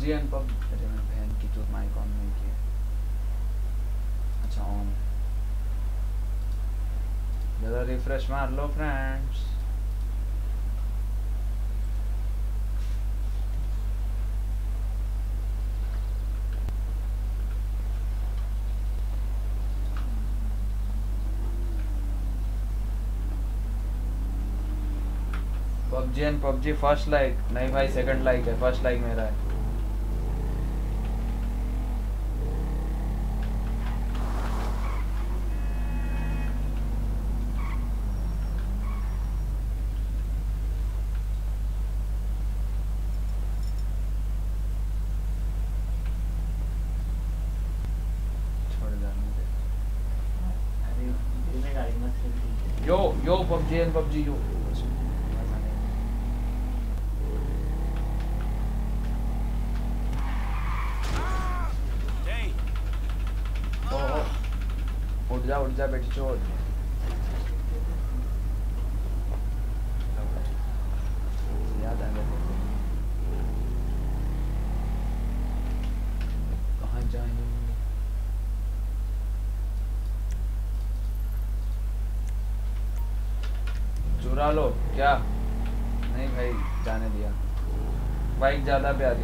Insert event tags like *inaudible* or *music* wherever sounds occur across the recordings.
And pub अरे मेरे बहन की तो माइक ऑन नहीं किया अच्छा ऑन ज़रा रिफ्रेश मार लो friends PUBG and PUBG first like नहीं भाई सेकंड लाइक है फर्स्ट लाइक मेरा है Jordan. चुरा लो क्या नहीं भाई जाने दिया बाइक ज़्यादा प्यारी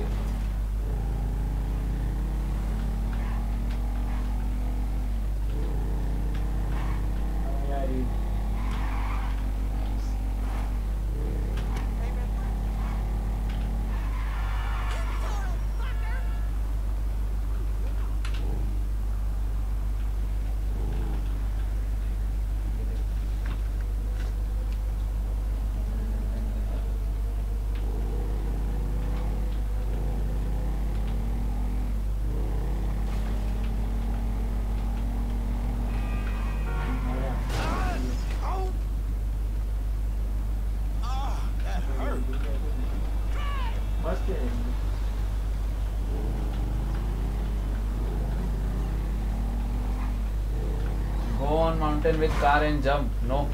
mountain with car and jump. No.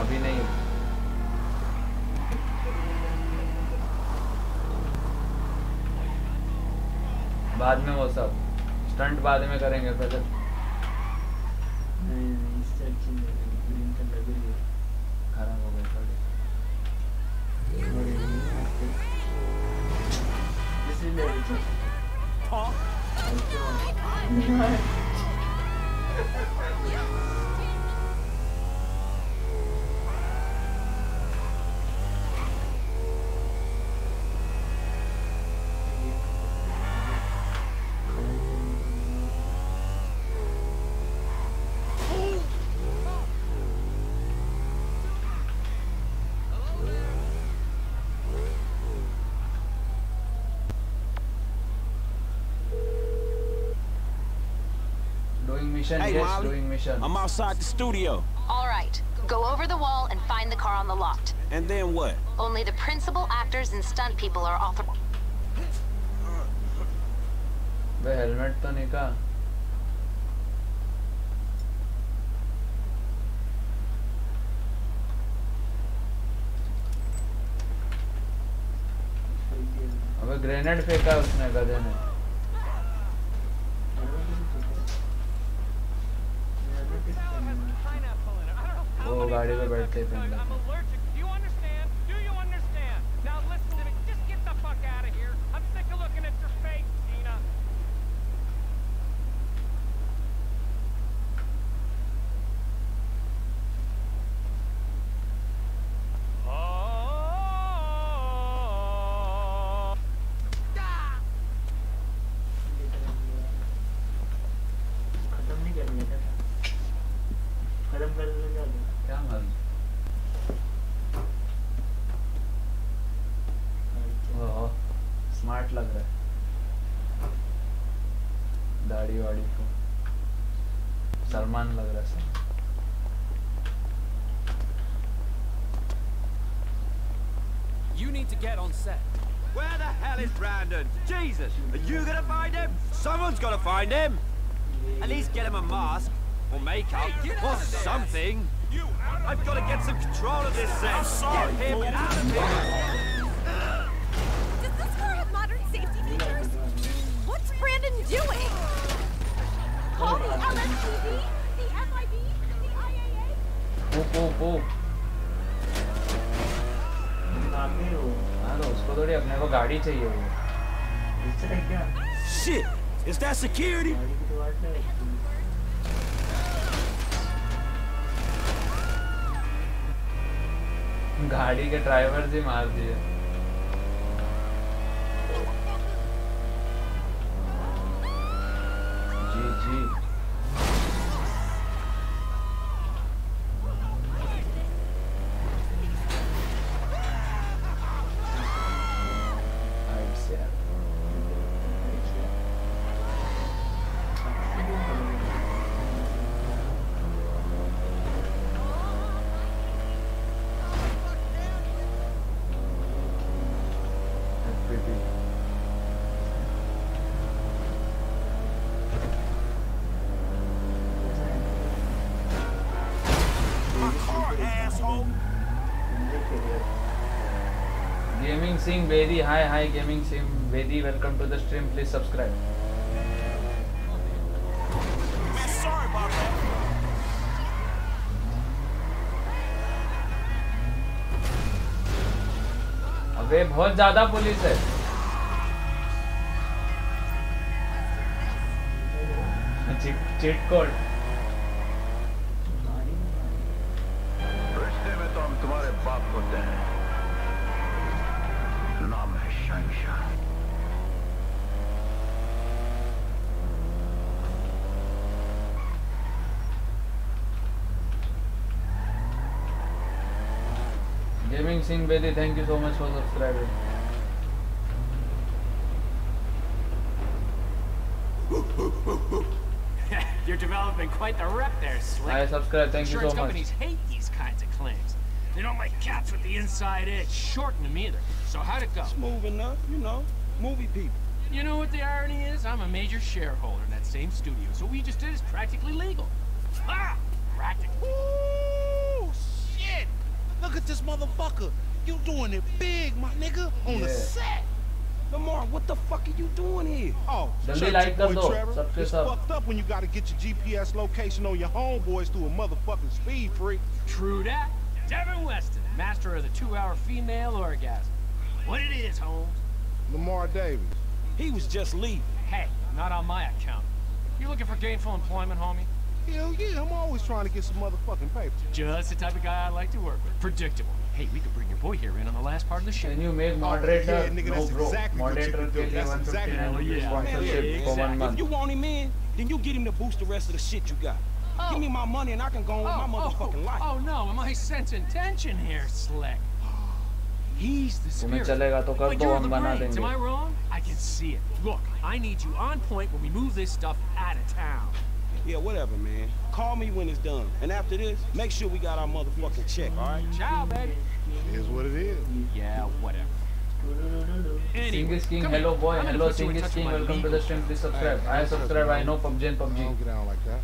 अभी नहीं बाद में वो सब स्टंट बाद में करेंगे पहले Doing mission Hey, yes Molly. Doing mission I'm outside the studio. All right. Go over the wall and find the car on the lot. And then what? Only the principal actors and stunt people are authorized. Way helmet तो नहीं का अबे grenade फेंका this, Brandon? Jesus, are you gonna find him? Someone's gotta find him. At least get him a mask, or makeup, hey, or something. I've gotta get some control of this set. I'm sorry. Get him out of here. Does this car have modern safety features? What's Brandon doing? Call the LSPD, the NYB, the IAA. Oh, oh, oh. थोड़ी अपने को गाड़ी चाहिए वो Shit, is that security? गाड़ी के driver जी मार दिए Bedi hi hi gaming sim Bedi welcome to the stream please subscribe अबे बहुत ज्यादा पुलिस है cheat code Bedi. Thank you so much for subscribing. *laughs* You're developing quite the rep there, Slick. I subscribe. Thank Insurance you so much. companies hate these kinds of claims. They don't like cats with the inside edge. Shorten them either. So how'd it go? Smooth moving up, you know. Movie people. You know what the irony is? I'm a major shareholder in that same studio, so what we just did is practically legal. Ha! Ah! Practically. Ooh, shit! Look at this motherfucker. You doing it big, my nigga, on the Yeah. set. Lamar, what the fuck are you doing here? Oh, जल्दी shut like your कर boy, दो, Trevor. सबके It's सब। fucked up when you gotta get your GPS location on your homeboys through a motherfucking speed freak. True that. Devin Weston, master of the two-hour female orgasm. What it is, Holmes? Lamar Davis. He was just leaving. Hey, not on my account. You looking for gainful employment, homie? Hell yeah, I'm always trying to get some motherfucking paper. Just the type of guy I like to work with. Predictable. Hey, we could bring your boy here in on the last part of the show. Can you make oh, moderator? Oh, yeah, nigga, no, bro. Exactly moderator get you 159 exactly yeah, yeah, sponsorship yeah, exactly. for one month. If you want him in, then you get him to boost the rest of the shit you got. Oh. Give me my money and I can go on oh, with my oh, oh, motherfucking oh, life. Oh no, am I sensing tension here, Slick? *gasps* He's the spirit. But you're the am I wrong? I can see it. Look, I need you on point when we move this stuff out of town. Yeah, whatever, man. Call me when it's done. And after this, make sure we got our motherfucking check, all right? Ciao, baby. It is what it is. Yeah, whatever. Anyway, Singis King, hello boy, I'm hello Singis King, welcome to the stream, please subscribe. Hey, I subscribe, I know PUBG and PUBG. I don't get down like that.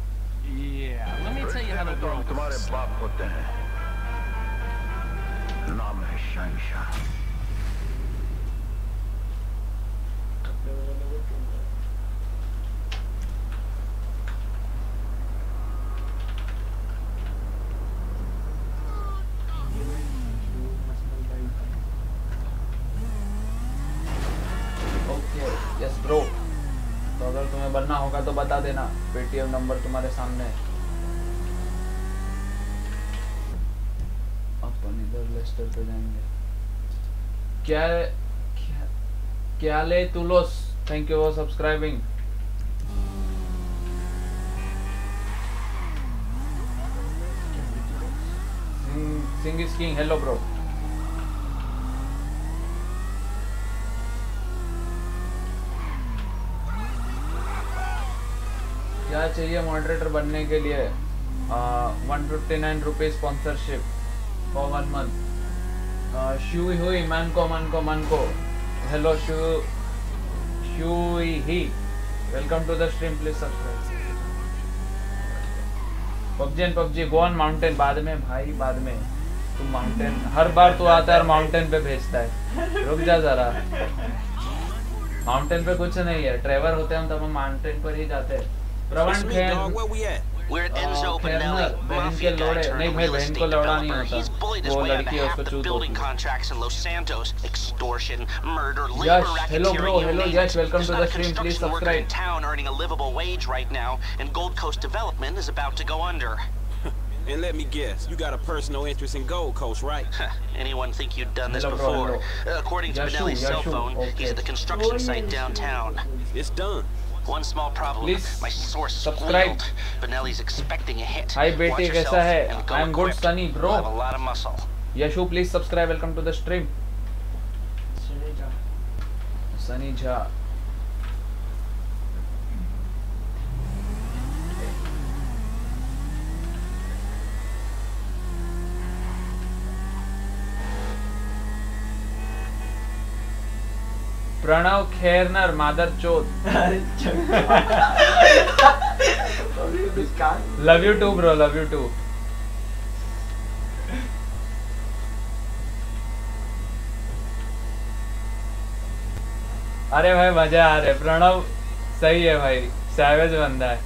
Yeah, let me tell you how the girl goes. Name Shansha. ATM number तुम्हारे सामने है अपन इधर Lester पे जाएंगे क्या क्या, ले तुलोस thank you for subscribing Singh is king hello bro क्या चाहिए मॉडरेटर बनने के लिए one fifty nine rupees sponsorship for one month शू हुई मैन को मन को मन को हेलो शू शू ही welcome to the stream please subscribe PUBG and PUBG on mountain बाद में भाई बाद में तू माउंटेन हर बार तू आता है माउंटेन पे भेजता है रुक जा जरा माउंटेन पे कुछ नहीं है ट्रेवर होते हैं हम तो हम माउंटेन पर ही जाते हैं Pravant dog, where we at? We're at Enzo Benelli, mafia guy turned real estate developer. He's bullied his way out of half the building contracts in Los Santos. Extortion, murder, labor racketeering, hello, hello, yes, welcome to the stream. Please subscribe. in town earning a livable wage right now, and Gold Coast Development is about to go under. *laughs* And let me guess, you got a personal interest in Gold Coast, right? *laughs* Anyone think you have done this before? According to Benelli's cell phone, he's at the construction site downtown. It's done. One small problem. Please My source subscribe. Benelli's expecting a hit. Hi, Betty, kaisa hai? Go I'm good, Sunny, bro. Have a lot of muscle. Yashu, please subscribe. Welcome to the stream. Sunny Jha. Pranav खेरनर मादर चोत love you too bro love you too अरे भाई मजा आ रहा है प्रणव सही है भाई सैवेज बंदा है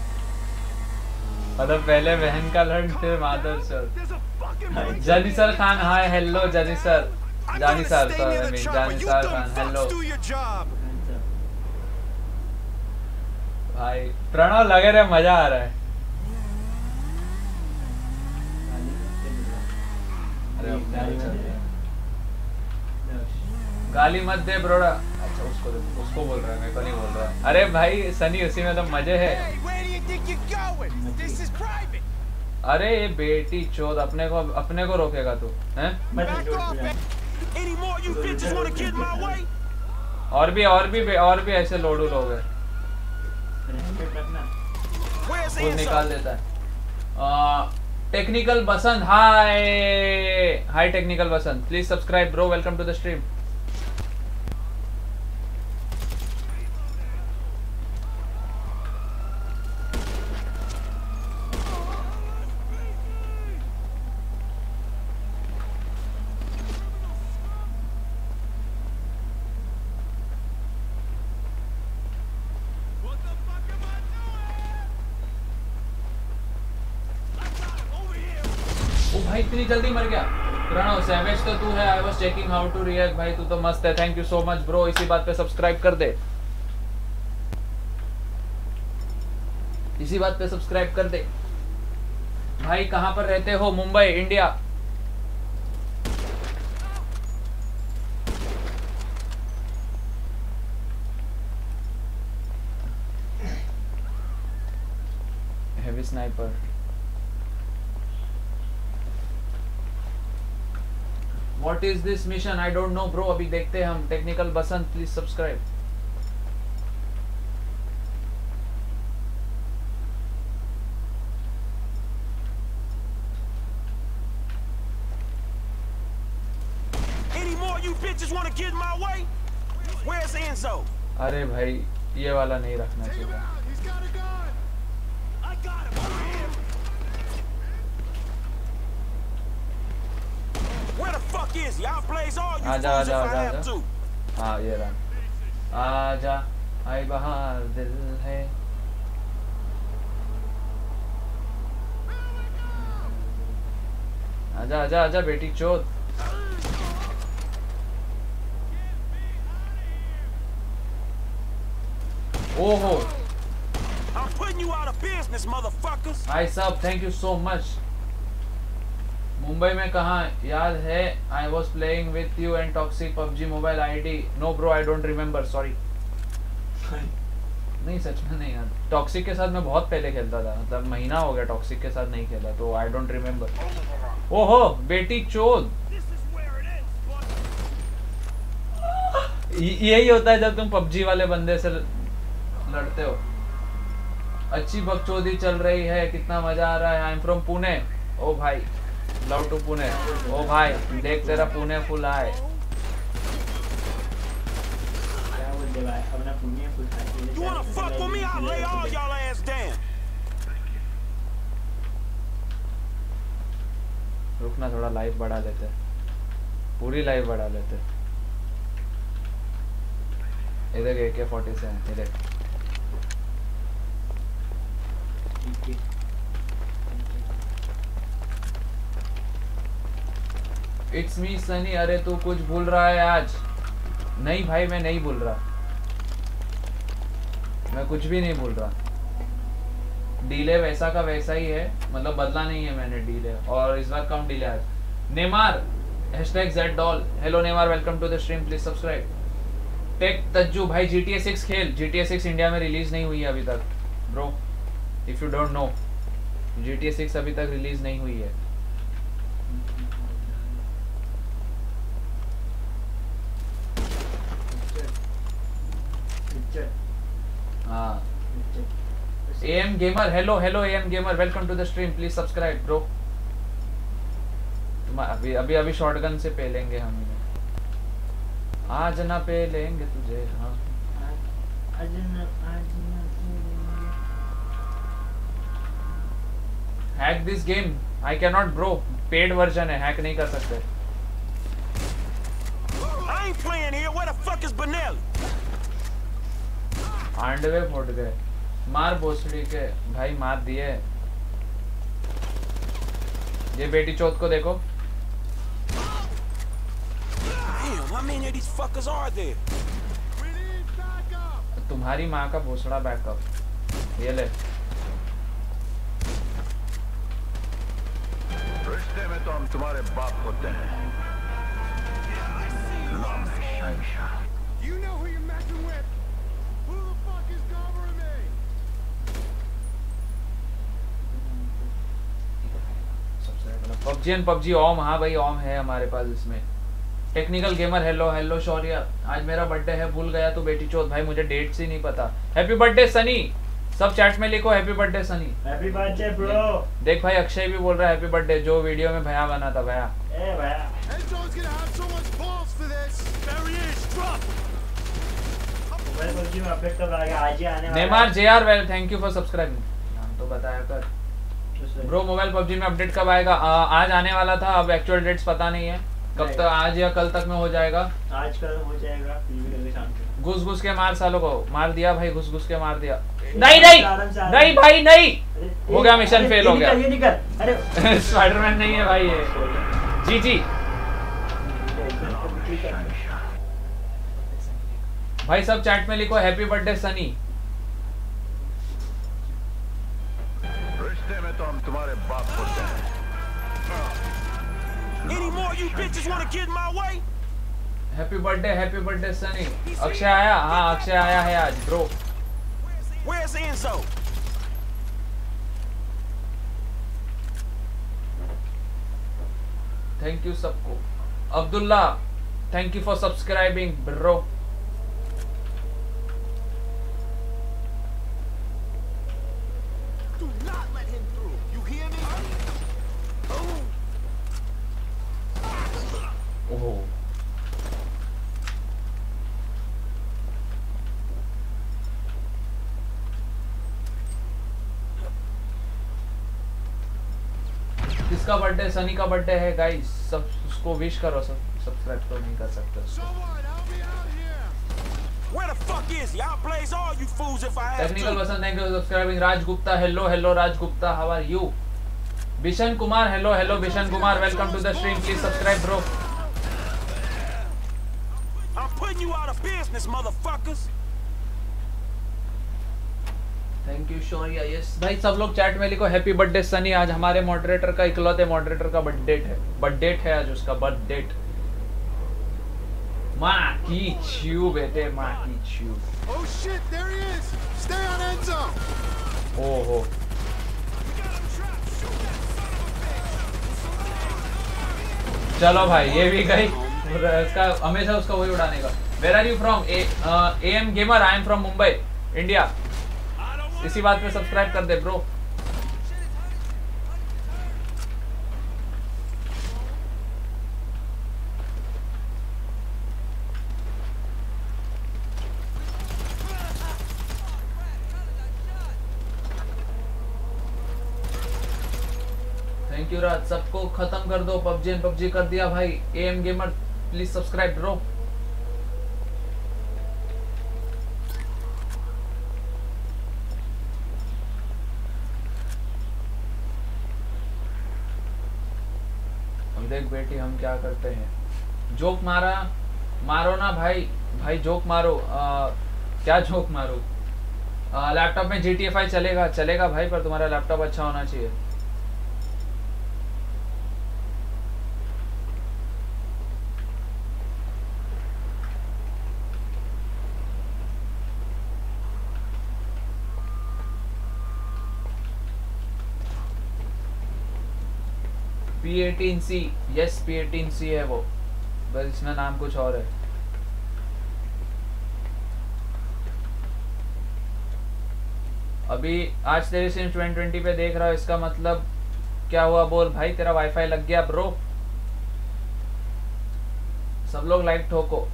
मतलब पहले बहन का लड़ फिर Madhav sir Johnny sir Khan hi hello Johnny sir Johnny Sartan, I mean, Johnny Sartan, hello. Do your job. भाई प्रणव लगे रहे मजा आ रहा है गाली मत दे ब्रोडा अच्छा उसको दे उसको बोल रहा है मेरे को नहीं बोल रहा है अरे भाई सनी उसी में तो मजे है अरे ये बेटी चोद अपने को अपने को रोकेगा तू हैं Any more you bitches get my way? और भी और भी और भी ऐसे लोडू लोग हैं वो निकाल देता है technical Basant hi hi technical Basant please subscribe bro welcome to the stream जरूर रियाज भाई तू तो मस्त है thank you so much bro इसी बात पे सब्सक्राइब कर दे इसी बात पे सब्सक्राइब कर दे भाई कहां पर रहते हो Mumbai India heavy sniper what is this mission I don't know bro अभी देखते हैं हम टेक्निकल बसंत प्लीज सब्सक्राइब अरे भाई ये वाला नहीं रखना चाहिए Where the fuck is he? I'll blaze all you आजा fools if आजा I आजा have आजा to. हाँ ये रहा आजा आई बहार दिल है आजा आजा आजा बेटी चोद ओहो I'm putting you out of business, motherfuckers. भाई साहब thank you so much Mumbai में कहा याद है I was playing with you and toxic PUBG mobile I D know bro I don't remember sorry नहीं सच में नहीं यार टॉक्सिक के साथ मैं बहुत पहले खेलता था मतलब महीना हो गया टॉक्सिक के साथ नहीं खेला तो आई डोंट रिमेम्बर ओहो बेटी चोद यही होता है जब तुम पबजी वाले बंदे से लड़ते हो अच्छी बकचोदी चल रही है कितना मजा आ रहा है आई एम फ्रॉम पुणे ओ भाई लव टू पुणे ओ भाई देख तेरा पुणे फुल आए You wanna fuck with me? I'll lay all y'all ass down. रुकना थोड़ा लाइफ बढ़ा लेते पूरी लाइफ बढ़ा लेते इधर ए के फोर्टी सेवन इधर इट्स मी सनी अरे तू कुछ भूल रहा है आज नहीं भाई मैं नहीं भूल रहा मैं कुछ भी नहीं भूल रहा डीले वैसा का वैसा ही है मतलब बदला नहीं है मैंने डीले और इस बार कम डीले आज Neymar hashtag Z doll hello Neymar welcome to the stream please subscribe tech Tajju भाई जी टी सिक्स खेल जी टी सिक्स इंडिया में रिलीज नहीं हुई है अभी तक bro if you don't know G T six अभी तक रिलीज नहीं हुई है M gamer hello hello M gamer welcome to the stream please subscribe bro अभी अभी अभी शॉटगन से पे लेंगे हम आज ना पे लेंगे तुझे हाँ आज ना आज न hack this game I can not bro paid version है हैक नहीं कर सकते I ain't playing here. Where the fuck is Benelli? आंडवे फूट गए मार भोसड़ी के भाई मार दिए ये बेटी चौथ को देखो तुम्हारी माँ का भोसड़ा बैकअप ये ले रिश्ते में तो हम तुम्हारे बाप होते हैं मतलब पबजी एंड पबजी ओम हाँ भाई ओम है हमारे पास इसमें technical gamer hello hello Shaurya आज मेरा बर्थडे है भूल गया तू बेटी चौथ भाई मुझे डेट से नहीं पता हैप्पी बर्थडे सनी सब चैट में लिखो happy birthday Sunny happy birthday bro देख भाई अक्षय भी बोल रहा है हैप्पी बर्थडे जो वीडियो में भया बना था भया ए भया Neymar J R well thank you for subscribing नाम तो बताया कर ब्रो मोबाइल पबजी में अपडेट कब आएगा आ, आज आने वाला था अब एक्चुअल डेट्स पता नहीं है कब तक आज या कल तक में हो जाएगा आज कल हो जाएगा घुस घुस के मार सालों को मार दिया भाई घुस घुस के मार दिया नहीं नहीं नहीं भाई नहीं हो गया मिशन फेल हो गया स्पाइडरमैन *laughs* नहीं है भाई ये जी जी भाई सब चैट में लिखो हैप्पी बर्थडे सनी तुम्हारे बाप को Any more you bitches want to get in my way? Happy birthday, happy birthday, Sunny. Akshay aaya? Ha, Akshay aaya hai aaj, bro. Where's Enzo? Thank you sabko. Abdullah, thank you for subscribing, bro. Do not Oh. किसका birthday Sunny का birthday है guys सब उसको wish करो सब subscribe तो नहीं कर सकते technical person thank you subscribing Raj Gupta hello hello Raj Gupta how are you Bishan Kumar hello hello Bishan Kumar welcome to the stream please subscribe bro I'm putting you out of business, motherfuckers. Thank you Shaurya yes भाई सब लोग chat में लिखो happy birthday Sunny आज हमारे moderator का इकलौते moderator का बर्थडे है बर्थडे है आज उसका बर्थडे माँ की चू बेटे माँ की चू Oh shit, there चलो भाई ये भी गई उसका हमेशा उसका वही उड़ाने का where are you from A M gamer I am from Mumbai India इसी बात पे सब्सक्राइब कर दे ब्रो थैंक यू राज सबको खत्म कर दो पबजी पबजी कर दिया भाई M gamer please subscribe bro हम देख बेटी हम क्या करते हैं जोक मारा मारो ना भाई भाई जोक मारो आ, क्या जोक मारो लैपटॉप में जी टी चलेगा चलेगा भाई पर तुम्हारा लैपटॉप अच्छा होना चाहिए P eighteen C yes P eighteen C है वो बस इसमें नाम कुछ और है अभी आज तेरे सिम ट्वेंटी ट्वेंटी पे देख रहा हूँ इसका मतलब क्या हुआ बोल भाई तेरा वाईफाई लग गया ब्रो सब लोग लाइक ठोको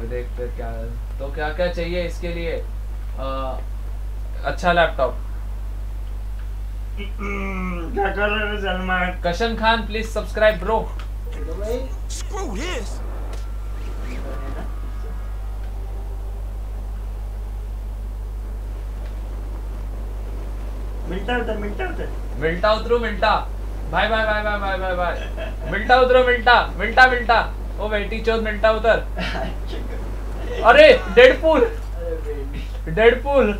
अभी देखते क्या तो क्या क्या चाहिए इसके लिए आ, अच्छा लैपटॉप क्या कर रहे Salman Kishan Khan please subscribe bro मिल्टा उतर मिल्टा उतर मिल्टा उतरो मिल्टा भाई भाई भाई भाई भाई भाई भाई मिल्टा उतरो मिल्टा मिल्टा मिल्टा ओ बेटी चौदह मिनटा उतर *laughs* अरे डेडपूल डेडपूल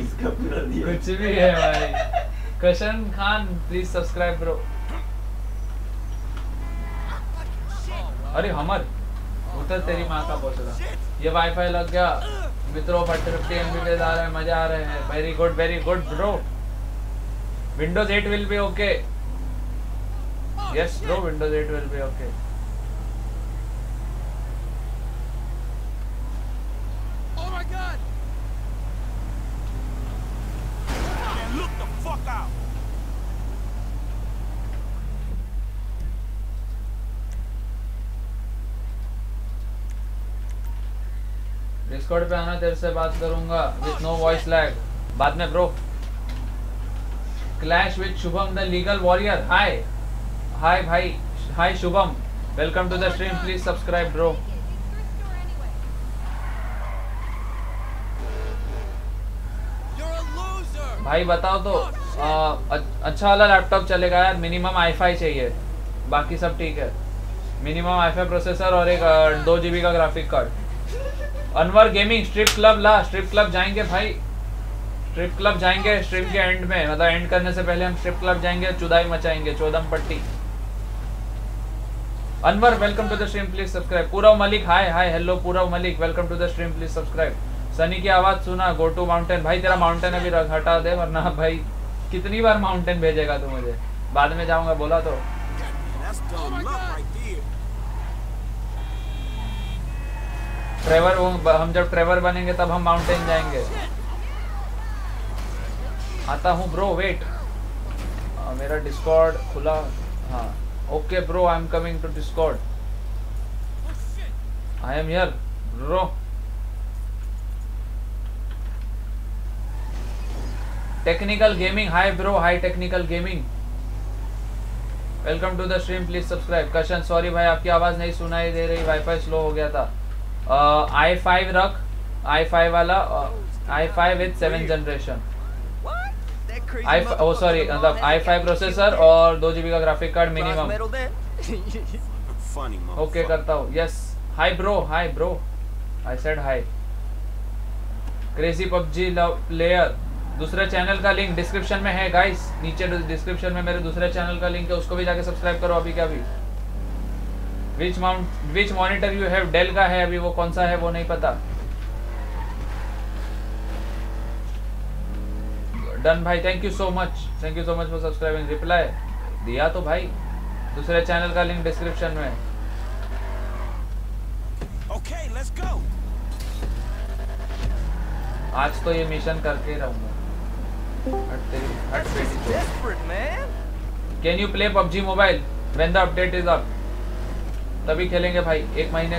कुछ भी है भाई Kishan Khan please subscribe bro अरे हमारे उतर तेरी माँ का पोछड़ा ये वाईफाई लग गया मित्रों बट फिफ्टी एम बी आ रहे हैं मजा आ रहे हैं very good very good bro Windows 8 will be okay yes bro Windows 8 will be okay Oh my god look the fuck out Discord पे आना तेरे से बात करूंगा विथ नो वॉइस लैग बाद में bro clash with Shubham the legal warrior hi hi भाई hi Shubham welcome to the stream please subscribe bro भाई बताओ तो oh, आ, अच्छा वाला लैपटॉप चलेगा यार मिनिमम आई चाहिए बाकी सब ठीक है मिनिमम आई प्रोसेसर और एक दो जीबी का graphic card Anwar gaming strip club ला स्ट्रिप क्लब जाएंगे भाई स्ट्रिप क्लब जाएंगे स्ट्रिप के एंड में मतलब एंड करने से पहले हम स्ट्रिप क्लब जाएंगे चुदाई मचाएंगे चौदम पट्टी Anwar welcome to the stream please subscribe Purav Malik hi hi hello Purav Malik welcome to the stream please subscribe Sunny की आवाज सुना गो टू माउंटेन भाई तेरा माउंटेन अभी हटा दे वरना भाई कितनी बार माउंटेन भेजेगा तू मुझे बाद में जाऊंगा बोला तो ट्रेवर हम जब ट्रेवर बनेंगे तब हम माउंटेन जाएंगे आता हूँ ब्रो वेट आ, मेरा डिस्कॉर्ड खुला हाँ okay bro I am coming to Discord I am here bro technical gaming hi bro hi technical gaming welcome to the stream please subscribe Kishan sorry भाई आपकी आवाज़ नहीं सुनाई दे रही वाईफाई स्लो हो गया था आई फाइव रख आई फाइव वाला I five with seven generation I oh sorry मतलब आई फाइव प्रोसेसर और दो जीबी का ग्राफिक कार्ड मिनिमम ओके करता हूँ yes hi bro hi bro I said hi crazy PUBG love player दूसरे चैनल का लिंक डिस्क्रिप्शन में है गाइस नीचे डिस्क्रिप्शन में मेरे दूसरे चैनल का लिंक है उसको भी जाके सब्सक्राइब करो अभी क्या अभी which mount which monitor you have Dell का है अभी वो कौन सा है वो नहीं पता डन भाई thank you so much thank you so much for subscribing reply दिया तो भाई दूसरे चैनल का लिंक डिस्क्रिप्शन में okay, let's go. आज तो ये मिशन करके रहूंगा हट तेरी हट पेटी can you play PUBG mobile when the update is up तभी खेलेंगे भाई एक महीने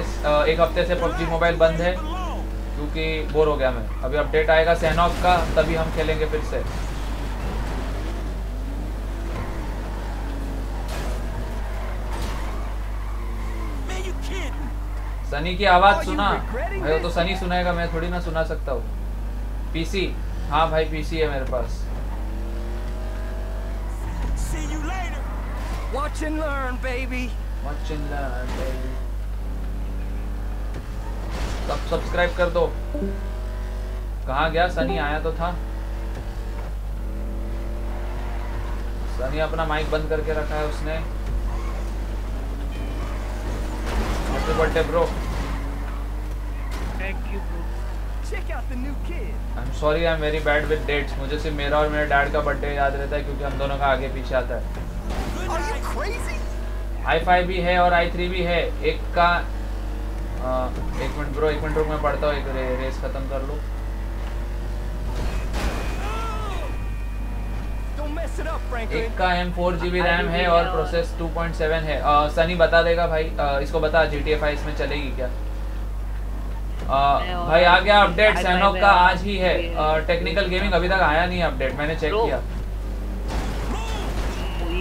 एक हफ्ते से पबजी मोबाइल बंद है क्योंकि बोर हो गया मैं अभी अपडेट आएगा सैनॉफ का तभी हम खेलेंगे फिर से सनी की आवाज सुना भाई वो तो सनी सुनाएगा मैं थोड़ी ना सुना सकता हूँ पीसी हाँ भाई पीसी है मेरे पास Watch and learn, baby. much love सब सब्सक्राइब कर दो कहा गया सनी आया तो था सनी अपना माइक बंद करके रखा है उसने happy birthday bro thank you bro check out the new kid I am sorry I am very bad with dates मुझे सिर्फ मेरा और मेरे डैड का बर्थडे याद रहता है क्योंकि हम दोनों का आगे पीछे आता है Are you crazy? I five भी है और आई थ्री भी है एक का आ, एक मिनट ब्रो एक मिनट रुक मैं पढ़ता हूँ एक रे, रेस खत्म कर लो एक का M four G B RAM है और प्रोसेस 2.7 है आ, सनी बता देगा भाई आ, इसको बता जी टी एफ आई इसमें चलेगी क्या आ, भाई आ गया अपडेट सैनोक का आज ही है टेक्निकल गेमिंग अभी तक आया नहीं अपडेट मैंने चेक किया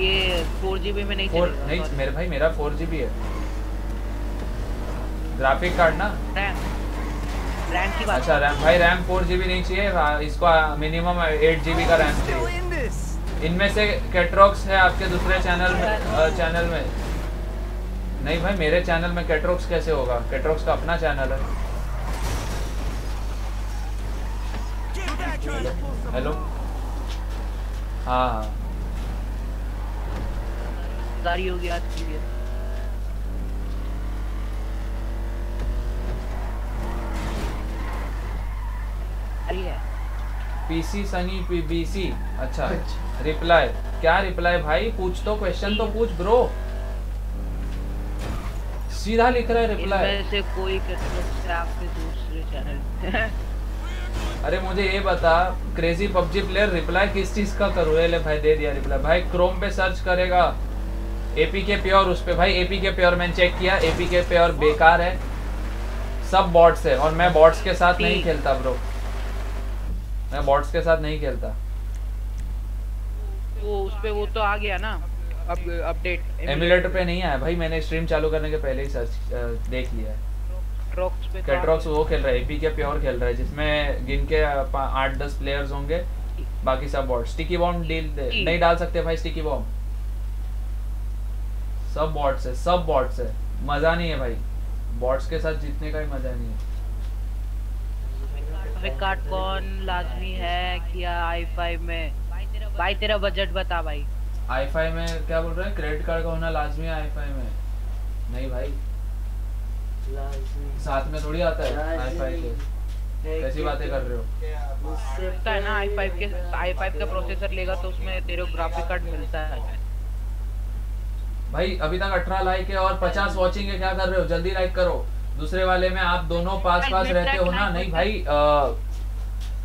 ये 4GB में नहीं फोर नहीं मेरे भाई मेरा 4GB है ग्राफिक कार्ड ना रैम रैम की बात अच्छा रैम भाई रैम 4GB नहीं चाहिए हाँ, इसको मिनिमम 8GB का रैम चाहिए इनमें से कैटरॉक्स है आपके दूसरे चैनल में चैनल में नहीं भाई मेरे चैनल में कैटरॉक्स कैसे होगा कैटरॉक्स का अपना चैनल है हेलो हाँ हाँ गाड़ी होगी के लिए पीसी सनी पीबीसी अच्छा, अच्छा। रिप्लाई क्या रिप्लाई भाई पूछ तो क्वेश्चन तो पूछ ब्रो सीधा लिख रहा है रिप्लाई से कोई आपके दूसरे चैनल अरे मुझे ये बता क्रेजी पबजी प्लेयर रिप्लाई किस चीज का करूँ ले भाई दे दिया रिप्लाई भाई क्रोम पे सर्च करेगा एपी के प्योर उस पर भाई एपी के प्योर मैंने चेक किया एपी के प्योर बेकार है सब बॉट्स है और मैं बॉट्स के साथ नहीं खेलता ब्रो मैं बॉट्स के साथ नहीं खेलता वो उस पे वो तो आ गया ना अब अपडेट एमुलेटर पे नहीं आया भाई मैंने स्ट्रीम चालू करने के पहले ही सर्च देख लिया है कैटरॉक्स वो खेल रहा है एपी के प्योर खेल रहा है जिसमें गिन के आठ दस प्लेयर्स होंगे बाकी सब बॉट स्टिकी बॉम्ब डील नहीं डाल सकते भाई स्टिकी बॉम्ब सब बॉट्स है सब बॉट्स है मजा नहीं है भाई बॉट्स के साथ जीतने का ही मजा नहीं है फ्लिपकार्ट कौन लाजमी है किया आई फाइव में भाई तेरा बजट बता भाई आई फाइव में क्या बोल रहे हैं क्रेडिट कार्ड का होना लाजमी है आई फाइव में नहीं भाई साथ में थोड़ी आता है आई फाइव के कैसी बातें कर रहे हो उसका है ना आई फाइव के आई फाइव का प्रोसेसर लेगा तो उसमें तेरे को ग्राफिक कार्ड मिलता है भाई अभी तक अठारह लाइक है और पचास वॉचिंग है क्या कर रहे हो जल्दी लाइक करो दूसरे वाले में आप दोनों पास पास रहते हो ना नहीं भाई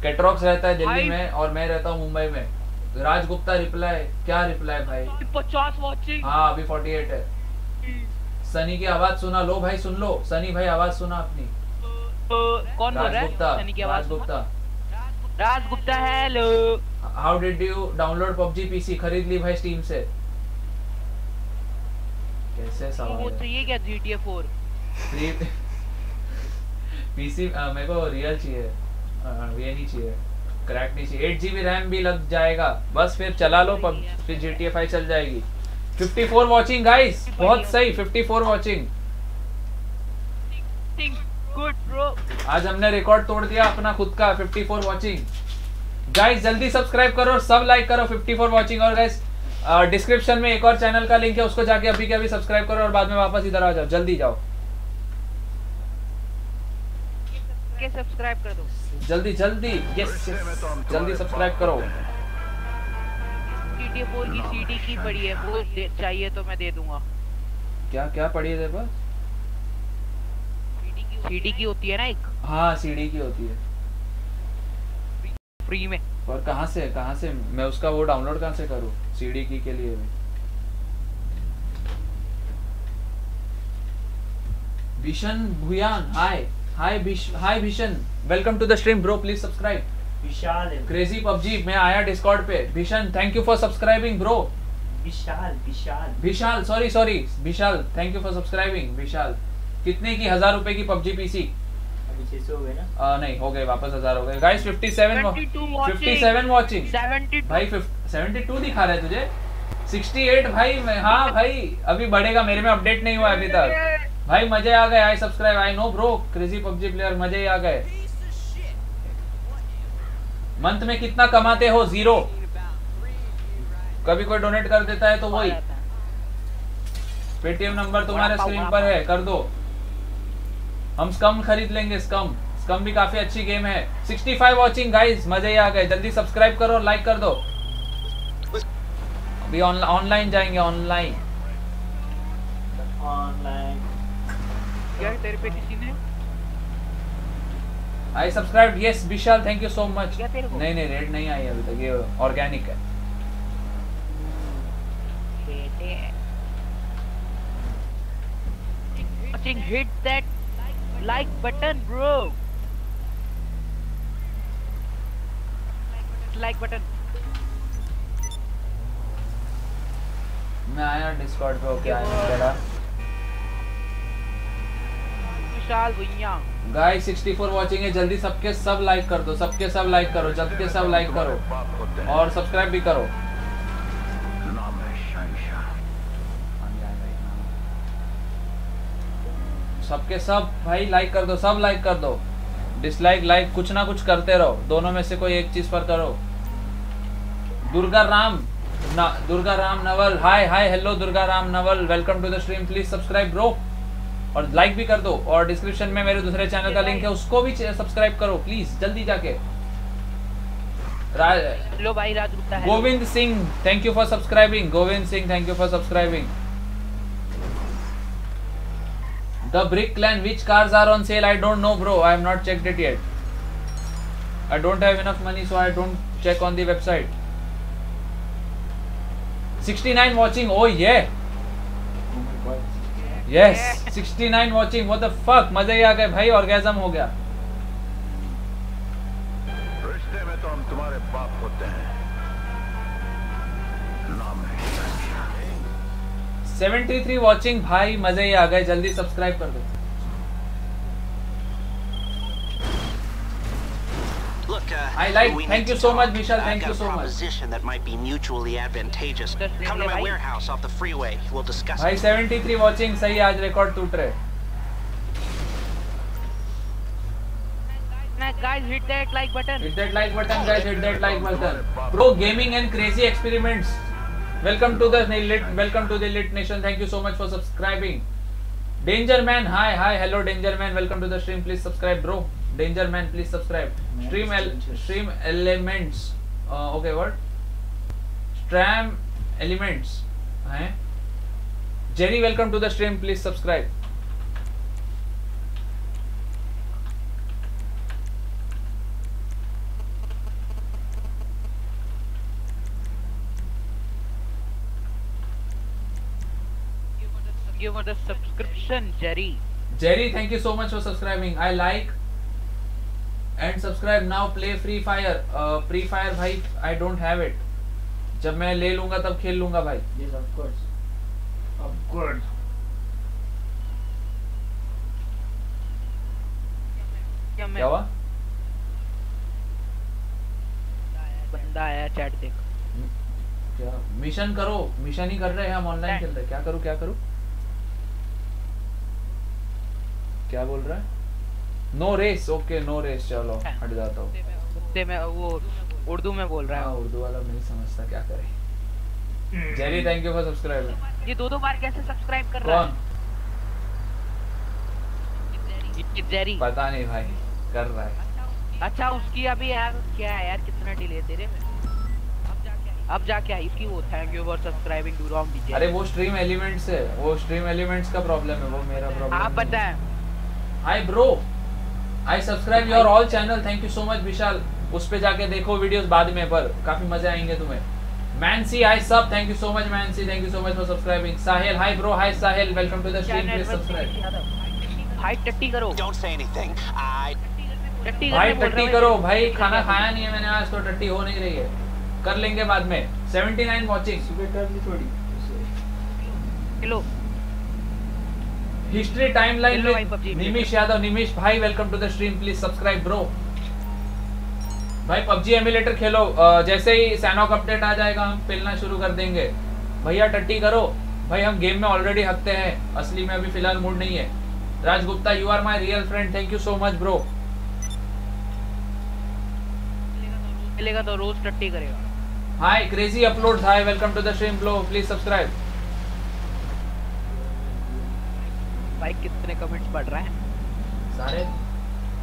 कैटरॉक्स रहता है दिल्ली में और मैं रहता हूँ मुंबई में राज गुप्ता रिप्लाई क्या रिप्लाई भाई पचास वॉचिंग हाँ अभी फोर्टी एट है हम्म। सनी की आवाज सुना लो भाई सुन लो सनी भाई आवाज सुना अपनी कौन बोल है Gupta Raj Gupta hello how did you download PUBG PC खरीद ली भाई स्टीम से कैसे सवाल वो तो ये क्या GTA 4 फ्री पीसी मेरे को रियल चाहिए ये नहीं चाहिए क्रैक नहीं चाहिए 8GB रैम भी लग जाएगा बस फिर चला लो पब फिर GTA 5 चल जाएगी 54 वाचिंग गाइस बहुत सही 54 वाचिंग गुड ब्रो आज हमने रिकॉर्ड तोड़ दिया अपना खुद का 54 वाचिंग गाइस जल्दी सब्सक्राइब करो सब लाइक करो 54 वाचिंग और गाइस डिस्क्रिप्शन में एक और चैनल का लिंक है उसको जाके अभी के अभी सब्सक्राइब करो और बाद में वापस इधर आ जाओ जल्दी जाओ सब्सक्राइब कर दो जल्दी जल्दी यस जल्दी सब्सक्राइब करो सीडी फोर की सीडी की पड़ी है वो चाहिए तो मैं दे दूंगा क्या क्या पड़ी है तेरे पास सीडी की होती है ना एक हाँ सीडी की होती है फ्री में और कहाँ से कहाँ से मैं उसका वो डाउनलोड कहाँ से करूँ सीढ़ी की के लिए भी भीषण Bhuyan hi hi hi Bhishan welcome to the stream bro please subscribe Vishal crazy PUBG मैं आया डिस्कॉर्ड पे Bhishan thank you for subscribing bro Vishal Vishal Vishal sorry sorry Vishal thank you for subscribing Vishal कितने की हजार रुपए की PUBG PC हो गए ना आ, नहीं हो गए वापस हजार हो गए गाइस 57 57 वाचिंग भाई 50 72 दिखा रहा है तुझे 68 भाई मैं हाँ भाई अभी बढ़ेगा मेरे में अपडेट नहीं हुआ अभी तक भाई मजे आ गए I subscribe I know bro crazy PUBG player मजे आ गए मंथ में कितना कमाते हो जीरो कभी कोई डोनेट कर देता है तो वही पेटीएम नंबर तुम्हारे स्क्रीन पर है कर दो हम स्कम खरीद लेंगे स्कम स्कम भी काफी अच्छी गेम है 65 वाचिंग गाइस मजे ही आ गए जल्दी सब्सक्राइब करो लाइक कर दो अभी ऑनलाइन जाएंगे ऑनलाइन ऑनलाइन यार तेरे पे किसी ने I subscribe yes Vishal thank you so much नहीं नहीं रेड नहीं आई अभी तक ये ऑर्गेनिक है hit that like button bro like button मैं आया डिस्कॉर्ड पे ओके आया हूं विशाल भैया गाइस 64 वाचिंग है जल्दी सबके सब लाइक कर दो सबके सब लाइक करो जल्दी के सब लाइक करो और सब्सक्राइब भी करो सबके सब भाई लाइक कर दो सब लाइक कर दो डिसलाइक लाइक कुछ ना कुछ करते रहो दोनों में से कोई एक चीज पर करो Durga Ram Durga Ram Naval hi hi hello Durga Ram Naval welcome to the stream please subscribe bro और लाइक भी कर दो और डिस्क्रिप्शन में मेरे दूसरे चैनल का लिंक है उसको भी सब्सक्राइब करो प्लीज जल्दी जाके लो भाई Raj Gupta Govind Singh thank you for subscribing Govind Singh thank you for subscribing the brick land which cars are on sale I don't know bro I have not checked it yet I don't have enough money so I don't check on the website 69 watching. Oh yeah. Yes, 69 watching. What the fuck? मजा ही आ गए भाई orgasm हो गया रिश्ते में तो हम तुम्हारे बाप होते हैं नाम है 73 watching. भाई मजे ही आ गए जल्दी subscribe कर दो Look, uh, I like- we thank need you to so talk. much, Vishal, I've thank got you a so much. proposition that might be mutually advantageous. Just Come to my bhai. warehouse off the freeway. We'll discuss भाई it. 73 watching सही आज record टूट रहे Nah, guys hit that like button Hit that like button, guys. Hit that like button. Pro gaming and crazy experiments. Welcome to the lit. Welcome to the lit nation. Thank you so much for subscribing. Danger man, hi, hi, hello, Danger man. Welcome to the stream. Please subscribe, bro. Danger man please subscribe stream stream elements okay word stream elements हैं Jenny welcome to the stream please subscribe You want a subscription, Jerry? Jerry, thank you so much for subscribing. I like and subscribe now play free fire free fire भाई I don't have it जब मैं ले लूंगा तब खेल लूंगा भाई yes of course of course क्या हुआ बंदा आया चैट देख क्या मिशन करो मिशन ही कर रहे हैं हम ऑनलाइन खेल रहे क्या करूं क्या करूं क्या बोल रहा है no race okay no race चलो हाँ। हट जाता हूँ कुत्ते में वो उर्दू में बोल रहा है हाँ, उर्दू वाला नहीं समझता क्या करे Jerry thank you for subscribe ये दो दो बार कैसे सब्सक्राइब कर रहा है जेरी पता नहीं भाई कर रहा है अच्छा, अच्छा उसकी अभी यार क्या है यार कितना डिले तेरे में अब जाके आई इसकी वो thank you for subscribing to Rom DJ अरे वो स्ट्रीम एलिमेंट्स है वो स्ट्रीम एलिमेंट्स का प्रॉब्लम है वो मेरा प्रॉब्लम आप बताएं hi bro I subscribe your all channel thank you so much Vishal उस पर जाके देखो वीडियोस बाद में पर काफी मजे आएंगे तुम्हें Mansi I sub thank you so much Mansi thank you so much for subscribing Sahil hi bro hi Sahil welcome to the stream please subscribe भाई टट्टी करो डोंट से एनीथिंग आई टट्टी भाई टट्टी करो भाई खाना खाया नहीं है मैंने आज तो टट्टी हो नहीं रही है कर लेंगे बाद में 79 वाचिंग सुबह कर ली थोड़ी हेलो हिस्ट्री टाइमलाइन में निमिष यादव निमिष भाई welcome to the stream please subscribe bro भाई पबजी एमुलेटर खेलो जैसे ही सैनॉक अपडेट आ जाएगा हम खेलना शुरू कर देंगे भैया टट्टी करो भाई हम गेम में ऑलरेडी हकते हैं असली में अभी फिलहाल मूड नहीं है Rajgupta you are my real friend thank you so much bro मिलेगा तो रोज टट्टी करेगा hi crazy upload hi welcome to the stream bro please subscribe भाई कितने कमेंट्स पढ़ रहे हैं सारे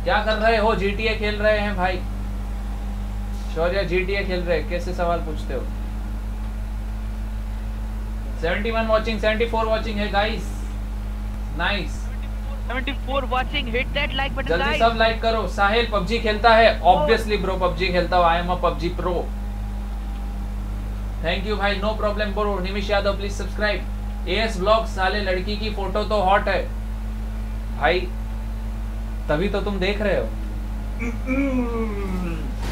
क्या कर रहे हो जीटीए खेल रहे हैं भाई शौर्य जीटीए खेल रहे कैसे सवाल पूछते हो 71 वाचिंग 74 वाचिंग है guys nice 74 watching hit that like button जल्दी सब लाइक करो साहिल पबजी खेलता है ऑब्वियसली oh। ब्रो पबजी खेलता हूं I am a PUBG pro thank you भाई no problem bro Nimish Yadav please subscribe S block साले लड़की की फोटो तो हॉट है भाई तभी तो तुम देख रहे हो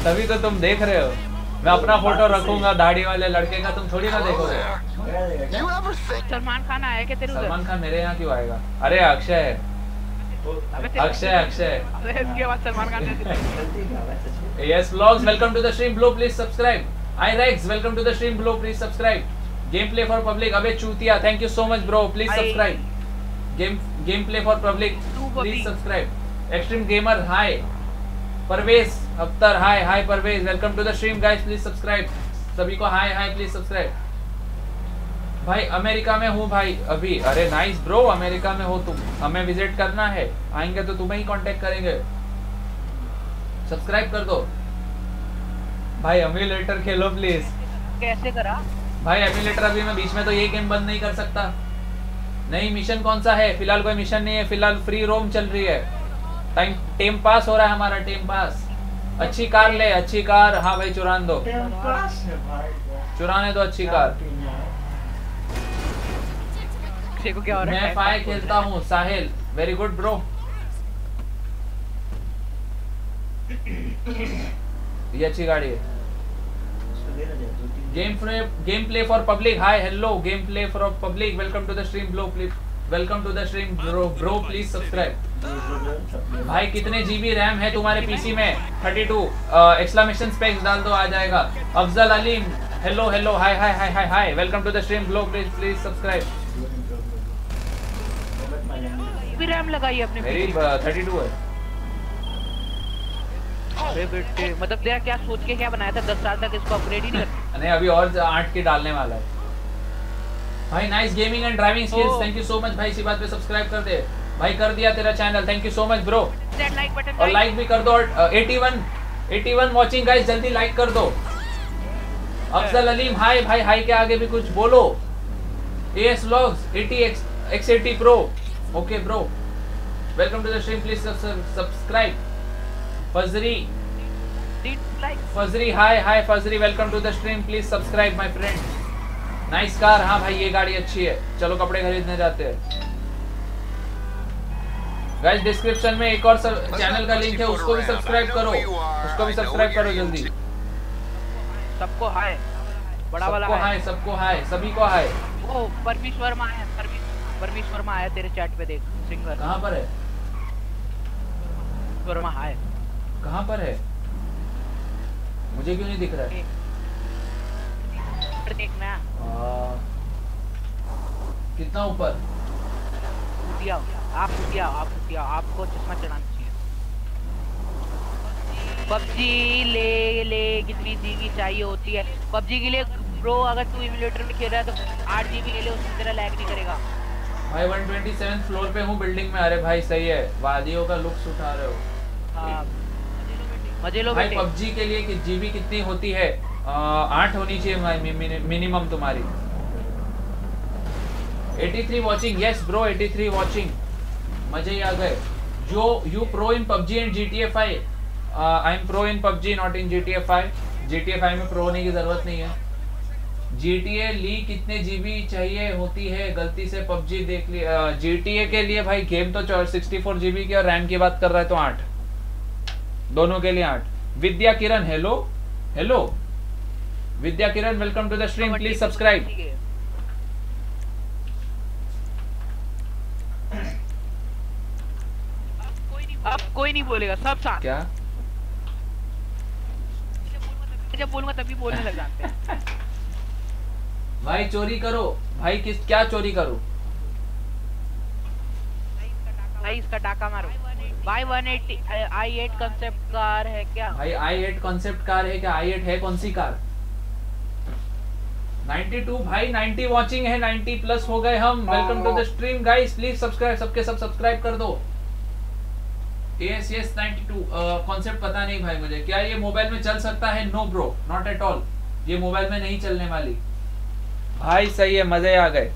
तभी तो तुम देख रहे हो मैं अपना फोटो तो रखूंगा दाढ़ी वाले लड़के का तुम थोड़ी ना देखोगे सलमान खान आया क्या तेरे सलमान खान मेरे यहाँ क्यों आएगा अरे अक्षय है Akshay Akshay yes blogs welcome to the stream blue please subscribe I Rex welcome to the stream blue please subscribe game play for public अबे चूतिया thank you so much bro please subscribe game game play for public please subscribe extreme gamer hi Parvez Akhtar hi hi Parvez welcome to the stream guys please subscribe सभी को hi hi please subscribe भाई America में हूँ भाई अभी अरे nice bro America में हो तुम हमें विजिट करना है आएंगे तो तुम्हें ही कांटेक्ट करेंगे सब्सक्राइब कर दो भाई हमें लेटर खेलो प्लीज कैसे करा भाई एमिलेटर अभी मैं बीच में तो ये गेम बंद नहीं कर सकता नहीं मिशन कौन सा है फिलहाल कोई मिशन नहीं है फिलहाल फ्री रोम चल रही है टाइम टेम पास हो रहा है हमारा टेम पास अच्छी कार ले अच्छी कार हाँ भाई चुरान दो चुराने दो अच्छी कार क्या मैं फाय खेलता हूँ साहिल वेरी गुड ब्रो ये अच्छी गाड़ी है game play game play for public hi hello game play for public welcome to the stream bro please welcome to the stream bro bro please subscribe भाई कितने जीबी रैम है तुम्हारे PC में 32 exclamation specs डाल दो आ जाएगा Afzal Ali hello hello hi hi hi hi hi welcome to the stream blog please please subscribe RAM लगाई अपने मेरी 32 है अरे बेटे मतलब क्या क्या सोच के क्या बनाया था दस साल तक इसको अपग्रेड ही नहीं *laughs* नहीं अभी और आठ के डालने वाला है भाई nice gaming and driving skills thank you so much भाई इसी बात पे सब्सक्राइब कर दे भाई कर दिया तेरा channel thank you so much bro और लाइक भी कर दो और eighty one eighty one watching guys जल्दी लाइक कर दो अफजल अलीम हाय भाई हाय के आगे भी कुछ बोलो A S logs eighty X X eighty pro okay bro welcome to the stream please subscribe Fazri. Fazri hi hi Fazri welcome to the stream please subscribe my friend nice car हाँ भाई ये गाड़ी अच्छी है चलो कपड़े खरीदने जाते हैं गाइस डिस्क्रिप्शन में एक और सब चैनल का लिंक है उसको भी सब्सक्राइब करो उसको भी सब्सक्राइब करो जल्दी सबको हाय बड़ा वाला हाय सबको हाय सभी को हाय ओ परमेश वर्मा है परमेश वर्मा आया तेरे चैट पे देख सिंगर कहां पर है वर्मा हाय कहाँ पर है मुझे क्यों नहीं दिख रहा है देखना हाँ। कितना ऊपर आप दिया, आप दिया, आपको चश्मा चढ़ाना चाहिए पबजी ले ले कितनी जीबी चाहिए होती है पबजी के लिए ब्रो अगर तू इमुलेटर में खेल रहा है तो आठ जीबी ले ले उसमें तेरा लैग नहीं करेगा भाई 127 फ्लोर पे हूँ बिल्डिंग में अरे भाई सही है वादियों का लुक्स उठा रहे हो हाँ मजे लो भाई पबजी के लिए कि जीबी कितनी होती है आठ होनी चाहिए भाई मिनिमम तुम्हारी 83 वाचिंग यस ब्रो 83 वाचिंग मजे ही आ गए जो you pro in PUBG and G T F I I am pro in PUBG not in G T F I G T F I में प्रो होने की जरूरत नहीं है जी टी ए ली कितने जीबी चाहिए होती है गलती से पबजी देख लिया जी टी ए के लिए भाई गेम तो सिक्सटी फोर जीबी की और रैम की बात कर रहा है तो आठ दोनों के लिए आठ Vidya Kiran hello hello Vidya Kiran welcome to the stream please subscribe अब कोई नहीं बोलेगा सब साथ क्या जब बोलूंगा तभी बोलने लग जाते हैं *laughs* भाई चोरी करो भाई किस क्या चोरी करो भाई इसका डाका मारो भाई 180 आई एट कार है क्या भाई i8 कांसेप्ट कार है क्या i8 है कौन सी कार 92 भाई 90 वाचिंग है 90 प्लस हो गए हम welcome to the stream guys please subscribe सबके सब सब्सक्राइब कर दो यस यस 92 कॉन्सेप्ट पता नहीं भाई मुझे क्या ये मोबाइल में चल सकता है no bro not at all ये मोबाइल में नहीं चलने वाली भाई सही है मजे आ गए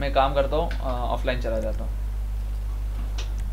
मैं काम करता हूं ऑफलाइन चला जाता हूं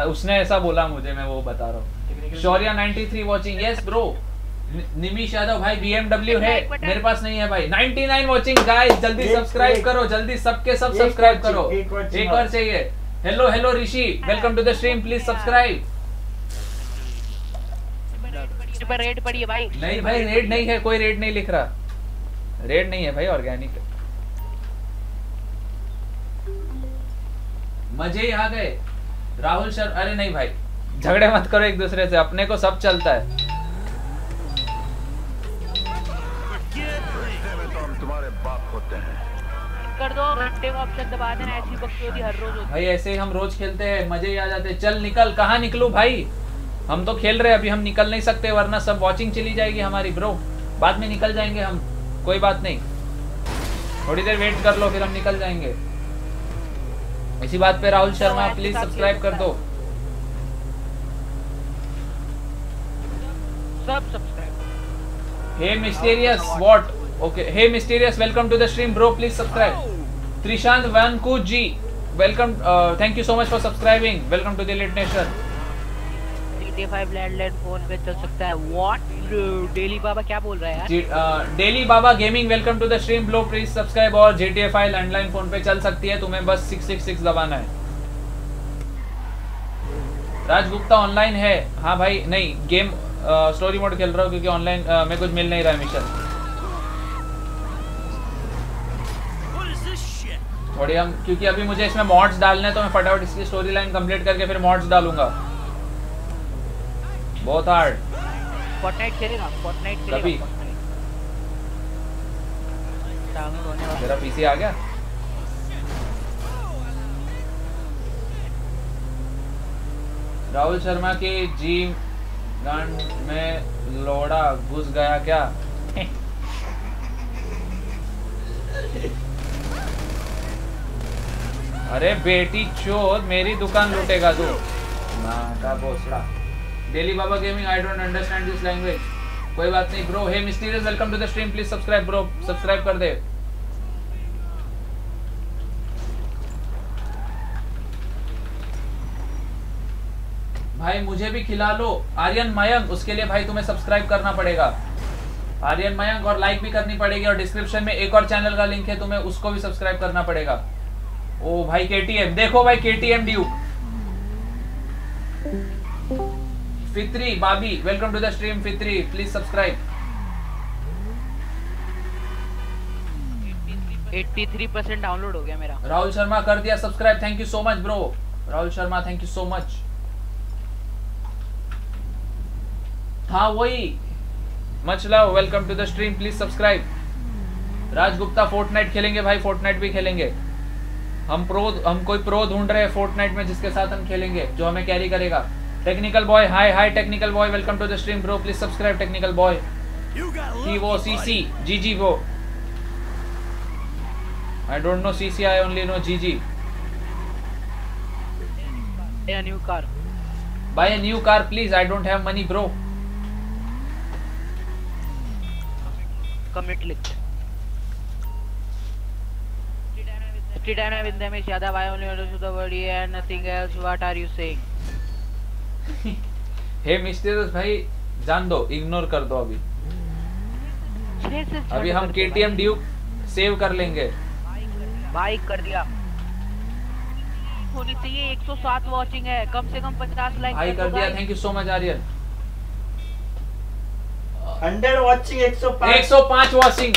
उसने ऐसा बोला मुझे मैं वो बता रहा हूँ Shaurya 93 watching yes bro Nimish Yadav भाई बी एमडब्ल्यू है मेरे पास नहीं है भाई 99 वॉचिंग गाइस जल्दी सब्सक्राइब करो जल्दी सबके सब सब्सक्राइब करो एक और चाहिए hello hello Rishi welcome to the stream please subscribe raid पड़ी है भाई नहीं भाई रेड नहीं है कोई रेड नहीं लिख रहा रेड नहीं है भाई ऑर्गेनिक मजे ही आ गए राहुल शर्मा अरे नहीं भाई झगड़े मत करो एक दूसरे से अपने को सब चलता है भाई ऐसे ही हम रोज खेलते हैं मजे ही आ जाते हैं चल निकल कहाँ निकलू भाई हम तो खेल रहे हैं अभी हम निकल नहीं सकते वरना सब वॉचिंग चली जाएगी हमारी ब्रो बाद में निकल जाएंगे हम कोई बात नहीं थोड़ी देर वेट कर लो फिर हम निकल जाएंगे इसी बात पे राहुल तो शर्मा प्लीज सब्सक्राइब कर दो सब subscribe hey mysterious what okay hey mysterious welcome to the stream bro please subscribe Trishant Wanku ji welcome thank you so much for subscribing welcome to the late nation daily Baba gaming welcome to blow please subscribe और five landline phone पे चल सकती है तुम्हें बस six six six दबाना है Raj Gupta online है हाँ भाई नहीं गेम स्टोरी मोड खेल रहा हूँ क्योंकि ऑनलाइन में कुछ मिल नहीं रहा है मिशन क्योंकि अभी मुझे इसमें मॉड्स डालने हैं तो मैं फटाफट इसकी स्टोरी लाइन कंप्लीट करके फिर मॉड्स डालूंगा बहुत हार्ड फोर्टनाइट खेलेगा फोर्टनाइट कभी मेरा पीसी आ गया राहुल शर्मा के जीव गांड में लोड़ा घुस गया क्या *laughs* अरे बेटी चोर मेरी दुकान लूटेगा तू ना का भोसड़ा daily Baba gaming I don't understand this language कोई बात नहीं bro hey mysterious welcome to the stream please subscribe bro subscribe कर दे भाई मुझे भी खिला लो आर्यन मयंक उसके लिए भाई तुम्हें सब्सक्राइब करना पड़ेगा आर्यन मयंक और लाइक भी करनी पड़ेगी और डिस्क्रिप्शन में एक और चैनल का लिंक है तुम्हें उसको भी सब्सक्राइब करना पड़ेगा ओ भाई के देखो भाई के ड्यू Fitri Babi, welcome to the stream Fitri. Please subscribe. 83% download हो गया मेरा राहुल शर्मा कर दिया subscribe thank you so much bro Rahul Sharma thank you so much था वही much love welcome to the stream please subscribe Raj Gupta Fortnite खेलेंगे भाई Fortnite भी खेलेंगे हम प्रो हम कोई प्रो ढूंढ रहे हैं फोर्टनाइट में जिसके साथ हम खेलेंगे जो हमें कैरी करेगा Technical boy, hi, hi, technical boy. Welcome to the stream, bro. Please subscribe, technical boy. Tivo CC, GG Vo. I don't know CC. I only know GG. Buy a new car. Buy a new car, please. I don't have money, bro. Commit lick. Titana with damage, Yadav, I only understood the word and nothing else. What are you saying? हे मिस्टेरस भाई जान दो ignore कर दो अभी अभी हम KTM Duke save कर लेंगे बाइक कर दिया होनी चाहिए 107 वाचिंग है कम से कम 50 लाइक आई कर दिया thank you so much Aryan 100 watching 105 105 watching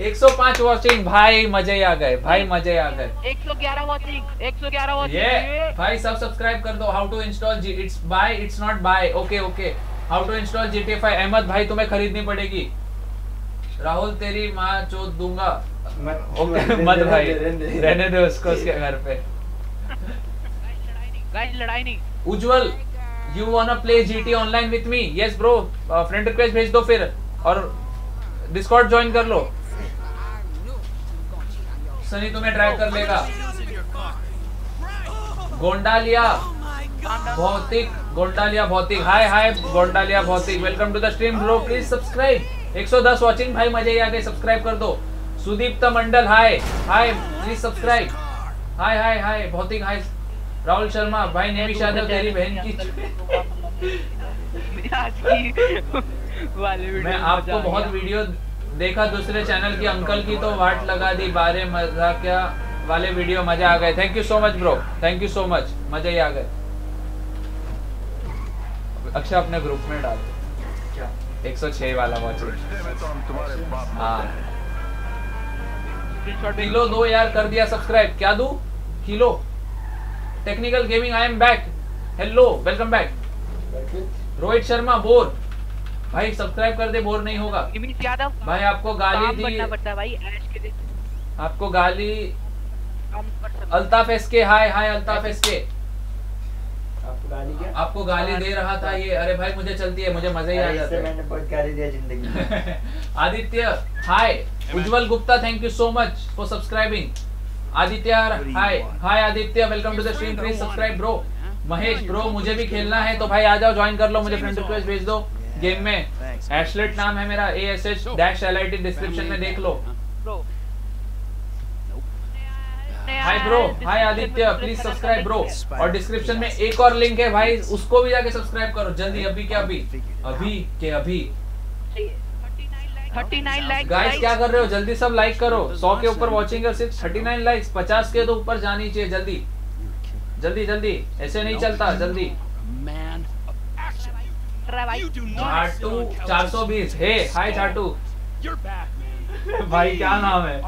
105 watching भाई मजे आ गए भाई मजे आ गए 111 वॉचिंग 111 वॉचिंग ये भाई सब सब्सक्राइब कर दो how to install G it's buy it's not buy okay okay how to install GT five Ahmed भाई तुम्हें खरीदनी पड़ेगी राहुल तेरी माँ चोद दूंगा मत, ओके, मत भाई रहने दे उसको उसके घर पे लड़ाई नहीं Ujjwal you wanna play GT online with me yes bro friend request भेज दो फिर और डिस्कॉर्ड ज्वाइन कर लो सनी तुम्हें ड्रैग कर लेगा गोंडा लिया भौतिक गोंडा लिया भौतिक हाय हाय गोंडा लिया Bhautik welcome to the stream bro please subscribe 110 watching भाई मजे आ गए सब्सक्राइब कर दो Sudipta Mandal hi hi please subscribe hi hi hi Bhautik hi Rahul Sharma भाई नेवी यादव तेरी बहन की *laughs* *laughs* वाले वीडियो मैं आपको बहुत वीडियो देखा दूसरे चैनल की अंकल की तो वाट लगा दी बारे मजा क्या वाले वीडियो मजा आ गए thank you so much bro thank you so much मजा ही आ गए अक्षय अपने ग्रुप में डाल एक सौ छह वाला वॉच तो हाँ किलो दो यार कर दिया सब्सक्राइब क्या दू kilo technical gaming I am back hello welcome back Rohit Sharma bro भाई सब्सक्राइब कर दे बोर नहीं होगा भाई आपको गाली दी भाई आपको गाली अल्ताफ एस के हाय हाय अल्ताफ एस के गाली आपको गाली दे रहा था ये अरे भाई मुझे चलती है मुझे मजा ही आ जाता है मैंने बहुत गाली दिया जिंदगी *laughs* Aditya hi Ujjwal Gupta thank you so much for subscribing Aditya hi hi Aditya welcome to the stream please subscribe bro Mahesh bro मुझे भी खेलना है तो भाई आ जाओ ज्वाइन कर लो मुझे फ्रेंड रिक्वेस्ट भेज दो गेम में एशलेट नाम है मेरा A S H dash L I T description में देख लो hi bro hi Aditya please subscribe bro और डिस्क्रिप्शन में एक और लिंक है भाई उसको भी जाके सब्सक्राइब करो जल्दी अभी के अभी अभी के अभी गाइस क्या कर रहे हो जल्दी सब लाइक करो सौ के ऊपर वॉचिंग है सिर्फ थर्टी नाइन लाइक पचास के तो ऊपर जानी चाहिए जल्दी जल्दी जल्दी ऐसे नहीं चलता जल्दी चाटू चार सौ बीस हाय चाटू *laughs* भाई क्या नाम है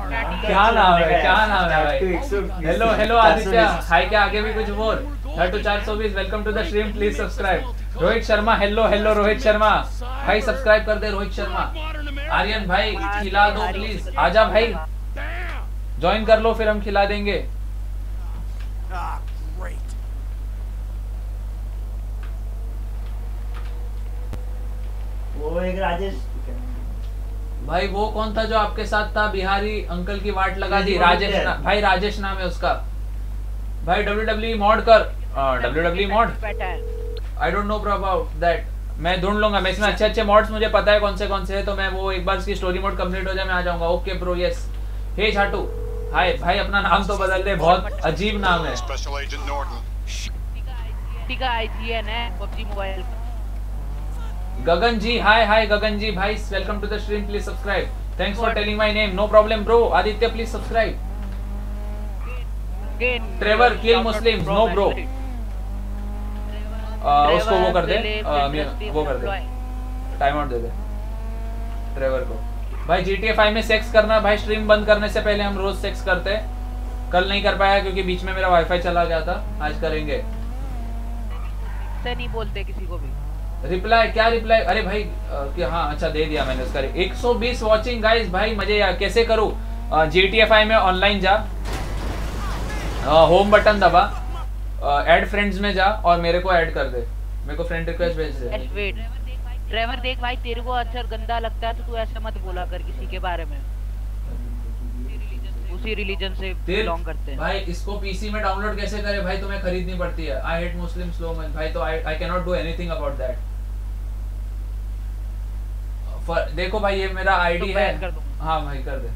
क्या नाम है क्या नाम है भाई हेलो हेलो आदित्य हाय क्या आगे भी कुछ बोल चाटू चार सौ बीस welcome to the stream please subscribe Rohit Sharma hello hello Rohit Sharma भाई सब्सक्राइब कर दे रोहित शर्मा आर्यन भाई खिला दो प्लीज आजा भाई ज्वाइन कर लो फिर हम खिला देंगे हाँ। वो एक राजेश भाई वो कौन था जो आपके साथ था बिहारी अंकल की वाट लगा दी राजेश ना, भाई राजेश नाम है उसका भाई डब्ल्यू डब्ल्यू मॉड कर W W mod I don't know about that मैं ढूंढ लूंगा मैं इसमें अच्छे अच्छे मॉड्स मुझे पता है कौन से कौन से है तो मैं वो एक बार इसकी स्टोरी मोड कम्प्लीट हो जाए मैं आ जाऊंगा ओके ब्रो यस हे छाटू हाय भाई अपना नाम तो बदल दे बहुत अजीब नाम है स्पेशल एजेंट नॉर्टन टिका आईजीएन है PUBG mobile Gagan ji hi hi Gagan ji भाई welcome to the stream please subscribe thanks for telling my name no problem bro Aditya please subscribe Trevor kill Muslim no bro उसको वो कर दे uh, वो कर दे time out दे दे ट्रेवर को भाई जी टी में सेक्स करना भाई स्ट्रीम बंद करने से पहले हम रोज सेक्स करते हैं कल नहीं कर पाया क्योंकि बीच में मेरा वाईफाई चला गया था आज करेंगे नहीं बोलते किसी को भी रिप्लाई क्या रिप्लाई अरे भाई कि हाँ अच्छा दे दिया मैंने उसका 120 वाचिंग गाइस भाई मजे यार कैसे करूँ जीटीएफआई में ऑनलाइन जा होम बटन दबा ऐड फ्रेंड्स में जा और मेरे को ऐड कर दे मेरे को फ्रेंड रिक्वेस्ट भेज दे ड्राइवर देख भाई तेरे को अच्छा गंदा लगता है तो तू ऐसा मत बोला कर किसी के बारे में उसी रिलीजन से बिलोंग करते हैं भाई इसको पीसी में डाउनलोड कैसे करें भाई तुम्हें खरीदनी पड़ती है आई हेट मुस्लिम्स लोग भाई तो I I can not do anything about that पर, देखो भाई ये मेरा आईडी तो है हाँ भाई कर दे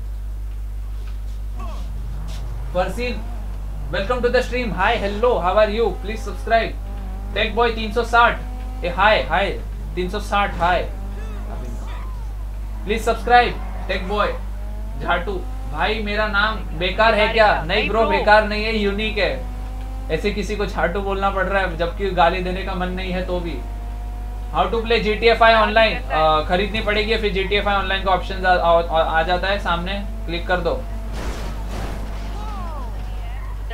परसीन welcome to the stream hi hello how are you please subscribe tech boy 360 A hi hi 360 hi please subscribe tech boy झाटू भाई मेरा नाम बेकार है क्या नहीं ब्रो बेकार नहीं है यूनिक है ऐसे किसी को झाटू बोलना पड़ रहा है जबकि गाली देने का मन नहीं है तो भी how to play G T F I online खरीदनी पड़ेगी फिर G T F I online का ऑप्शन आ, जाता है सामने क्लिक कर दो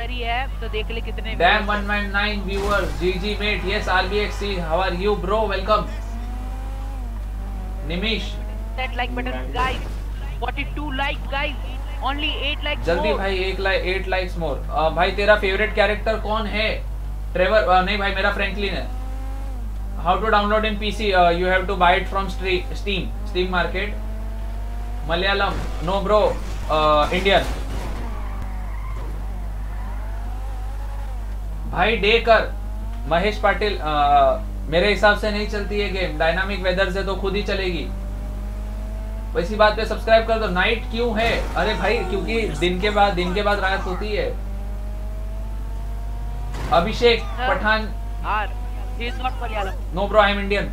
है तो देख ले कितने damn 199 viewers GG mate yes आरबीएक्सी how are you bro welcome Nimish that like button guys 42 like guys only 8 like जल्दी भाई 1 लाइक 8 लाइक्स मोर भाई तेरा फेवरेट कैरेक्टर कौन है ट्रेवर uh, नहीं भाई मेरा फ्रैंकलिन है how to download in pc uh, you have to buy it from steam steam market malayalam no bro uh, indian भाई डे कर महेश पाटिल आ, uh, मेरे हिसाब से नहीं चलती है गेम डायनामिक वेदर से तो खुद ही चलेगी वैसी बात पे सब्सक्राइब कर दो नाइट क्यों है अरे भाई क्योंकि दिन के बाद दिन के बाद रात होती है अभिषेक हाँ। Pathan are no bro I am Indian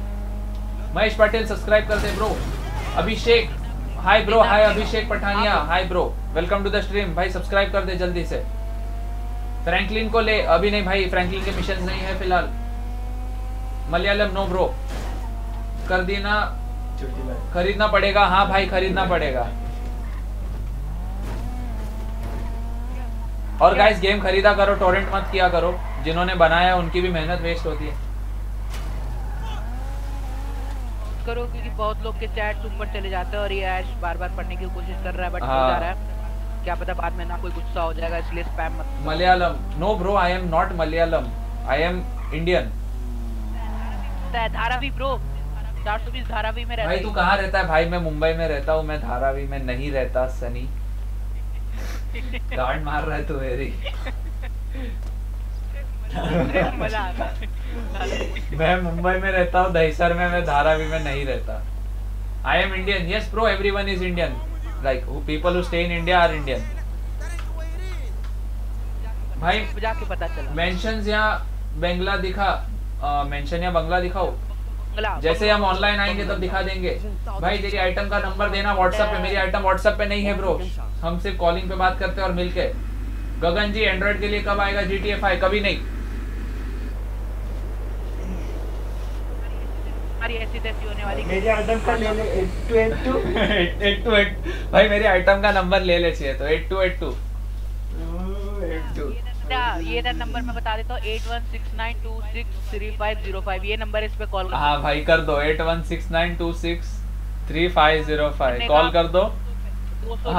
Mahesh Patel subscribe कर दे bro Abhishek hi bro hi Abhishek Pathania hi bro welcome to the stream भाई सब्सक्राइब कर दे जल्दी से फ्रैंकलिन को ले अभी नहीं भाई फ्रैंकलिन के मिशन नहीं है फिलहाल मलयालम नो ब्रो कर देना खरीदना पड़ेगा हाँ भाई खरीदना पड़ेगा और गाइस गेम खरीदा करो टोरेंट मत किया करो जिन्होंने बनाया उनकी भी मेहनत वेस्ट होती है करो क्योंकि बहुत लोग के चैट ऊपर चले जाते हैं और ये ऐश बार बार पढ़ने की कोशिश कर रहा है बट हाँ। जा रहा है क्या पता बाद में ना कोई गुस्सा हो जाएगा इसलिए स्पैम मत Malayalam no bro I am not Malayalam I am Indian Dharavi bro चार सौ बीस धारावी में रहता भाई तू कहाँ रहता है भाई मैं मुंबई में रहता हूँ मैं धारावी में नहीं रहता सनी गार्ड *laughs* मार रहा है तू मेरी *laughs* मैं मुंबई में रहता हूँ दहीसर में मैं धारावी में नहीं रहता I am Indian yes bro everyone is Indian like people stay in India are Indian भाई जाके पता चला मेंशंस या बंगला दिखा मेंशन या बंगला दिखाओ जैसे हम ऑनलाइन आएंगे तब दिखा देंगे भाई तेरी आइटम का नंबर देना व्हाट्सएप पे मेरी आइटम व्हाट्सएप पे नहीं है ब्रो हम सिर्फ कॉलिंग पे बात करते हैं और मिलके गगन जी एंड्रॉइड के लिए कब आएगा जी टी एफ आई कभी नहीं हमारी ऐसी आइटम का ले ले 8282 *laughs* भाई मेरे आइटम का नंबर ले ले चाहिए तो 8282 ये ना नंबर मैं बता देता हूँ eight one six nine two six three five zero five ये नंबर इस पे कॉल कर हाँ भाई कर दो eight one six nine two six three five zero five call कर दो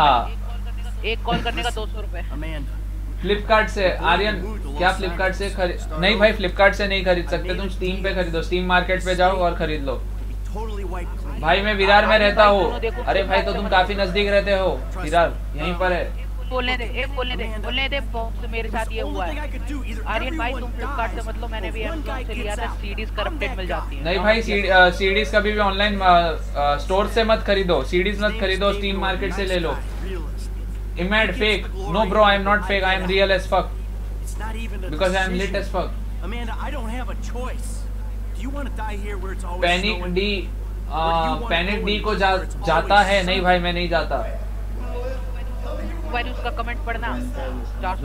हाँ एक कॉल करने का दो सौ रुपये फ्लिपकार्ट से आर्यन क्या फ्लिपकार्ट से खरी... नहीं भाई फ्लिपकार्ट से नहीं खरीद सकते तुम स्टीम पे खरीदो स्टीम मार्केट पे जाओ और खरीद लो भाई मैं विरार में रहता हूँ अरे भाई तो तुम काफी नजदीक रहते हो विरार यहीं पर है बोलने दे ए बोलने दे बोलने दे बॉक्स मेरे साथ ये हुआ है आर्यन भाई तुम फ्लिपकार्ट से मतलब मैंने भी अमेज़न से लिया था सीडीज करप्टेड मिल जाती है नहीं भाई सीडीज uh, कभी भी ऑनलाइन स्टोर uh, uh, से मत खरीदो सीडीज मत खरीदो स्टीम मार्केट से ले लो Imad fake. No, bro, I am not fake. I am real as fuck. It's not even a because I am lit as fuck. Amanda, I don't have a choice. Do you want to die here where it's always Panic D. panic d को जा, जाता है नहीं भाई मैं नहीं जाता भाई उसका कमेंट पढ़ना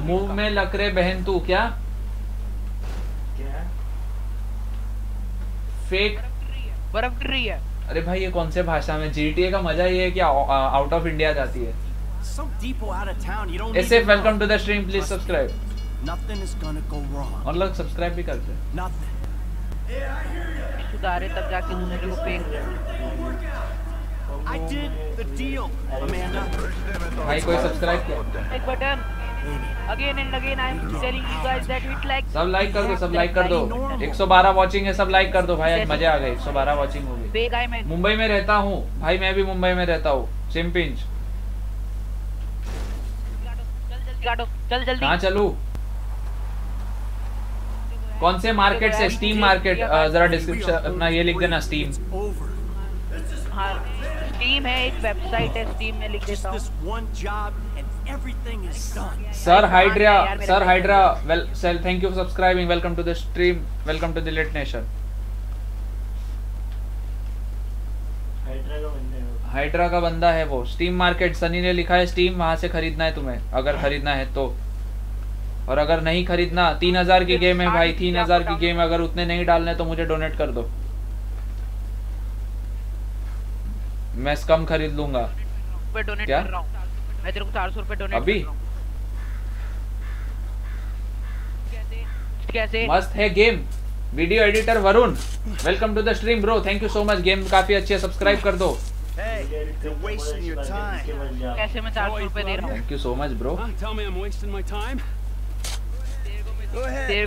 मुंह में लग रहे बहन तू क्या फेक बर्फ गिर रही है अरे भाई ये कौन से भाषा में जीटीए का मजा ये है कि आउट ऑफ इंडिया जाती है Some depot out of town. You don't. need. SF, welcome to the stream. Please subscribe. Nothing is gonna go wrong. और लोग subscribe भी करते हैं. Nothing. सुधारे तब जाके दूसरे को पेंग I did the deal, Amanda. भाई कोई subscribe किया? एक button. Again and again I am telling you guys that hit like. सब like कर दो, सब like कर दो. 112 watching है, सब like कर दो भाई. आज मजा आ गई. 112 watching होगी. मुंबई में रहता हूँ. भाई मैं भी मुंबई में रहता हूँ. चिमपिंच. काटो चल जल्दी हाँ, कौन से मार्केट से स्टीम मार्केट जरा डिस्क्रिप्शन अपना ये लिख देना स्टीम स्टीम हाँ, है एक वेबसाइट है स्टीम में लिख देता thank you subscribing welcome to the welcome to the Hydra का बंदा है वो स्टीम मार्केट सनी ने लिखा है स्टीम वहां से खरीदना है तुम्हें अगर खरीदना है तो और अगर नहीं खरीदना तीन हजार की गेम है भाई तीन हजार की गेम अगर उतने नहीं डालने तो मुझे डोनेट कर दो मैं स्कम खरीद लूंगा क्या मैं तेरे को चार सौ डोनेट अभी कैसे मस्त है game video editor Varun welcome to the stream bro thank you so much game काफी अच्छी है सब्सक्राइब कर दो तेरे को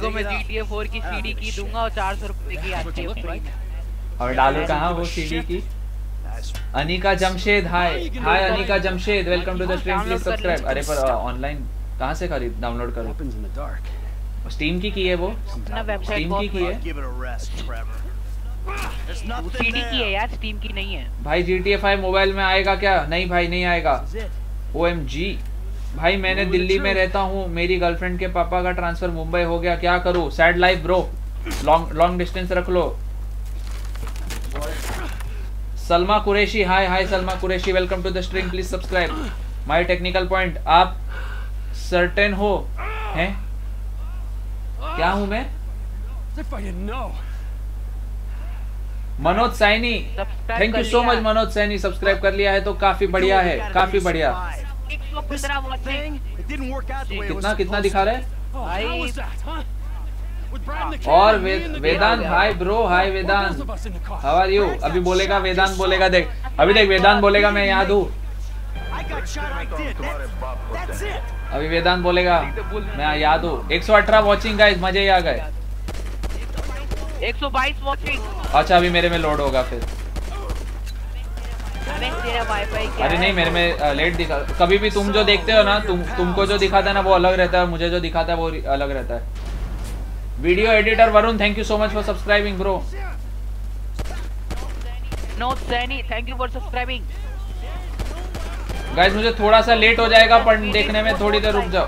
मैं की ah. की दूंगा और चार रुपए की आती है और कहाँ वो सी की Anika Jamshed hi hi Jamshed welcome to the stream please subscribe अरे पर ऑनलाइन uh, कहाँ से खरीद डाउनलोड करो स्टीम की की है वो स्टीम की की है सीडी की है यार स्टीम की नहीं है भाई जी टी मोबाइल में आएगा क्या नहीं भाई नहीं आएगा ओ एम जी भाई मैंने दिल्ली में रहता हूँ मेरी गर्लफ्रेंड के पापा का ट्रांसफर मुंबई हो गया क्या करूँ sad life bro long long distance रख लो Salma Qureshi hi hi Salma Qureshi welcome to the stream please subscribe my technical point आप सर्टेन हो हैं क्या हूँ मैं Manoj Saini thank you so much Manoj Saini subscribe कर लिया है तो काफी बढ़िया है काफी बढ़िया कितना कितना दिखा रहे oh, और वे, Vedant hi bro hi Vedant how are you अभी बोलेगा वेदांत बोलेगा देख अभी देख वेदांत बोलेगा मैं याद हूँ अभी वेदांत बोलेगा मैं याद हूँ एक सौ अठारह वॉचिंग गाइस मजे ही आ गए 122 अच्छा अभी मेरे में लोड होगा फिर अरे नहीं मेरे में लेट दिखा कभी भी तुम जो देखते हो ना तुम तुमको जो दिखाता है ना वो अलग रहता है मुझे जो दिखाता है वो अलग रहता है video editor Varun thank you so much for subscribing bro no Saini thank you for subscribing guys मुझे थोड़ा सा लेट हो जाएगा पर देखने में थोड़ी देर रुक जाओ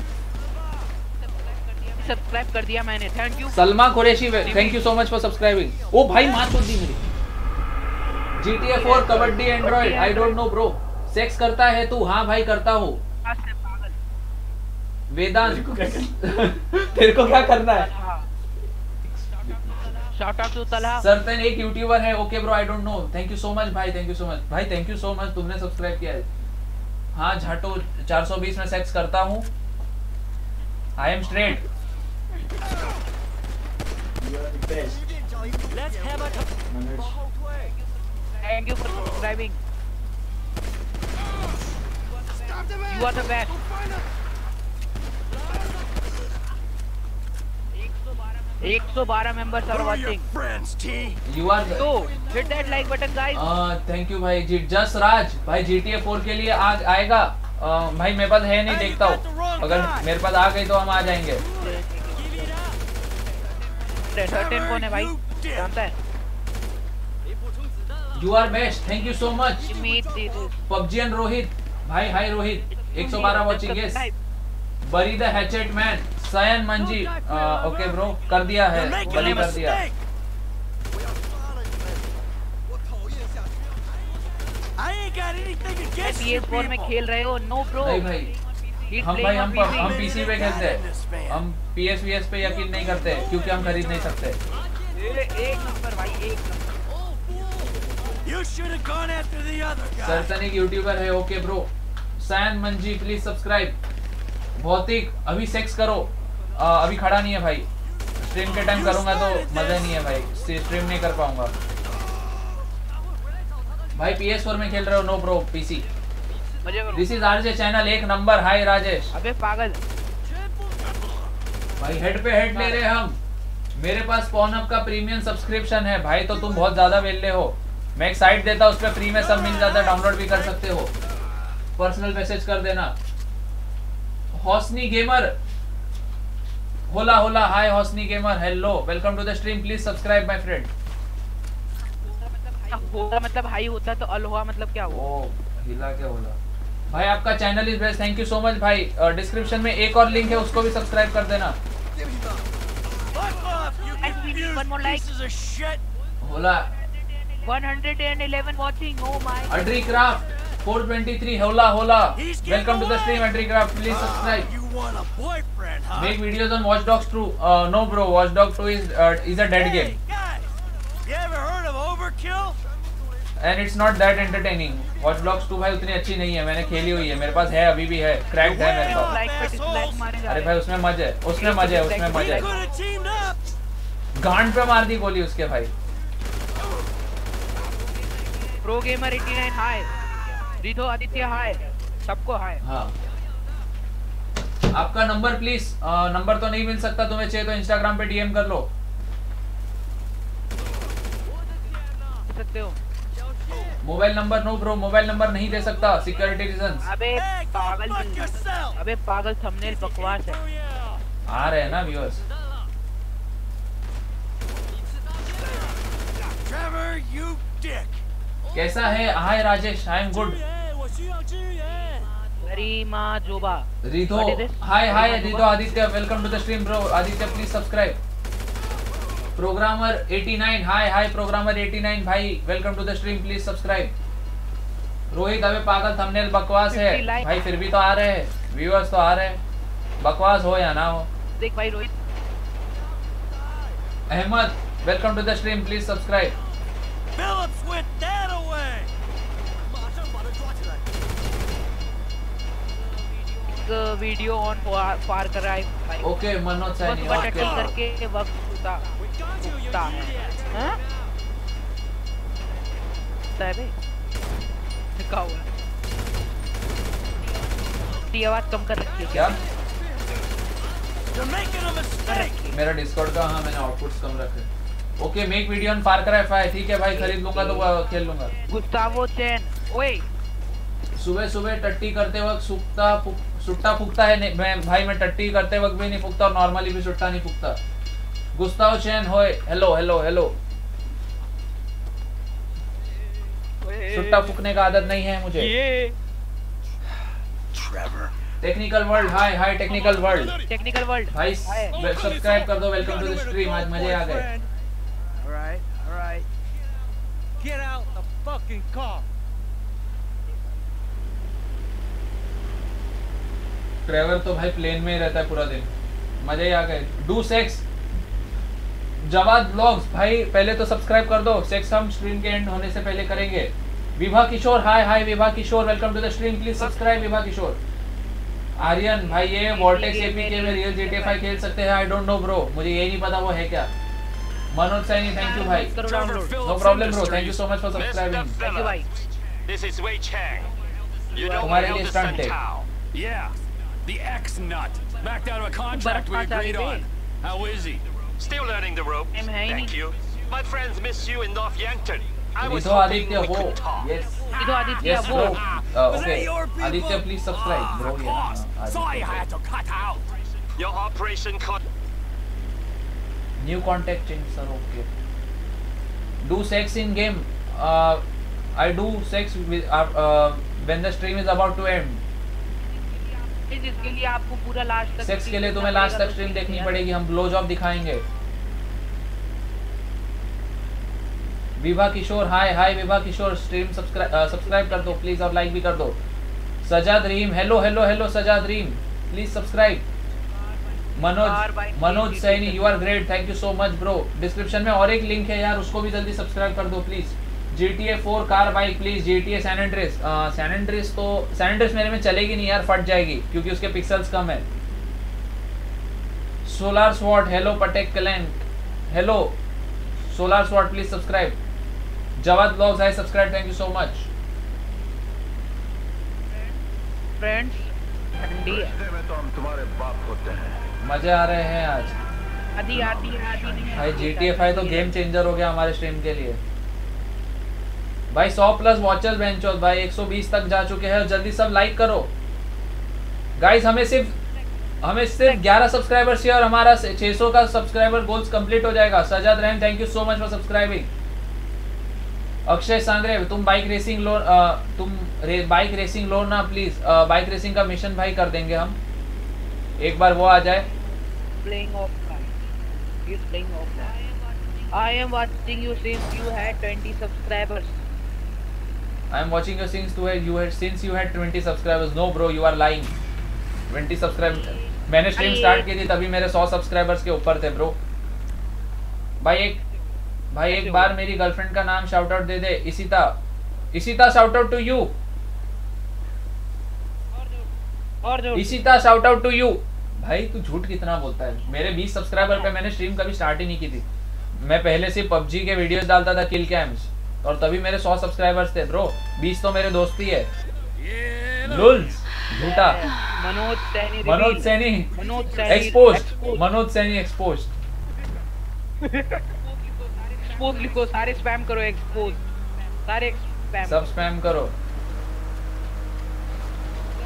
सब्सक्राइब कर दिया मैंने thank you Salma Qureshi thank you so much for subscribing ओ भाई मार छोड़ दी मेरी GTA 4 kabaddi Android I don't know bro sex करता है तू हां भाई करता हूं वेदांत तेरे को क्या करना है *laughs* सर सरतन एक यूट्यूबर है okay bro I don't know thank you so much भाई थैंक यू सो मच भाई थैंक यू सो मच तुमने सब्सक्राइब किया है हाँ झाटो 420 में सेक्स करता हूँ I am straight You are the best. Let's you are the एक सौ बारह मेंबर्स यू आर तो hit like button thank you भाई राज भाई GTA 4 के लिए आ, आएगा uh, भाई मेरे पास है नहीं देखता हूँ अगर मेरे पास आ गई तो हम आ जाएंगे सर्टेन कौन है भाई जानता है you are best thank you so much PUBG and Rohit भाई हाय रोहित 112 बरी द हैचेट मैन सयन मंजी ओके ब्रो कर दिया है बली कर दिया में खेल रहे हो नो ब्रो नहीं भाई हम भाई हम PC. हम पीसी पे खेलते हैं हम पीएसवीएस पे यकीन नहीं करते क्योंकि हम खरीद नहीं सकते एक सरसनिक यूट्यूबर है ओके ब्रो सैन मंजी प्लीज सब्सक्राइब भौतिक अभी सेक्स करो आ, अभी खड़ा नहीं है भाई स्ट्रीम के टाइम करूंगा तो मजा नहीं है भाई स्ट्रीम नहीं कर पाऊंगा भाई पी फोर में खेल रहे हो no bro PC this is RJ channel एक नंबर हाय राजेश अबे पागल भाई हेड पे हेड ले रहे हम मेरे पास अप का प्रीमियम सब्सक्रिप्शन है भाई तो तुम बहुत ज्यादा वेल्ले हो मैं एक साइट देता हूं उस पे फ्री में सब मिल जाता डाउनलोड भी कर सकते हो पर्सनल मैसेज कर देना हॉस्नी गेमर होला होला hi Hosni gamer hello welcome to the stream please subscribe my friend मतलब हाई होता मतलब हाई होता तो अल मतलब क्या हुआ हिला क्या होला भाई आपका channel is best thank you so much भाई डिस्क्रिप्शन में एक और लिंक है उसको भी सब्सक्राइब कर देना oh होला होला welcome to the stream please subscribe you make videos on Watch Dogs 2 no bro Watch Dog 2 is is a dead game you have heard of Overkill and it's not that entertaining watch blocks two भाई उतनी अच्छी नहीं है मैंने खेली हुई है मेरे पास है अभी भी है क्रैक है मेरे पास अरे भाई उसमें मजा है उसमें मजा है उसमें मजा है गांड पे मार दी गोली उसके भाई pro gamer 89 hi Ridho Aditya hi सबको हाय हां आपका नंबर प्लीज नंबर तो नहीं मिल सकता तुम्हें चाहिए तो Instagram पे DM कर लो सकते हो mobile number no bro mobile number नहीं दे सकता सिक्योरिटी रीजन अबे पागल अबे पागल थंबनेल बकवास है आ रहे हैं ना व्यूअर्स कैसा है hi Rajesh I am good Rima Joba Ridho hi hi Ridho Aditya welcome to the stream bro Aditya please subscribe programmer 89 hi hi programmer 89 भाई welcome to the stream please subscribe Rohit अबे पागल थंबनेल बकवास है भाई फिर भी तो आ रहे हैं व्यूअर्स तो आ रहे हैं बकवास हो या ना हो देख भाई Rohit Ahmed welcome to the stream please subscribe Philips with that away video on पार कर रहा है ओके मनोज सैनी ओके करके वक्त होता कुत्ता हाँ? है भाई थका हुआ की आवाज कम कर रखी है क्या मेरा डिस्कॉर्ड का हाँ मैंने आउटपुट्स कम रखे okay make video on parkour FI ठीक है भाई खरीद लूंगा तो खेल लूंगा गुस्तावो चैन ओए सुबह सुबह टट्टी करते वक्त सुखता सुट्टा फुकता है मैं भाई मैं टट्टी करते वक्त भी नहीं फुकता और नॉर्मली भी सुट्टा नहीं फुकता गुस्ताव चैन होए हेलो हेलो हेलो सुट्टा eh, फुकने का आदत नहीं है मुझे technical world hi hi technical world technical world भाई सब्सक्राइब कर दो वेलकम टू द स्ट्रीम आज मजे आ गए alright alright get out the fucking car Trevor तो भाई प्लेन में ही रहता है पूरा दिन मजे ही आ गए डू सेक्स जवाद ब्लॉग्स भाई पहले तो सब्सक्राइब कर दो सेक्स हम स्ट्रीम के एंड होने से पहले करेंगे Vibha Kishore hi hi Vibha Kishore welcome to the stream please subscribe Vibha Kishore Aryan भाई ये वोल्टेक्स एपीके में रियल जीटीएफआई खेल सकते हैं आई डोंट नो ब्रो मुझे ये नहीं पता वो है क्या मनोज सैनी थैंक यू भाई no problem bro thank you so much for subscribing thank you you भाई दिस इज वे हमारे लिए स्टंट है The X nut backed out of a contract we agreed on how is he Still learning the ropes. I'm Thank you. My friends miss you in North Yankton. I was hoping we could talk. Yes. Yes, bro. Uh, okay. Aditya, please subscribe, ah, bro. Yeah. Uh, so I had to cut out. Your operation cut. New contact change, sir. okay. Do sex in game. Uh, I do sex with uh, uh, when the stream is about to end. है जिसके लिए आपको पूरा last तक sex के लिए तुम्हें last तक स्ट्रीम तो देखनी पड़ेगी हम ब्लो जॉब दिखाएंगे Vibha Kishore hi hi Vibha Kishore stream subscribe कर दो प्लीज और लाइक भी कर दो Sajjad Reem hello hello hello Sajjad रीम please subscribe Manoj Manoj Saini you are great thank you so much bro description में और एक लिंक है यार उसको भी जल्दी सब्सक्राइब कर दो please GTA 4 car bike please GTA San Andreas San Andreas San तो San Andreas मेरे में चलेगी नहीं यार फट जाएगी क्योंकि उसके पिक्सल्स कम है सोलार स्वॉट हेलो पटेक कलैंक hello solar swat please subscribe Jawad blogs I subscribe thank you so much friends ठंडी है तो हम तुम्हारे बाप होते हैं मजे आ रहे हैं आज आदि आदि आदि नहीं भाई GTA 5 तो गेम चेंजर हो गया हमारे स्ट्रीम के लिए भाई सौ प्लस वॉचर्स बेंचो भाई एक सौ बीस तक जा चुके हैं जल्दी सब लाइक करो गाइस हमें सिर्फ हमें सिर्फ 11 सब्सक्राइबर से और हमारा 600 का सब्सक्राइबर गोल्स कंप्लीट हो जाएगा सजाद रहन thank you so much for subscribing Akshay Sangre तुम बाइक रेसिंग आ, तुम रे, बाइक रेसिंग लो ना प्लीज बाइक रेसिंग का मिशन भाई कर देंगे हम एक बार वो आ जाए I am watching you since you had 20 subscribers. I am watching you since you had you had since you had 20 subscribers. No bro, you are lying. 20 subscribe मैंने stream start की थी तभी मेरे 100 सब्सक्राइबर्स के ऊपर थे ब्रो भाई एक भाई एक अच्छा। बार मेरी गर्लफ्रेंड का नाम शाउट आउट दे दे Isita Isita shout out to you और जो Isita shout out to you भाई तू झूठ कितना बोलता है मेरे 20 सब्सक्राइबर पे मैंने स्ट्रीम कभी स्टार्ट ही नहीं की थी मैं पहले से PUBG के वीडियोस डालता था किल कैम्स और तभी मेरे सौ सब्सक्राइबर्स थे ब्रो बीस तो मेरे दोस्त ही है झूठा मनोज सैनी मनोज सैनी मनोज मनोज सैनी एक्सपोज्ड एक्सपोज लिखो सारे स्पैम करो एक्सपोज सारे स्पैम सब स्पैम करो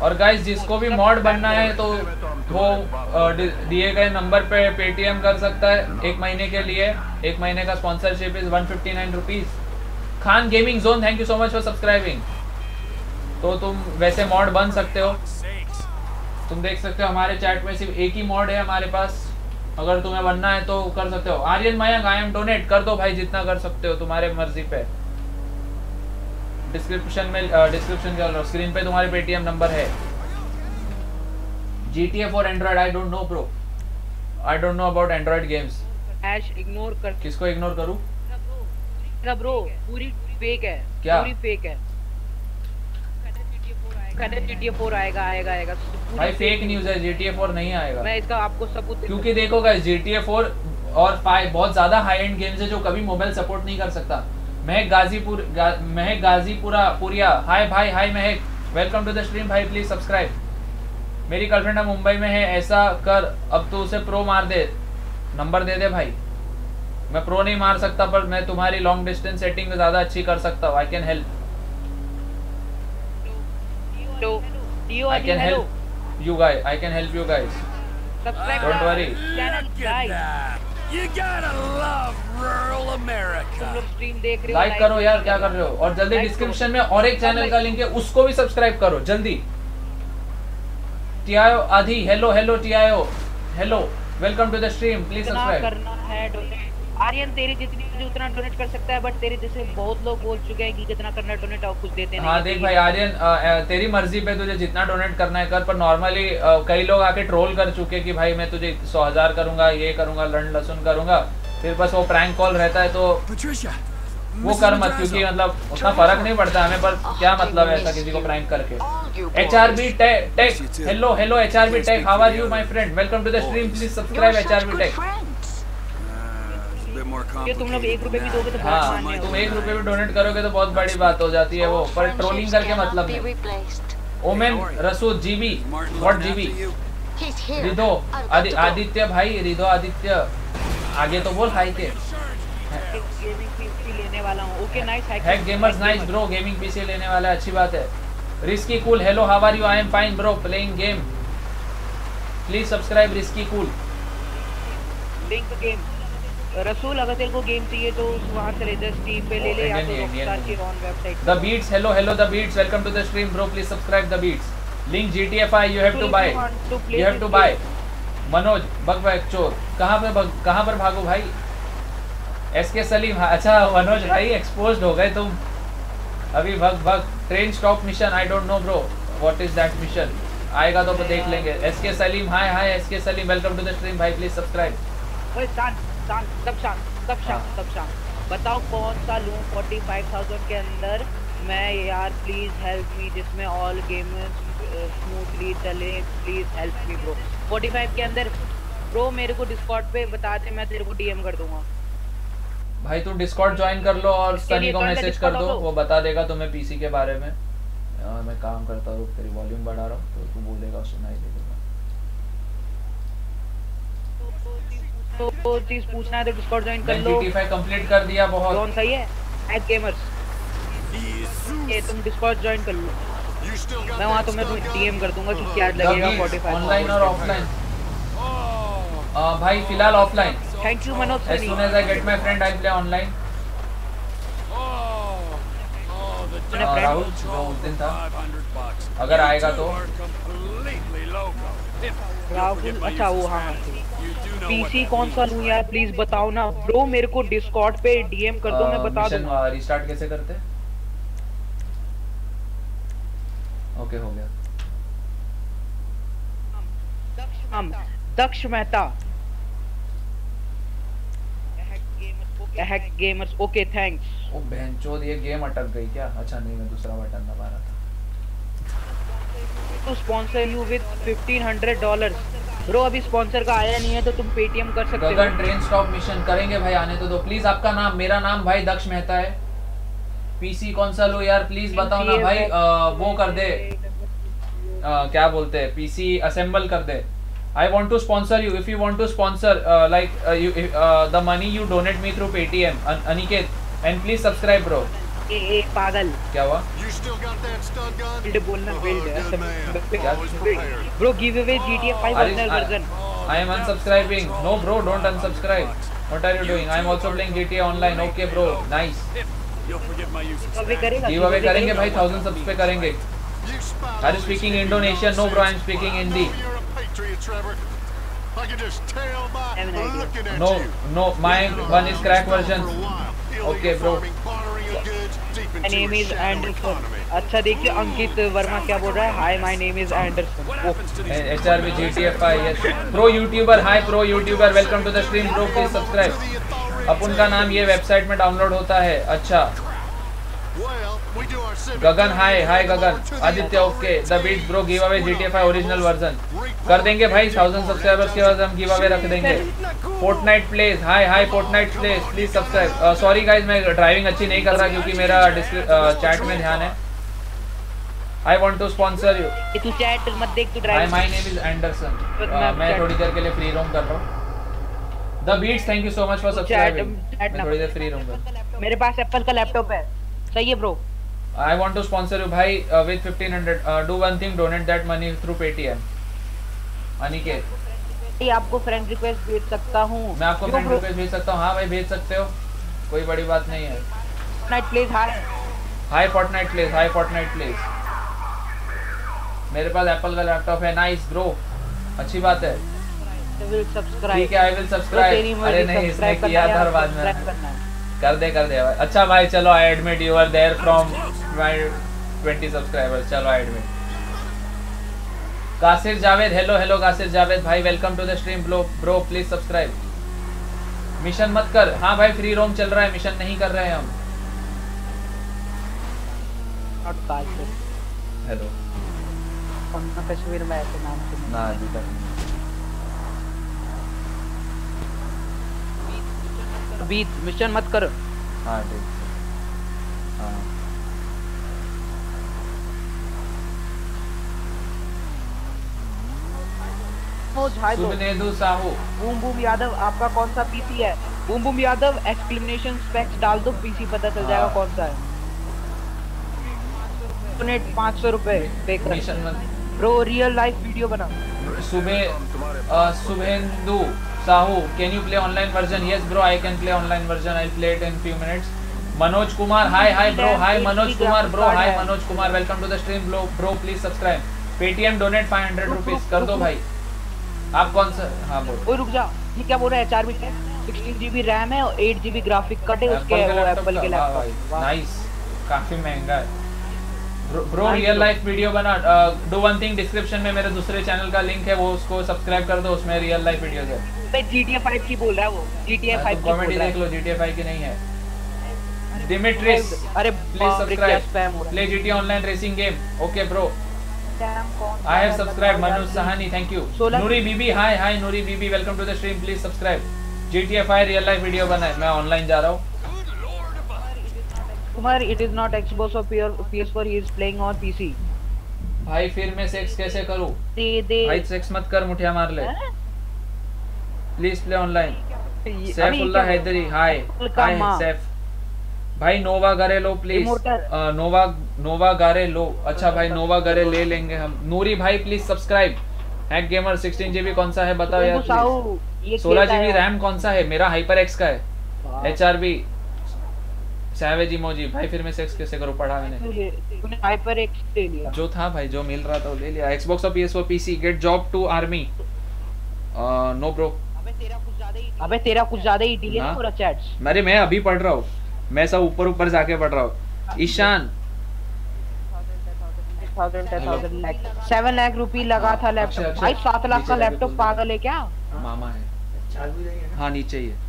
और गाइस जिसको भी मॉड बनना है तो वो दिए गए नंबर पे पेटीएम कर सकता है एक महीने के लिए एक महीने का sponsorship is one fifty nine rupees Khan gaming zone thank you so much for subscribing तो तुम वैसे मॉड बन सकते हो तुम देख सकते हो हमारे चैट में सिर्फ एक ही मॉड है हमारे पास अगर तुम्हें बनना है तो कर सकते हो Aryan Mayank I am donate कर दो भाई जितना कर सकते हो तुम्हारे मर्जी पे डिस्क्रिप्शन में डिस्क्रिप्शन uh, स्क्रीन पे तुम्हारे पेटीएम नंबर है GTA for Android I don't know bro I don't know about Android games Android games ignore कर किसको इग्नोर करूँ ब्रो पूरी फेक है क्या पूरी फेक है आएगा आएगा आएगा भाई फेक न्यूज है नहीं आपको सबूत क्योंकि और बहुत ज्यादा हाई एंड गेम्स है जो कभी मोबाइल सपोर्ट नहीं कर सकता महक गाजीपुर गा, महक गाजीपुरा पुरिया हाय भाई hi Mahak welcome to the stream भाई प्लीज सब्सक्राइब मेरी गर्लफ्रेंड मुंबई में है ऐसा कर अब तो उसे प्रो मार दे नंबर दे दे भाई मैं प्रो नहीं मार सकता पर मैं तुम्हारी लॉन्ग डिस्टेंस सेटिंग में ज़्यादा अच्छी कर सकता हूँ I can help I can help you guys I can help you guys don't worry like करो यार क्या कर रहे हो और जल्दी डिस्क्रिप्शन में और एक चैनल का लिंक है उसको भी सब्सक्राइब करो जल्दी टीआईओ आधी hello hello TIO hello welcome to the stream please subscribe करना है डोनेट आर्यन तेरी जितनी मुझे उतना डोनेट कर सकता है बट तेरे जैसे बहुत लोग बोल चुके हैं कि कितना करना डोनेट और कुछ देते हाँ, हैं हाँ देख भाई आर्यन तेरी मर्जी पे तुझे जितना डोनेट करना है कर पर नॉर्मली कई लोग आके ट्रोल कर चुके कि भाई मैं तुझे सौ हजार करूंगा ये करूंगा लंड लसुन करूंगा फिर बस वो प्रैंक कॉल रहता है तो वो कर मत क्योंकि मतलब उतना फर्क नहीं पड़ता हमें पर क्या मतलब है ऐसा किसी को प्रैंक करके HRB R tech hello hello HRB tech how are you my friend welcome to the stream please subscribe HRB tech तुम लोग एक रुपए भी दोगे तो हाँ तुम एक रुपए भी डोनेट करोगे तो बहुत बड़ी बात हो जाती है वो पर ट्रोलिंग करके मतलब ओमेन रसूद जीबी व्हाट जीबी रिदो आदित्य भाई रिदो आदित्य आगे तो बोल हाई के लेने वाला hack gamers nice bro gaming PC लेने वाला अच्छी बात है risky cool hello how are you I am fine bro playing game please subscribe risky cool link game Rasool अगर तेरे को गेम चाहिए तो वहां से ले दे स्टीम पे ले ले या तो रॉकस्टार की on website the beats hello hello the beats welcome to the stream bro please subscribe the beats link GTFI you have to buy you have to buy Manoj bug back चोर कहां पे कहां पर भागो भाई S K Salim अच्छा मनोज भाई exposed हो गए तुम अभी भग भग train stop mission I don't know bro what is that mission आएगा तो देख लेंगे S K Salim hi hi S K Salim welcome to the stream भाई प्लीज सब्सक्राइब शांत सब शांत सब शांत सब शांत बताओ कौन सा लूँ फोर्टी फाइव थाउजेंड के अंदर मैं यार प्लीज़ हेल्प मी जिसमें ऑल गेम स्मूथली चले please help me bro forty five के अंदर ब्रो मेरे को डिस्कॉर्ड पे बता दे मैं तेरे को डीएम कर दूंगा भाई तू डिस्कॉर्ड ज्वाइन कर लो और सनी को मैसेज कर दो वो बता देगा तुम्हें पीसी के बारे में और मैं काम करता हूँ तेरी वॉल्यूम बढ़ा रहा हूँ तो तू बोलेगा सुनाई देगा तो को तो चीज पूछना है तो डिस्कॉर्ड ज्वाइन कर लो कंप्लीट कर दिया बहुत कौन सही है एट गेमर्स ये तुम डिस्कॉर्ड ज्वाइन कर लो मैं वहाँ तुम्हें डीएम कर दूंगा कि क्या लगेगा 45 ऑनलाइन और ऑफलाइन भाई फिलहाल offline thank you Manoj as soon as I get my friend I play online अगर आएगा तो राहुल अच्छा वो हाँ पीसी हाँ, कौन सा लू यार प्लीज बताओ ना ब्रो मेरे को डिस्कॉर्ड पे डीएम कर दो मैं बता uh, दूँ रिस्टार्ट uh, कैसे करते ओके हो गया Daksh Mehta hack gamers okay thanks ओ बहनचोद ये गेम अटक गई क्या अच्छा नहीं मैं दूसरा बटन दबा रहा था to sponsor you with fifteen hundred dollar bro अभी स्पॉन्सर का आया नहीं है तो तुम पेटीएम कर सकते हो ट्रेन स्टॉप मिशन करेंगे भाई आने तो दो तो प्लीज आपका नाम मेरा नाम भाई दक्ष मेहता है पीसी कौन सा लो यार प्लीज बताओ ना भाई आ, वो कर दे आ, क्या बोलते हैं पीसी असेंबल कर दे I want to sponsor you if you want to sponsor like the money you donate me through Paytm Aniket and please subscribe bro ए ए पागल क्या हुआ बिल्ड बोलना build bro give away GTA 5 original version I am unsubscribing no bro don't unsubscribe what are you doing I am also playing GTA online okay bro nice give away करेंगे भाई 1000 subs पे करेंगे are you speaking Indonesian no bro I am speaking Hindi I can just tell by looking at no, you. No, no, my one is crack version. Okay, bro. My name अच्छा देखिए अंकित वर्मा क्या बोल रहा है hi my name is Anderson H R B yes pro YouTuber hi pro YouTuber welcome to the stream pro please subscribe अपन का नाम ये website में डाउनलोड होता है अच्छा Gagan hi hi Gagan Aditya okay the beat bro give away GTA 5 original version कर देंगे भाई 1000 सब्सक्राइबर्स के बाद हम गिव अवे रख देंगे Fortnite plays hi hi Fortnite plays please subscribe sorry guys मैं ड्राइविंग अच्छी नहीं कर रहा क्योंकि मेरा चैट uh, में ध्यान है I want to sponsor you तू चैट मत देख तू drive my name is Anderson मैं थोड़ी देर के लिए फ्री रोम कर रहा हूं the beats thank you so much for subscribing मैं थोड़ी देर फ्री रहूंगा मेरे पास एप्पल का लैपटॉप है सही है bro I want to sponsor you भाई with 1500 do one thing donate that money through Paytm Aniket ये आपको फ्रेंड रिक्वेस्ट भेज सकता हूं मैं आपको फ्रेंड रिक्वेस्ट भेज सकता हूं हां भाई भेज सकते हो कोई बड़ी बात नहीं है night please hi hi Fortnite please hi Fortnite please मेरे पास एप्पल का लैपटॉप है नाइस ब्रो अच्छी बात है आई विल सब्सक्राइब ठीक है आई विल सब्सक्राइब अरे नहीं इसने किया था बाद में कर दे कर दे भाई अच्छा भाई चलो I admit you are there from my 20 subscriber चलो I admit Kasir Javed hello hello Kasir Javed भाई welcome to the stream bro bro please subscribe mission मत कर हां भाई फ्री रोम चल रहा है मिशन नहीं कर रहे हैं हम हेलो कौन सा कश्मीर में ऐसे नाम से ना जी अभी मिशन मत हाँ ठीक हाँ। बूम बूम यादव आपका कौन सा पीसी है boom boom Yadav explanation specs डाल दो पीसी पता चल जाएगा हाँ। कौन सा है पाँच सौ रुपए कर ब्रो रियल लाइफ वीडियो बना सुबह Sahu, can you play online version? Yes, bro, I can play online version. I'll play it in few minutes. Manoj Kumar, hi, hi, bro, hi, Manoj Kumar, bro, hi, Manoj Kumar. Welcome to the stream, bro, bro please subscribe. Paytm donate 500 rupees कर दो भाई. आप कौन सा हाँ बोल. ओ रुक जा. ये क्या बोल रहा है? चार मिनट. 16 GB RAM है और 8 GB ग्राफिक कार्ड है उसके एप्पल के लैपटॉप. नाइस. काफी महंगा है. ब्रो रियल लाइफ वीडियो बना डू वन थिंग डिस्क्रिप्शन में मेरे दूसरे चैनल का लिंक है वो उसको सब्सक्राइब कर दो उसमें रियल लाइफ वीडियोस है GTA 5 की बोल रहा है वो GTA 5 की कॉमेडी देख लो GTA 5 की नहीं है डिमिट्रिस अरे please subscribe play GTA online racing game okay bro I have subscribe Manoj Sahani thank you Noori Bibi hi hi Noori Bibi welcome to the stream please subscribe GTA 5 real life video बना मैं online जा रहा हूं Kumar, it is not Xbox or PS4. He is playing on PC. भाई फिर मैं sex कैसे करूं? दे दे। भाई सेक्स मत कर मुठिया मार ले। है? हाँ? Please play online Saifullah Haidari hi hi Saif भाई नोवा गरे लो प्लीज नोवा नोवा गरे लो अच्छा भाई नोवा गरे ले लेंगे हम नूरी भाई please subscribe hack gamer 16 GB कौन सा है बताओ यार सोलह जीबी रैम कौन सा है मेरा हाइपर एक्स का है एचआरबी सैवेज इमोजी भाई फिर मैं सेक्स कैसे करूं पढ़ा मैंने तूने हाइपर एक्स ले लिया जो था भाई जो मिल रहा था वो ले लिया एक्सबॉक्स और PS four PC get job to army no bro अबे तेरा कुछ ज्यादा ही डिले हो रहा चैट्स अरे मैं अभी पढ़ रहा हूं मैं सब ऊपर ऊपर जाके पढ़ रहा हूं ईशान 7 लाख रुपए लगा था लैपटॉप हाँ, अच्छा, भाई 7 अच्छा। लाख का लैपटॉप पागल है क्या हाँ, मामा है हां नीचे ही है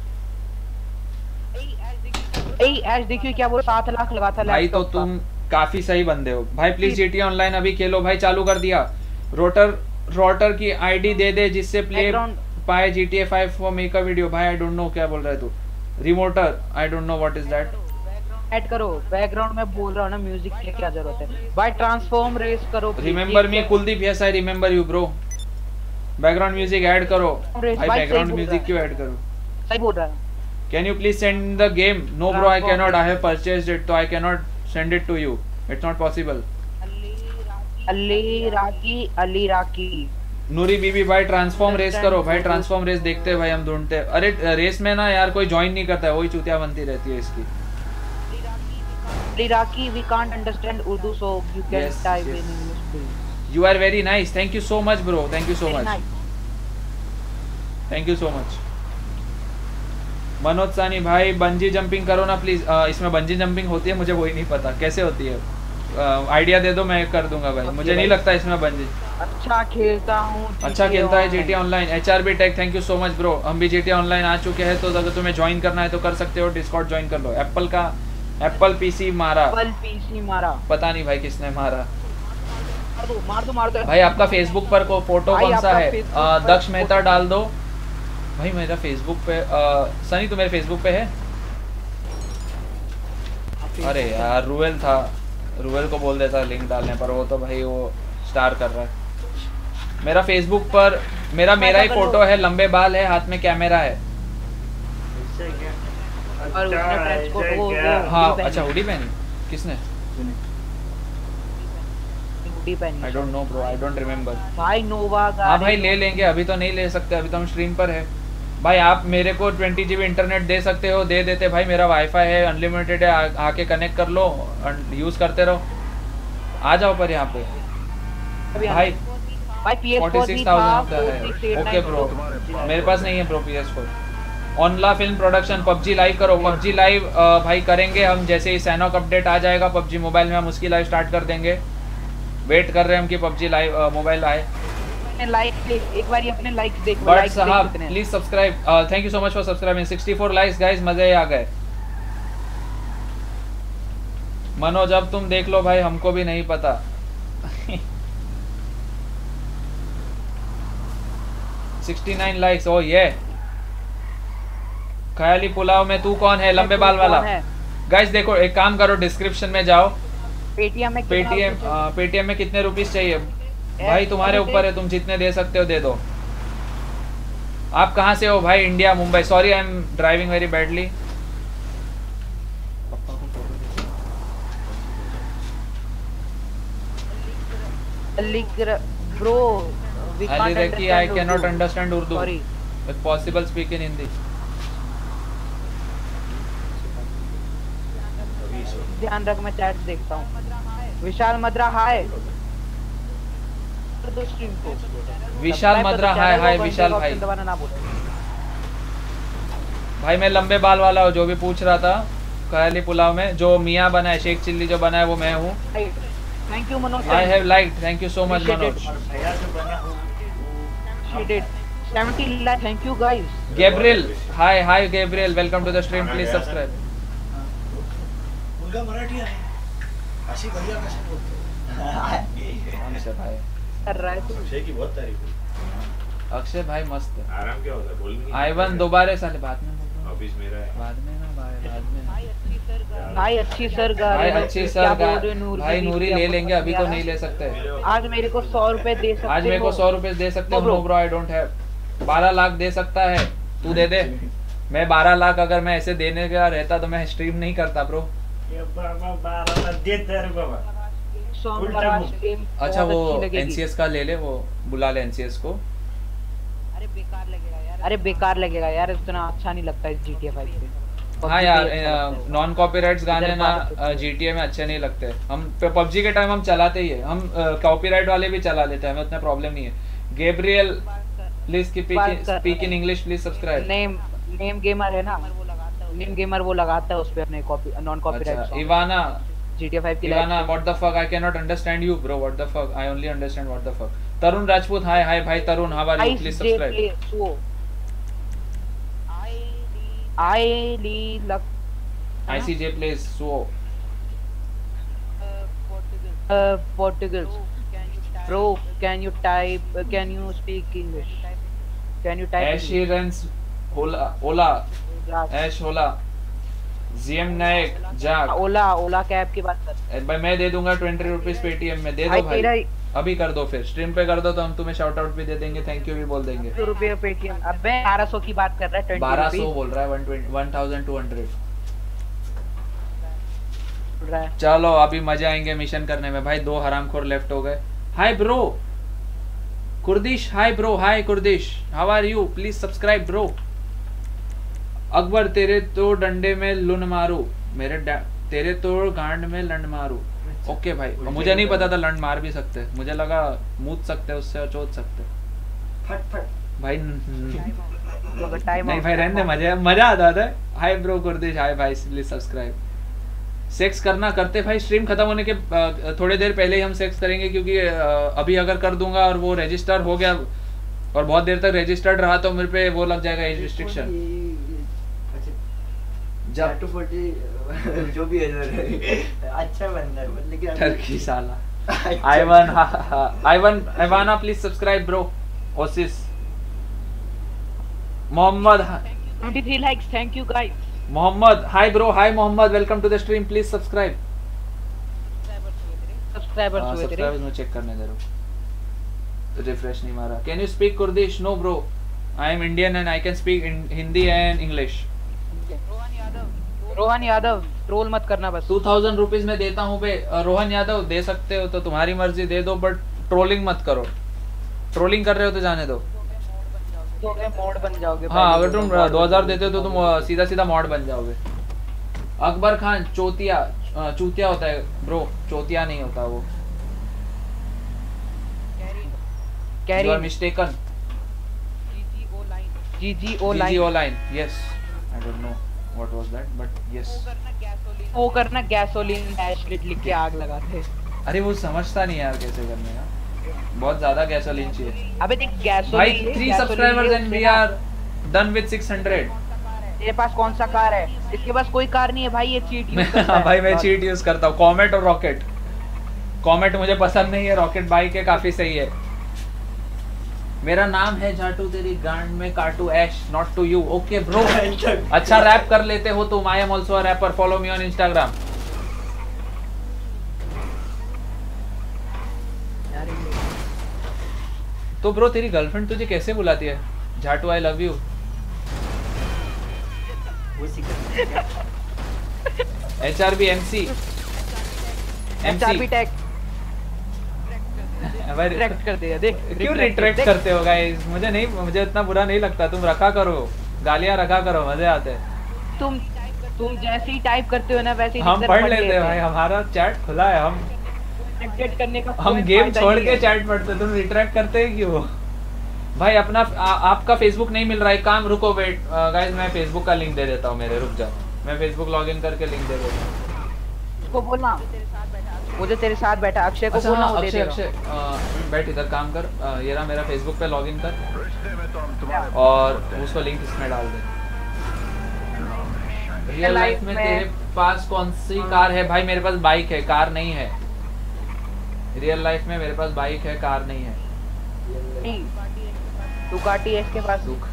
ए देखियो क्या वो 7 लाख लगा था भाई तो तुम काफी सही बंदे हो भाई प्लीज जीटी ऑनलाइन अभी खेलो भाई चालू कर दिया रोटर रोटर की आईडी दे दे जिससे प्ले पाए G T A five for make a video भाई आई डोंट नो क्या बोल रहा है तू रिमोटर I don't know what is that add करो बैकग्राउंड में बोल रहा हूं ना म्यूजिक की क्या जरूरत है भाई ट्रांसफॉर्म रेस करो remember me Kuldeep yes I remember you bro background music add करो भाई बैकग्राउंड म्यूजिक क्यों ऐड करो सही बोल रहा है can you please send the game no bro I can not I have purchased it तो I can not send it to you it's not possible Ali Raki Ali Raki Noori Bibi भाई transform race करो भाई transform race देखते भाई हम ढूंढते अरे race में ना यार कोई ज्वाइन नहीं करता है वही चुतिया बनती रहती है इसकी you are very nice thank you so much bro thank you so much thank you so much Manoj Sani भाई बंजी जंपिंग करो ना प्लीज इसमें बंजी जंपिंग होती है मुझे वही नहीं पता कैसे होती है आइडिया दे दो मैं कर दूंगा भाई मुझे नहीं लगता इसमें बंजी अच्छा खेलता हूँ अच्छा खेलता है GT online H R B tech thank you so much bro हम भी जीटी ऑनलाइन आ चुके हैं तो अगर तुम्हें ज्वाइन करना है तो कर सकते हो डिस्कॉर्ड ज्वाइन कर लो एप्पल का एप्पल पीसी मारा एप्पल पीसी मारा पता नहीं भाई किसने मारा मार दो मार दो मार दो भाई आपका फेसबुक पर को फोटो कौन सा है दक्ष मेहता डाल दो भाई मेरा फेसबुक पे सनी तो मेरे फेसबुक पे है हाँ, अरे यार रूएल था रूवेल को बोल देता लिंक डालने पर वो तो भाई वो स्टार कर रहा है मेरा फेसबुक पर मेरा मेरा ही फोटो है लंबे बाल है हाथ में कैमरा है और अच्छा उसने को वो, वो हाँ अच्छा हुडी पहनी किसने I don't know bro I don't remember भाई नोवा हाँ भाई ले लेंगे अभी तो नहीं ले सकते अभी तो हम स्ट्रीम पर है भाई आप मेरे को ट्वेंटी जी इंटरनेट दे सकते हो दे देते भाई मेरा वाईफाई है अनलिमिटेड है आके कनेक्ट कर लो यूज़ करते रहो आ जाओ पर यहाँ पे भाई फोर्टी सिक्स थाउजेंड है ओके ब्रो मेरे पास नहीं है bro P S four online film production PUBG live करो पबजी लाइव भाई करेंगे हम जैसे ही सैनॉक अपडेट आ जाएगा पबजी मोबाइल में हम उसकी लाइव स्टार्ट कर देंगे वेट कर रहे हैं हम कि पबजी लाइव मोबाइल आए अपने लाइक एक बार अपने देख साहब please subscribe thank you so much for 64 likes मजे आ गए तुम देख लो भाई हमको भी नहीं पता लाइक्स ओ ये खयाली पुलाव में तू कौन है लंबे बाल वाला गाइस देखो एक काम करो डिस्क्रिप्शन में जाओ पेटीएम में पेटीएम पेटीएम uh, में कितने रुपीस चाहिए भाई तुम्हारे ऊपर है तुम जितने दे सकते हो दे दो आप कहाँ से हो भाई India Mumbai sorry I am driving very badly bro we can't Ali Reki, i cannot Urdu. understand urdu ध्यान रख मैं चैट देखता हूँ विशाल मद्रा हाय विशाल तो मद्रा हाय हाय विशाल भाई भाई मैं लंबे बाल वाला हूँ जो भी पूछ रहा था कहली पुलाव में जो मियाँ बना है शेख चिल्ली जो बना है वो मैं हूँ I have like thank you so much Manoj Gabriel hi hi Gabriel welcome to the stream please subscribe Marathi है अशी भैया कशी बोलतो भाई कर रहा है तू अक्षय की बहुत तारीफ हुई अक्षय भाई मस्त है आराम क्या होता है बोल नहीं आई वन दोबारा साले बाद में ऑफिस मेरा है बाद में ना भाई बाद में भाई अच्छी सर गा भाई अच्छी सर गा नूर भाई नूरी ले लेंगे अभी तो नहीं ले सकते आज मेरे को सौ रुपए दे सकते आज मेरे को सौ रुपए दे सकते हो तो ब्रो आई डोंट हैव बारह लाख दे सकता है तू दे दे मैं बारह लाख अगर मैं ऐसे देने का रहता तो मैं स्ट्रीम नहीं करता ब्रो बाबा बारह लाख दे तेरे बाबा अच्छा वो एनसीएस का ले ले वो बुला ले एनसीएस को अरे बेकार लगेगा यार अरे बेकार लगेगा यार इतना अच्छा नहीं लगता इस GTA 5 पे हाँ यार नॉन कॉपीराइट्स अच्छा गाने ना GTA में अच्छे नहीं लगते हम PUBG के टाइम हम चलाते ही है हम कॉपीराइट वाले भी चला लेते हैं हमें उतना प्रॉब्लम नहीं है गैब्रियल प्लीज की speak in English please subscribe name name gamer है ना नेम गेमर वो लगाता है उस पे अपने copy non copyright Ivana GTA 5 की life what the fuck I cannot understand you bro what the fuck I only understand what the fuck Tarun Rajput hi hi bhai Tarun how are you please subscribe so I li luck ICJ plays so uh Portugal bro can you type uh, can you speak English can you type Ash Sheeran's hola hola Ash hola GM Nayak जा ओला ओला cab की बात कर भाई मैं दे दूंगा 20 rupees Paytm में दे दो भाई अभी कर दो फिर स्ट्रीम पे कर दो तो हम तुम्हें शाउट आउट भी दे देंगे थैंक यू भी बोल देंगे तो रुपये पेटीएम अब मैं बारह की बात कर रहा है बारह 1200 बोल रहा है वन थाउजेंड चलो अभी मजा आएंगे मिशन करने में भाई दो हरामखोर लेफ्ट हो गए hi bro Kurdish hi bro hi Kurdish how are you please subscribe bro Akbar तेरे तो डंडे में लुन मारू मेरे तेरे तो गांड में लंड मारू अच्छा, ओके भाई और मुझे नहीं पता था लंड मार भी सकते मुझे लगा मूत सकते उससे और चोट सकते फट फट भाई नहीं भाई रहने मजा मजा आता था हाय ब्रो कर दे हाय भाई प्लीज सब्सक्राइब सेक्स करना करते भाई स्ट्रीम खत्म होने के थोड़े देर पहले ही हम सेक्स करेंगे क्योंकि अभी अगर कर दूंगा और वो रजिस्टर हो गया और बहुत देर तक रजिस्टर्ड रहा तो मेरे पे वो लग जाएगा एज रिस्ट्रिक्शन जब टू फोर्टी *laughs* जो भी है *laughs* अच्छा बंदर है लेकिन मतलब टर्की साला Ivan Ivan Ivana please subscribe bro Oasis Mohammed 23 likes thank you guys Mohammed hi bro hi Mohammed welcome to the stream please subscribe subscriber subscribers subscribers में चेक करने जरूर रिफ्रेश नहीं मारा can you speak Kurdish no bro I am Indian and I can speak Hindi and English Rohan Yadav troll मत करना बस two thousand rupees में देता हूँ रोहन यादव दे सकते हो तो तुम्हारी मर्जी दे दो बट ट्रोलिंग मत करो ट्रोलिंग कर रहे हो तो जाने दो तो मॉड बन जाओगे हाँ अगर तुम दो हजार देते हो तो तुम सीधा सीधा मॉड बन जाओगे अकबर खान चोतिया चूतिया होता है ब्रो चोतिया नहीं होता वो carry mistaken G G O line G G O line yes I don't know what was that but yes वो करना गैसोलीन डैश लिट लिख के आग लगा थे अरे वो समझता नहीं यार कैसे करने का बहुत ज्यादा गैसोलीन चाहिए अबे देख गैसोलीन भाई 3 subscribers and we are done with 600 तेरे पास कौन सा कार है इसके पास कोई कार नहीं है भाई ये चीट यूज करता है भाई मैं चीट यूज करता हूं कॉमेट और रॉकेट कॉमेट मुझे पसंद नहीं है रॉकेट बाइक है काफी सही है मेरा नाम है झाटू तेरी गांड में काटू Ash not to you okay bro अच्छा रैप कर लेते हो तुम I am also rapper follow me on Instagram तो ब्रो तो तेरी गर्लफ्रेंड तुझे कैसे बुलाती है झाटू I love you H R B M C M C tech retract कर दिया देख क्यों रिट्रैक्ट करते हो गाइस मुझे नहीं मुझे इतना बुरा नहीं लगता तुम रखा करो गालियां रखा करो मजे आते तुम तुम जैसे ही टाइप करते हो ना वैसे ही हम पढ़ लेते हैं भाई हमारा चैट खुला है हम रिट्रैक्ट करने का हम गेम छोड़ के चैट पढ़ते तुम रिट्रैक्ट करते क्यों भाई अपना आपका फेसबुक नहीं मिल रहा है काम रुको वेट गाइस मैं फेसबुक का लिंक दे देता हूँ मेरे रुक जाओ मैं फेसबुक लॉगिन करके लिंक दे देता हूँ उसको बोलना वो जो तेरे साथ बैठा अक्षय को अच्छा, बोलना हाँ, अक्षय अक्षय बैठ इधर काम कर ये रहा मेरा फेसबुक पे लॉगिन कर तो और उसको लिंक इसमें डाल दे रियल लाइफ में तेरे पास कौन सी कार है भाई मेरे पास बाइक है कार नहीं है रियल लाइफ में मेरे पास बाइक है कार नहीं है दुकाटी है इसके पास दुख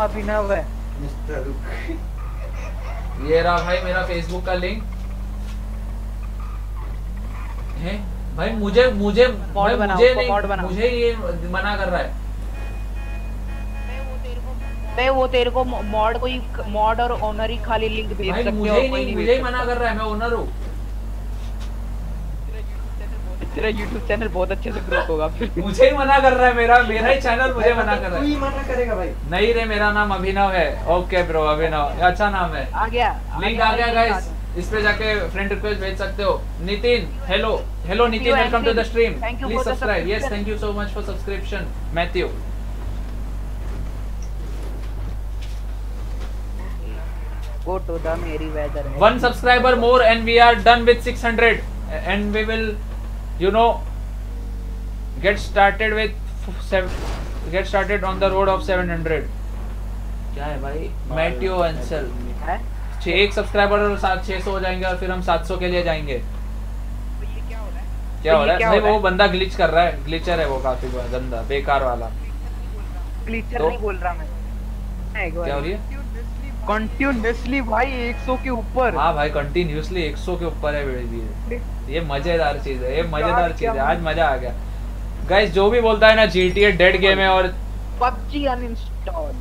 पीना हुआ है ये रहा भाई मेरा फेसबुक का लिंक है भाई मुझे मुझे मुझे बनाओ, मुझे नहीं बनाओ। मुझे ये मना कर रहा है मैं वो तेरे को मॉड को मॉड और ओनर ही खाली लिंक भेज सकते हो मुझे ही नहीं मुझे ही मना कर रहा है मैं ओनर हूं तेरा YouTube चैनल अच्छा बहुत अच्छे से ग्रो होगा फिर *laughs* मुझे ही मना कर रहा है मेरा मेरा ही चैनल मुझे मना कर रहा है तू ही मना करेगा भाई नहीं रे मेरा नाम अभिनव है ओके ब्रो अभिनव अच्छा नाम है आ गया लिंक आ गया गाइस इस पे जाके फ्रेंड रिक्वेस्ट भेज सकते हो Nitin hello hello Nitin welcome to the stream please subscribe yes thank you so much for subscription Matthew go to the merry weather one subscriber more and we are done with 600 and we will you know get started with seven, get started on the road of 700 क्या है भाई Matteo एंसेल है छः एक subscriber और सात छः सौ हो जाएंगे और फिर हम सात सौ के लिए जाएंगे तो क्या हो रहा है क्या हो रहा है नहीं तो वो बंदा ग्लिच कर रहा है ग्लिचर है वो काफी गंदा बेकार वाला ग्लिचर तो नहीं बोल रहा मैं क्या हो रही है कंटिन्यूसली भाई 100 के ऊपर हाँ भाई कंटिन्यूसली 100 के ऊपर है भी भी। ये मजेदार चीज है ये मजेदार चीज है आज मजा आ गया गाइस जो भी बोलता है ना जीटीए डेड गेम है और PUBG uninstall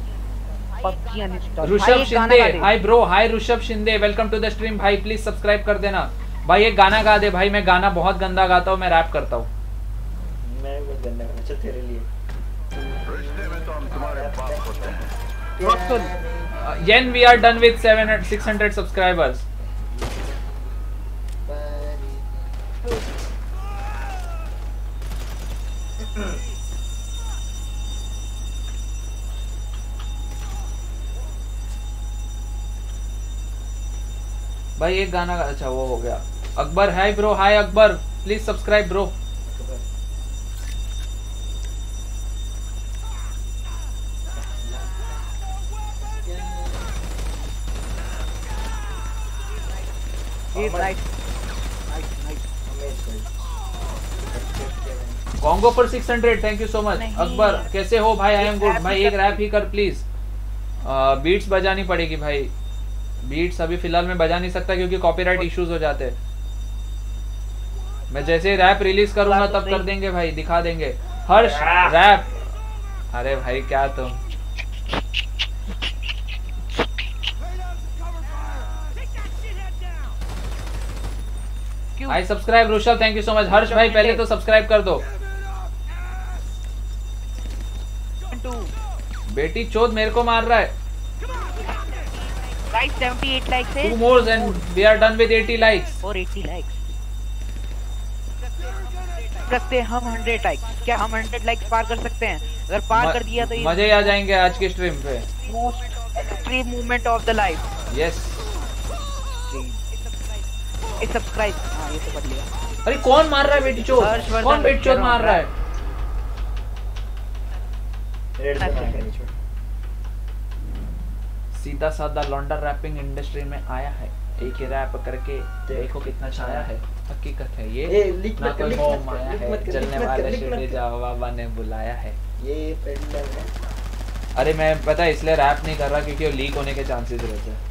Rishabh Shinde hi bro hi Rishabh Shinde welcome to the stream भाई प्लीज सब्सक्राइब कर देना भाई एक गाना गा दे भाई मैं गाना बहुत गंदा गाता हूँ मैं रैप करता हूँ मैं बहुत गंदा गाना चल 700, 600 तो uh, subscribers. Mm. भाई एक गाना अच्छा वो हो गया Akbar hi bro hi Akbar please subscribe bro congo पर 600 thank you so much Akbar कैसे हो भाई आई एम गुड भाई एक रैप ही कर प्लीज बीट्स बजानी पड़ेगी भाई बीट्स अभी फिलहाल मैं बजा नहीं सकता क्योंकि कॉपीराइट इश्यूज हो जाते मैं जैसे रैप रिलीज करूंगा तब कर देंगे भाई दिखा देंगे हर्ष रैप अरे भाई क्या तुम I subscribe Rushal thank you so much Harsh भाई पहले तो सब्सक्राइब कर दो बेटी चोद मेरे को मार रहा है Guys, 78 likes. Eh? Two more and we are done with 80 likes. for 80 likes. सकते हम 100 लाइक क्या हम 100 लाइक पार कर सकते हैं अगर पार कर दिया तो मजे आ जाएंगे आज के स्ट्रीम पे most extreme movement of the life yes subscribe हाँ ये तो कर लिया अरे कौन मार रहा है बेटी चोर कौन बेटी चोर मार रहा है सीधा साधा लॉन्डर रैपिंग इंडस्ट्री में आया है एक ही रैप करके देखो कितना अच्छा छाया है हकीकत है ये ना कोई आया है वाले बाबा ने बुलाया है ये अरे मैं पता इसलिए रैप नहीं कर रहा क्योंकि वो लीक होने के चांसेस रहते हैं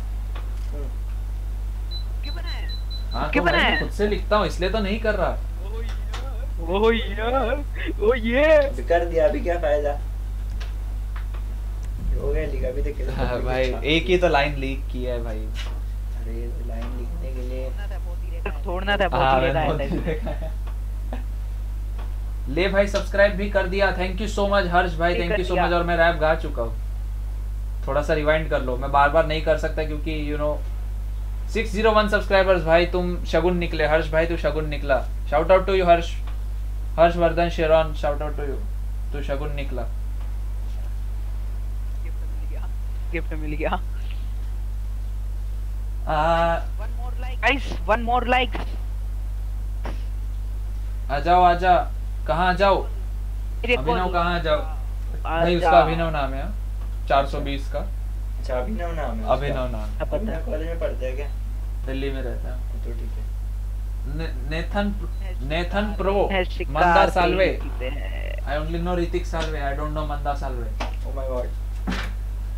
हम्म। हाँ तो, तो खुद से लिखता हूँ इसलिए तो नहीं कर रहा यार ये कर दिया अभी क्या फायदा हो गया लीग अभी तक भाई एक ही तो लाइन लीक की है भाई अरे लाइन लिखने के लिए छोड़ना था बहुत हाँ, ले भाई सब्सक्राइब भी कर दिया thank you so much Harsh भाई थैंक यू सो मच और मैं रैप गा चुका हूँ थोड़ा सा रिवाइंड कर लो मैं बार बार नहीं कर सकता क्योंकि you know six zero one subscribers भाई तुम शगुन निकले हर्ष भाई तू शगुन निकला shout out to you Harsh Harshvardhan Sharon shout out to you तू शगुन निकला गिफ्ट मिल गया गाइस वन मोर लाइक्स आ जाओ आ जा कहां जाओ अभिनव कहां जाओ भाई उसका अभिनव नाम है 420 हाँ। का अच्छा अभिनव नाम है अभिनव नाम पता है कॉलेज में पढ़ता है क्या दिल्ली में रहता है तो ठीक है Nathan Nathan pro Manda Salve I only know Ritik Salve. I don't know Manda Salve. Oh my god.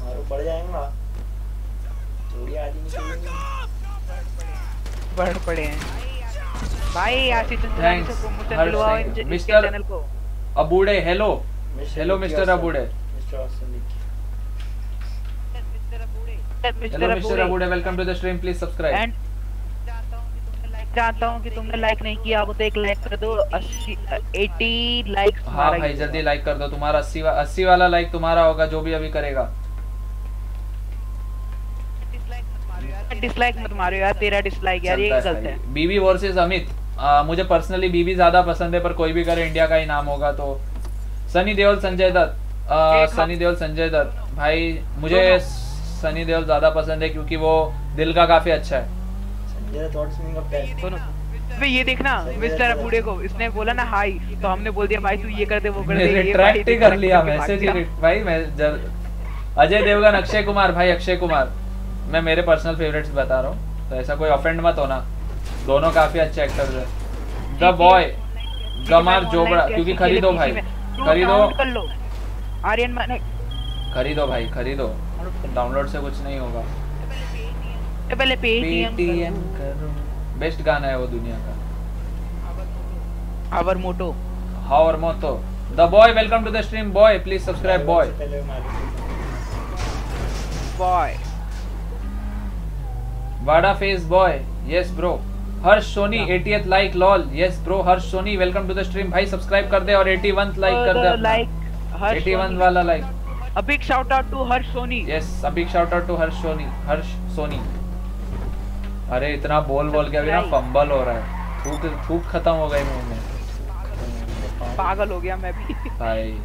तो तो- बढ़ पड़े हैं भाई Ashish mister अबूड़े hello hello mister अबूड़े mister अबूड़े welcome to the stream please subscribe कि तुमने लाइक नहीं किया तो एक लाइक कर दो हाँ भाई जल्दी लाइक कर दो तुम्हारा अस्सी वाला लाइक तुम्हारा होगा जो भी अभी करेगा बीबी वर्सेज अमित मुझे पर्सनली बीबी ज्यादा पसंद है पर कोई भी करे इंडिया का ही नाम होगा तो सनी देओल संजय दत्त सनी देओल संजय दत्त भाई मुझे सनी देओल ज्यादा पसंद है क्योंकि वो दिल का काफी अच्छा है तो ये देखना मिस्टर बूढ़े को इसने बोला ना हाई तो हमने बोल दिया भाई तू ये कर दे वो कर दे रिट्रैक्ट तो कर लिया मैसेज भाई मैं अजय देवगन अक्षय कुमार भाई अक्षय कुमार मैं मेरे पर्सनल फेवरेट्स बता रहा हूँ तो ऐसा कोई ऑफेंड मत होना दोनों काफी अच्छे एक्टर्स हैं द बॉय गमार जोबड़ा क्योंकि खरीदो भाई खरीदो आर्यन माने खरीदो भाई खरीदो डाउनलोड से कुछ नहीं होगा पहले पेटीएम करो बेस्ट गाना है वो दुनिया का our motto our motto the boy welcome to the stream boy please subscribe boy boy Vada face boy yes bro Harsh Soni eighty eighth like lol yes bro Harsh Soni welcome to the stream भाई subscribe कर दे और eighty one like कर दे like eighty one वाला like Abhik shout out to Harsh Soni yes Abhik shout out to Harsh Soni Harsh Soni अरे इतना बोल बोल के अभी ना फंबल हो रहा है थूक थूक खत्म हो गई मुंह में पागल हो गया मैं भी भाई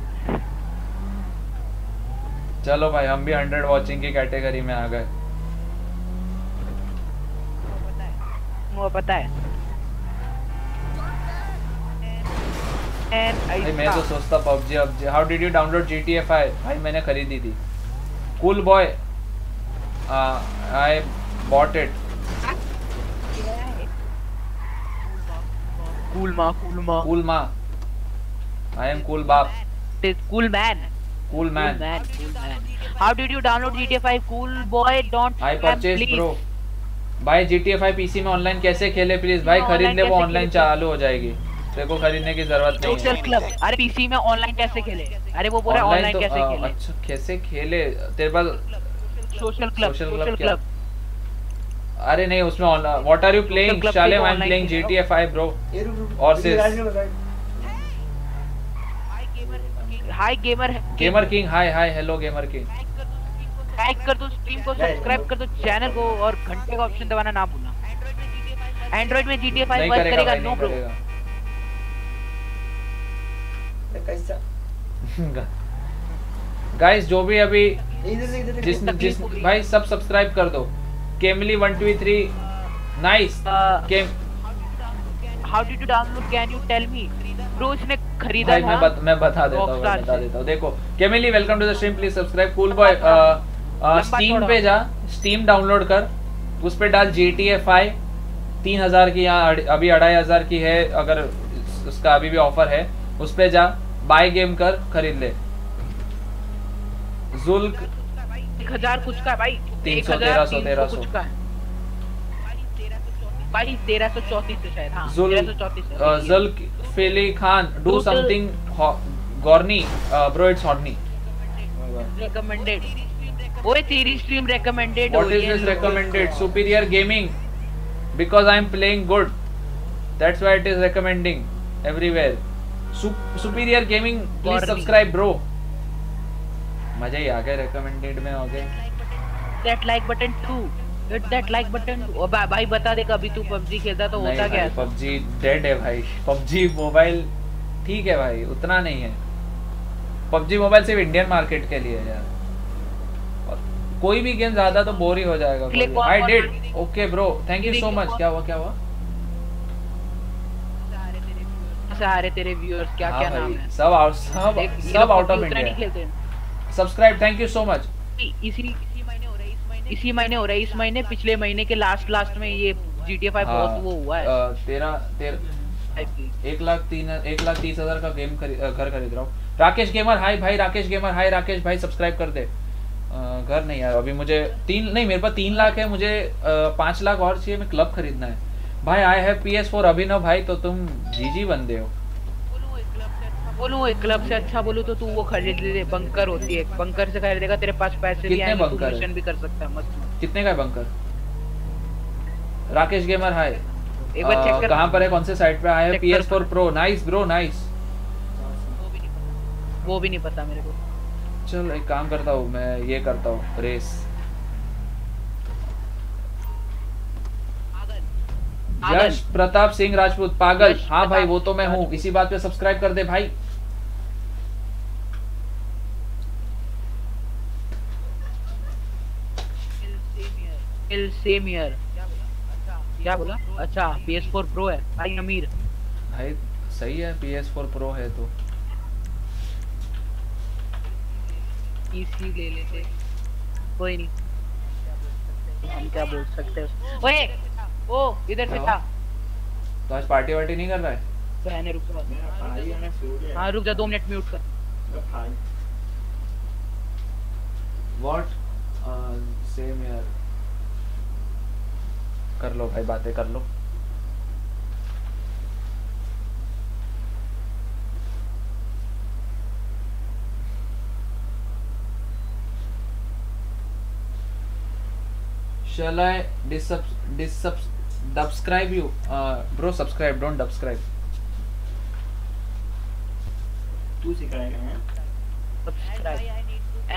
चलो भाई हम भी हंड्रेड वाचिंग की कैटेगरी में आ गए हुआ पता है भाई मैं तो सोचता पबजी अब how did you download G T F I भाई मैंने खरीदी थी cool boy I bought it cool माँ कूल माँ कूल माँ आई एम कूल बाप cool man cool man. Cool man. Cool man. How did you download GTA 5? Cool boy, don't. I purchased, please. bro. भाई G T F I PC में online कैसे खेले please भाई खरीदने वो online चालू हो जाएगी देखो खरीदने की जरूरत नहीं है अरे पीसी में ऑनलाइन कैसे खेले अरे वो बोल ऑनलाइन तो, कैसे खेले अच्छा कैसे खेले तेरे पास सोशल क्लब सोशल क्लब अरे नहीं उसमें online what are you playing चले I am playing GTA 5 bro और से hi gamer hi gamer king hi hi hello gamer king like कर दो स्ट्रीम को सब्सक्राइब कर दो चैनल को और घंटे का ऑप्शन दबाना ना भूलना एंड्रॉइड में GTA 5 वर्क करेगा नो ब्रो कैसा गाइस जो भी अभी जिस जिस भाई सब सब्सक्राइब कर दो केमली 123 nice came how did you download can you tell me bro इसने खरीदा भाई मैं बत, मैं बता देता हूं बता देता हूं देखो Kemli welcome to the stream please subscribe cool boy steam uh, पे जा स्टीम डाउनलोड कर उस पर डाल जी टी एफ आई तीन हज़ार की यहाँ अभी अढ़ाई हज़ार की है अगर उसका अभी भी ऑफर है उस पर जा बाय गेम कर खरीद ले जुल्क एक हज़ार कुछ का भाई तीन सौ तेरह सौ तेरह सौ जुल्क फिली Khan do something गॉर्नी bro it's horny recommended ओए तेरी स्ट्रीम रेकमेंडेड हो रही है what is this recommended superior gaming because I am playing good that's why it is recommending everywhere superior gaming please subscribe bro मजा ही आ गया रेकमेंडेड में हो गए that like button to hit that like button ओ भाई बता दे कभी तू PUBG खेलता तो होता क्या PUBG डेड है भाई PUBG मोबाइल ठीक है भाई उतना नहीं है PUBG मोबाइल सिर्फ इंडियन मार्केट के लिए है यार कोई भी गेम ज्यादा तो बोर ही हो जाएगा I did okay bro thank you so much क्या हुआ क्या हुआ सारे तेरे व्यूअर्स क्या क्या हाँ नाम है सब आउट सब सब out of India subscribe thank you so much इसी इसी महीने हो रहा है इस महीने पिछले महीने के लास्ट लास्ट में ये GTA 5 बहुत हाँ, वो हुआ है तेरा तेरा एक लाख तीन एक लाख तीस हजार का गेम घर खरीद रहा हूँ राकेश गेमर हाय भाई राकेश गेमर हाय राकेश भाई सब्सक्राइब कर दे घर नहीं यार अभी मुझे तीन नहीं मेरे पास तीन लाख है मुझे पाँच लाख और चाहिए मैं क्लब खरीदना है भाई I have P S four अभी ना भाई तो तुम जी जी बंदे हो एक क्लब से अच्छा, अच्छा तो तू वो खरीद ले बंकर होती है बंकर से खरीदेगा तेरे पास पैसे भी भी कर सकता है कितने का है बंकर राकेश गेमर हाय एक बार चेक कर कहां पर है कौन से साइट पे आया है PS4 pro nice bro nice वो भी नहीं पता मेरे को चल एक काम करता हूँ मैं ये करता हूँ रेस यश प्रताप सिंह राजपूत पागल हाँ भाई वो तो मैं हूँ इसी बात पे सब्सक्राइब कर दे भाई क्या बोला अच्छा PS4 अच्छा, Pro है भाई अमीर भाई सही है PS4 Pro है तो पीसी ले लेते कोई नहीं हम क्या बोल सकते हैं ओए ओ इधर से था तो आज पार्टी वार्टी नहीं कर रहा है मैंने रुक जा हां रुक जा 2 मिनट म्यूट कर व्हाट सेम यार कर लो भाई बातें कर लो shall I disub disub subscribe you? Uh, bro, subscribe. Don't subscribe. तू सिखाएगा मैं? Subscribe.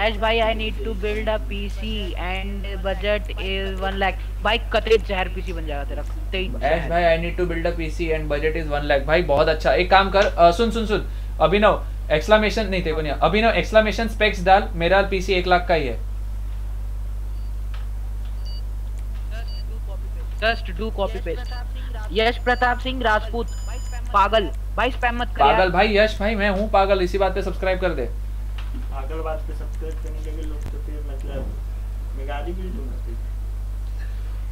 Ash bhai, I need to build a PC and budget is one lakh. भाई कतरे जहर PC बन जाएगा तेरा Ash bhai, I need to build a PC and budget is one lakh. भाई बहुत अच्छा. एक काम कर. Uh, सुन सुन सुन. अभिनव एक्सलामेशन नहीं थे अभी ना एक्सलामेशन स्पेक्स डाल मेरा पीसी एक लाख का ही है just do copy paste Yash Pratap Singh Rajput पागल भाई स्पैम मत कर पागल भाई यश भाई मैं हूं पागल इसी बात पे सब्सक्राइब कर दे पागल बात पे सब्सक्राइब करने के लिए लोग तो फिर मतलब मैं गाली भी तो दूंगा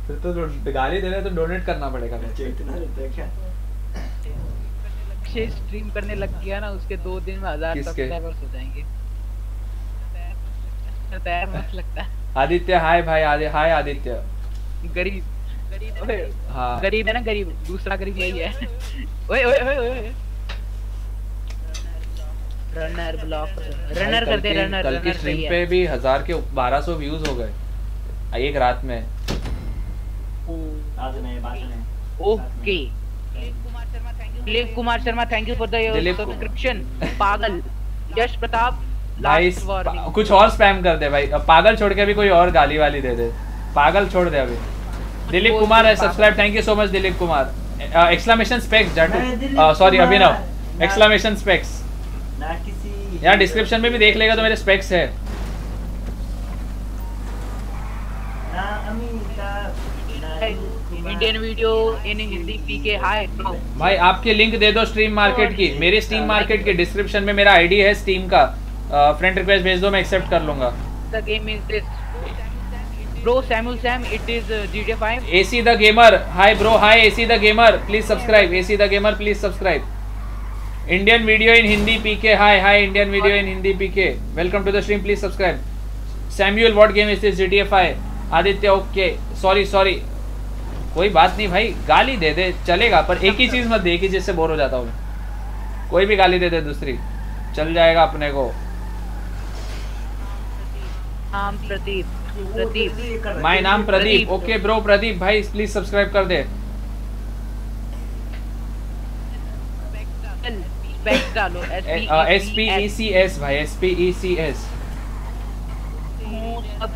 फिर तो गाली दे रहे तो डोनेट करना पड़ेगा मुझे इतना रहता है क्या अक्षय स्ट्रीम करने लग गया ना उसके दो दिन में हजार सब्सक्राइबर्स हो जाएंगे आदित्य हाय भाई आदित्य हाय आदित्य गरीब गरीब है हाँ गरीब है ना गरीब दूसरा गरीब यही है *laughs* ओए ओए ओए ओए रनर ब्लॉक रनर कर दे रनर कल की स्ट्रीम पे भी हजार के 1200 व्यूज हो गए एक रात में okay Dilip Kumar Sharma thank you for the subscription पागल यश प्रताप लाइस कुछ और स्पैम कर दे भाई पागल छोड़ के भी कोई और गाली वाली दे दे पागल छोड़ दे अभी दिलीप कुमार है subscribe thank you so much Dilip uh, Kumar exclamation specs जाटू sorry Abhinav exclamation specs यहाँ डिस्क्रिप्शन में भी देख लेगा तो मेरे स्पेक्स है Indian video in Hindi PK hi भाई आपके लिंक दे दो स्ट्रीम मार्केट की मेरे स्टीम मार्केट के डिस्क्रिप्शन में मेरा आईडी है स्टीम का फ्रेंड uh, रिक्वेस्ट भेज दो मैं एक्सेप्ट कर लूंगा the game is this bro Samuel Sam. It is uh, GTA 5. AC the gamer. Hi bro. Hi AC the gamer. Please subscribe. AC the gamer. Please subscribe. Indian video in Hindi PK. Hi hi Indian video in Hindi PK. Welcome to the stream. Please subscribe. Samuel, what game is this? GTA 5. Aditya okay sorry sorry कोई बात नहीं भाई गाली दे दे चलेगा पर एक ही चीज़ मत दे एक ही चीज़ से बोर हो जाता हूँ मैं कोई भी गाली दे दे दूसरी चल जाएगा अपने को आम प्रदीप प्रदीप माय नाम प्रदीप ओके ब्रो प्रदीप भाई प्लीज सब्सक्राइब कर दे S P E C S भाई S P E C S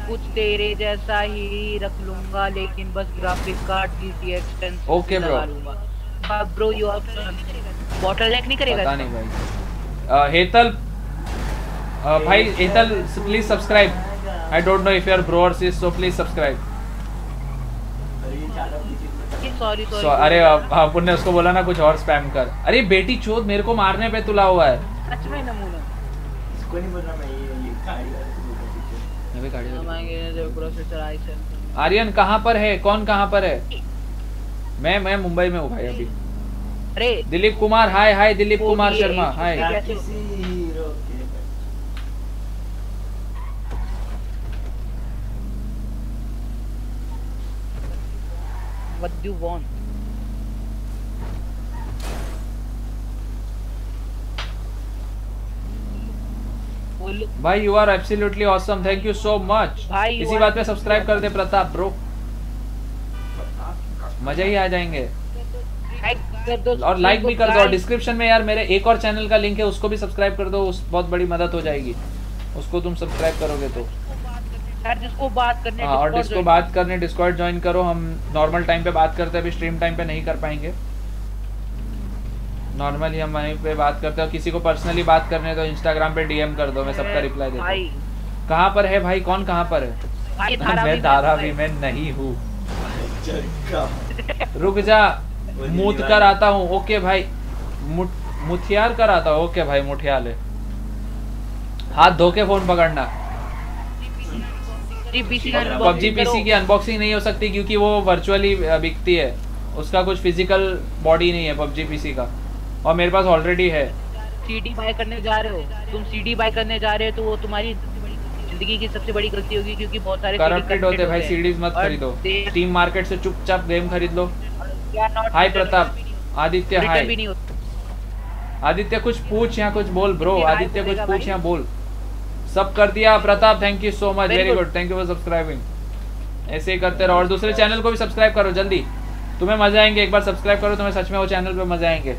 कुछ तेरे जैसा ही रख लूंगा लेकिन बस ग्राफिक कार्ड की सी expanse okay bro bro you bottleneck नहीं करेगा नहीं भाई हेतल भाई Hetal please subscribe I don't know if you are bro or sis, so please subscribe. अरे अपन हाँ, ने उसको बोला ना कुछ और स्पैम कर अरे बेटी चोद मेरे को मारने पे तुला हुआ है आर्यन कहाँ पर है कौन कहाँ पर है मैं मैं मुंबई में हूँ भाई अभी Dilip Kumar hi hi Dilip Kumar Sharma hi do want? भाई you are absolutely awesome thank you so much इसी बात पे सब्सक्राइब कर दे प्रताप ब्रो मजा ही आ जाएंगे और लाइक भी कर दो डिस्क्रिप्शन में यार मेरे एक और चैनल का लिंक है उसको भी सब्सक्राइब कर दो उस बहुत बड़ी मदद हो जाएगी उसको तुम सब्सक्राइब करोगे तो यार जिसको बात करने हाँ, और डिस्को बात करने डिस्कॉर्ड ज्वाइन करो हम नॉर्मल टाइम पे बात करते हैं अभी स्ट्रीम टाइम पे नहीं कर पाएंगे नॉर्मल ही हम वहीं पे बात करते हैं किसी को पर्सनली बात करने तो इंस्टाग्राम पे डीएम कर दो मैं सबका रिप्लाई देता हूँ कहाँ पर है भाई कौन कहाँ पर है *laughs* मैं धारावी में नहीं हूँ रुक जा मूत कर आता हूँ ओके भाई मुठियार कर आता हूँ ओके भाई मुठियाल हाथ धो के फोन पकड़ना पबजी पीसी की अनबॉक्सिंग नहीं हो सकती क्योंकि वो वर्चुअली बिकती है उसका कुछ फिजिकल बॉडी नहीं है पबजी पीसी का और मेरे पास ऑलरेडी है सीडी बाय करने जा रहे हो तुम सीडी बाय करने जा रहे हो तो वो तुम्हारी जिंदगी की सबसे बड़ी गलती होगी क्योंकि बहुत सारे करप्टेड होते भाई सीडीज मत खरीदो टीम मार्केट से चुपचाप गेम खरीद लो हाय प्रताप आदित्य हाय आदित्य कुछ पूछ या कुछ बोल ब्रो आदित्य कुछ पूछ या बोल सब कर दिया Pratap thank you so much very good thank you for subscribing ऐसे ही करते रहो और दूसरे चैनल को भी सब्सक्राइब करो जल्दी तुम्हें मजा आएंगे एक बार सब्सक्राइब करो तुम्हें सच में वो चैनल पे मजा आएंगे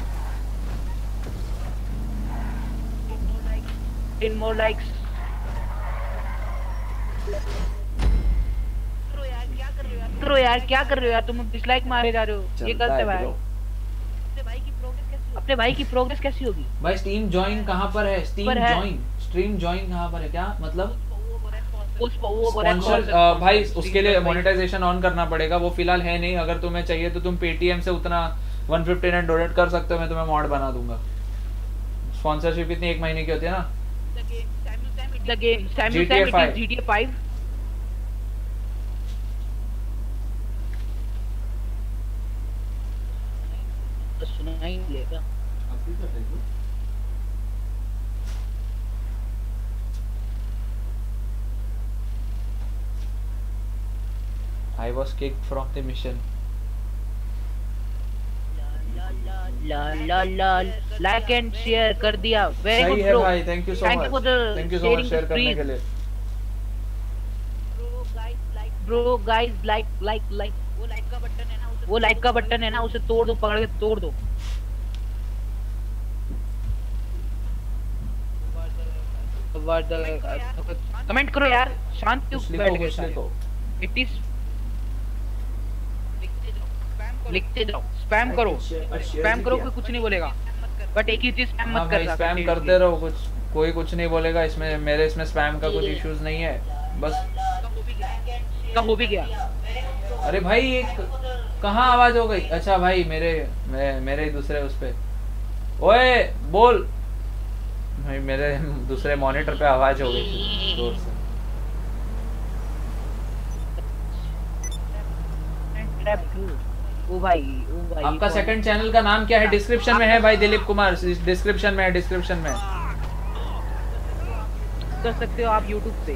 यार क्या कर रहे हो यार तुम डिसलाइक मारे जा रहे हो ये गलत है भाई अपने भाई की प्रोग्रेस कैसी होगी भाई स्टीम ज्वाइन कहाँ पर है स्टीम ज्वाइन स्ट्रीम ज्वाइन कहाँ पर है क्या मतलब स्पॉन्सर भाई उसके लिए मोनेटाइजेशन ऑन करना पड़ेगा वो फिलहाल है नहीं अगर तुम्हें चाहिए तो तुम पेटीएम से उतना वन फिफ्टी नाइन डोनेट कर सकते हो मैं तुम्हें मॉड बना दूंगा स्पॉन्सरशिप इतनी एक महीने की होती है ना the game. GTA 5. GTA लेगा I was kicked from the mission. ला ला लाइक एंड शेयर कर दिया वेरी गुड ब्रो भाई thank you so much thank you so much share करने के लिए bro guys like like like वो लाइक का बटन है ना वो लाइक का बटन है ना उसे तोड़ दो पकड़ के तोड़ दो कमेंट करो यार शांत क्यों बैठ गए इट इज लिखते जाओ स्पैम करो स्पैम करो कोई कुछ नहीं बोलेगा बट एक ही चीज स्पैम मत हाँ कर स्पैम करते रहो कुछ कोई कुछ नहीं बोलेगा इसमें मेरे इसमें स्पैम का कुछ इश्यूज नहीं है बस का तो हो भी गया अरे भाई एक कहाँ आवाज हो गई अच्छा भाई मेरे मेरे दूसरे उस पे ओए बोल भाई मेरे दूसरे मॉनिटर पे आवाज हो गई जोर से Grab good. आपका सेकंड चैनल का नाम क्या है डिस्क्रिप्शन में है भाई दिलीप कुमार डिस्क्रिप्शन में है डिस्क्रिप्शन में कर सकते हो आप यूट्यूब से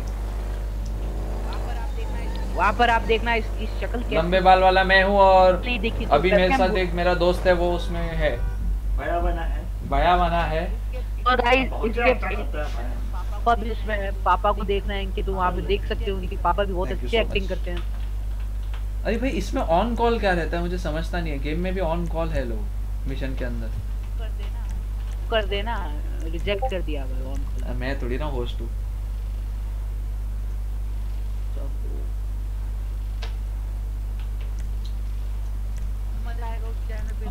वहाँ पर आप देखना इस इस शक्ल के लंबे बाल वाला मैं हूँ और देखी तो अभी मेरे साथ एक मेरा दोस्त है वो उसमें है बया बना है बया बना है और गाइस इसके पापा भी इसमें है पापा को देखना है इनके तो आप देख सकते हो उनके पापा भी बहुत अच्छी एक्टिंग करते हैं अरे भाई इसमें ऑन कॉल क्या रहता है मुझे समझता नहीं है गेम में भी ऑन कॉल है लोग मिशन के अंदर कर देना कर देना रिजेक्ट कर दिया भाई ऑन कॉल मैं थोड़ी ना होस्ट हूं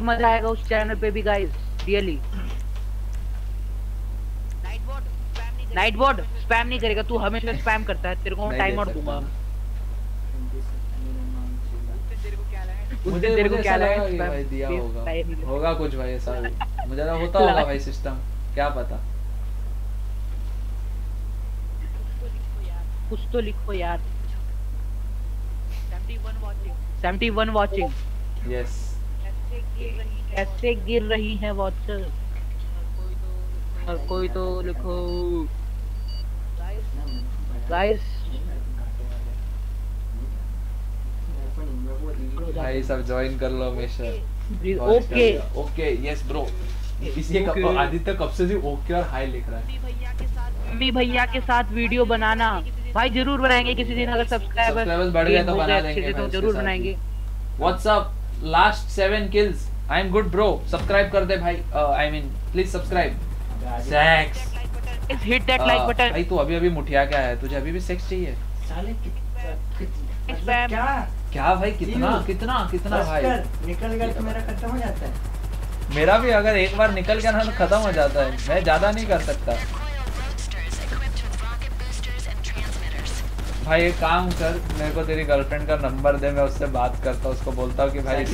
मजा आएगा उस चैनल पे भी guys really night board spam नहीं करेगा तू हमेशा स्पैम करता है तेरे को टाइम आउट दूंगा मुझे तेरे को क्या लगा भाई दिया होगा होगा कुछ भाई ऐसा *laughs* मुझे ना होता होगा भाई सिस्टम क्या पता कुछ तो लिखो यार 71 वाचिंग 71 वाचिंग यस कैसे गिर रही है वॉचर कोई तो लिखो गाइस भाई सब ज्वाइन कर लो हमेशा ओके ओके यस ब्रो इसलिए okay. आदित्य कब से जी ओके और हाय लिख रहा है मम्मी भैया के साथ वीडियो बनाना भाई जरूर बनाएंगे किसी दिन अगर सब्सक्राइबर्स बढ़ गए तो बना देंगे तो जरूर बनाएंगे what's up last 7 kills I am good bro subscribe कर दे भाई I mean please subscribe sex hit that like button भाई तू अभी अभी मुठिया क्या है तुझे अभी भी सेक्स चाहिए साले मतलब क्या क्या भाई कितना कितना कितना भाई निकल गया तो मेरा खत्म हो जाता है मेरा भी अगर एक बार निकल गया ना तो खत्म हो जाता है मैं ज्यादा नहीं कर सकता भाई एक काम कर मेरे को तेरी गर्लफ्रेंड का नंबर दे मैं उससे बात करता उसको बोलता हूँ कि भाई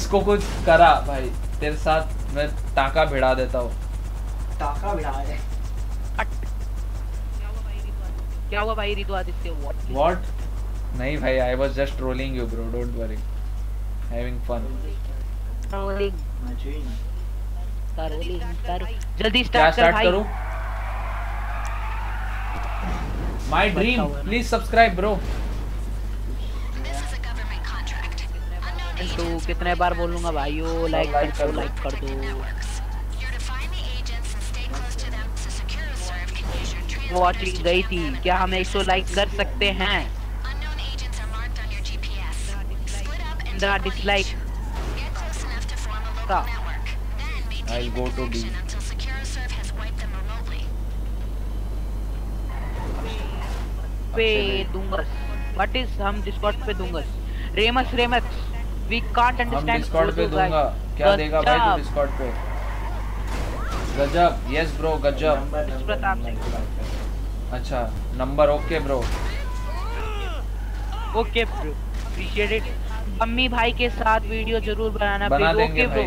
इसको कुछ करा भाई तेरे साथ मैं टाका भिड़ा देता हूँ टाका भिड़ा दे क्या हुआ भाई रिद्वाद इससे व्हाट नहीं भाई I was just trolling you bro don't worry having fun trolling trolling जल्दी स्टार्ट स्टार्ट कर भाई करूं My dream. Please subscribe, bro. तो कितने बार बोलूंगा भाइयों लाइक कर दो लाइक कर दो वो आज गई थी क्या हम 100 लाइक कर सकते हैं the dislike. Stop. I'll go to B. पे दूंगा व्हाट इज हम डिस्कॉर्ड पे दूंगा Remus Remus we can't understand Discord पे दूंगा क्या देगा भाई तू डिस्कॉर्ड पे गजब यस ब्रो गजब प्रताप सिंह अच्छा number okay bro okay bro appreciate it mummy भाई के साथ वीडियो जरूर बनाना बना ब्रो भाई ब्रो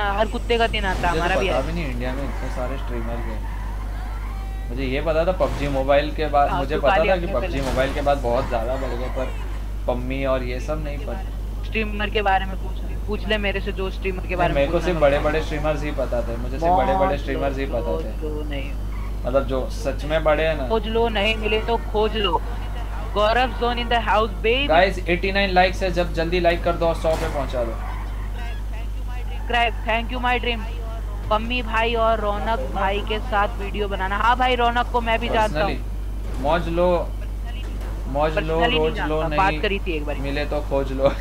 हाँ, हर कुत्ते का दिन आता हाँ, तो हमारा भी है नहीं इंडिया में इतने सारे स्ट्रीमर के मुझे ये पता था पबजी मोबाइल के बाद हाँ, मुझे पता था कि पबजी मोबाइल के बाद बहुत ज्यादा बढ़ गया पर पम्मी और ये सब नहीं पता स्ट्रीमर के बारे में पूछ पूछ ले मेरे से जो स्ट्रीमर के बारे में मेरे को सिर्फ बड़े बड़े स्ट्रीमर्स ही पता थे मुझे सिर्फ बड़े बड़े स्ट्रीमर्स ही पता तो थे मतलब जो सच में बड़े हैं ना खोज लो नहीं मिले तो खोज लो Gaurav zone in the house babe guys 89 likes है जब जल्दी लाइक कर दो और 100 पे पहुंचा दो thank you my dream crack thank you my dream Pammi भाई और रौनक भाई के साथ वीडियो बनाना हां भाई रौनक को मैं भी जानता हूं मौज लो मौज लो रोज लो नहीं बात करी थी एक बार मिले तो खोज लो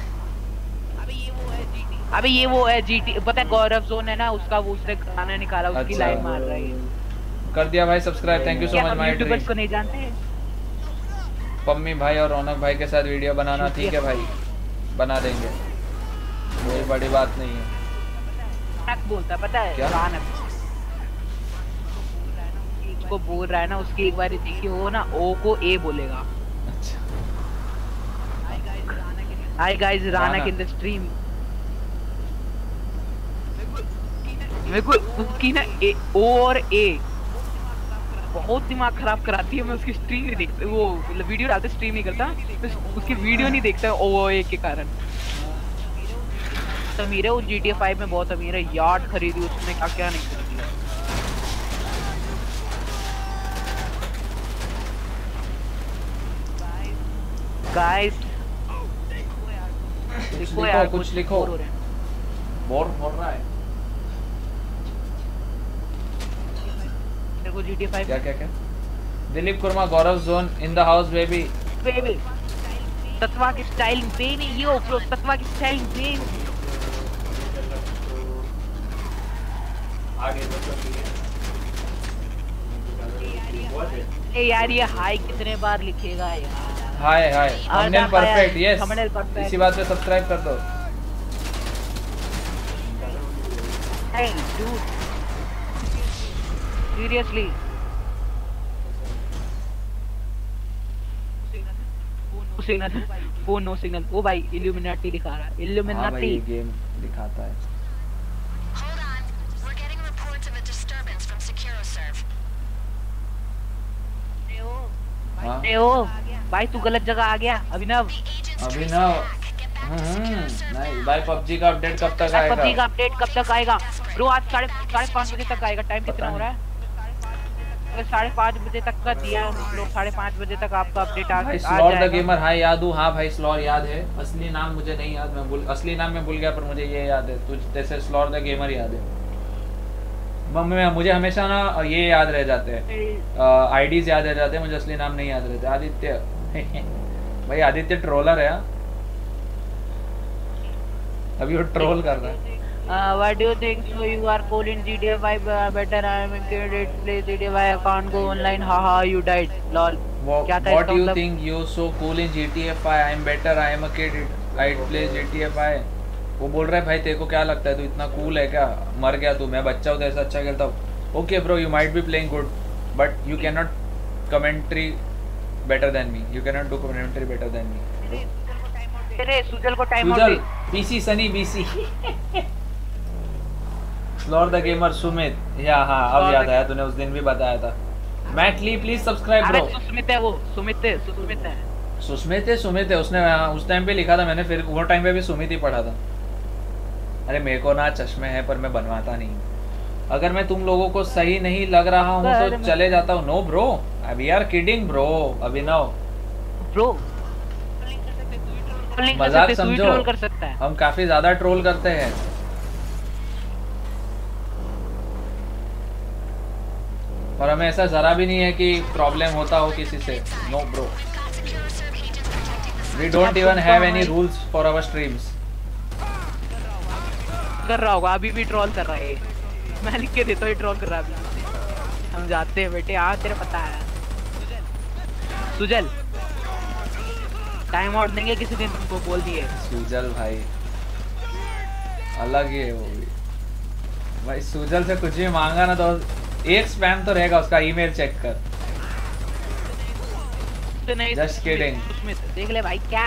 अबे ये वो है जीटी पता है गौरव जोन है ना उसका वो उसने गाना निकाला उसकी अच्छा, लाइन मार रही है कर दिया भाई subscribe thank you so much my dream youtubers को नहीं जानते हैं पम्मी भाई और रौनक भाई के साथ वीडियो बनाना ठीक है भाई बना देंगे कोई बड़ी बात नहीं है बोलता पता है क्या को बोल रहा है ना उसकी एक बार देखी हो ना ओ को ए बोलेगा hi guys Raunak in the stream मेरे को उसकी ए, ओ और ए बहुत दिमाग खराब कराती है मैं उसकी स्ट्रीम नहीं देखता वो वीडियो डालते स्ट्रीम नहीं करता तो उसकी वीडियो नहीं देखता ओ के कारण अमीर है वो जी टी फाइव में बहुत अमीर है यार्ड खरीदी उसने क्या क्या नहीं खरीदी गाइस लिखो यार कुछ लिखो बोर हो रहा है मेरे को GTA 5 क्या क्या क्या Dilip kurma Gaurav zone in the house baby baby Tattva की स्टाइलिंग बेबी ये ब्रो तत्वा की स्टाइलिंग बेबी आगे ए यार ये हाय कितने बार लिखेगा यार हाय हाय हमने परफेक्ट यस हमने परफेक्ट इसी बात पे सब्सक्राइब कर दो Hey, dude. seriously. सिग्नल वो नो सिग्नल वो भाई इल्यूमिनाटी दिखा रहा है इल्यूमिनाटी हाँ गेम दिखाता है ए ओ भाई तू गलत जगह आ गया अभिनव अभिनव हाँ, हाँ, हाँ। नहीं भाई PUBG का अपडेट कब तक आएगा PUBG का अपडेट कब तक आएगा ब्रो आज साढ़े साढ़े पाँच बजे तक आएगा टाइम कितना हो रहा है साढ़े पाँच बजे तक का दिया लोग साढ़े पाँच बजे तक आपका अपडेट आ, स्लॉर गेमर हाय याद हूँ हाँ भाई स्लॉर याद है असली नाम मुझे नहीं याद मैं भूल असली नाम मैं भूल गया पर मुझे ये याद है तुझ तो जैसे स्लॉर द गेमर याद है मैं मुझे हमेशा ना ये याद रह जाते हैं आईडीज याद रह जाते हैं मुझे असली नाम नहीं याद रहते आदित्य *laughs* भाई आदित्य ट्रोलर है हाँ। अभी वो ट्रोल कर रहा है Uh, what do you think? So you are calling in GTA 5. Uh, better I am in candidate play GTA 5. I can't go online. Haha, ha, you died. Lol. What, what do you the... think? You so cool in GTA 5. I am better. I am a kid. I play GTA 5. वो बोल रहा है भाई तेरे को क्या लगता है तू इतना कूल है क्या मर गया तू मैं बच्चा हूँ तेरे से अच्छा खेलता हूँ okay bro you might be playing good but you can not commentary better than me you can not do commentary better than me Sujal को time out PC Sunny BC floor the gamer Sumit या हां अब याद आया तूने उस दिन भी बताया था Matt Lee please subscribe bro Sumit है वो सुमित है सुमित है सुमित है सुमित है उसने हाँ, उस टाइम पे लिखा था मैंने फिर वो टाइम पे भी सुमित ही पढ़ा था अरे मेरे को ना चश्मे हैं पर मैं बनवाता नहीं अगर मैं तुम लोगों को सही नहीं लग रहा हूं तो चले जाता हूं no bro we are kidding bro Abhinav bro मजाक समझो ट्रोल कर सकता है हम काफी ज्यादा ट्रोल करते हैं और हमें ऐसा ज़रा भी नहीं है कि प्रॉब्लम होता हो किसी से no bro we don't even have any rules for our streams कर रहा होगा अभी भी ट्रॉल कर रहा है मैं लिख के देता हूँ ट्रॉल कर रहा है हम जाते हैं बेटे हाँ तेरे पता है सुजल टाइम आउट देंगे किसी दिन तुमको बोल दिए सुजल भाई अलग ही है वो भी भाई सुजल से कुछ भी मांगा ना तो एक स्पैम तो रहेगा उसका ईमेल चेक कर जस्ट तो किडिंग देख ले भाई क्या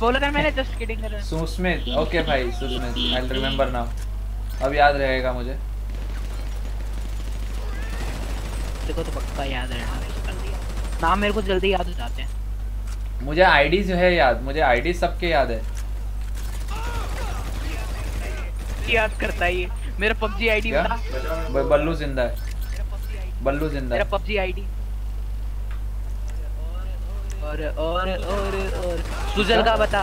बोला था मैंने जस्ट किडिंग कर सुस्मित ओके भाई सुस्मित आई रिमेंबर नाउ अब याद रहेगा मुझे देखो तो पक्का याद रहना नाम मेरे को जल्दी याद हो जाते हैं मुझे आईडी जो है याद मुझे आईडी सबके याद है याद करता है मेरा पबजी आईडी बता बल्लू जिंदा है बल्लू जिंदा मेरा PUBG ID और और और और सुजल का बता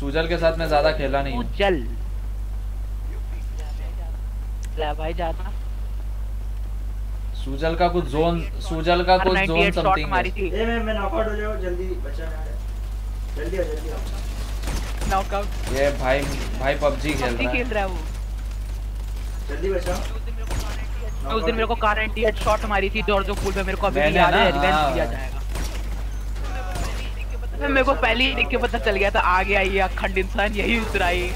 सुजल के साथ मैं ज्यादा खेला नहीं हूं चल ला भाई जाता सुजल का कुछ जोन सुजल का कुछ जोन समथिंग है ए मैं मैं नॉकआउट हो जाओ जल्दी बचा ना जल्दी आ जल्दी आ नॉकआउट ये भाई भाई पबजी खेल रहा है खेल रहा है वो जल्दी बचाओ उस दिन मेरे को कार एंटी हेडशॉट मारी थी डोरजो पूल पे मेरे को अभी याद है रिवेंज किया हाँ। जाएगा मेरे को पहले ही देख के पता चल गया था आ गया ये अखंड इंसान यही उतरा ये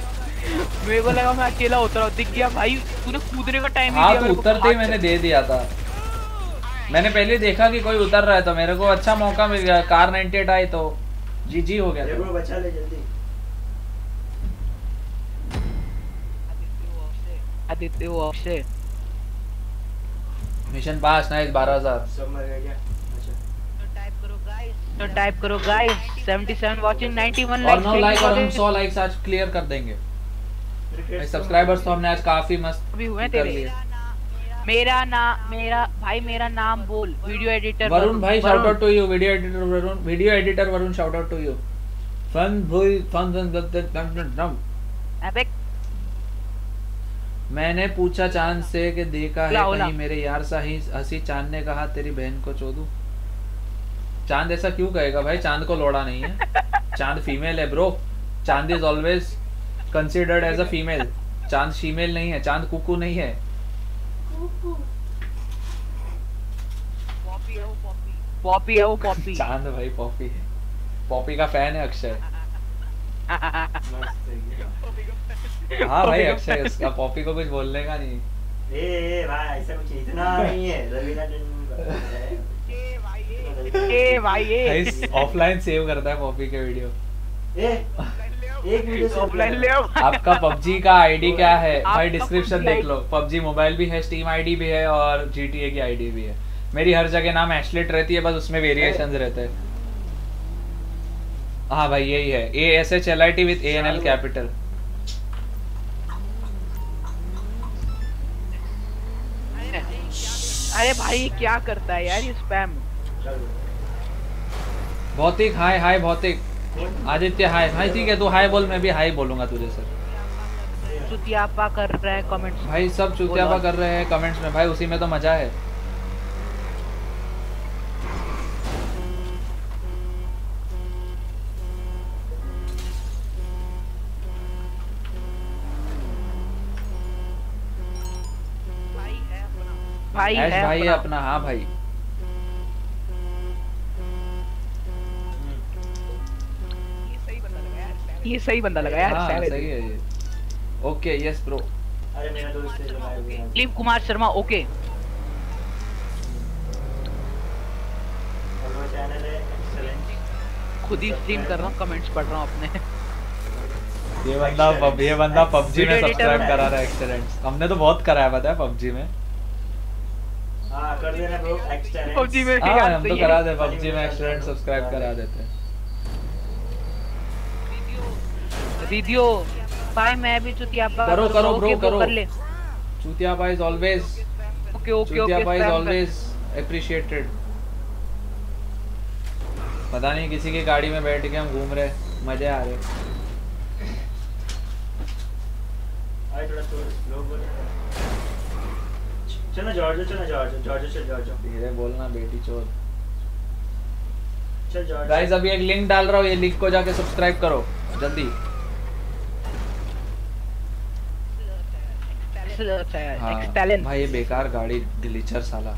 मेरे को लगा मैं अकेला उतरा दिख गया भाई तूने कूदने का टाइम हाँ, तो उतरते ही मैंने दे दिया था मैंने पहले देखा कि कोई उतर रहा है तो मेरे को अच्छा मौका मिल गया कार 98 आई तो जी जी हो गया ब्रो बचा ले जल्दी दिखा देते हो अक्षय मिशन पास नाइस 12000 सब मर गया अच्छा। तो टाइप करो गाइस 77 वाचिंग 91 लाइक और लाइक और हम 100 लाइक्स आज क्लियर कर देंगे सब्सक्राइबर्स तो हमने आज काफी मस्त अभी हुए तेरे मेरा नाम मेरा भाई मेरा नाम बोल वीडियो एडिटर वरुण भाई shout out to you video editor Varun video editor Varun shout out to you fun भाई फन फन द मैंने पूछा चांद से कि देखा है कहीं मेरे यार सा ही हंसी चांद ने कहा तेरी बहन को चोदू चांद ऐसा क्यों कहेगा भाई चांद को लोड़ा नहीं है *laughs* चांद फीमेल है ब्रो चांद is always considered as a female चांद फीमेल नहीं है चांद कुकू नहीं है पॉपी है वो पॉपी चांद भाई पॉपी है पॉपी का फैन है अक्षय *laughs* हाँ भाई अक्षय उसका पॉपी को कुछ बोलने का नहीं ए ए भाई ऐसा कुछ इतना *laughs* नहीं है रवीना *laughs* टंडन ए भाई ए ए भाई ऑफलाइन सेव करता है पॉपी के वीडियो ए *laughs* एक वीडियो ऑफलाइन ले आपका पबजी का आईडी क्या है भाई डिस्क्रिप्शन देख लो पबजी मोबाइल भी है स्टीम आईडी भी है और जीटीए की आईडी भी है मेरी हर जगह नाम एशलेट रहती है बस उसमें वेरिएशन रहते हैं हाँ भाई यही है A S H L I T with A N L capital अरे भाई क्या करता है यार ये स्पैम भौतिक हाय हाय भौतिक आदित्य हाय भाई ठीक है तू हाय बोल मैं भी हाय बोलूंगा तुझे सर चुतियापा कर रहे हैं कमेंट्स भाई सब चुतियापा कर रहे हैं कमेंट्स में भाई उसी में तो मजा है भाई है भाई है अपना हाँ भाई ये सही बंदा लगा यार तो। सही हाँ, तो। है ओके यस ब्रो अरे मेरा दोस्त दिलीप कुमार शर्मा ओके खुद ही स्ट्रीम कर रहा हूँ कमेंट्स पढ़ रहा हूँ अपने *laughs* ये बंदा ये बंदा पबजी में सब्सक्राइब करा रहा है एक्सेलेंट हमने तो बहुत कराया पता है पबजी में हां कर देना ब्रो एक्सटेंड पबजी में हां हम तो, तो करा दे पबजी में एक्सटेंड सब्सक्राइब तो करा देते हैं वीडियो भाई मैं भी चुतिया भाई करो करो ब्रो करो कर ले चुतिया भाई is always okay okay okay चुतिया भाई इज ऑलवेज अप्रिशिएटेड पता नहीं किसी की गाड़ी में बैठ के हम घूम रहे मजे आ रहे आई थोड़ा स्लो बोल चल ना जॉर्जिया चल ना जॉर्जिया जॉर्जिया चल जॉर्जिया धीरे बोलना बेटी चोर चल जॉर्जिया गाइस अभी एक लिंक डाल रहा हूं ये लिंक को जाके सब्सक्राइब करो जल्दी हाँ, भाई ये बेकार गाड़ी ग्लिचर साला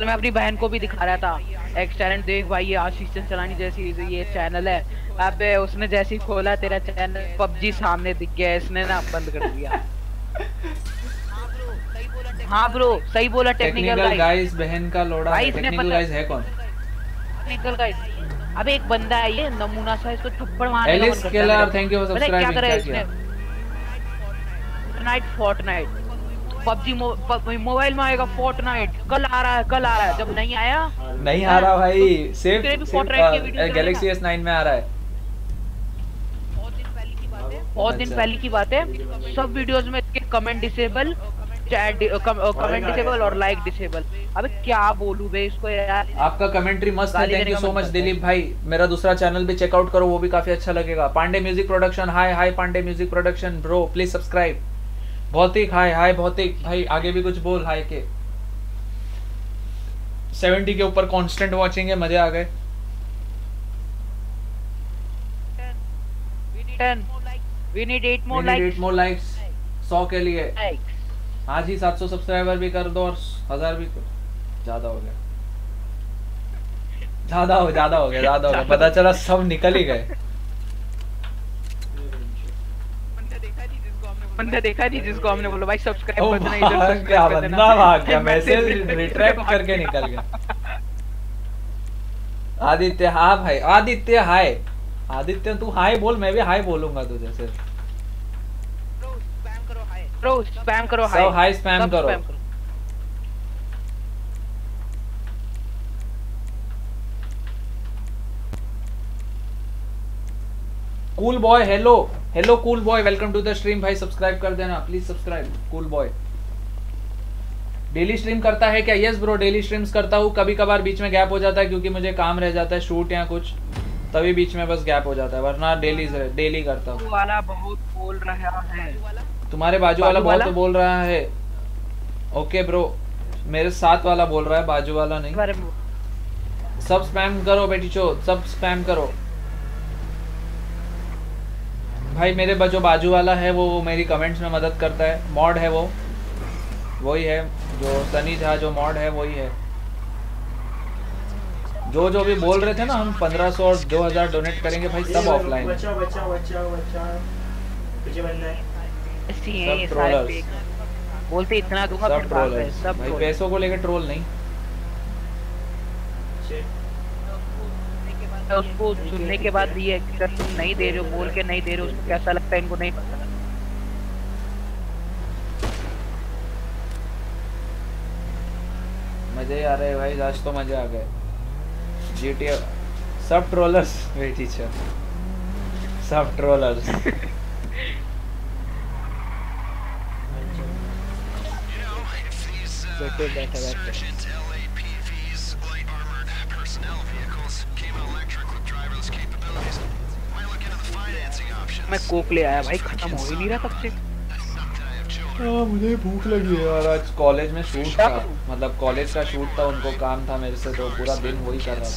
तो मैं अपनी बहन को भी दिखा रहा था एक टैलेंट देख भाई ये आशीष चंद चलानी जैसी ये चैनल है अब उसने जैसी खोला तेरा चैनल पबजी सामने दिख गया इसने ना बंद कर दिया हाँ ब्रो सही बोला टेक्निकल गाइस बहन का लोड़ा है टेक्निकल गाइस है कौन टेक्निकल गाइस अबे एक बंदा है ये नमूना सा इसको थप्पड़ मारने का Alice Keller thank you for subscribing क्या है इसने फोर्टनाइट फोर्टनाइट पबजी मोबाइल में आएगा फोर्टनाइट कल आ रहा है कल आ रहा है जब नहीं आया नहीं आ रहा हाँ, भाई सिर्फ गैलेक्सी S9 में आ रहा है बहुत दिन अच्छा। पहले की बात है सब वीडियोस में इसके कमेंट डिसेबल कमेंट डिसेबल और लाइक डिसेबल अबे क्या बोलूं बे इसको यार आपका कमेंट्री मस्त है thank you so much Dilip भाई मेरा दूसरा चैनल भी चेकआउट करो वो भी काफी अच्छा लगेगा Pandey music production hi hi Pandey music production bro please subscribe Bhautik hi hi भौतिक भाई आगे भी कुछ बोल हाय के 70 के ऊपर कांस्टेंट वाचिंग है मजे आ गए 10 10 we need eight more likes eight more likes 100 के लिए हाँ जी 700 सब्सक्राइबर भी कर दो और हजार भी कर ज्यादा हो गया ज्यादा हो ज्यादा हो गया ज्यादा हो गया पता चला सब निकल ही गए बंदा देखा नहीं जिसको हमने बोला भाई सब्सक्राइब कर देना इधर क्या बंदा भाग गया मैसेज रिट्रैक्ट करके निकल गया आदित्य हाँ भाई आदित्य हाय आदित्य तू हाय बोल मैं भी हाय बोलूंगा तुझे सिर्फ करो स्पैम करो हाई हाई स्पैम करो cool boy hello hello cool boy welcome to the stream भाई सब्सक्राइब कर देना please subscribe cool boy daily stream करता है क्या यस ब्रो डेली स्ट्रीम्स करता हूँ कभी कभार बीच में गैप हो जाता है क्योंकि मुझे काम रह जाता है शूट या कुछ तभी बीच में बस गैप हो जाता है वरना डेली डेली करता हूँ वाला बहुत बोल रहा है तुम्हारे बाजू वाला बहुत तो बोल रहा है ओके ब्रो मेरे साथ वाला बोल रहा है बाजू वाला नहीं सब स्पैम करो बेटी चो सब स्पैम करो भाई मेरे जो बाजू वाला है वो मेरी कमेंट्स में मदद करता है मॉड है वो वही है जो सनी झा जो मॉड है वही है जो जो भी बोल रहे थे ना हम पंद्रह सौ और दो हजार डोनेट करेंगे भाई सब ऑफलाइन बचाओ बचाओ बचाओ बचाओ मुझे बनना है ऐसी ये सारे फेक बोलते इतना दूंगा फिर भाग गए सब भाई पैसों को लेकर ट्रोल नहीं तो उसको सुनने के बाद ये अगर तुम नहीं दे रहे हो बोल के नहीं दे रहे हो उसको कैसा लगता है इनको नहीं पता मजे आ रहे हैं भाई आज तो मजे आ गए जीटीए सब ट्रोलर्स वेट टीचर सब ट्रोलर्स *laughs* मैं कोक ले आया भाई खत्म हो ही नहीं रहा तब से आ, मुझे भूख लगी है यार आज कॉलेज में शूट था मतलब कॉलेज का शूट था उनको काम था मेरे से तो पूरा दिन वही कर रहा था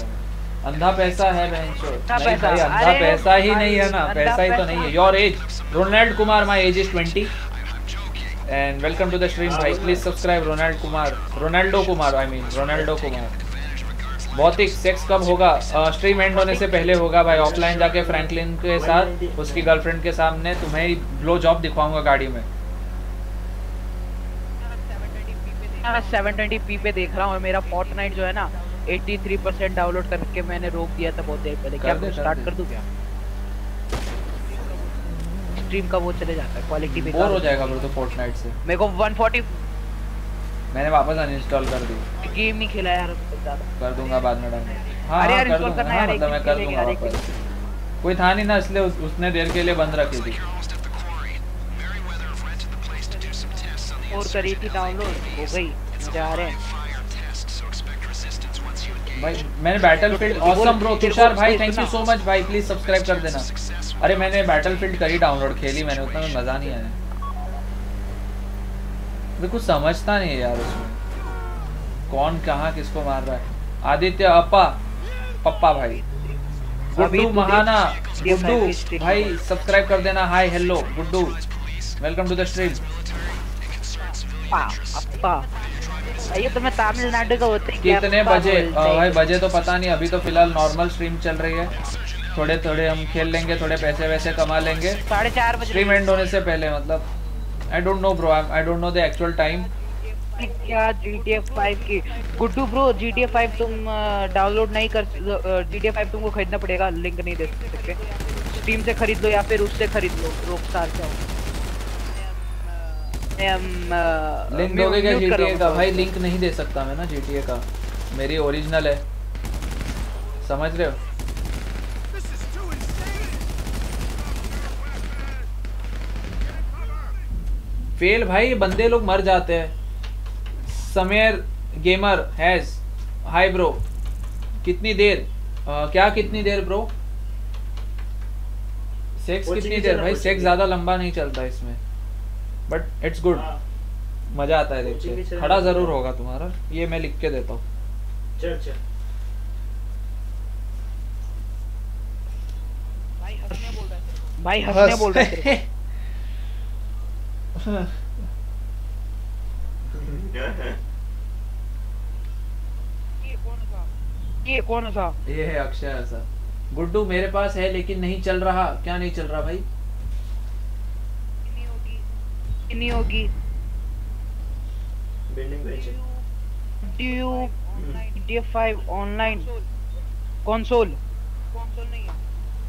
अंधा पैसा है नहीं पैसा, अंधा पैसा ही नहीं है ना पैसा ही तो नहीं है your age Ronald Kumar my age is twenty and welcome to the stream bhai please subscribe ronald kumar ronaldo kumar i mean ronaldo kumar ही सेक्स कब होगा स्ट्रीम एंड होने से पहले होगा भाई ऑफलाइन जाके फ्रैंकलिन के साथ उसकी गर्लफ्रेंड के सामने तुम्हें ही ब्लो जॉब दिखाऊंगा गाड़ी में मैं 720p पे देख रहा हूँ मेरा फोर्टनाइट जो है ना 83 डाउनलोड करके मैंने रोक दिया था बहुत देर पहले क्या स्टार्ट कर दूं क्या स्ट्रीम का वो चले जाता है क्वालिटी बेकार बोर हो जाएगा मेरे तो फोर्टनाइट से मेरे को 140 मैंने वापस अनइंस्टॉल कर दी गेम नहीं खेला यार ज्यादा कर दूंगा बाद में डन हां अरे यार इंस्टॉल करना यार हाँ, मतलब मैं कर दूंगा कोई था नहीं ना इसलिए उसने देर के लिए बंद रखी थी और करी थी डाउनलोड हो गई जा रहे हैं भाई मैंने बैटलफील्ड ऑसम ब्रो तुषार भाई थैंक यू सो मच भाई प्लीज सब्सक्राइब कर देना अरे मैंने बैटल फील्ड करी डाउनलोड खेली मैंने उतना में मज़ा नहीं आया मैं कुछ समझता नहीं है यार उसमें कौन कहाँ किसको मार रहा है आदित्य अपा पप्पा भाई गुड्डू तो महाना गुड्डू भाई सब्सक्राइब कर देना hi hello Guddu welcome to the stream ये तो मैं तमिलनाडु का होते कितने बजे भाई बजे तो पता नहीं अभी तो फिलहाल नॉर्मल स्ट्रीम चल रही है थोड़े थोड़े हम खेल लेंगे थोड़े पैसे वैसे कमा लेंगे साढ़े चार बजे स्ट्रीम एंड होने से पहले मतलब I don't know bro I don't know the actual time क्या GTA 5 की गुड्डू ब्रो GTA 5 तुम डाउनलोड नहीं कर GTA 5 तुमको खरीदना पड़ेगा लिंक नहीं दे सकते स्टीम से खरीद लो या फिर उससे खरीद लो रॉकस्टार से लिंक दोगे क्या GTA का भाई लिंक नहीं दे सकता मैं ना GTA का मेरी ओरिजिनल है समझ रहे हो फेल भाई बंदे लोग मर जाते हैं Sameer gamer has hi bro कितनी देर आ, क्या कितनी देर ब्रो सेक्स कितनी देर भाई सेक्स ज़्यादा लंबा नहीं चलता इसमें बट इट्स गुड मज़ा आता है देखिए खड़ा ज़रूर होगा तुम्हारा ये मैं लिख के देता हूँ भाई हंसने बोल रहा है भाई हंसने बोल रहा है *laughs* ये कौन था ये है अक्षय सर गुड्डू मेरे पास है लेकिन नहीं चल रहा क्या नहीं चल रहा भाई होगी होगी building D D five online console नहीं है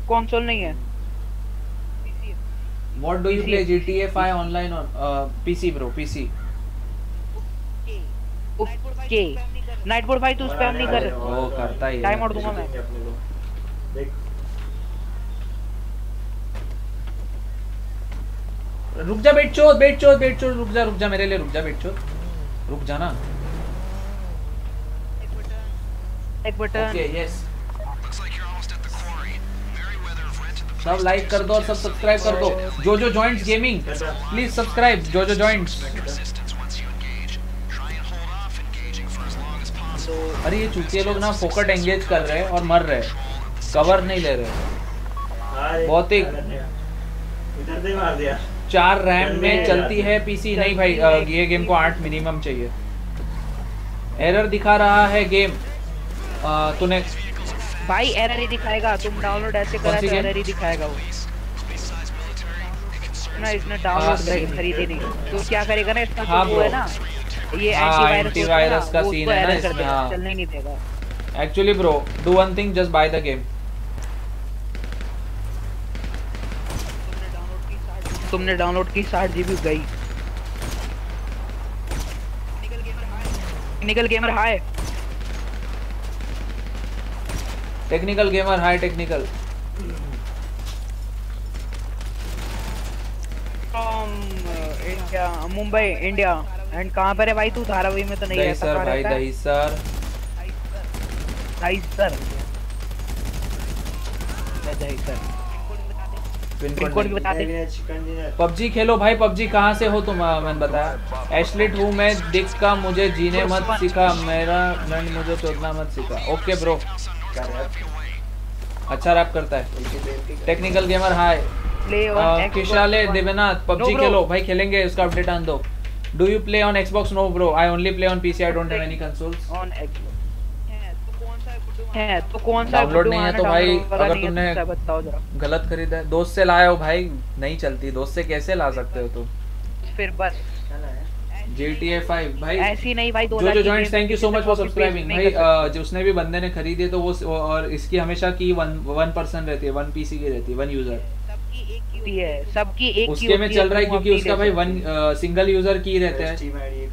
कंसोल नहीं है What do you play GTA 5 online or uh, PC bro? PC. Okay night board भाई तू स्पैम नहीं कर वो करता ही टाइम और दूंगा मैं रुक जा बैठ चोद बैठ चोद बैठ चोद रुक जा रुक जा मेरे लिए रुक जा बैठ चोद रुक जा ना एक बटन एक बटन ओके यस सब लाइक कर दो और सब सब्सक्राइब कर दो जो जो जॉइंट्स गेमिंग प्लीज सब्सक्राइब जो जो जॉइंट्स अरे ये चूके लोग ना फोकट एंगेज कर रहे हैं और मर रहे कवर नहीं ले रहे बहुत ही चार रैम में चलती है पीसी नहीं भाई ये गेम को आठ मिनिमम चाहिए एरर दिखा रहा है गेम तूने भाई एरर ही दिखाएगा तुम डाउनलोड ऐसे करा तो एरर ही दिखाएगा वो ना इसने डाउनलोड हाँ, करके खरीदी नहीं तो क्या करेगा ना इसका हाँ वो है ना ये एंटी हाँ, वायरस का सीन है ना इसमें हाँ। चलने नहीं देगा actually bro do one thing just buy the game तुमने डाउनलोड की साठ जीबी गई निकल गेमर हाय निकल gamer hi technical gamer hi technical Mumbai India and कहां पर है भाई तू धारावी में तो नहीं है सर भाई दही सर दही सर पिन कोड भी बता दे पबजी खेलो भाई पबजी कहां से हो तुम मैंने बताया एशलेट हूं मैं दिख का मुझे जीने मत सिखा मेरा फ्रेंड मुझे तोड़ना मत सिखा ओके ब्रो अच्छा रैप करता है technical gamer hi Kishalay Devnath PUBG खेलो भाई खेलेंगे उसका अपडेट आन दो do you play on Xbox no bro I only play on PC I don't have any consoles on है तो कौन सा डाउनलोड तो नहीं है तो भाई अगर तुमने गलत खरीदा है दोस्त से लाए हो भाई नहीं चलती दोस्त से कैसे ला सकते हो तुम फिर बस चला है GTA 5 भाई ऐसी नहीं भाई जो जो joint thank you so much for subscribing भाई जिसने भी बंदे ने खरीदे तो वो और इसकी हमेशा की वन वन पर्सन रहती है वन पीसी की रहती है वन यूजर होती है सबकी एक उसके में चल रहा है क्योंकि उसका भाई वन सिंगल यूजर की रहता है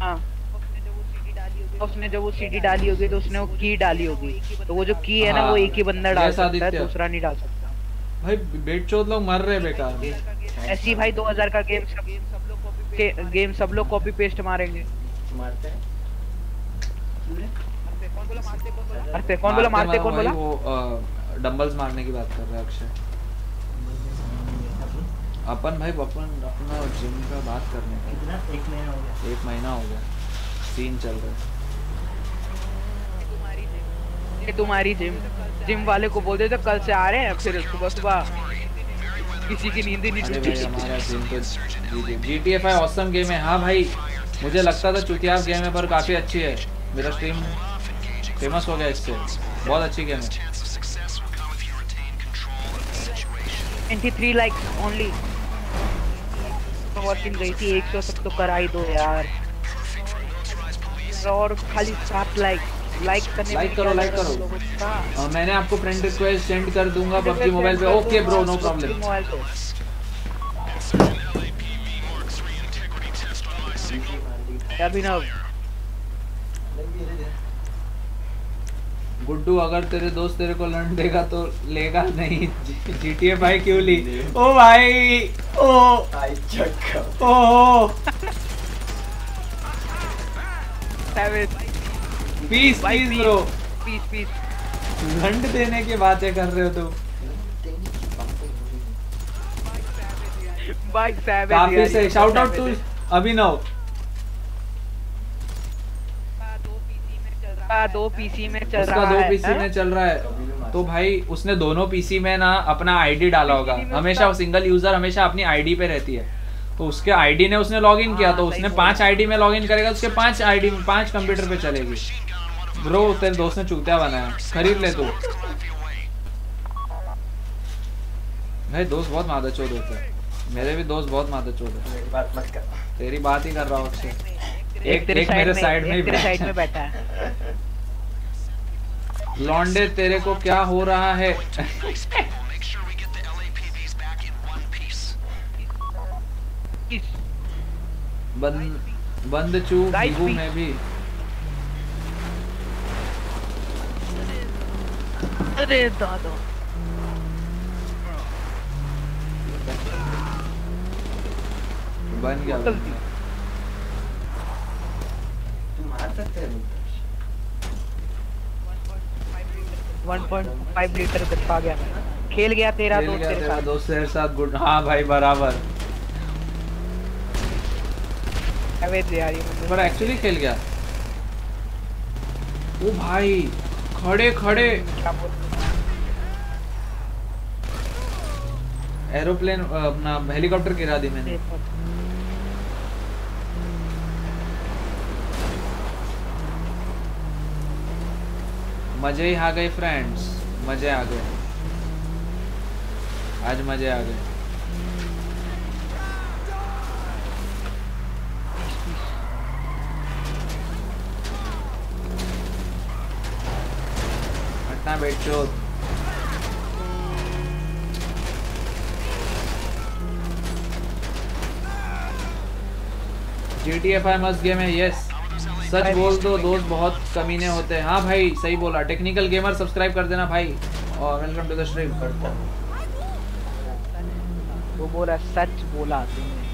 हाँ। हाँ। उसने जब वो सीडी डाली होगी तो उसने वो की डाली होगी तो वो जो की है ना हाँ। वो एक ही बंदा डाल सकता है दूसरा नहीं डाल सकता भाई बेट चौथ लोग मर रहे बेकार ऐसी भाई 2000 का गेम सब के गेम सब लोग कॉपी पेस्ट मारेंगे मारते हैं कौन बोला मारते कौन अरे कौन बोला मारते कौन बोला वो डंबल्स मारने की बात कर रहा है अक्षय अपन भाई अपन अपना जिम का बात करने का कितना एक महीना हो गया एक महीना हो गया सीन चल रहा है तुम्हारी जिम जिम वाले को बोल दे तो कल से आ रहे हैं फिर सुबह सुबह किसी की नींद नहीं G T F I awesome game है हां भाई मुझे लगता था चुतियाब गेम है पर काफ़ी अच्छी है मेरा स्ट्रीम फेमस हो गया इससे बहुत अच्छी गेम है 23 लाइक ओनली वॉचिंग गई थी 100 तक तो कराई दो यार और खाली 7 लाइक लाइक करने लाइक करो लाइक करो हाँ। मैंने आपको फ्रेंड रिक्वेस्ट सेंड कर दूंगा पबजी मोबाइल पे okay bro no problem Guddu अगर तेरे दोस्त तेरे को लर्न देगा तो लेगा नहीं जी टी ए भाई क्यों ली *laughs* ओ भाई ओ ओ, ओ, ओ peace peace bro peace peace घंट देने की बातें कर रहे हो तुम बाइक काफी से शाउट आउट टू अभिनव दो पीसी में चल रहा है दो पीसी हाँ? में चल रहा है तो भाई उसने दोनों पीसी में ना अपना आईडी डाला होगा हमेशा सिंगल यूजर हमेशा अपनी आईडी पे रहती है तो उसके आईडी ने उसने लॉगिन किया तो हाँ, उसने पांच आईडी में लॉगिन करेगा उसके पांच आईडी में पांच कंप्यूटर पे चलेगी ब्रो तेरे दोस्त ने चूतिया बनाया खरीद ले तू भाई दोस्त बहुत मादा चोर होते हैं मेरे भी दोस्त बहुत मादा चोर होते तेरी बात ही कर रहा हूँ उससे एक तेरे मेरे साइड में बैठा है लॉन्डे तेरे को क्या हो रहा है बंद बंद चू में भी अरे दादा बन गया तुम आ सकते हो 1.5 लीटर तक गया खेल गया तेरा दोस्त तेरे साथ दोस्त तेरे साथ गुड हाँ भाई बराबर अबे यार ये बड़ा एक्चुअली खेल गया ओ भाई खड़े खड़े एरोप्लेन अपना हेलीकॉप्टर गिरा दी मैंने मजे ही आ गए फ्रेंड्स मजे आ गए आज मजे आ गए रखना बैठ चो जी एफ आई मस्त गेम है यस सच बोल दो तो दोस्त बहुत कमीने होते हैं हाँ भाई सही बोला टेक्निकल गेमर सब्सक्राइब कर देना भाई और वेलकम टू द स्ट्रीम करता वो बोला सच बोला तुमने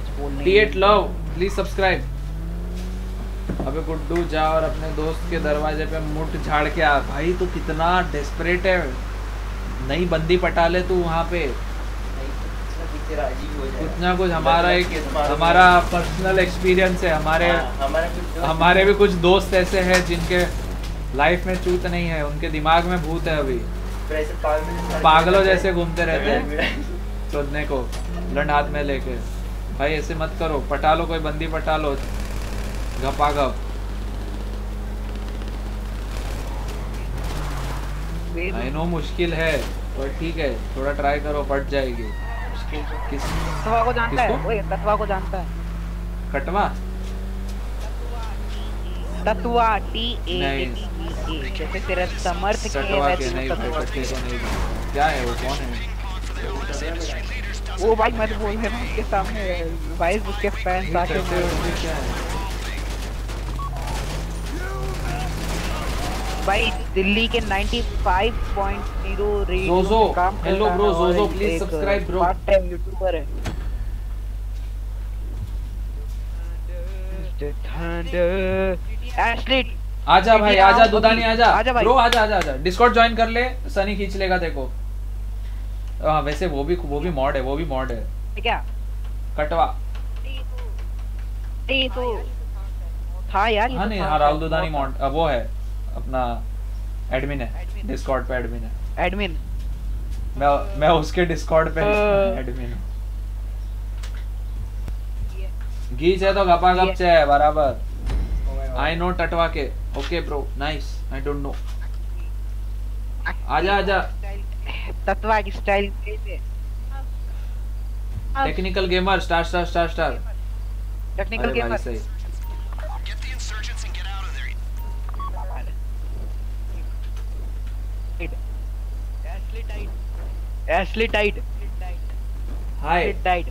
सच बोलने T eight love please subscribe अबे गुड्डू जा और अपने दोस्त के दरवाजे पे मुठ झाड़ के आ भाई तू कितना डेस्परेट है नई बंदी पटा ले तू वहाँ पे कुछ ना कुछ हमारा तो एक हमारा पर्सनल एक्सपीरियंस है हमारे हाँ, हमारे भी कुछ दोस्त ऐसे हैं जिनके लाइफ में चूत नहीं है उनके दिमाग में भूत है अभी पागलों जैसे घूमते रहते हैं *laughs* चुनने को लंड हाथ में लेके भाई ऐसे मत करो पटा लो कोई बंदी पटा लो आई नो मुश्किल है पर ठीक है थोड़ा ट्राई करो पट जाएगी किस को जानता है ओए को जानता है कटवा तत्वा टी ए जैसे तेरा समर्थ के तो क्या है वो कौन है वो भाई मत तो बोल रहे उसके सामने उसके फैंस आके क्या है भाई दिल्ली के 95.0 rate Jojo hello bro Jojo please subscribe bro part time YouTuber है एश्लीट आजा भाई आजा दुदानी आजा ब्रो आजा आजा आजा डिस्कॉर्ड ज्वाइन कर ले सनी खींच लेगा देखो हां वैसे वो भी वो भी मॉड है वो भी मॉड है क्या कटवा तो था यार हां तो नहीं हां राहुल दुदानी मॉड वो है अपना एडमिन है डिस्कॉर्ड पे एडमिन है एडमिन मैं मैं उसके डिस्कॉर्ड पे एडमिन uh. हूँ घी चाहे तो गपा गप चाहे बराबर आई oh नो टटवा के okay bro nice I don't know आजा आजा टटवा की style technical gamer star star star star technical gamer सही Ashley tight hi tight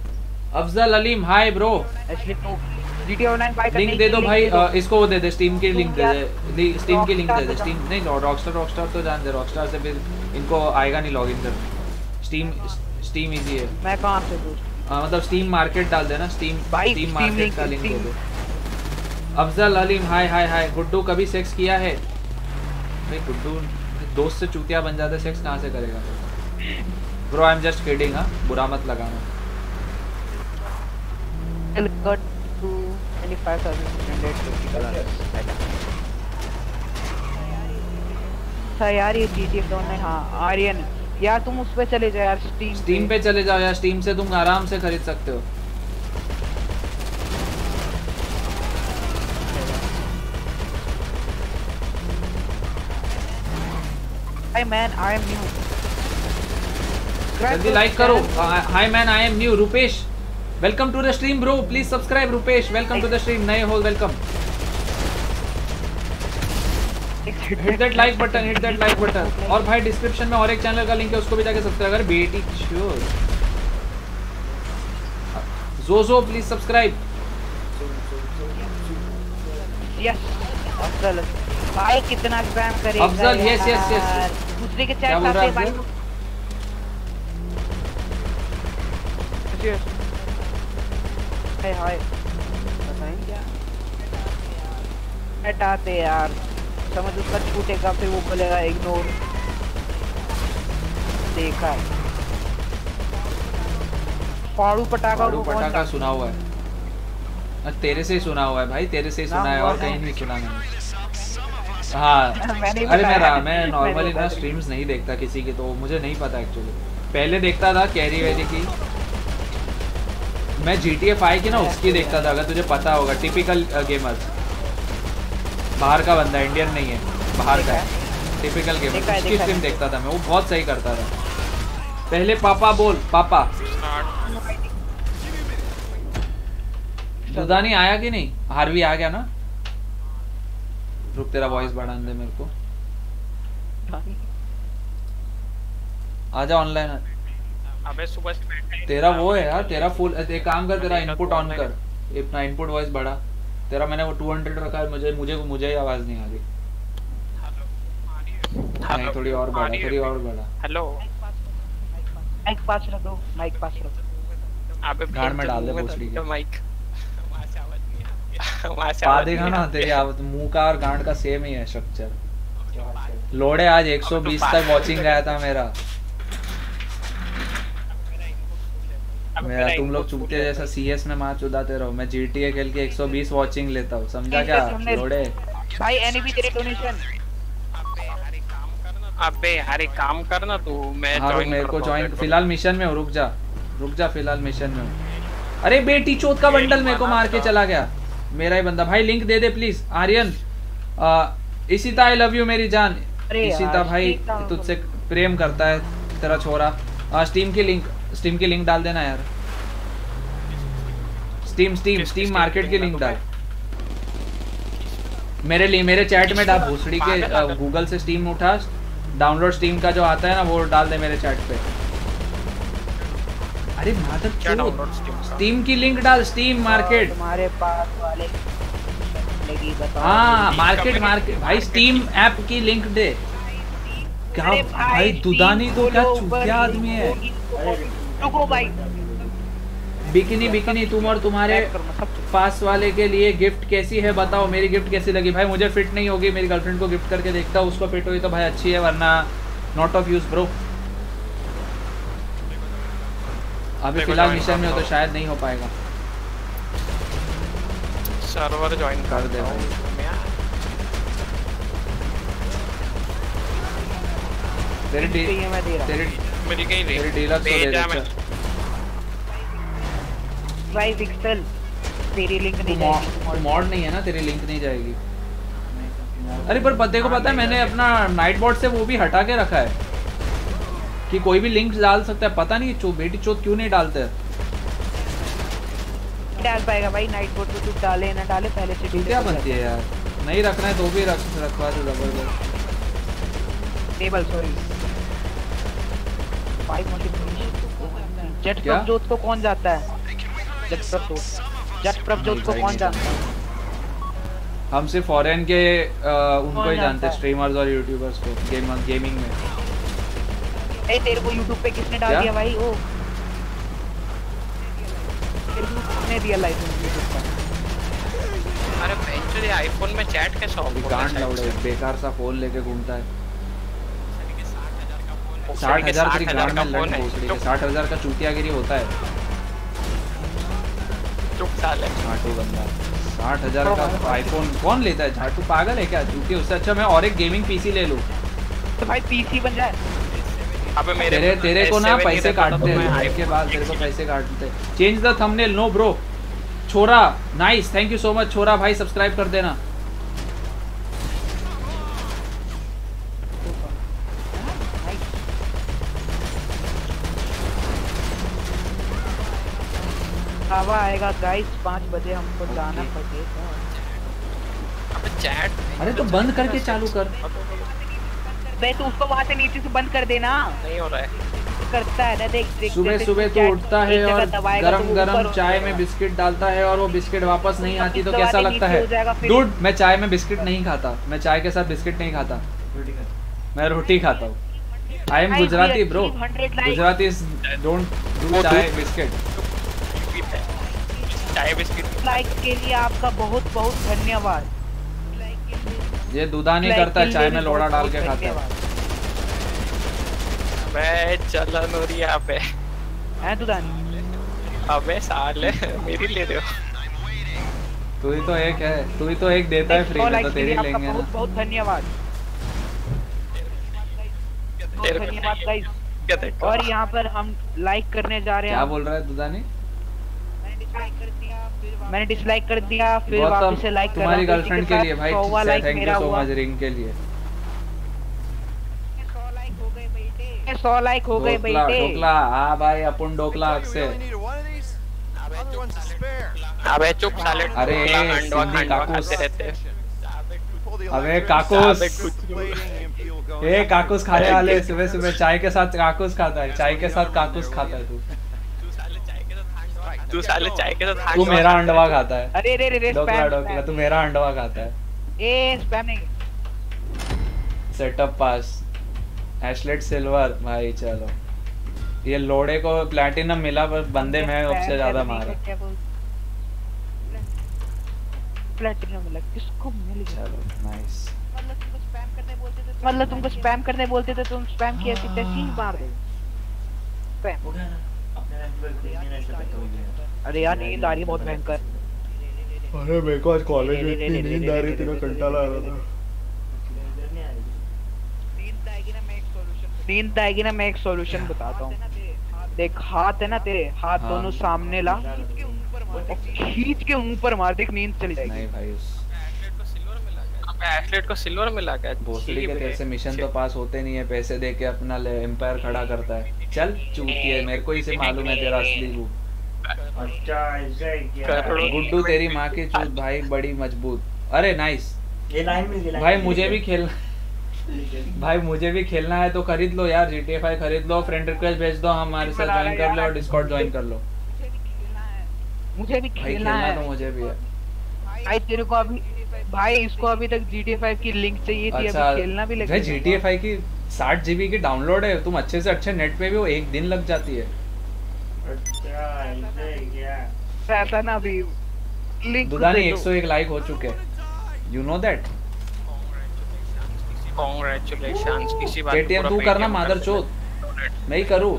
Afzal Aleem hi bro Ashley to GTA Online buy link दे दो भाई इसको वो दे दे स्टीम की लिंक दे दे स्टीम की लिंक दे दे स्टीम नहीं रॉकस्टार रॉकस्टार तो जान दे रॉकस्टार से फिर इनको आएगा नहीं लॉगिन कर स्टीम स्टीम इजी है मैं कहां से आ, मतलब स्टीम मार्केट डाल देना स्टीम स्टीम मार्केट का लिंक दे दे Afzal Aleem hi hi hi Guddu कभी सेक्स किया है नहीं गुड्डू दोस्त से चूतिया बन जाता है सेक्स कहाँ से करेगा bro I am just kidding हाँ बुरा मत लगाना अच्छा यार ये जी टी एफ हाँ आर्यन यार तुम उस पर चले जाओ यार स्टीम स्टीम पे चले जाओ यार स्टीम से तुम आराम से खरीद सकते हो hi man I am new जल्दी लाइक करो hi man I am new Rupesh welcome to the stream bro please subscribe Rupesh welcome to the stream नए हो welcome hit that like button hit that like button और भाई description में और एक channel का लिंक है उसको भी जाके सब्सक्राइब कर बेटी श्योर जो जो प्लीज सब्सक्राइब यस अच्छा लगा भाई कितना स्पैम करेगा अफजल यस यस यस दूसरे के चैट साथ भाई हाय हाय हटाते यार समझ उसका छूटेगा फिर वो बोलेगा इग्नोर देखा है फाड़ू पटाखा पटाखा सुना हुआ है तेरे से ही सुना हुआ है भाई तेरे से ही सुना है और कहीं नहीं सुना मैंने हाँ अरे मेरा मैं नॉर्मली ना स्ट्रीम्स नहीं देखता किसी की तो मुझे नहीं पता एक्चुअली पहले देखता था कैरी वैरी की मैं जी टी एफ आई की ना उसकी देखता था अगर तुझे पता होगा टिपिकल गेमर्स uh, बाहर का बंदा इंडियन नहीं है बाहर का है टिपिकल गेमर उसकी स्ट्रीम देखता था मैं वो बहुत सही करता था पहले पापा बोल पापा दुदानी आया कि नहीं हार्वी आ गया ना रुक तेरा वॉइस बढ़ाने दे मेरे को आजा ऑनलाइन अबे सुबह से तेरा वो है यार तेरा फुल एक काम कर तेरा इनपुट ऑन तो कर अपना इनपुट वॉइस बढ़ा तेरा मैंने वो 200 रखा है मुझे मुझे मुझे ही आवाज नहीं आ रही नहीं थोड़ी और बढ़ा थोड़ी और बढ़ा हेलो माइक पास रख दो माइक पास रख दो अबे गाड़ में डाल दे भोसड़ी के माइक पादरी *laughs* ना तेरी आवत मुंह का और गांड का सेम ही है स्ट्रक्चर लोड़े आज 120 तो तक वाचिंग गया था मेरा मेरा तुम लोग चुपते जैसा सीएस में मार चुदाते रहो मैं जीटीए खेल के 120 वाचिंग लेता हूं समझा क्या लोड़े भाई एनिमी तेरे डोनेशन अबे हरे काम कर ना तू मैं हाँ ज्वाइन मेरे को ज्वाइन फिलहाल मिशन में हूँ रुक जा रुक जा फिलहाल मिशन में हूँ अरे बेटी चोट का बंडल मेरे को मार के चला गया मेरा ही बंदा भाई लिंक दे दे please Aryan Ishita I love you मेरी जान इसीता भाई मतलब- तुझसे प्रेम करता है तेरा छोरा आ, स्टीम की लिंक स्टीम की लिंक डाल देना यार स्टीम स्टीम स्टीम मार्केट की लिंक डाल मेरे लिए मेरे चैट में डाल *laughs* भूसड़ी के गूगल से स्टीम उठा डाउनलोड स्टीम का जो आता है ना वो डाल दे मेरे चैट पे अरे माधव क्या डाउनलोड स्टीम का स्टीम की लिंक डाल स्टीम मार्केट हाँ, तुम्हारे पास वाले लगी हां मार्केट मार्केट भाई स्टीम ऐप की लिंक दे क्या भाई दुदानी तो क्या चुतिया आदमी है रुको भाई बिकनी बिकनी तुम और तुम्हारे पास वाले के लिए गिफ्ट कैसी है बताओ मेरी गिफ्ट कैसी लगी भाई मुझे फिट नहीं होगी मेरी गर्लफ्रेंड को गिफ्ट करके देखता हूँ उसको फिट हुई तो भाई अच्छी है वरना नॉट ऑफ यूज ब्रो अभी फिलहाल मिशन में हो तो शायद नहीं हो पाएगा सर्वर ज्वाइन कर दे तो भाई तेरे डे तेरे मेरी कहीं नहीं तेरे डीलक्स हो गया अच्छा भाई पिक्सल तेरी लिंक नहीं जाएगी मॉड नहीं है ना तेरी लिंक नहीं जाएगी अरे पर बंदे को हाँ, पता है मैंने अपना नाइट बॉट से वो भी हटा के रखा है कि कोई भी लिंक डाल सकता है पता नहीं चो, बेटी चोत क्यों नहीं डालते डाल पाएगा भाई नाइट बोर्ड को डाले ना डाले पहले से क्या बनती है यार नहीं रखना है तो भी रख रखवा दो rubber table sorry five jet Prabhjot को कौन जाता है जेट प्रभजोत जेट प्रभजोत को कौन जानता है हम सिर्फ फॉरेन के आ, उनको ही जानते हैं स्ट्रीमर्स और यूट्यूबर्स को गेम गेमिंग में ए तेरे को YouTube पे किसने डाल दिया भाई ओ किसने दिया लाइसेंस YouTube अरे एक्चुअली आईफोन में चैट कैसे ऑफ गांड लाउड है बेकार सा फोन लेके घूमता है साठ हजार तेरी गांड में लड़ घोसड़ी है साठ हजार का चूतियागिरी होता है चुप साले झाटू बंदा साठ हजार का आईफोन कौन लेता है झाटू पागल है क्या चूतिया उससे अच्छा मैं और एक गेमिंग पीसी ले लूँ तो भाई पीसी बन जाए अबे मेरे तेरे तेरे को ना पैसे तो काटते हैं लाइव के बाद तेरे को पैसे काटते हैं change the thumbnail no bro छोरा nice thank you so much छोरा भाई सब्सक्राइब कर देना हवा आएगा गाइस पाँच बजे हमको जाना पड़ेगा अबे चैट अरे तो, तो बंद करके चालू कर अबे तू तो उसको वहां से नीचे से बंद कर देना नहीं हो रहा है करता है ना देख देख सुबह सुबह तो उठता है और गरम गरम चाय में बिस्किट डालता है और वो बिस्किट वापस नहीं आती तो कैसा लगता है डूड मैं चाय में बिस्किट नहीं खाता मैं चाय के साथ बिस्किट नहीं खाता मैं रोटी खाता हूँ I am Gujarati bro Gujarati don't do chai biscuit chai biscuit like के लिए आपका बहुत बहुत धन्यवाद ये दूधा नहीं करता चाय में लोड़ा डाल के खाते हैं अबे चलन हो रही यहाँ पे है दूधा अबे साले मेरी ले रहे हो तू ही तो एक है तू ही तो एक देता है फ्री में तो तेरी लेंगे बहुत बहुत धन्यवाद धन्यवाद गाइस और यहाँ पर हम लाइक करने जा रहे हैं क्या बोल रहा है दूधा दुदानी मैंने डिसलाइक कर दिया फिर वापस से लाइक करा तुम्हारी गर्लफ्रेंड तो के लिए भाई thank you so much ring के लिए 100 लाइक हो गए बेटे डोकला हां भाई अपन डोकला से अबे चुप साले अरे अंडवा काकूस अबे काकूस ए काकूस खाने वाले सुबह सुबह चाय के साथ काकूस खाता है चाय के साथ काकूस खाता है तू तू साले चाय के साथ तू मेरा अंडवा खाता है अरे रे रे रे डोकला डोकला तू मेरा अंडवा खाता है ए स्पैम नहीं सेटअप पास एशलेट सिल्वर भाई चलो ये लोड़े को प्लैटिनम मिला पर बंदे में सबसे ज्यादा मार रहा प्लैटिनम मिला किसको मिल गया चलो नाइस मतलब तुमको स्पैम करने बोलते थे तुम स्पैम मतलब किया थी तैसी मार दे स्पैम हो गया अरे यार नींद आ रही बहुत भयंकर अरे मेरे को आज कॉलेज में इतनी नींद आ रही थी ना कंटाला आ रहा था नींद आएगी ना मैं एक सॉल्यूशन हाँ। बताता हूँ देख हाथ है ना तेरे हाथ हाँ। दोनों सामने ला खींच के ऊपर मार देख नींद चली जाएगी नहीं भाई उस एथलीट को सिल्वर मिला गया भोसड़ी के तेरे से मिशन तो पास होते नहीं है पैसे दे के अपना एम्पायर खड़ा करता है चल चूतिए मेरे को इसे मालूम है तेरा असली रूप गुड्डू तेरी माँ की चूत भाई बड़ी मजबूत अरे नाइस ये लाइन मिल भाई मुझे भी खेल भाई मुझे भी खेलना है तो खरीद लो यार जी टी फाइव खरीद लो फ्रेंड रिक्वेस्ट भेज दो हमारे साथ ज्वाइन कर लो और डिस्कॉर्ड ज्वाइन कर लो मुझे भी खेलना है तो मुझे भी है भाई तेरे को अभी भाई इसको अभी तक जी टी फाइव की लिंक चाहिए थी अच्छा, अभी खेलना भी लगेगा भाई टी फाइव की साठ जीबी की डाउनलोड है तुम अच्छे से अच्छे नेट पे भी वो एक दिन लग जाती है रहता ना अभी लिंक 101 लाइक हो चुके यू नो दैट कांग्रेचुलेशंस किसी बात तू करना नहीं करूं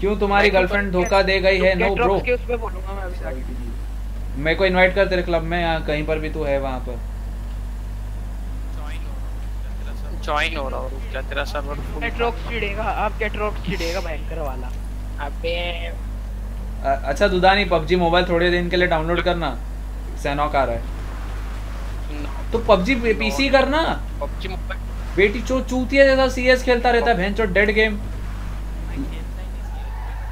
क्यों तुम्हारी गर्लफ्रेंड तो धोखा दे गई है नो ब्रो मेरे को इनवाइट कर तेरे क्लब में या कहीं पर भी तू है वहां पर ज्वाइन हो रहा हूं तेरा सर्वर फुल आप भयंकर वाला अबे अच्छा दुदानी पबजी मोबाइल थोड़े दिन के लिए डाउनलोड करना सैनॉक आ रहा है तो पबजी पीसी करना पबजी मोबाइल बेटी चो चूतिया जैसा सीएस खेलता रहता है भैन चो डेड गेम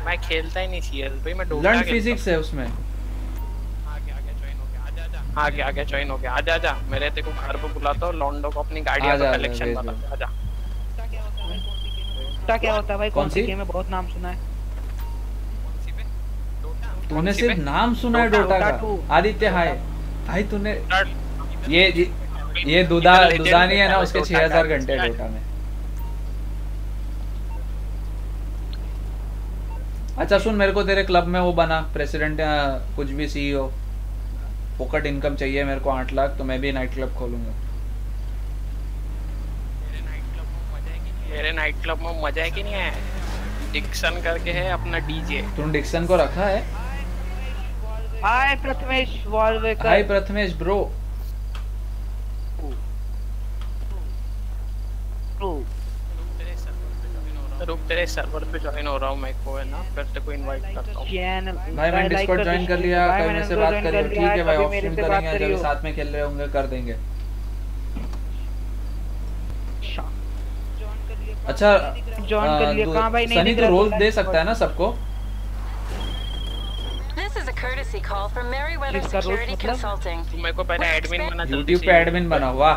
मैं खेलता ही नहीं सीएस भाई मैं डोटा लर्न फिजिक्स है उसमें आ गया ज्वाइन हो गया आजा आजा आगे आगे ज्वाइन हो गया आ जा आ जा मैं रहते को घर पे बुलाता हूं लॉन्डो को अपनी गाड़ी का कलेक्शन बताता जा क्या होता है भाई कौन सी गेम हाँ। है बहुत नाम सुना है तूने सिर्फ नाम सुना है डोटा का आदित्य हाय भाई तूने ये ये दुदा दुदानी है ना उसके 6000 घंटे डोटा में अच्छा सुन मेरे को तेरे क्लब में वो बना प्रेसिडेंट या कुछ भी सीईओ पॉकेट e इनकम चाहिए मेरे को आठ लाख तो मैं भी नाइट क्लब खोलूंगा मेरे नाइट क्लब में मजा है कि नहीं है डिक्शन करके है अपना डीजे तुम डिक्शन को रखा है hi Prathamesh Walvekar hi Prathamesh bro रुक तेरे सर्वर पे ज्वाइन हो रहा हूं मैं को है ना फिर तेरे को इनवाइट करता तो हूँ भाई मैंने डिस्कॉर्ड ज्वाइन तो कर लिया कल मेरे से तो बात कर रही ठीक है भाई ऑफ स्ट्रीम करेंगे जब साथ में खेल रहे होंगे कर देंगे अच्छा जॉइन अच्छा, कर लिया कहां भाई नहीं रोल दे सकता है ना सबको This is a courtesy call from Meriwether Security Consulting. तुम मेरे को पहले एडमिन बना जल्दी YouTube पे एडमिन बना हुआ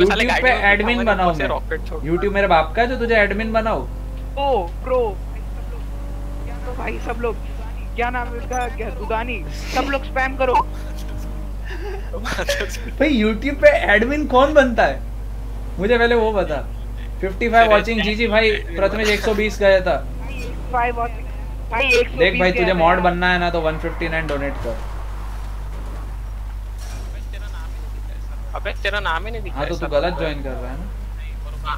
YouTube पे एडमिन बनाओ YouTube मेरे बाप का है जो तुझे एडमिन बनाओ ओ प्रो। भाई सब लोग क्या नाम है उसका क्या दुदानी सब लोग स्पैम करो *laughs* भाई YouTube पे एडमिन कौन बनता है मुझे पहले वो बता 55 वाचिंग जी जी भाई प्रथमेश 120 गया था भाई देख भाई तुझे मॉड बनना है ना तो 159 डोनेट कर अबे तेरा नाम ही नहीं दिखा हाँ तो तू गलत ज्वाइन कर रहा है ना हाँ।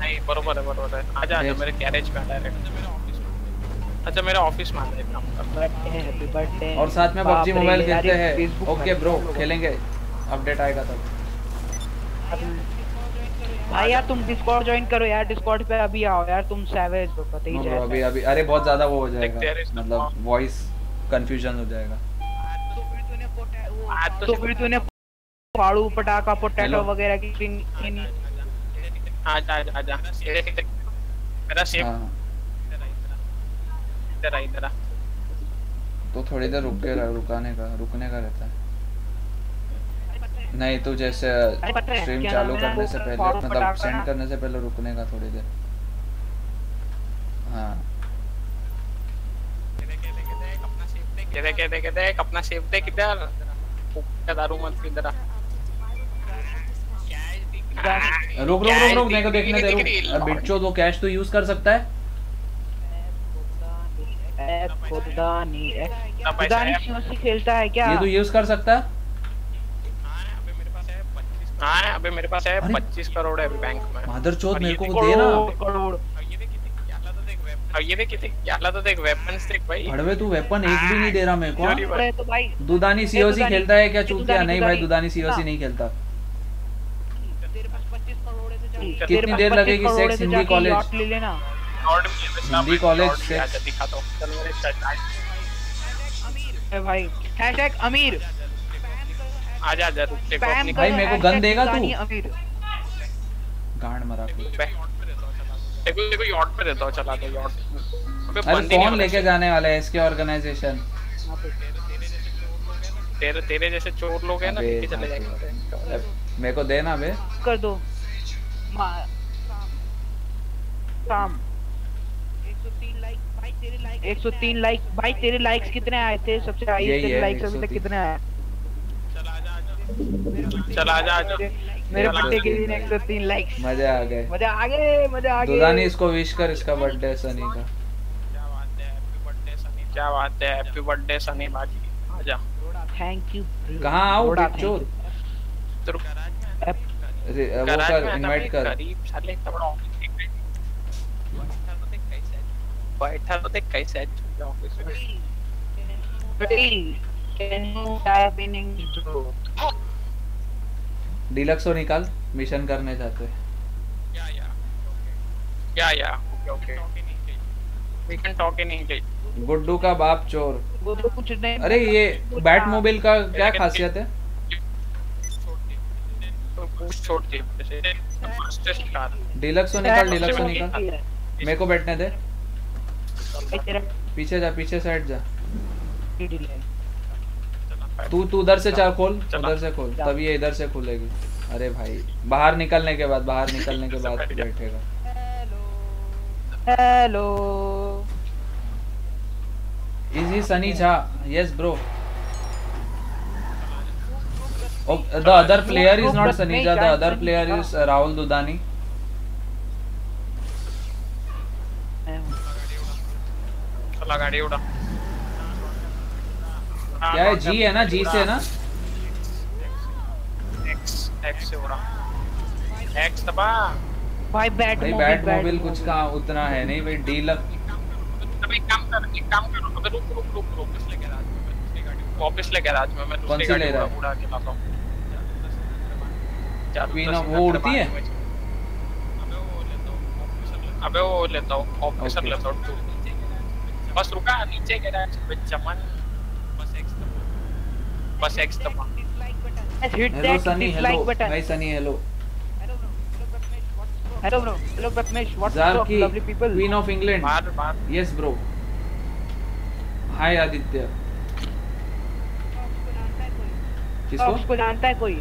नहीं बरोबर है बरोबर है आजा आजा मेरे गैरेज पे डायरेक्ट अच्छा मेरा ऑफिस में आता है काम करता है और साथ में PUBG मोबाइल खेलते हैं ओके ब्रो खेलेंगे अपडेट आएगा तब भाई यार तुम डिस्कॉर्ड ज्वाइन करो यार डिस्कॉर्ड पे अभी आओ यार तुम सैवेज हो पता ही है हाँ, तो अभी अभी अरे बहुत ज्यादा वो हो जाएगा मतलब वॉइस कंफ्यूजन हो जाएगा तो फिर तूने पोटैटो तो, तो फिर तूने फाड़ू पटाखा पोटैटो वगैरह की इन इन जा आजा आजा मेरा सेफ इधर आ इधर आ तो थोड़ी देर रुक के रुकाने का रुकने का रहता है नहीं तो जैसे स्ट्रीम चालू करने से पहले मतलब सेंड करने से पहले रुकने का थोड़ी देर हाँ कहते कहते कहते अपना शेप दे किधर फूका दारू मत इधर रुक रुक रुक रुक देखो देखने दे रुक बिट्चो तो कैश तो यूज कर सकता है खुदा खुदा नहीं नहीं शिवसी खेलता है क्या ये तो यूज कर सकता है हाँ अभी मेरे पास है पच्चीस करोड़ अभी बैंक में माधर चौथ मेरे को दे ना करोड़ ये तो भाई अड़वे तू वेपन एक भी नहीं दे रहा मेरे को हाँ? तो तो दुदानी सीओसी खेलता है क्या चूक नहीं भाई दुदानी सीओसी हाँ। नहीं खेलता अच्छा, कितनी देर लगेगी sex Hindi college Hindi college दिखाता हूं भाई अमीर रुक अपनी भाई मेरे को गन देगा तू गांड मरा तू देखो देखो यॉट पे हूं चला दो यॉट कौन लेके जाने वाला है इसके ऑर्गेनाइजेशन तेरे तेरे जैसे चोर लोग हैं ना चले जाएंगे मेरे को देना बे कर दो काम 103 लाइक भाई तेरे लाइक 103 लाइक भाई तेरे लाइक्स कितने आए थे सबसे हाईएस्ट लाइक्स अभी तक कितने आए चल आजा आजा मेरे बर्थडे के दिन 103 लाइक्स मजा आ गए मजा आ गए मजा आ गए दुदानी इसको विश कर इसका बर्थडे सनी का क्या बात है हैप्पी बर्थडे सनी क्या बात है हैप्पी बर्थडे सनी भाजी आजा थैंक यू कहां आओ चोर वो कर इनवाइट तो कर गरीब साले इतना बड़ा ऑफिस बैठा तो देख कैसे ऑफिस में can you type in English डिलक्सो निकाल मिशन करने जाते या या या या okay we can talk in English Guddu का बाप चोर गुड्डू कुछ नहीं अरे ये बैट मोबाइल का क्या खासियत है डिलक्सो निकाल डिलक्सो निकाल मेरे को बैठने दे पीछे जा पीछे साइड जा तू तू उधर से चल खोल उधर से खोल तभी ये इधर से खुलेगी अरे भाई बाहर निकलने के बाद बाहर निकलने के *laughs* बाद बैठेगा hello is he Sunny Jha yes bro the other player is not Sunny Jha the other player is Rahul Dudani चला गाड़ी उड़ा हाँ, क्या है जी है ना जी से है ना एक्स एक्स से हो रहा एक्स दबा भाई बैट भाई बैट मोबाइल कुछ का उतना है नहीं भाई डील अबे काम कर एक काम कर अबे रुक रुक रुक रुक इसलिए कह रहा हूं ऑफिस लेके राज में मैं दूसरी गाड़ी उड़ा के लाता हूं चाबी ना वो उड़ती है अबे वो लेता हूँ ऑफिसर लेता हूँ बस रुका नीचे गिरा चमन बस एक्स दबा हेलो सनी हेलो भाई Sunny hello hello bro hello Prathamesh what's up lovely people queen of England बाहर बाहर यस ब्रो हाय आदित्य किसको उसको जानता है कोई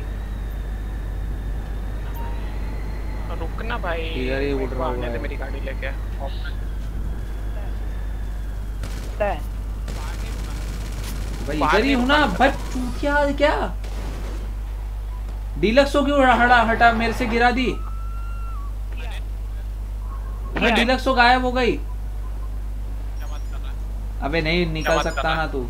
तो रुकना भाई इधर ही उड़ रहा है मेरी गाड़ी लेके है इधर ही हूँ ना भाई क्या क्या डीलक्स को क्यों हटा हटा मेरे से गिरा दी भाई डीलक्स को गायब हो गई अबे नहीं निकल सकता ना तू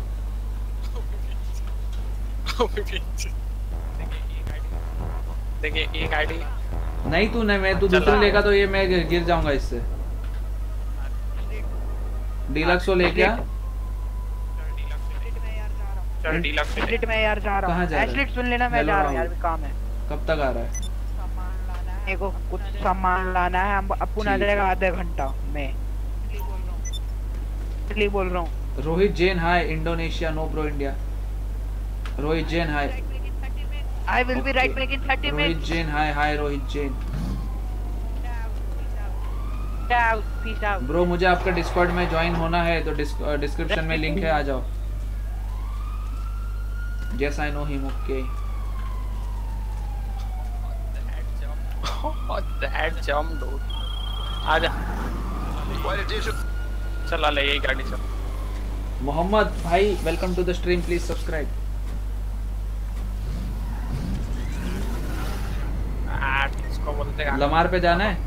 देखिए नहीं तू नहीं मैं तू दूसरी लेगा तो ये मैं गिर जाऊंगा इससे डीलक्स ले क्या चल डीलक्स hmm? में यार जा रहा हूं सुन लेना मैं जा रहा हूं यार काम है कब तक आ रहा है सामान लाना है कुछ सामान लाना है आ जाएगा घंटा में इसलिए बोल रहा हूं Rohit Jain hi Indonesia no bro India Rohit Jain hi I will be right back in 30 minute Rohit Jain hi hi Rohit Jain Peace peace out bro मुझे आपका डिस्कॉर्ड में ज्वाइन होना है तो डिस्क्रिप्शन में लिंक है आ जाओ Yes, I know him, okay. What the heck jump, dude? आजा चला ले यही गाड़ी से मोहम्मद भाई welcome to the stream please subscribe Lamar पे जाना है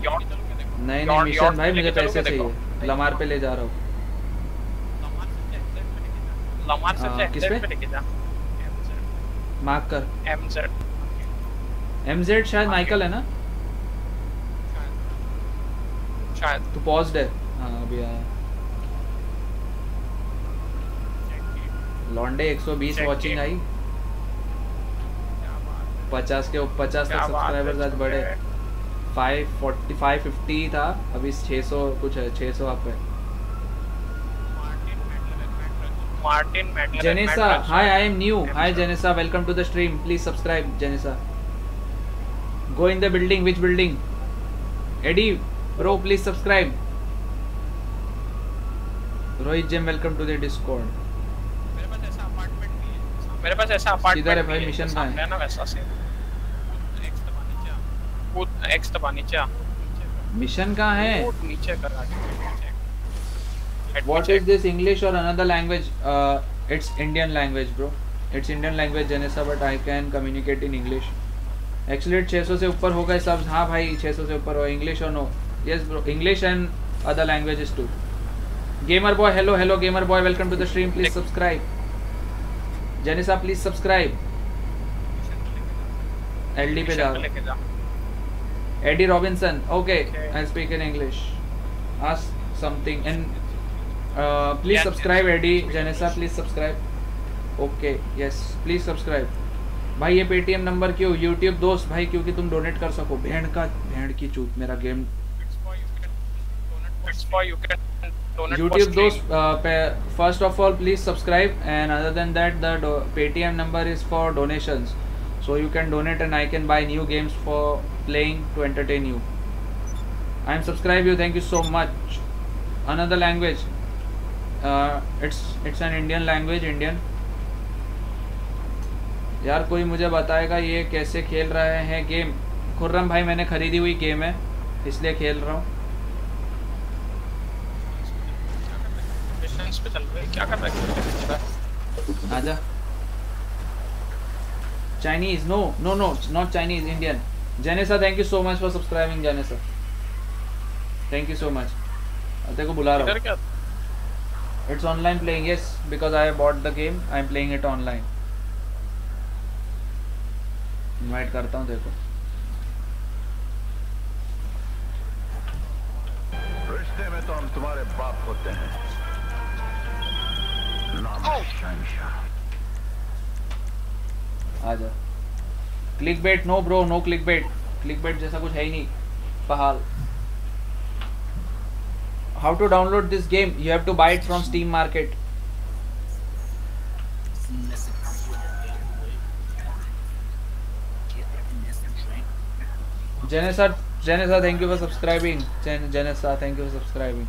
नहीं नहीं मिशन भाई मुझे पैसे चाहिए लमार पे ले जा रहा हूँ लॉन्डे से सौ किस पे मार्क कर एमजेड एमजेड शायद माइकल है ना शायद तू तो पॉज्ड है हाँ, अभी आया लॉन्डे 120 वाचिंग आई 50 के 50 तक सब्सक्राइबर्स आज बढ़े 545 50 था अभी 600 कुछ है 600 आप पे Martin Metal. Janessa, hi, I am new. Hi, Janessa, welcome to the stream. Please subscribe, Janessa. Go in the building. Which building? Eddie, bro, please subscribe. Rohit Jain welcome to the Discord मेरे पास ऐसा apartment भी है मेरे पास ऐसा apartment इधर है भाई मिशन में है ना वैसा से नेक्स्ट पानी क्या नेक्स्ट पानी क्या मिशन कहां है नीचे कर आगे What is this English or another language? Uh, it's Indian language, bro. It's Indian language, Janessa, but I can communicate in English. Excellent. 600 से ऊपर होगा सब हाँ भाई 600 से ऊपर हो English or no? Yes, bro. English and other languages too. Gamer boy, hello, hello, gamer boy. Welcome to the stream. Please subscribe. Janessa, please subscribe. LD पे Eddie Robinson. Okay, I speak in English. Ask something and. Please subscribe Eddie Janessa please subscribe okay yes please subscribe भाई ये Paytm number क्यों YouTube दोस्त भाई क्योंकि तुम donate कर सको भेड़ का भेड़ की चूत मेरा गेम यूट्यूब दोस्त first of all please subscribe and other than that the Paytm number is for donation so you can donate and I can buy new games for playing to entertain you I am subscribe you thank you so much another language it's it's an Indian language Indian यार कोई मुझे बताएगा ये कैसे खेल रहे हैं game Khurram भाई मैंने खरीदी हुई गेम है इसलिए खेल रहा हूँ आजा Chinese no no no not Chinese Indian Jane sir thank you so much for subscribing Jane sir thank you so much देखो बुला रहा हूँ it's online playing yes because I bought the game I am playing it online invite करता हूँ देखो रिश्ते में तो हम तुम्हारे बाप होते हैं आजा clickbait no bro no clickbait clickbait जैसा कुछ है ही नहीं पहाड़ how to download this game you have to buy it from steam market Janessa, Janessa, thank you for subscribing. Jan, Janessa, thank you for subscribing.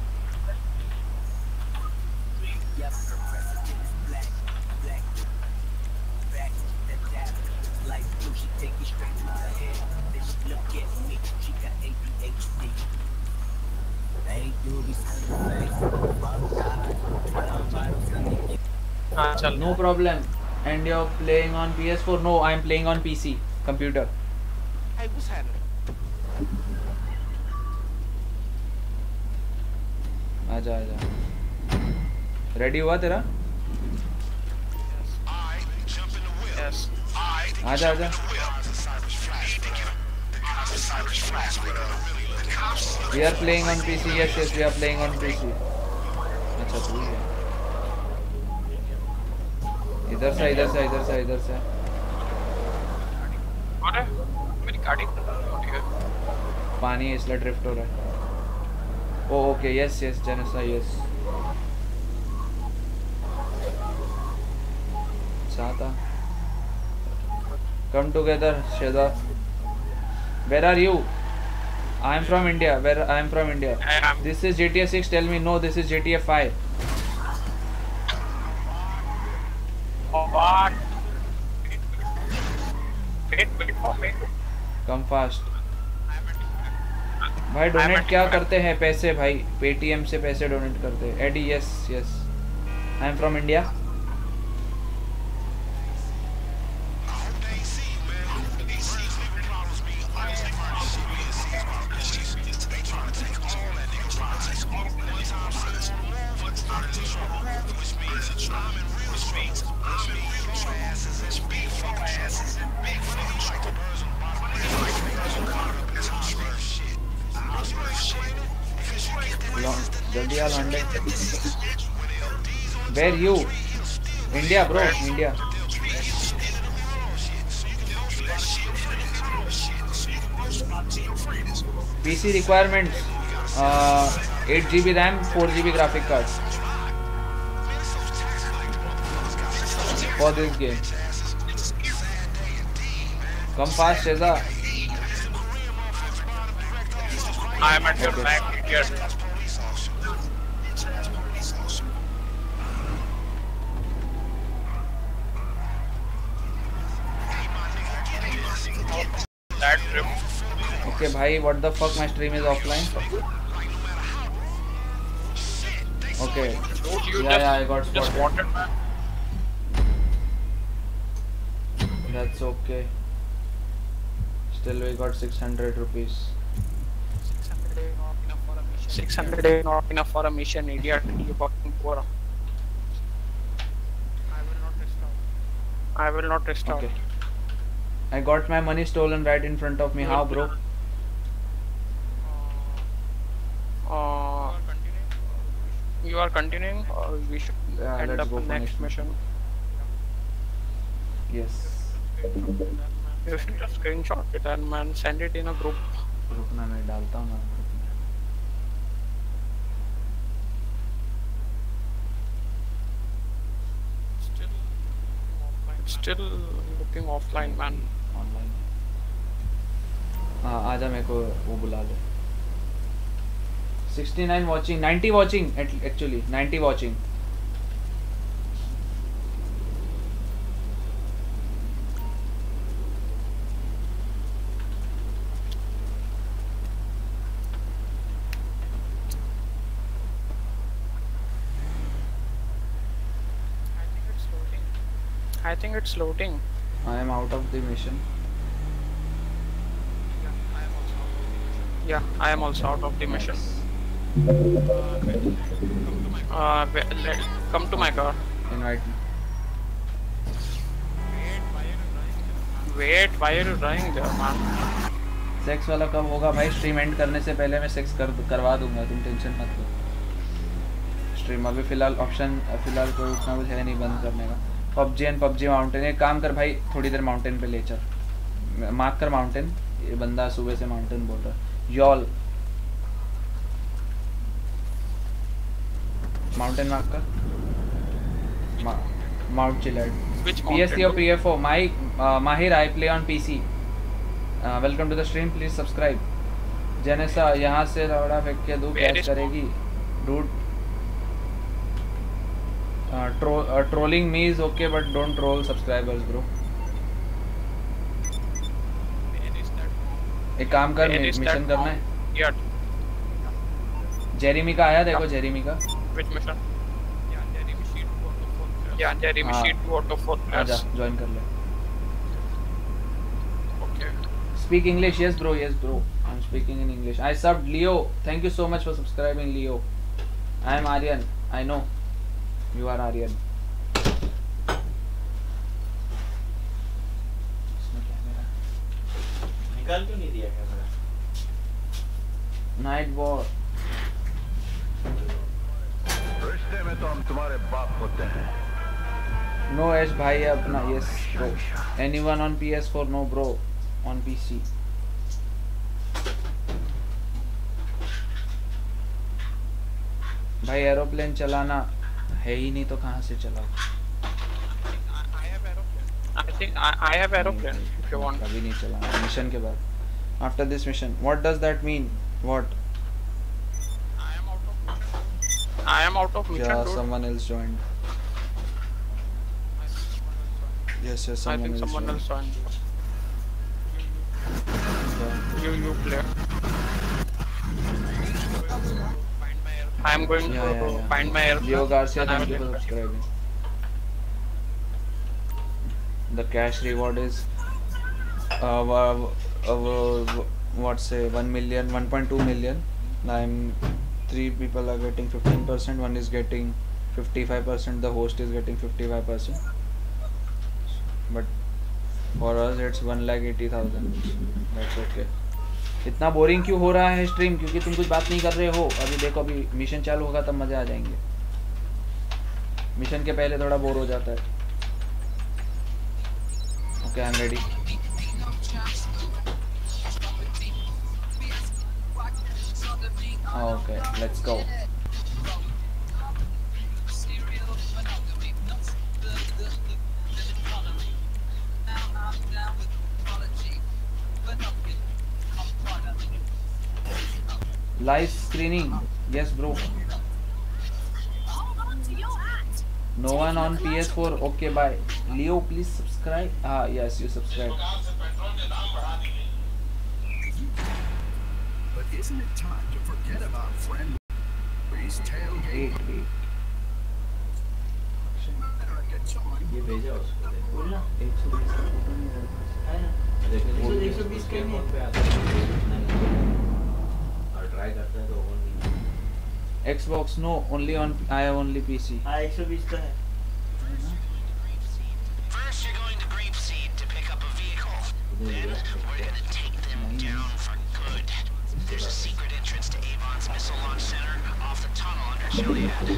हाँ, चल no problem and you are playing on PS4 no I am playing on PC computer I वो sir आजा आजा ready हुआ तेरा आजा आजा We are playing on PC. Yes, yes, we are playing on PC. अच्छा तू ही है इधर से इधर से इधर से इधर से कौन है? मेरी गाड़ी पानी है इसलिए ड्रिफ्ट हो रहा है ओ okay yes yes Janessa yes साथा कम टुगेदर शेदा Where are you? I am from India. Where I am from India. Am. This is GTA 6. Tell me, no, this is GTA 5. Oh, what? Wait, wait Come fast. भाई donate क्या करते हैं पैसे भाई Paytm से पैसे donate करते हैं AD yes yes I am from India जल्दी आ लॉन्डे where you India bro India PC requirements eight G B RAM four G B graphic card for this game come fast शेजा I am at your back that trip. Okay, bhai, what the fuck? My stream is offline. Okay. Dude, you yeah, just, yeah, I got spotted. Just wanted, man. That's okay. Still, we got 600 rupees. 600 is not enough for a mission, idiot. You fucking poor. I will not restart. I will not restore. Okay. I got my money stolen right in front of me. How, bro? Uh, you are continuing, or we should Yeah, end let's up go the for next next mission. Yes. You should just screenshot it and man send it in a group. रुकना मैं डालता हूँ ना Still think offline man online हाँ आजा मेरे को वो बुला ले 69 watching 90 watching actually 90 watching I think it's loading. I am out of the mission. Yeah, I am also out of the mission. Uh, let, come to my car. Invite me. Wait, why are you drawing there, man? Sex वाला कब होगा भाई Stream end करने से पहले मैं sex कर करवा दूँगा. तुम tension मत लो Stream अभी फिलहाल option फिलहाल कोई उतना कुछ है नहीं बंद करने का पबजी एंड पबजी माउंटेन एक काम कर भाई थोड़ी देर माउंटेन पे ले चल मार्क कर माउंटेन ये बंदा सुबह से माउंटेन बोल रहा है यॉल माउंटेन मार्क कर माउंट चिलर्ड पीएससी और PFO my Mahir I play on PC welcome to the stream please subscribe Janessa यहाँ से रावड़ा फेंक के दो कैच करेगी dude trolling me is okay but don't troll subscribers bro एक काम कर मिशन करना है जेरेमी का आया देखो जेरेमी का which mission sheet to sheet to आजा ज्वाइन कर ले okay speak English yes bro yes bro I am speaking in English I Leo thank you so much for subscribing Leo I am Aryan I know You are Aryan. निकाल क्यों नहीं दिया camera night war रिश्ते में तो हम तुम्हारे बाप होते हैं नो एस भाई है अपना yes bro anyone on PS4 no bro on PC भाई एरोप्लेन चलाना है ही नहीं तो कहां से चलाओ I have I think I have aeroplane if you want कभी नहीं चला मिशन के बाद after this mission what does that mean what I am out of I am out of mission to someone else joined yes yes, someone I think someone else joined. You, you play. I'm going yeah, to yeah, find my aircraft. Leo Garcia, thank you for subscribing. The cash reward is uh, uh, what say 1 million 1.2 million i'm three people are getting 15 percent one is getting 55 percent the host is getting 55 percent but for us it's 1 lakh 80 thousand that's okay इतना boring क्यों हो रहा है stream क्योंकि तुम कुछ बात नहीं कर रहे हो अभी देखो अभी मिशन चालू होगा तब मज़ा आ जाएंगे मिशन के पहले थोड़ा बोर हो जाता है okay I am ready okay let's go live screening yes bro no one on ps4 okay bye leo please subscribe ah yes you subscribe But isn't it time to forget about friendly's tailgate? wait wait ये भेजा उसको देखो बोलना 120 का photo नहीं है ना देखो 120 के नहीं और ट्राई करते हैं तो ओवन नहीं xbox no only on i have only pc हाँ 120 तो है First, you're going to Grapeseed to pick up a vehicle. Then, we're gonna take them down for good. There's a secret entrance to Avon's Missile Launch Center off the tunnel under Chiliad.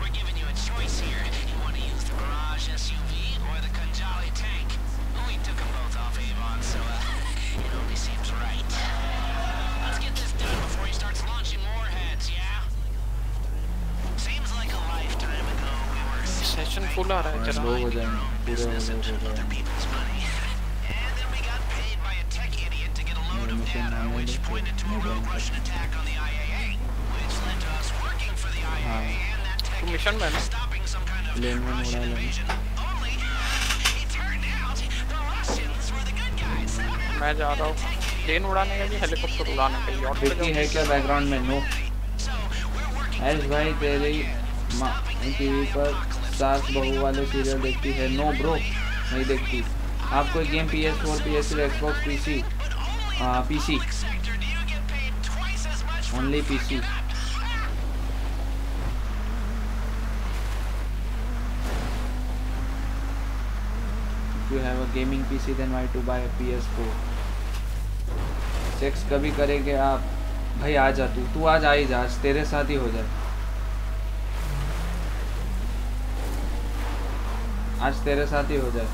We're giving you a choice here. You want to use the Mirage SUV so uh, it only seems right. Let's get this done before he starts launching yeah? Seems like a lifetime ago we were session full out other people's money. *laughs* And then we got paid by a tech idiot to get a load of data which pointed to a rogue Russian attack on the IAA, which led to us working for the IAA ah. and that tech idiot stopping some kind of Russian invasion. मैं जा रहा हूँ train उड़ाने के लिए helicopter उड़ाने के लिए और देखी है क्या बैकग्राउंड में नो एस भाई तेरे माँ टीवी पर सास बहू वाले सीरियल देखती है नो ब्रो नहीं देखती आपको game P S four P S Xbox P C P C only P C you have a gaming P C then why to buy a P S PS4 sex कभी करेंगे आप भाई आ जा तू तू आज आ ही जा आज तेरे साथ ही हो जाए आज तेरे साथ ही हो जाए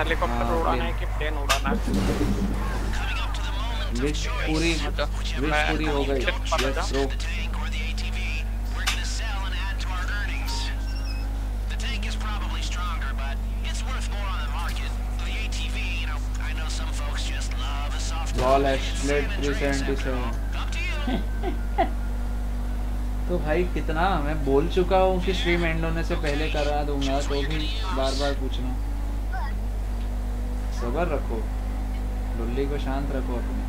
हेलीकॉप्टर हाँ, उड़ाना है कि प्लेन उड़ाना है विश पूरी विश पूरी हो गई लेट्स ब्रो Ball at 377. तो भाई कितना मैं बोल चुका हूँ कि स्ट्रीम एंड ने से पहले करा दूंगा तो भी बार बार पूछना सबर रखो लुल्ली को शांत रखो अपने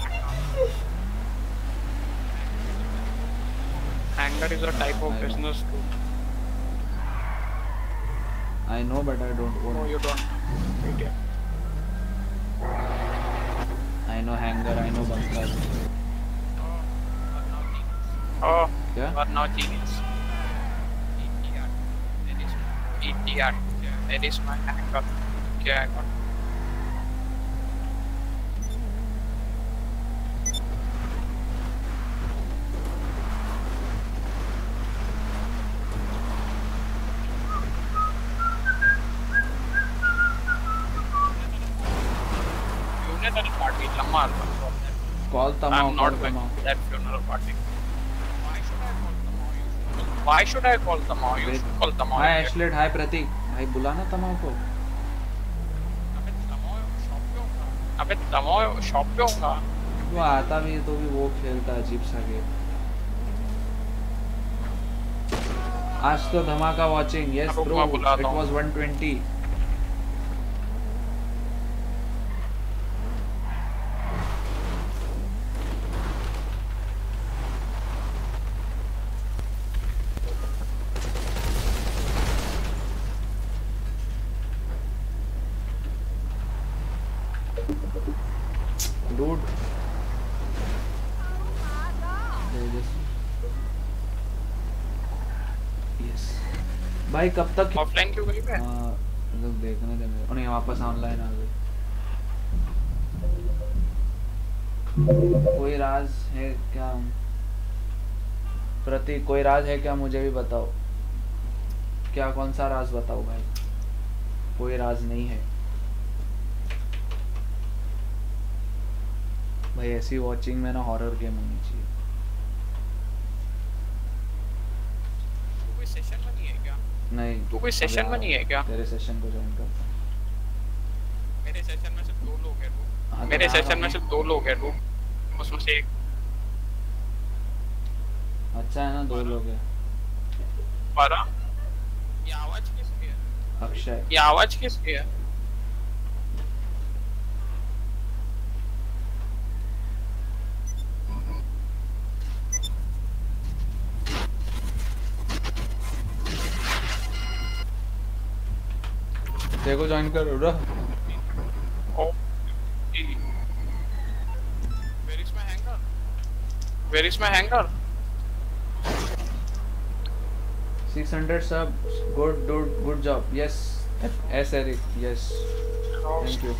that is a type of I business too. I know, but I don't own. No, you don't. Wait, yeah. I know hangar, I know bunker. Oh, yeah? Oh, but now genius. ETR. ETR. That is my hangar. Okay, I got not back to that funeral party. Why should I call Tamao? You should call Tamao. Hi Ashlet, hi Pratik. Hi, भाई बुला ना तमाओ को अबे तमाओ shop पे होगा वो आता भी तो भी वो खेलता अजीब सा गेम आज तो धमाका watching yes bro it was 120 भाई कब तक ऑफलाइन क्यों गई मैं मतलब देखना था मेरा नहीं वापस ऑनलाइन आ गई कोई राज है क्या प्रति कोई राज है क्या मुझे भी बताओ क्या कौन सा राज बताओ भाई कोई राज नहीं है भाई ऐसी वाचिंग में ना हॉरर गेम होनी चाहिए नहीं तू तो कोई सेशन में नहीं है क्या तेरे सेशन को ज्वाइन कर मेरे सेशन में सिर्फ दो लोग हैं हाँ, तू तो मेरे सेशन में सिर्फ दो लोग हैं तू उसमें से एक अच्छा है ना दो लोग हैं पर ये आवाज किसकी है अक्षय ये आवाज किसकी है तेरे को ज्वाइन कर रहा Where is my hangar? Where is my hangar? 600 sub. Good dude. Good job. Yes. S Eric. Yes. Thank you.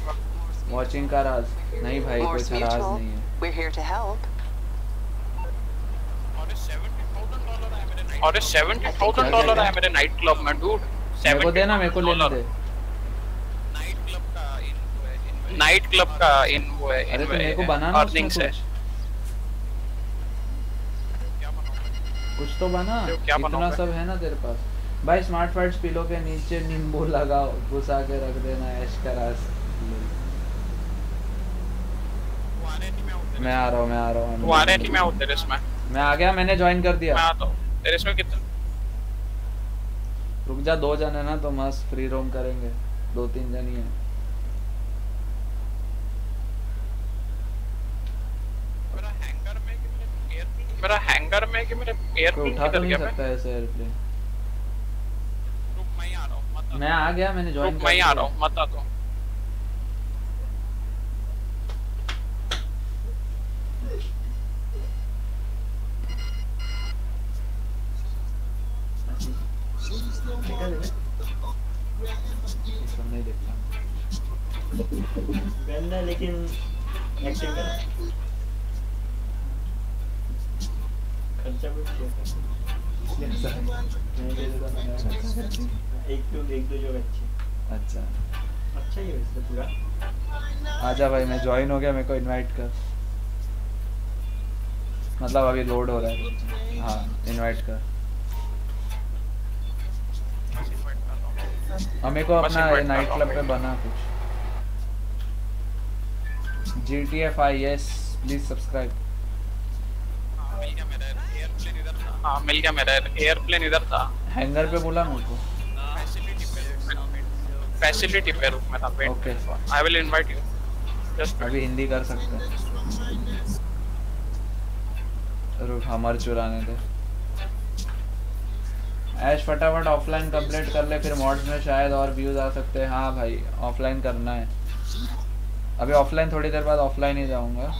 Watching का राज नहीं भाई कोई राज नहीं है. We're here to help. और $70,000 है मेरे नाइट क्लब में डूड मेरे को देना मेरे को लेने दे नाइट क्लब का इन वो है इन तो मेरे को बनाना अर्निंग्स है कुछ तो बना इतना सब है ना तेरे पास भाई स्मार्ट वार्ट पिलो के नीचे नींबू लगाओ घुसा के रख देना ऐश करा मैं आ रहा हूँ मैं आ रहा हूँ आ नहीं मैं हूँ तेरे इसमें मैं आ गया मैंने ज्वाइन कर दिया मैं आता हूँ तेरे इसमें कितना रुक जा दो जन है ना तो मस्त फ्री रोम करेंगे दो तीन जन ही है मेरा हैंगर में कि मेरे एयरप्लेन कर तो गया सकता है ऐसे एयरप्लेन रुक मैं आ रहा हूं मैं आ गया मैंने ज्वाइन कर मैं आ रहा हूं मत आ तो लेकिन एक्शन कर खर्चा भी एक दो एक दो जगह अच्छी अच्छा अच्छा ही वैसे पूरा आजा भाई मैं ज्वाइन हो गया मेरे को इनवाइट कर मतलब अभी लोड हो रहा है हाँ इनवाइट कर हमें को अपना नाइट क्लब पे बना कुछ G T F I S please subscribe मिल गया मेरा एयरप्लेन इधर था मिल गया मेरा एयरप्लेन इधर था हैंगर पे बोला मुझको फैसिलिटी पे रुक मैं था wait okay I will invite you just अभी हिंदी कर सकते हैं रुक हमार चुराने दे ऐश फटाफट ऑफलाइन कंप्लीट कर ले फिर मॉड्स में शायद और व्यूज आ सकते हैं हाँ भाई ऑफलाइन करना है अभी ऑफलाइन थोड़ी देर बाद ऑफलाइन ही जाऊंगा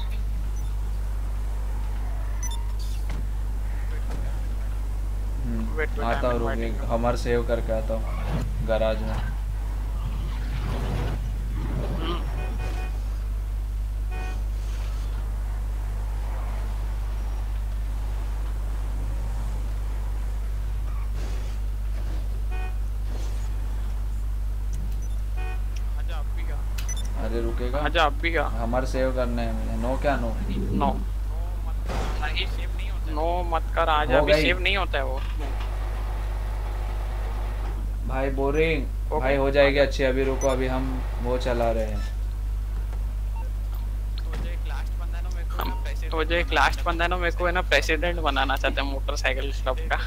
आता हूँ हमर सेव करके आता हूँ गराज में अरे रुकेगा अच्छा भी हमारे सेव करने हैं नो क्या नो नो नो मत कर आजा अभी सेव नहीं होता है वो भाई बोरिंग okay. भाई हो जाएगी अच्छी अभी रुको अभी हम वो चला रहे हैं तो जो एक लास्ट बंदा है ना मेरे को है ना प्रेसिडेंट बनाना चाहते हैं मोटरसाइकिल क्लब का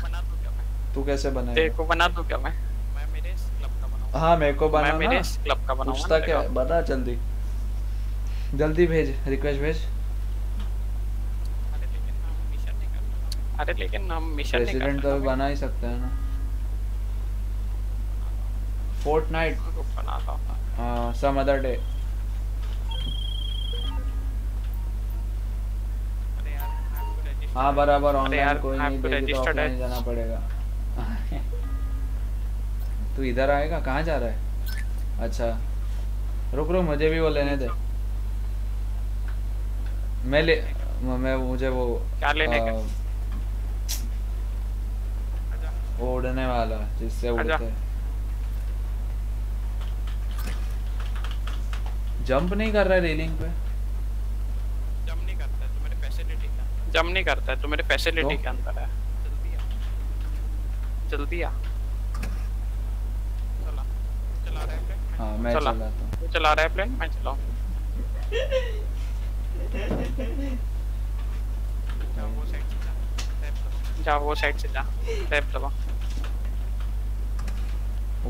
तू कैसे बनाएगा तेरे को बना दूं क्या मैं मैं मेरे क्लब का बनाऊं हां मेरे को बनाना मैं मेरे क्लब का बनाऊं पूछता क्या बता जल्दी जल्दी भेज रिक्वेस्ट भेज अरे लेकिन हम मिशन प्रेसिडेंट तो भी बना ही सकते हैं ना फोर्टनाइट सम अदर डे हाँ बराबर ऑनलाइन कोई नहीं देगी तो ऑफलाइन जाना पड़ेगा *laughs* तू इधर आएगा कहाँ जा रहा है अच्छा रुक रुक मुझे भी वो लेने दे मैं ले मैं मुझे वो क्या लेने का? उड़ने वाला जिससे अच्छा। उड़ते जंप नहीं कर रहा है रेलिंग पे जंप नहीं करता तो मेरे फैसिलिटी का जंप नहीं करता है तो मेरे फैसिलिटी के अंदर है जल्दी आ जल्दी आ चला चला रहा है प्लेन हां मैं चला, चलाता हूं चला रहा है प्लेन मैं चलाऊं *laughs* जा वो साइड से जा टैप दबा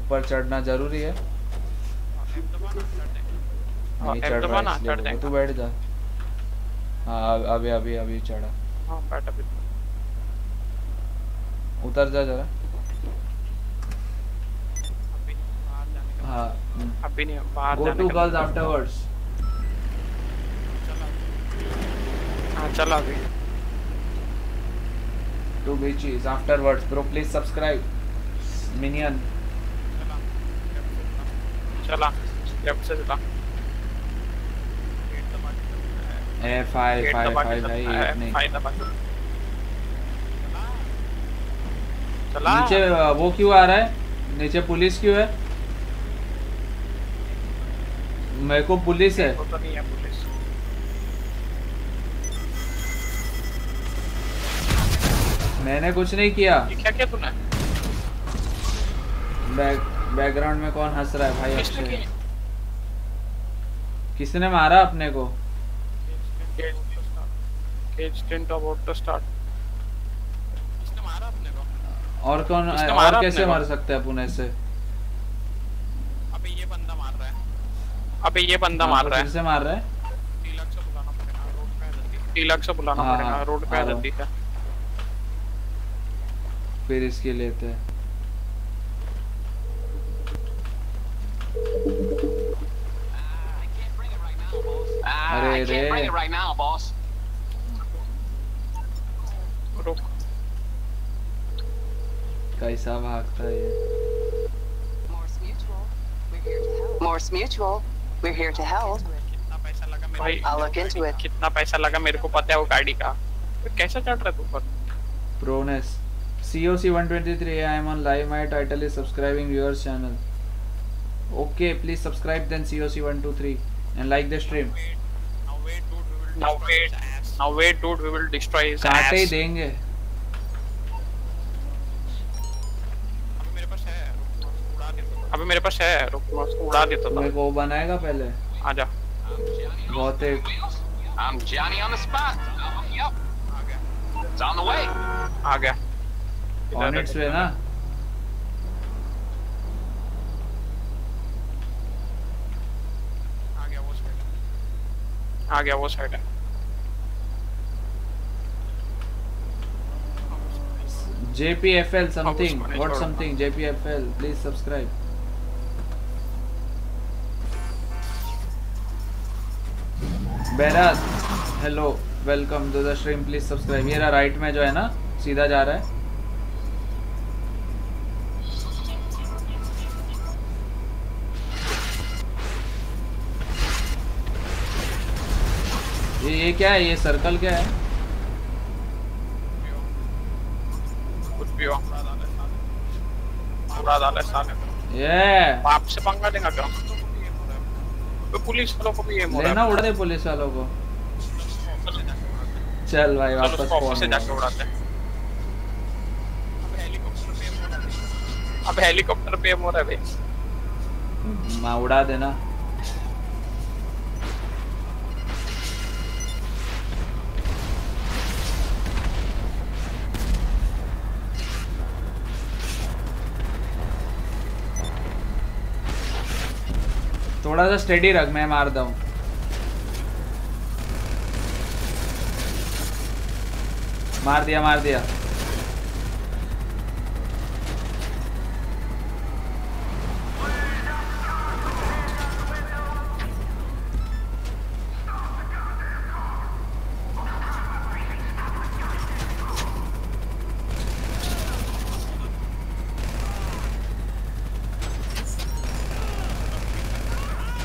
ऊपर चढ़ना जरूरी है टैप हाँ, दबाना चढ़ जाएगा टैप रहा है तू बैठ जा हां अभी अभी अभी चढ़ा हां बैठ अभी उतर जा जरा हाँ अभी नहीं बाहर जाने का गो टू गर्ल्स आफ्टरवर्ड्स हां चला अभी to which is afterwards. Bro, please subscribe. Minion. chala left से चला। ए फाइव फाइव फाइव भाई एट नहीं। चला। नीचे वो क्यों आ रहा है? नीचे पुलिस क्यों है? मेरे को पुलिस है। मैंने कुछ नहीं किया ये क्या क्या तूने बैक बैकग्राउंड में कौन हंस रहा है भाई अक्षय किसने मारा अपने को केज स्टार्ट किसने मारा अपने को और कौन और कैसे मार सकते हैं पुणे से अबे ये बंदा मार रहा है अबे ये बंदा हाँ, तो मार रहा है किससे मार रहा है टीलक से बुलाना पड़ेगा रोड पे जल्दी टीलक से बुलाना हाँ, पड़ेगा हाँ, रोड पे आदमी का फिर इसके लेते हैं अरे रे कैसा भागता है Morse Mutual, we're here to help. भाई कितना पैसा लगा मेरे को पता है वो गाड़ी का कैसा चल रहा है तू पर प्रोनेस COC 123 I am on live my title is subscribing viewers channel okay please subscribe then COC 123 and like the stream now wait dude we will now wait now wait dude we will destroy his ass काटे ही देंगे अभी मेरे पास है रुक मैं उसको उड़ा देता था मेरे को बनाएगा पहले आजा बहुत एक I'm Johnny on the spot. Yep. It's on the way. आ गया ना आ गया वो side JPFL something what something JPFL please subscribe hello welcome to the stream please subscribe मेरा राइट में जो है ना सीधा जा रहा है ये ये क्या है ये सर्कल क्या है कुछ भी हो पूरा ये पंगा लेगा पुलिस वालों को पुलिस वालों को चल भाई वापस अब हेलीकॉप्टर पे है भाई मैं उड़ा देना थोड़ा सा स्टडी रख मैं मार दू मार दिया मार दिया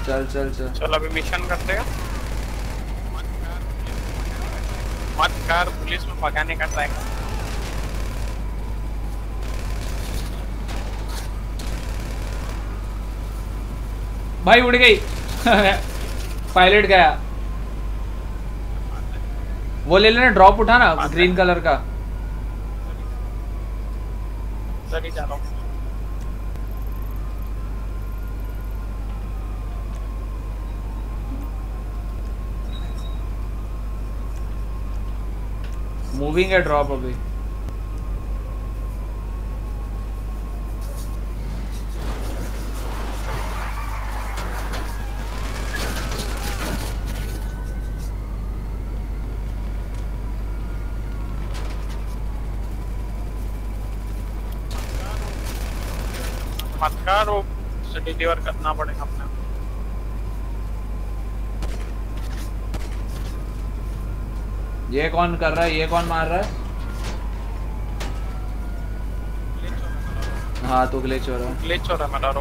चल चल चल चल अभी मिशन करते हैं मत कर पुलिस में पकाने का ट्राई कर भाई उड़ गई पायलट गया वो ले लेना ड्रॉप उठाना ग्रीन कलर का moving a drop मत करो डिलीवर करना पड़ेगा ये कौन कर रहा है ये कौन मार रहा है हाँ तो ग्लिच हो रहा है ग्लिच हो रहा है मैं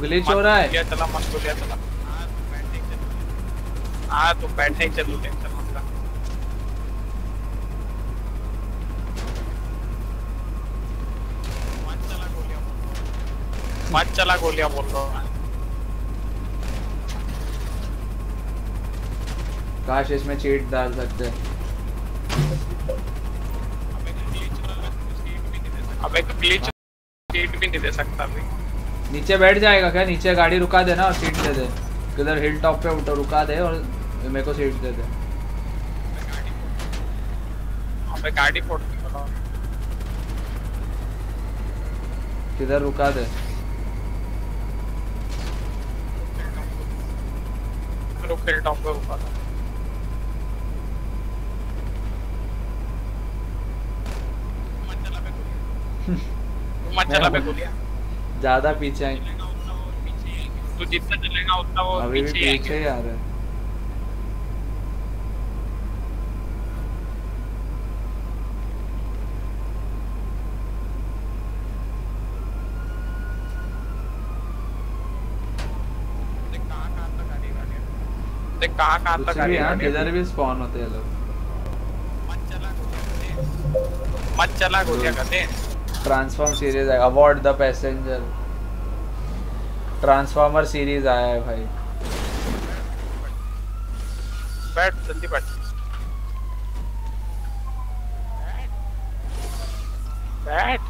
ग्लिच तो हो रहा है चला मत चला हाँ तो बैठने मत चला गोलियां बोल रहा हूं काश इसमें चीट डाल सकते अब एक ग्लिच चीट भी नहीं दे सकता अभी नीचे बैठ जाएगा क्या नीचे गाड़ी रुका देना और सीट दे दे किधर हिल टॉप पे उठो रुका दे और मेरे को सीट दे दे अबे हाँ, गाड़ी फोड़ किधर रुका दे अच्छा तो ज्यादा पीछे आए तो जितना चलेगा उतना वो अभी पीछे भी पीछे ही आ रहा है कहाँ कहाँ तक आ रही किधर भी स्पॉन होते हैं लोग मत चला गोलियां हाँ। कर ट्रांसफॉर्म सीरीज आया award the passenger transformer series आया है भाई बैठ जल्दी बैठ बैठ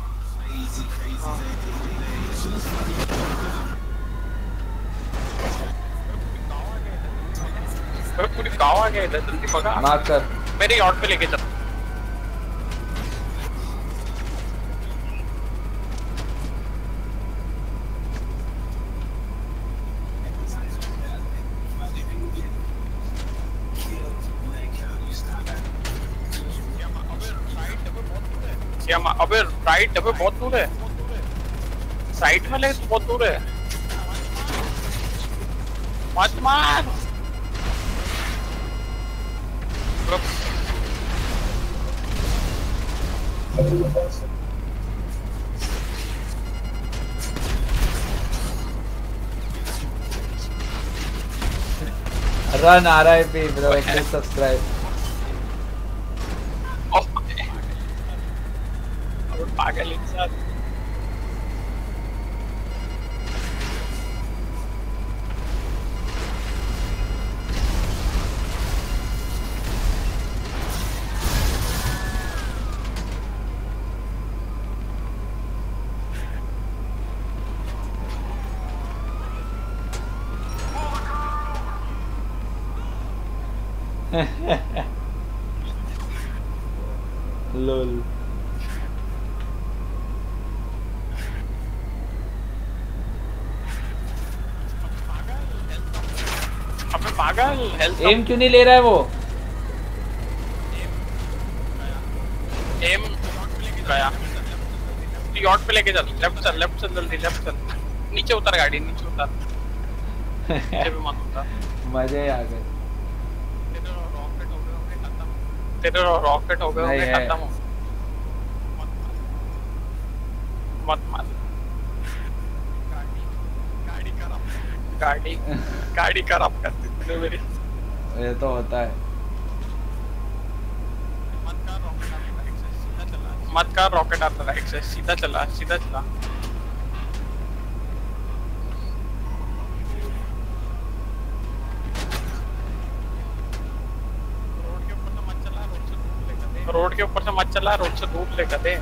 पूरी गाँव आ गया इधर जल्दी भगा मार्क कर मेरी ऑट पे लेके चल पे बहुत दूर है साइड में लगे तो बहुत दूर है मतमान रन आ रहा है ब्रो सब्सक्राइब एम क्यों नहीं ले रहा है वो एम तो यॉट पे लेके चल लेफ्ट चल लेफ्ट चल जल्दी लेफ्ट चल नीचे उतर गाड़ी नीचे उतर *laughs* मजे आ गए तेरे रॉकेट तो हो गए तो खत्म हो मत मार गाड़ी गाड़ी खराब *laughs* तो होता है मत कर रॉकेट आता राइट से सीधा चला सीधा चला रोड के ऊपर से मत चला रोड से दूर लेकर दे रोड के ऊपर से मत चला रोड से दूर लेकर दे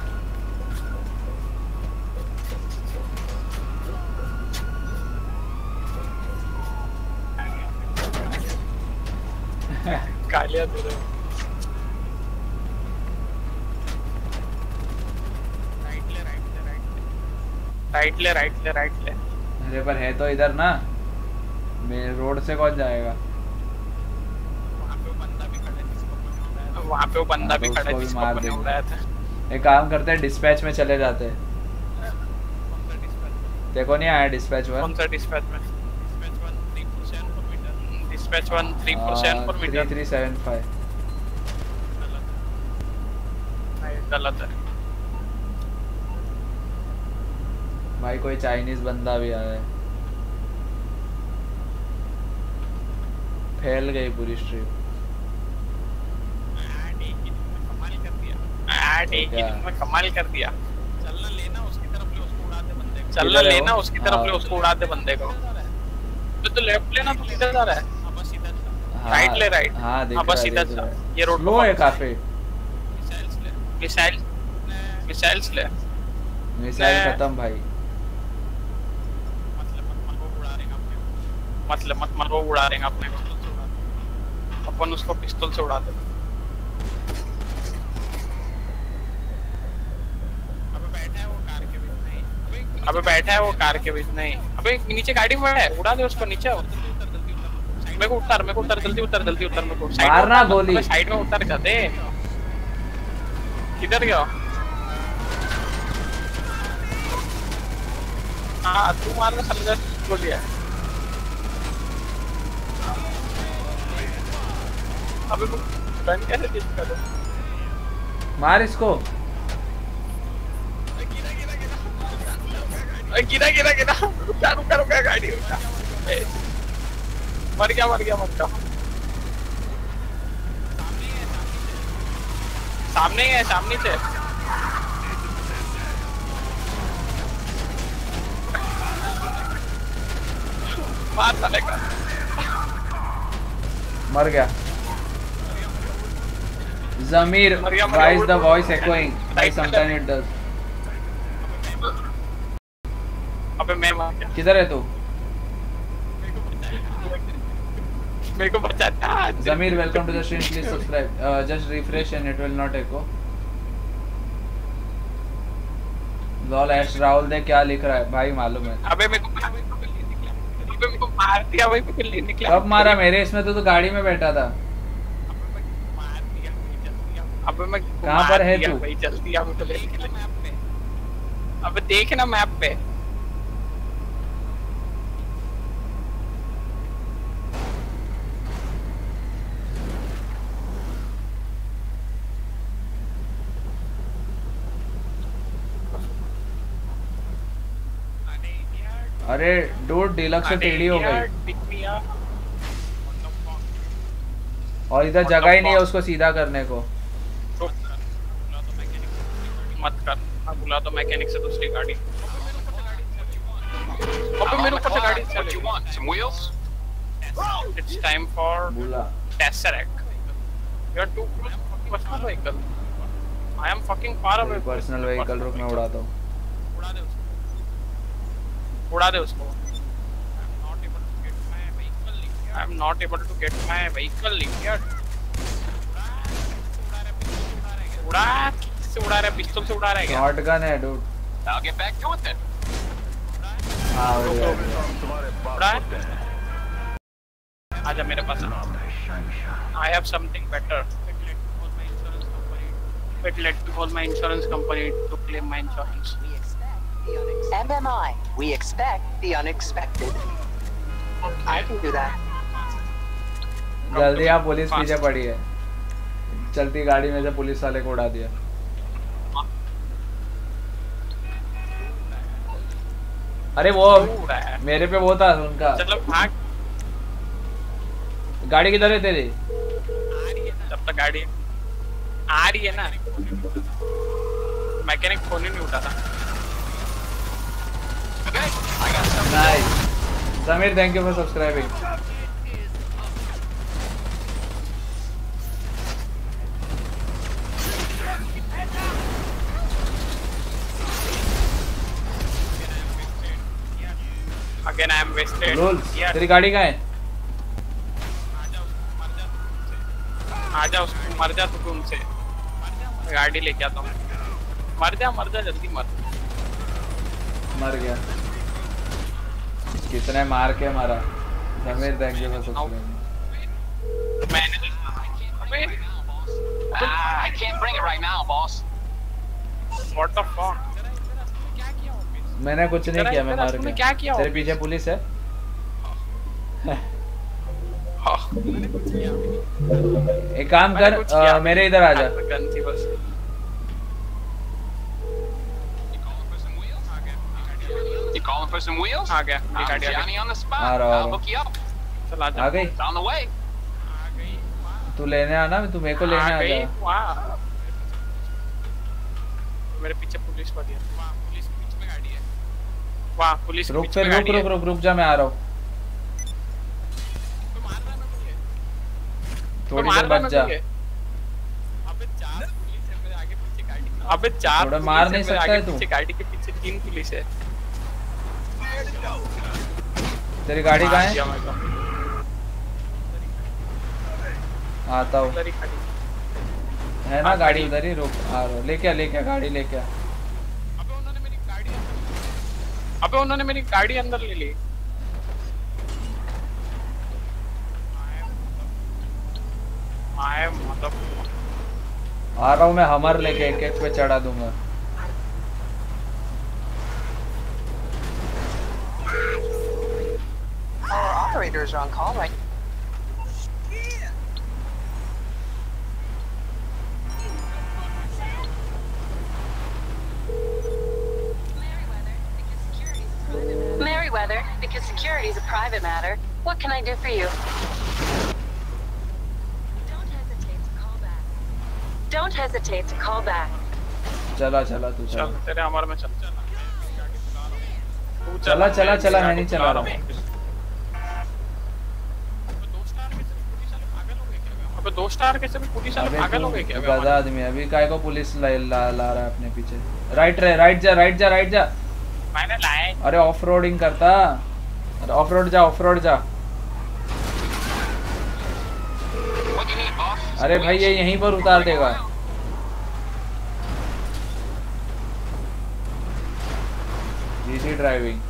राइट ले राइट ले राइट ले अरे पर है तो इधर ना रोड से कौन जाएगा वहां पे वो बंदा भी खड़ा है जिसको हाँ, मार दे एक काम करते हैं डिस्पैच में चले जाते हैं देखो नहीं आया डिस्पैच वन कौन सा डिस्पैच में डिस्पैच वन 3 पर मीटर डिस्पैच वन 3 पर मीटर 3375 कोई चाइनीज बंदा भी आया है फैल गई पूरी स्ट्रीम कमाल कर दिया चलना लेना उसकी तरफ उसको उड़ाते बंदे को चलना लेना उसकी तरफ हाँ। उसको उड़ाते बंदे को तो तो लेफ्ट लेना तो जा रहा है राइट ले राइट हाँ बस हाँ, हाँ, ये रोड लो है काफी मिसाइल्स ले मिसाइल मिसाइल्स ले मिसाइल खत्म भाई वो उड़ा देंगे अपने पिस्टल से उड़ा अपन उसको पिस्टल से उड़ा देंगे अबे बैठा है वो कार के बीच नहीं अबे नीचे गाड़ी में है उड़ा दे उसको नीचे उतर जल्दी मेरे को उतर मेरे को उतर जल्दी उतर जल्दी उतर मेरे को साइड में गोली साइड में उतार जाते किधर गया हां तू मार ले समझ गोली है अबे तो कैसे मार इसको गिरा गिरा गिरा गाड़ी मर गया मर गया मर गया सामने है सामने से मार मर गया Zamir, why is the voice echoing? Why sometimes it does. अबे मैं वहाँ किधर है तू मेरे को बचा था। Zamir, welcome to the stream. Please subscribe. Just refresh and it will not echo. Lol एश राहुल ने क्या लिख रहा है भाई मालूम है अबे मेरे को अबे मेरे को मार दिया भाई मेरे को लेने के लिए। कब मारा मेरे इसमें तो तू तो गाड़ी में बैठा था कहां पर है तू भाई जल्दी आ मुझे आओ तो अब देख ना मैप पे अरे डोर डिलक्स से टेढ़ी हो गई और इधर जगह ही नहीं है उसको सीधा करने को चला तो मैकेनिक से दूसरी गाड़ी अबे मेरे ऊपर से गाड़ी चल रही है some wheels it's time for टेसरेक you are too close personal vehicle I am fucking far away personal vehicle रुक मैं उड़ाता हूं उड़ा दे उसको उड़ा दे उसको I am not able to get my vehicle in here. उड़ा से उड़ा रहा है पिस्तौल से उड़ा रहा है क्या शॉटगन है dude now get back to it then आजा मेरे पास I have something better It led to call my insurance company to claim my insurance. We expect the unexpected. MMI. We expect the unexpected. Okay. I can do that. जल्दी आप police पीछे पड़ी है चलती गाड़ी में से पुलिस वाले को उड़ा दिया अरे वो मेरे पे वो था उनका चलो भाग गाड़ी किधर है तेरी तब तक गाड़ी आ रही है ना मैकेनिक फोन ही नहीं उठाता nice Sameer thank you for subscribing again I am wasted तेरी गाड़ी कहाँ है आ जा उसको मर जा तू घूम से गाड़ी लेके आता हूँ मर जा मर जा जल्दी मर मर गया कितने मार के मारा समीर देख जो कुछ मैंने तो- I can't bring it right now, boss. What the fuck? हाँ, मैंने कुछ नहीं किया मैं मार गया क्या किया तेरे पीछे पुलिस है एक काम कर मेरे इधर आ जा आ गई तू लेने आना तू मेरे को लेने आ गई मेरे पीछे पुलिस वाली है वहां पुलिस रुक रुक रुक रुक रुक जा मैं आ रहा हूं थोड़ी देर बच जा अबे चार पुलिस है मेरे आगे पीछे गाड़ी अबे चार थोड़ा मार नहीं सकता गाड़ी के पीछे तीन पुलिस है तेरी गाड़ी कहां है तो। आता हूं है ना हाँ, गाड़ी उधर ही रुक आ रहा लेके आ लेके गाड़ी लेके आ अबे उन्होंने मेरी गाड़ी अंदर ले ली मतलब। आ रहा हूँ मैं हमर लेके एक एक पे चढ़ा दूंगा Our operator is on call right now. Security's a private matter. What can I do for you? Don't hesitate to call back. Don't hesitate to call back. चला चला तू चल तेरे हमारे में चल चला चला चला मैं नहीं चला रहा हूँ अबे तो दो स्टार कैसे भी पुलिस वाले पागल हो गए क्या गधा आदमी अभी काय को पुलिस ला, ला, ला रहा है अपने पीछे राइट रे राइट जा राइट जा राइट जा मैंने लाया अरे ऑफ रोडिंग करता अरे ऑफ रोड जा ऑफ रोड जा अरे भाई ये यहीं पर उतार देगा जीटी ड्राइविंग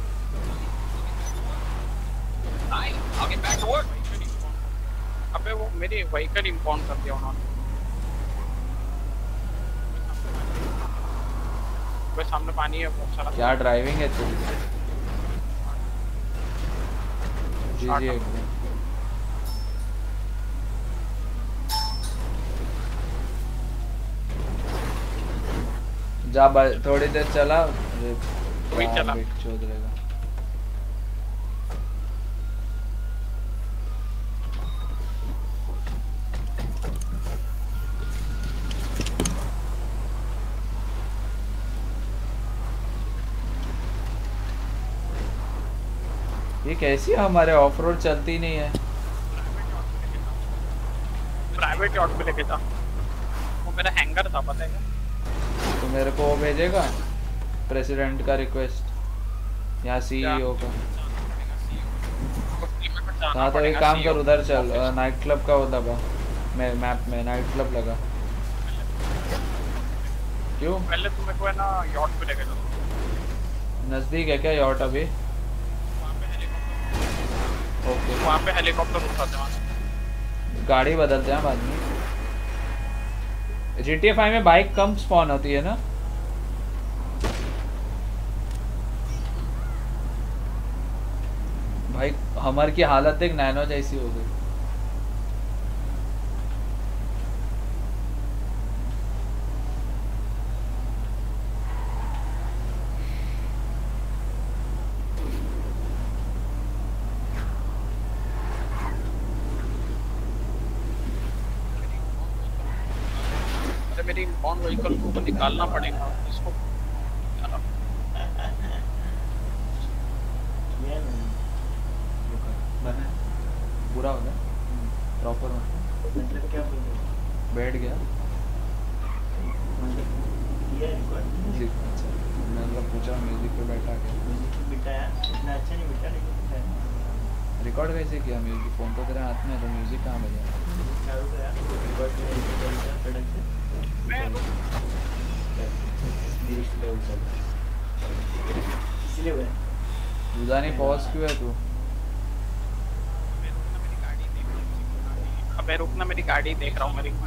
अबे वो मेरी व्हीकल इम्पाउंड कर दिया उन्होंने सामने पानी है बहुत सारा क्या ड्राइविंग है तेरी जा थोड़ी देर चला हाँ, चला ये कैसी हमारे ऑफ रोड चलती नहीं है प्राइवेट यार्ड में लेके जा वो मेरा हैंगर था पता है तो मेरे को वो भेजेगा प्रेसिडेंट का रिक्वेस्ट या सीईओ e का हाँ तो एक काम e कर उधर चल नाइट क्लब का वो दबा मैं मैप में नाइट क्लब लगा क्यों पहले तुम्हें तो को है ना यॉट पे लेके जाओ नजदीक है क्या यॉट अभी वहाँ पे हेलीकॉप्टर उठाते हैं गाड़ी बदलते हैं बाद में जी टी एफ आई में बाइक कम स्पॉन होती है ना भाई हमार की हालत एक नैनो जैसी हो गई साइकिल को निकालना पड़ेगा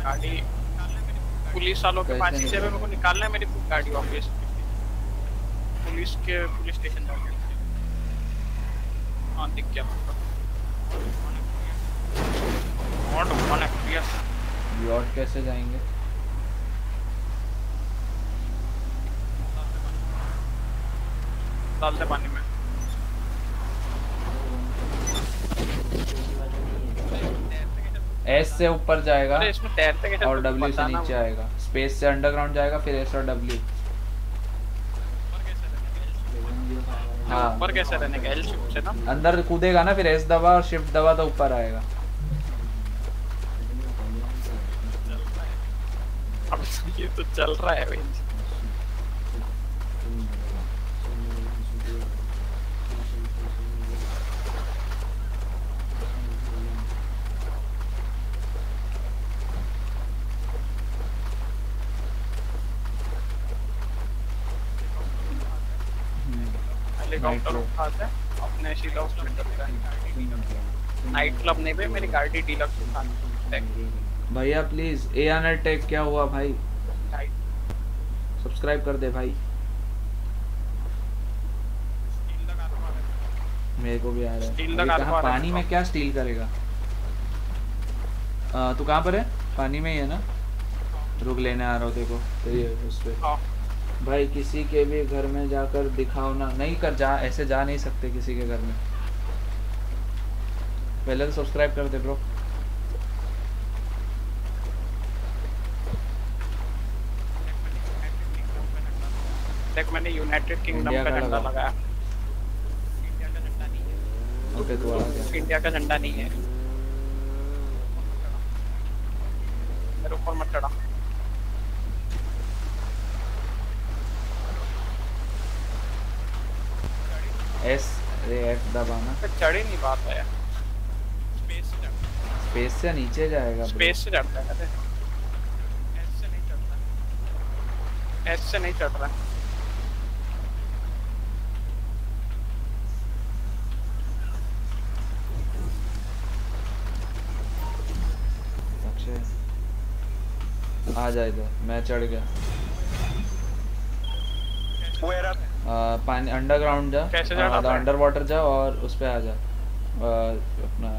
गाड़ी पुलिस वालों के पास से मेरे को निकालना है मेरी गाड़ी ऑफिस पुलिस के पुलिस स्टेशन जाके हाँ दिख गया नॉट वन एक्सपीरियंस यॉट कैसे जाएंगे डालते पानी में एस से ऊपर जाएगा और डब्ल्यू से नीचे आएगा स्पेस से अंडरग्राउंड जाएगा फिर एस और डब्ल्यू हाँ ऊपर कैसे रहने एल शिफ्ट से ना अंदर कूदेगा ना फिर एस दबा और शिफ्ट दबा तो ऊपर आएगा अब ये तो चल रहा है भाई भैया प्लीज ए आन टेक क्या हुआ भाई सब्सक्राइब कर दे भाई मेरे को भी आ रहा है कहा पानी में क्या स्टील करेगा तू कहाँ पर है पानी में ही है ना रुक लेने आ रहा हूँ देखो तो ये उस पर भाई किसी के भी घर में जाकर दिखाओ ना नहीं कर जा ऐसे जा नहीं सकते किसी के घर में पहले तो सब्सक्राइब कर दे ब्रो मैंने यूनाइटेड किंगडम का झंडा लगाया इंडिया का झंडा नहीं है ओके तो आ गया इंडिया का झंडा नहीं है मेरे ऊपर मत चढ़ा एस अरे एफ दबाना चढ़ ही नहीं बात है स्पेस से नीचे जाएगा स्पेस से चढ़ता है एस से नहीं चढ़ रहा आ जा मैं चढ़ गया पानी अंडरग्राउंड जा आधा अंडर वाटर जा और उस पे आ जा अपना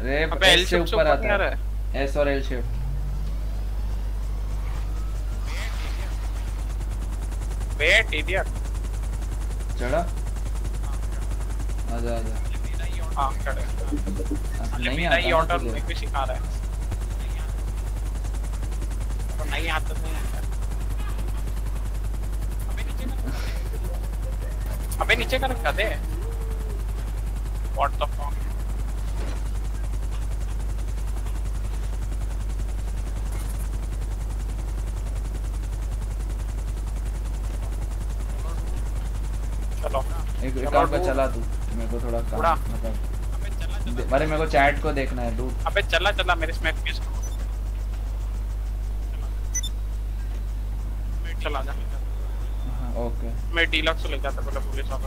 अरे एल से ऊपर आता है एस और एल शेप वेट इधर चढ़ा हाँ, आजा आजा हां चढ़ा नहीं आता ऑर्डर नहीं कुछ सिखा रहा है तो नहीं आता तो अबे नीचे कर कर दे व्हाट द फक एक एक काम चला तू मेरे को थोड़ा काम मतलब अरे मेरे को चैट को देखना है दूर अबे चला चला मेरे स्मैक पे चल जा ओके मैं डीलक्स ले जाता पुलिस वाला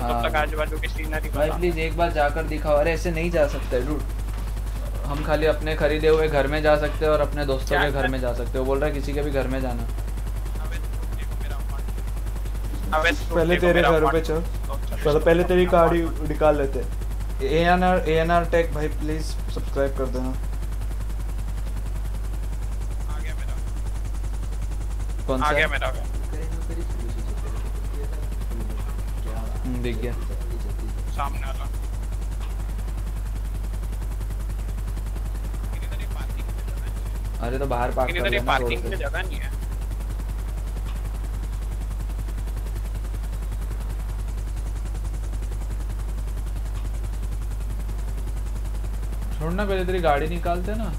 हाँ। तो प्लीज एक बार जाकर दिखाओ अरे ऐसे नहीं जा सकता है हम खाली अपने खरीदे हुए घर में जा सकते हैं और अपने दोस्तों के घर में जा सकते हो बोल रहा है किसी के भी घर में जाना पहले तेरे घर पे चल चलो मतलब पहले तेरी गाड़ी निकाल लेते एएनआर एएनआर टेक भाई प्लीज सब्सक्राइब कर देना कौन सा हम्म, दिख गया सामने वाला अरे तो बाहर पार्क कर लेना पार्किंग में जगह नहीं है छोड़ना पहले तेरी गाड़ी निकालते ना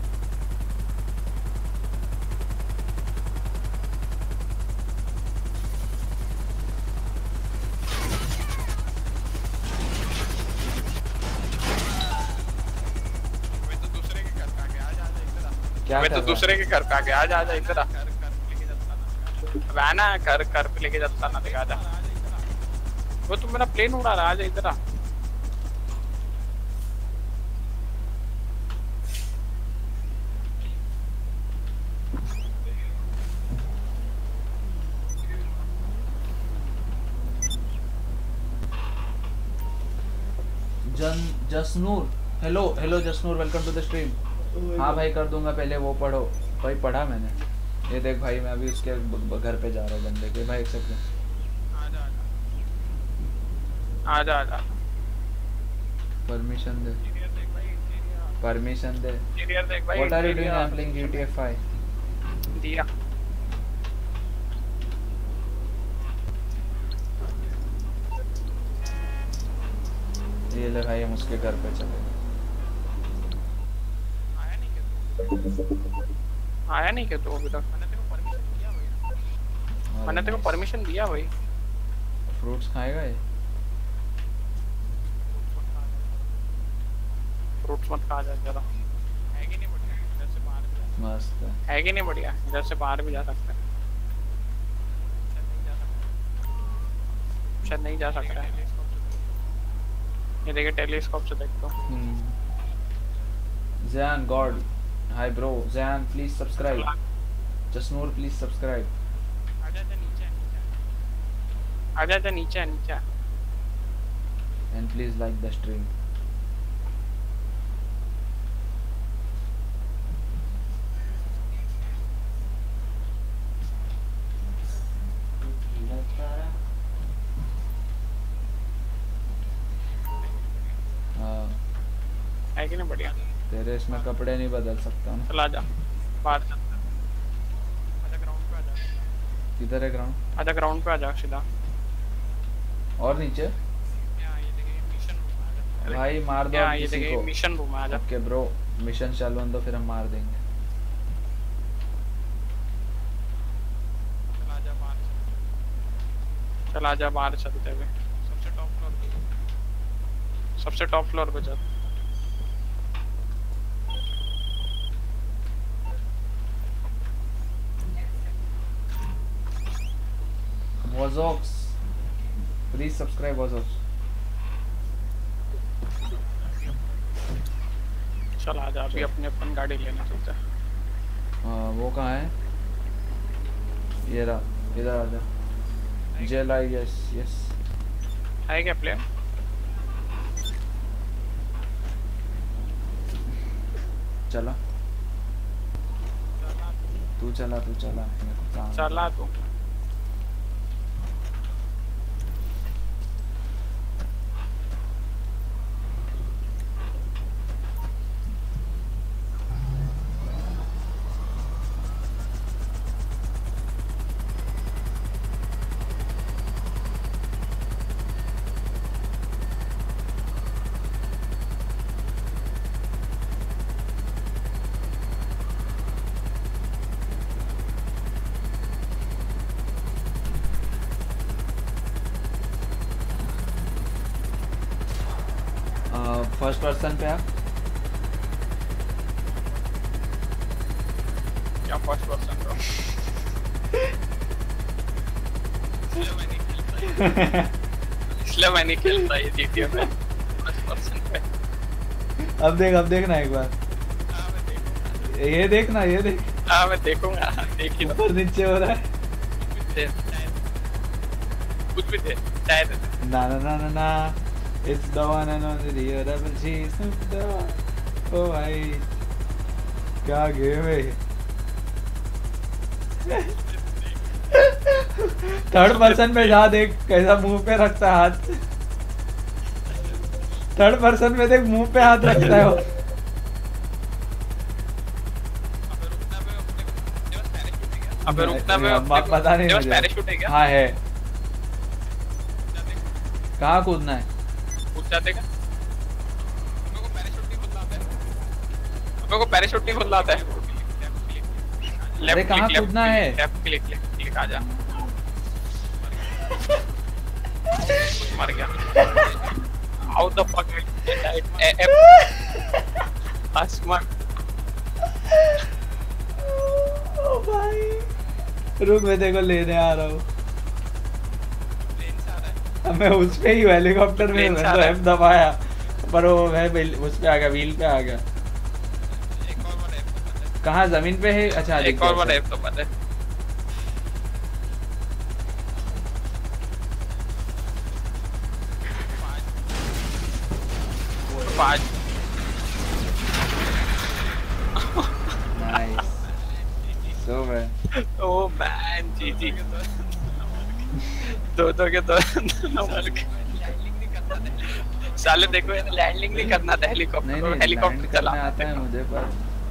क्या मैं तो दूसरे के घर पे आ गया आजा आजा इधर आ रहना है घर घर पे लेके जाता ना दिखा जा वो तुम तो मेरा प्लेन उड़ा रहा आजा इधर आ जन Jasnoor hello hello Jasnoor welcome to the stream हाँ भाई कर दूंगा पहले वो पढ़ो भाई पढ़ा मैंने ये देख भाई मैं अभी उसके घर पे जा रहा हूँ बंदे के भाई एक सेकंड आजा आजा परमिशन दे permission they what are you doing I am playing GTA 5 दिया ये ले भाई हम उसके घर पे चले गए आया नहीं क्या तू तो अभी तक मैंने तेरे को परमिशन दिया भाई मैंने तेरे को परमिशन दिया भाई फ्रूट्स खाएगा ये फ्रूट्स मत खा जा जरा है कि नहीं बढ़िया इधर से बाहर भी मस्त है कि नहीं बढ़िया इधर बाहर भी जा सकता है शायद नहीं जा सकता है ये देखिए टेलीस्कोप से देखता हूँ हम्म। Jain god hi bro Jain please subscribe Jasnoor please subscribe आजा तो नीचे नीचे आ and please like the stream बढ़िया तेरे इसमें कपड़े नहीं बदल सकता ना चला जा बाहर चल आजा ग्राउंड पे आजा किधर है ग्राउंड आजा ग्राउंड पे आजा सीधा और नीचे भाई मार दो किसी को मिशन रूम आजा ओके ब्रो मिशन चालू है तो फिर हम मार देंगे चला जा बाहर चलते हुए सबसे टॉप फ्लोर पे सबसे टॉप फ्लोर पे चल Vozox. Please subscribe Vozox. चल आ जा अभी अपने अपन गाड़ी लेने चलते हैं हाँ वो कहाँ है ये रहा इधर आ जा जेल आई यस यस है क्या प्लेन चला तू चला तू चला मेरे को चला तू फर्स्ट पर्सन पे आप क्या फर्स्ट पर्सन इसलिए मैं नहीं खेलता ये जीटीए में अब देख अब देखना एक बार हाँ, ये देखना ये देख हाँ मैं देखूंगा देखी ऊपर नीचे हो रहा है कुछ भी थे ना ना ना ना ना It's the one and only the double G Snoop Dogg. Oh, I क्या गेम है थर्ड पर्सन में जा देख कैसा मुंह पे रखता है हाथ थर्ड पर्सन में देख मुंह पे हाथ रखता है अबे रुकना मैं पता नहीं मुझे हाँ है कहाँ कूदना है जाते मेरे को पैराशूट नहीं आता है अरे कहां कूदना है लेफ्ट क्लिक क्लिक आ जा मर गया हाउ द फक आसमान ओ भाई रुक मैं लेने आ रहा हूं *laughs* मैं उस पे ही हेलीकॉप्टर में मैं तो एफ दबाया पर वो मैं उस पे आ गया व्हील पे आ गया कहाँ जमीन पे है अच्छा एक और वन एफ तो बंद है दो दो के दो *laughs* नंबर साले देखो ये लैंडिंग नहीं करना था हेलीकॉप्टर हेलीकॉप्टर चलाना आता है मुझे पर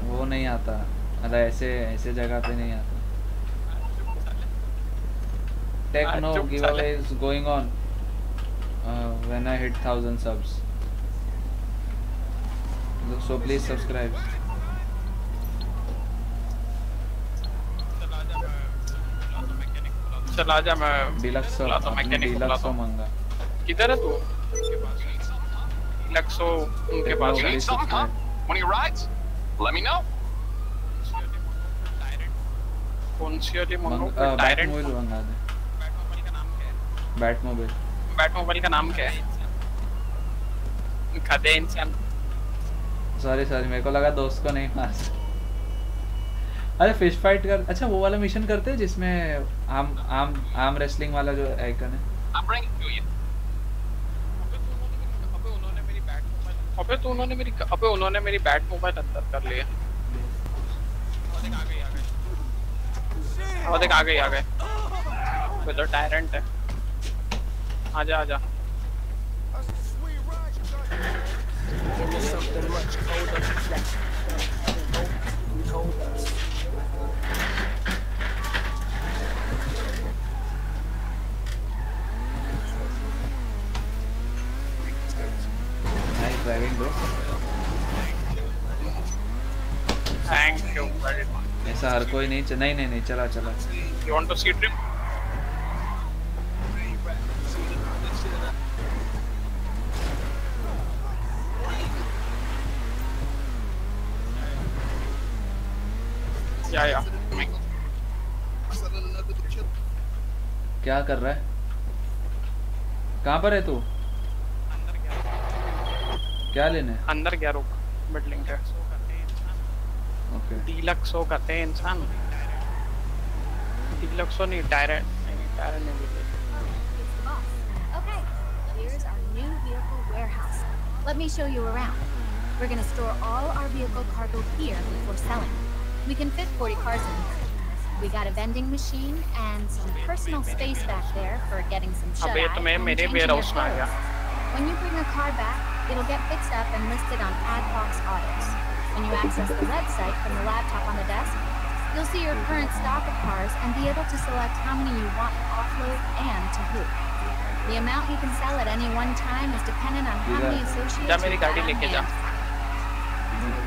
वो नहीं आता मतलब ऐसे ऐसे जगह पे नहीं आता techno give away is going on when I hit 1000 subs so please subscribe चल आजा मैं डिलक्स बुलाता मैकेनिक तो मंगा किधर है तू डिलक्सो उनके पास है when you rides let me know कौन सी वाली मंगो डायरेक्ट मोबाइल मंगा दे बैटमोबाइल का नाम क्या है बैटमोबाइल बैटमोबाइल का नाम क्या है खदे इंसान सॉरी सॉरी मेरे को लगा दोस्त को नहीं मार अरे फिश फाइट कर अच्छा वो वाला मिशन करते हैं जिसमें आम आम आम रेसलिंग वाला जो आइकन है अबे तो उन्होंने मेरी अबे उन्होंने मेरी बैट तो मोबाइल अंदर कर लिया और देख आ गई आ गए वो तो टायरेंट है आजा आजा Give me something much colder, colder, colder. driving, bro. Thank you very much. ऐसा हर कोई नहीं नहीं नहीं नहीं चला चला. You want to see trip? क्या कर रहा है कहां पर है तू क्या लेने है अंदर गया रुक बिल्डिंग के ओके डीलक्सो कहते हैं इंसान डीलक्सो नहीं डायरेक्ट नहीं डायरेक्ट नहीं मिलेगी Okay, here's our new vehicle warehouse. Let me show you around. We're gonna store all our vehicle cargo here before selling. We can fit 40 cars in here. We got a vending machine and some personal space back there for getting some shut अब ये तो मैं When you bring a car back, it'll get fixed up and listed on AdBox Autos. When you access the website from the laptop on the desk, you'll see your current stock of cars and be able to select how many you want to offload and to who. The amount you can sell at any one time is dependent on how many associates you have on hand.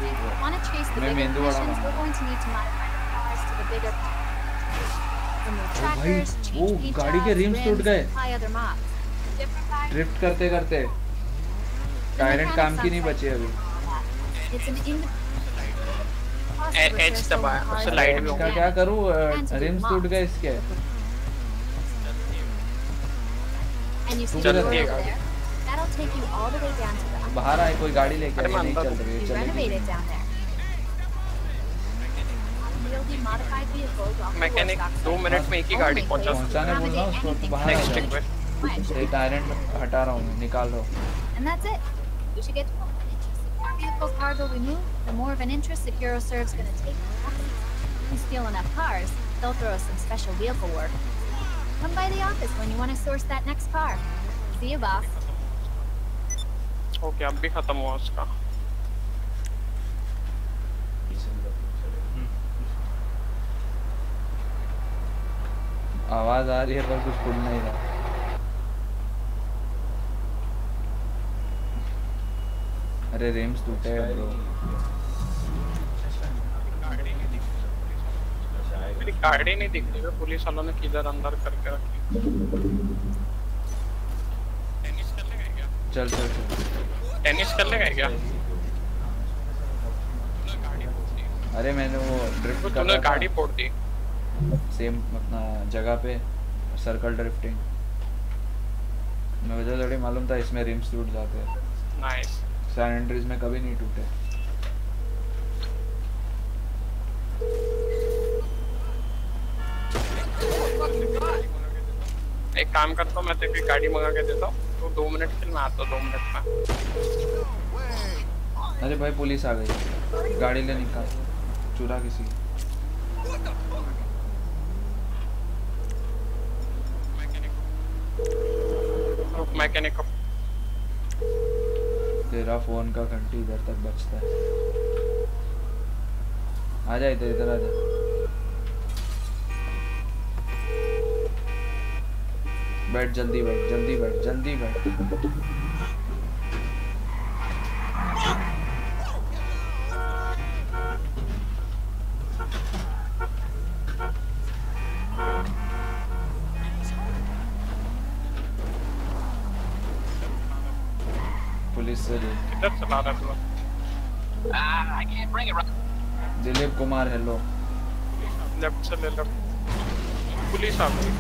If you want to chase the bigger commissions, we're going to need to modify the cars to the bigger oh, remove trackers, change paint oh, jobs, rims, and apply other mobs. Drift करते करते tyrant काम की नहीं बची अभी H दबाया उससे light भी होगा क्या करूं रिम्स टूट गए इसके बाहर आए कोई गाड़ी लेके नहीं चल रही है चल मैकेनिक दो मिनट में एक ही गाड़ी पहुंचा पहुंचाने बोल रहा हूँ उसको बाहर नेक्स्ट एक आयरन हटा रहा हूँ मैं निकाल रहा हूँ And that's it. We should get to work. The more vehicles Cargill we move, the more of an interest Securo Serve's gonna take. If we steal enough cars, they'll throw us some special vehicle work. Come by the office when you want to source that next car. See you, boss. Okay, अब भी खत्म हुआ उसका. आवाज आ रही है पर कुछ खुल नहीं रहा अरे रेम्स टूटे हैं ब्रो मेरी गाड़ी नहीं दिख रही पुलिस वालों ने किधर अंदर करके रखी चल चल चल टेनिस कर लेगा क्या अरे मैंने वो ड्रिफ्ट तो कर रहा गाड़ी फोड़ दी सेम अपना जगह पे सर्कल ड्रिफ्टिंग मैं वजह थोड़ी मालूम था इसमें रिम्स टूट जाते हैं नाइस सैन एंड्रीज में कभी नहीं टूटे एक काम करता हूँ मैं तेरे की गाड़ी मंगा के देता हूँ तो दो मिनट के लिए मैं आता हूँ दो मिनट में अरे भाई पुलिस आ गई गाड़ी ले निकाल चुरा किसी मैकेनिक मैकेनिक तेरा फोन का घंटी इधर तक बचता है आ जा इधर इधर आ जा बैठ जल्दी बैठ जल्दी बैठ जल्दी बैठ पुलिस से किधर चला रहा है तू I can bring it right Dilip Kumar hello left से ले लो पुलिस आ गई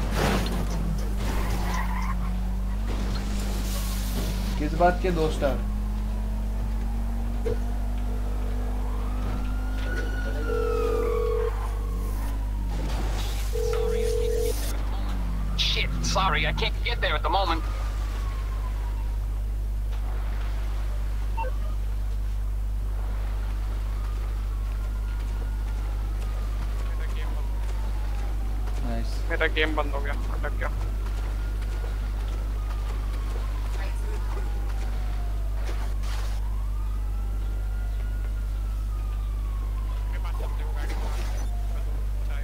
किस बात के दोस्त star Sorry, I can't get there at the moment. Nice मेरा गेम बंद हो गया अटक गया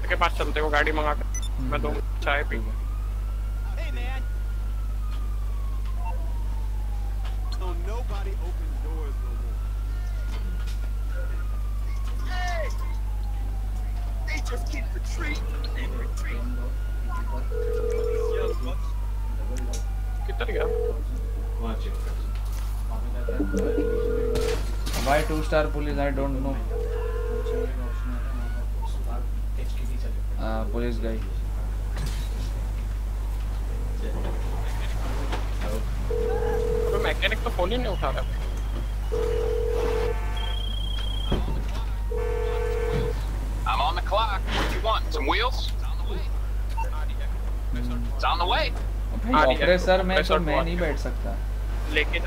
के पास चलते हो गाड़ी मंगा कर मैं दो हम्म। चाय पीऊंगा So nobody They just keep retreating and retreating. कितना गया? Why two star police? I don't know. Uh, police guy. अबे मैकेनिक तो फोन ही नहीं उठा रहा है। I'm on the clock. What do you want? Some wheels? It's on the way. It's on the way. भाई सर मैं तो मैं नहीं बैठ सकता लेकिन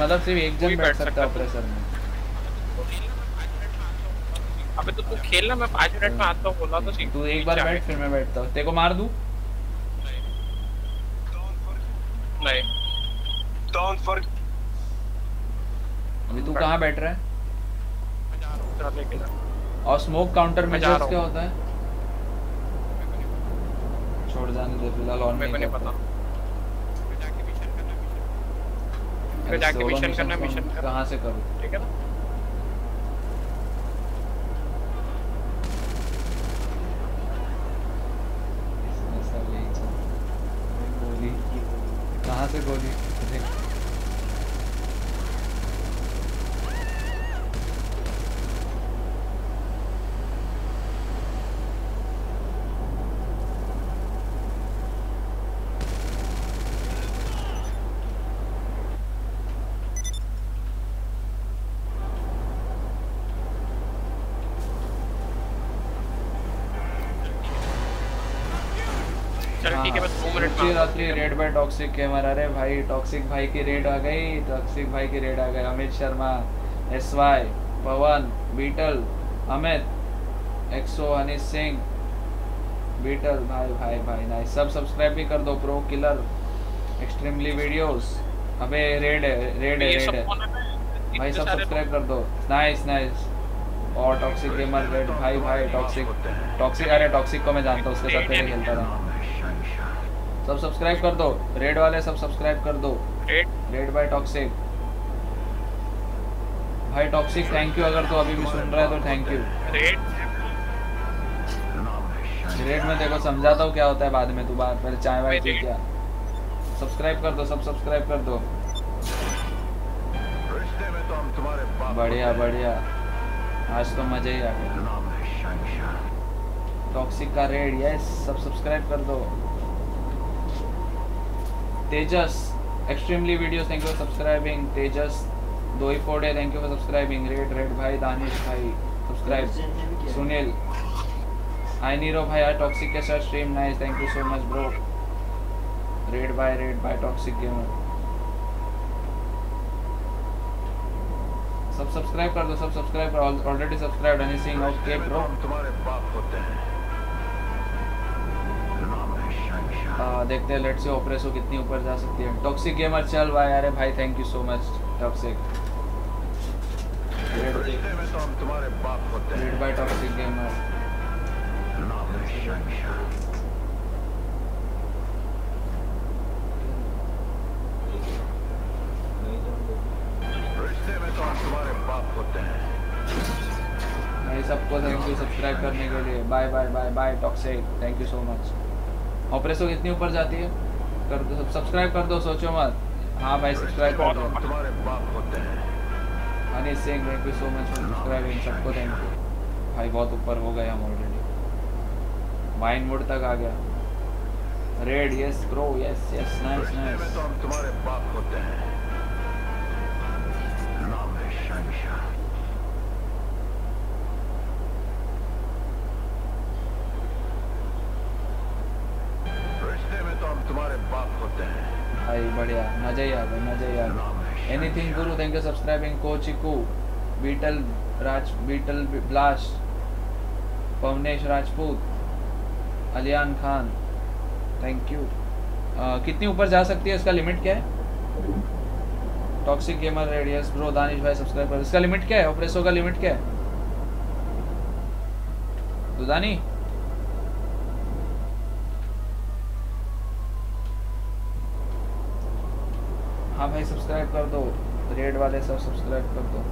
मतलब सिर्फ एक जन बैठ सकता ऑपरेसर में अबे तो तू खेल ना मैं पाँच मिनट में आता हूँ बोला तो सही तू एक बार बैठ फिर मैं बैठता हूँ तेरे को मार दूँ नहीं अभी तू कहाँ बैठ रहा है और स्मोक काउंटर में क्या होता है छोड़ जाने दे फिलहाल और में नहीं पता पे जाके मिशन करना मिशन करना कहां से करूं ठीक है ना कहाँ से गोली कि रेड बाय टॉक्सिक के कैमरा अरे भाई टॉक्सिक भाई की रेड आ गई टॉक्सिक भाई की रेड आ गई Amit Sharma S Y Pawan Beetle Amit Exo Anish Singh Beetle भाई भाई भाई नाइस सब सब्सक्राइब भी कर दो प्रो किलर एक्सट्रीमली वीडियोस अबे रेड है रेड है रेड है भाई सब सब्सक्राइब कर दो नाइस नाइस और टॉक्सिक गेमर रेड भाई भाई टॉक्सिक टॉक्सिक अरे टॉक्सिक को मैं जानता हूँ उसके साथ पहले खेलता था सब सब्सक्राइब कर दो रेड वाले सब सब्सक्राइब कर दो रेड रेड बाय टॉक्सिक भाई टॉक्सिक थैंक यू अगर तो अभी भी सुन रहा है तो थैंक यू रेड रेड में देखो समझाता हूँ क्या होता है बाद में तू बात पहले चाय वाय पी क्या सब्सक्राइब कर दो सब सब्सक्राइब कर दो बढ़िया बढ़िया आज तो मजे ही आ गए टॉक्सिक का रेड यस सब सब्सक्राइब कर दो Tejas, extremely videos, thank you for subscribing. Tejas, Doi Pode, thank you for subscribing. Red, Red Bhai, Danish Bhai, subscribe. Sunil, I Niro Bhai, Toxic Kesha stream, nice, thank you so much, bro. Red Bhai, Red Bhai, Toxic Gamer. सब subscribe कर दो सब subscribe already subscribe अनी Singh okay bro तुम्हारे बाप होते हैं आ, हाँ, देखते हैं लेट से ओप्रेसो कितनी ऊपर जा सकती है टॉक्सिक गेमर चल भाई यार भाई thank you so much Toxic bye Toxic Gamer सबको थैंक यू सब्सक्राइब करने के लिए bye bye bye bye Toxic thank you so much operation कितनी ऊपर जाती है कर दो सब्सक्राइब कर दो सोचो मत हाँ भाई सब्सक्राइब कर दो Anil Singh thank you so much for subscribing सबको थैंक यू भाई बहुत ऊपर हो गए हम ऑलरेडी माइंड मोड तक आ गया raid yes bro yes yes nice nice तुम्हारे बाप होते हैं नाम है शमशान गया मजा ही आ गया मजा ही आ गया anything Guru thank you subscribing कोचिकू बीटल राज बीटल ब्लाश पवनेश राजपूत अलियान खान थैंक यू कितनी ऊपर जा सकती है इसका लिमिट क्या है Toxic Gamer radius bro Danish भाई सब्सक्राइब कर इसका लिमिट क्या है ऑपरेशो का लिमिट क्या है दुदानी तो हाँ भाई सब्सक्राइब कर दो रेड वाले सब सब्सक्राइब कर दो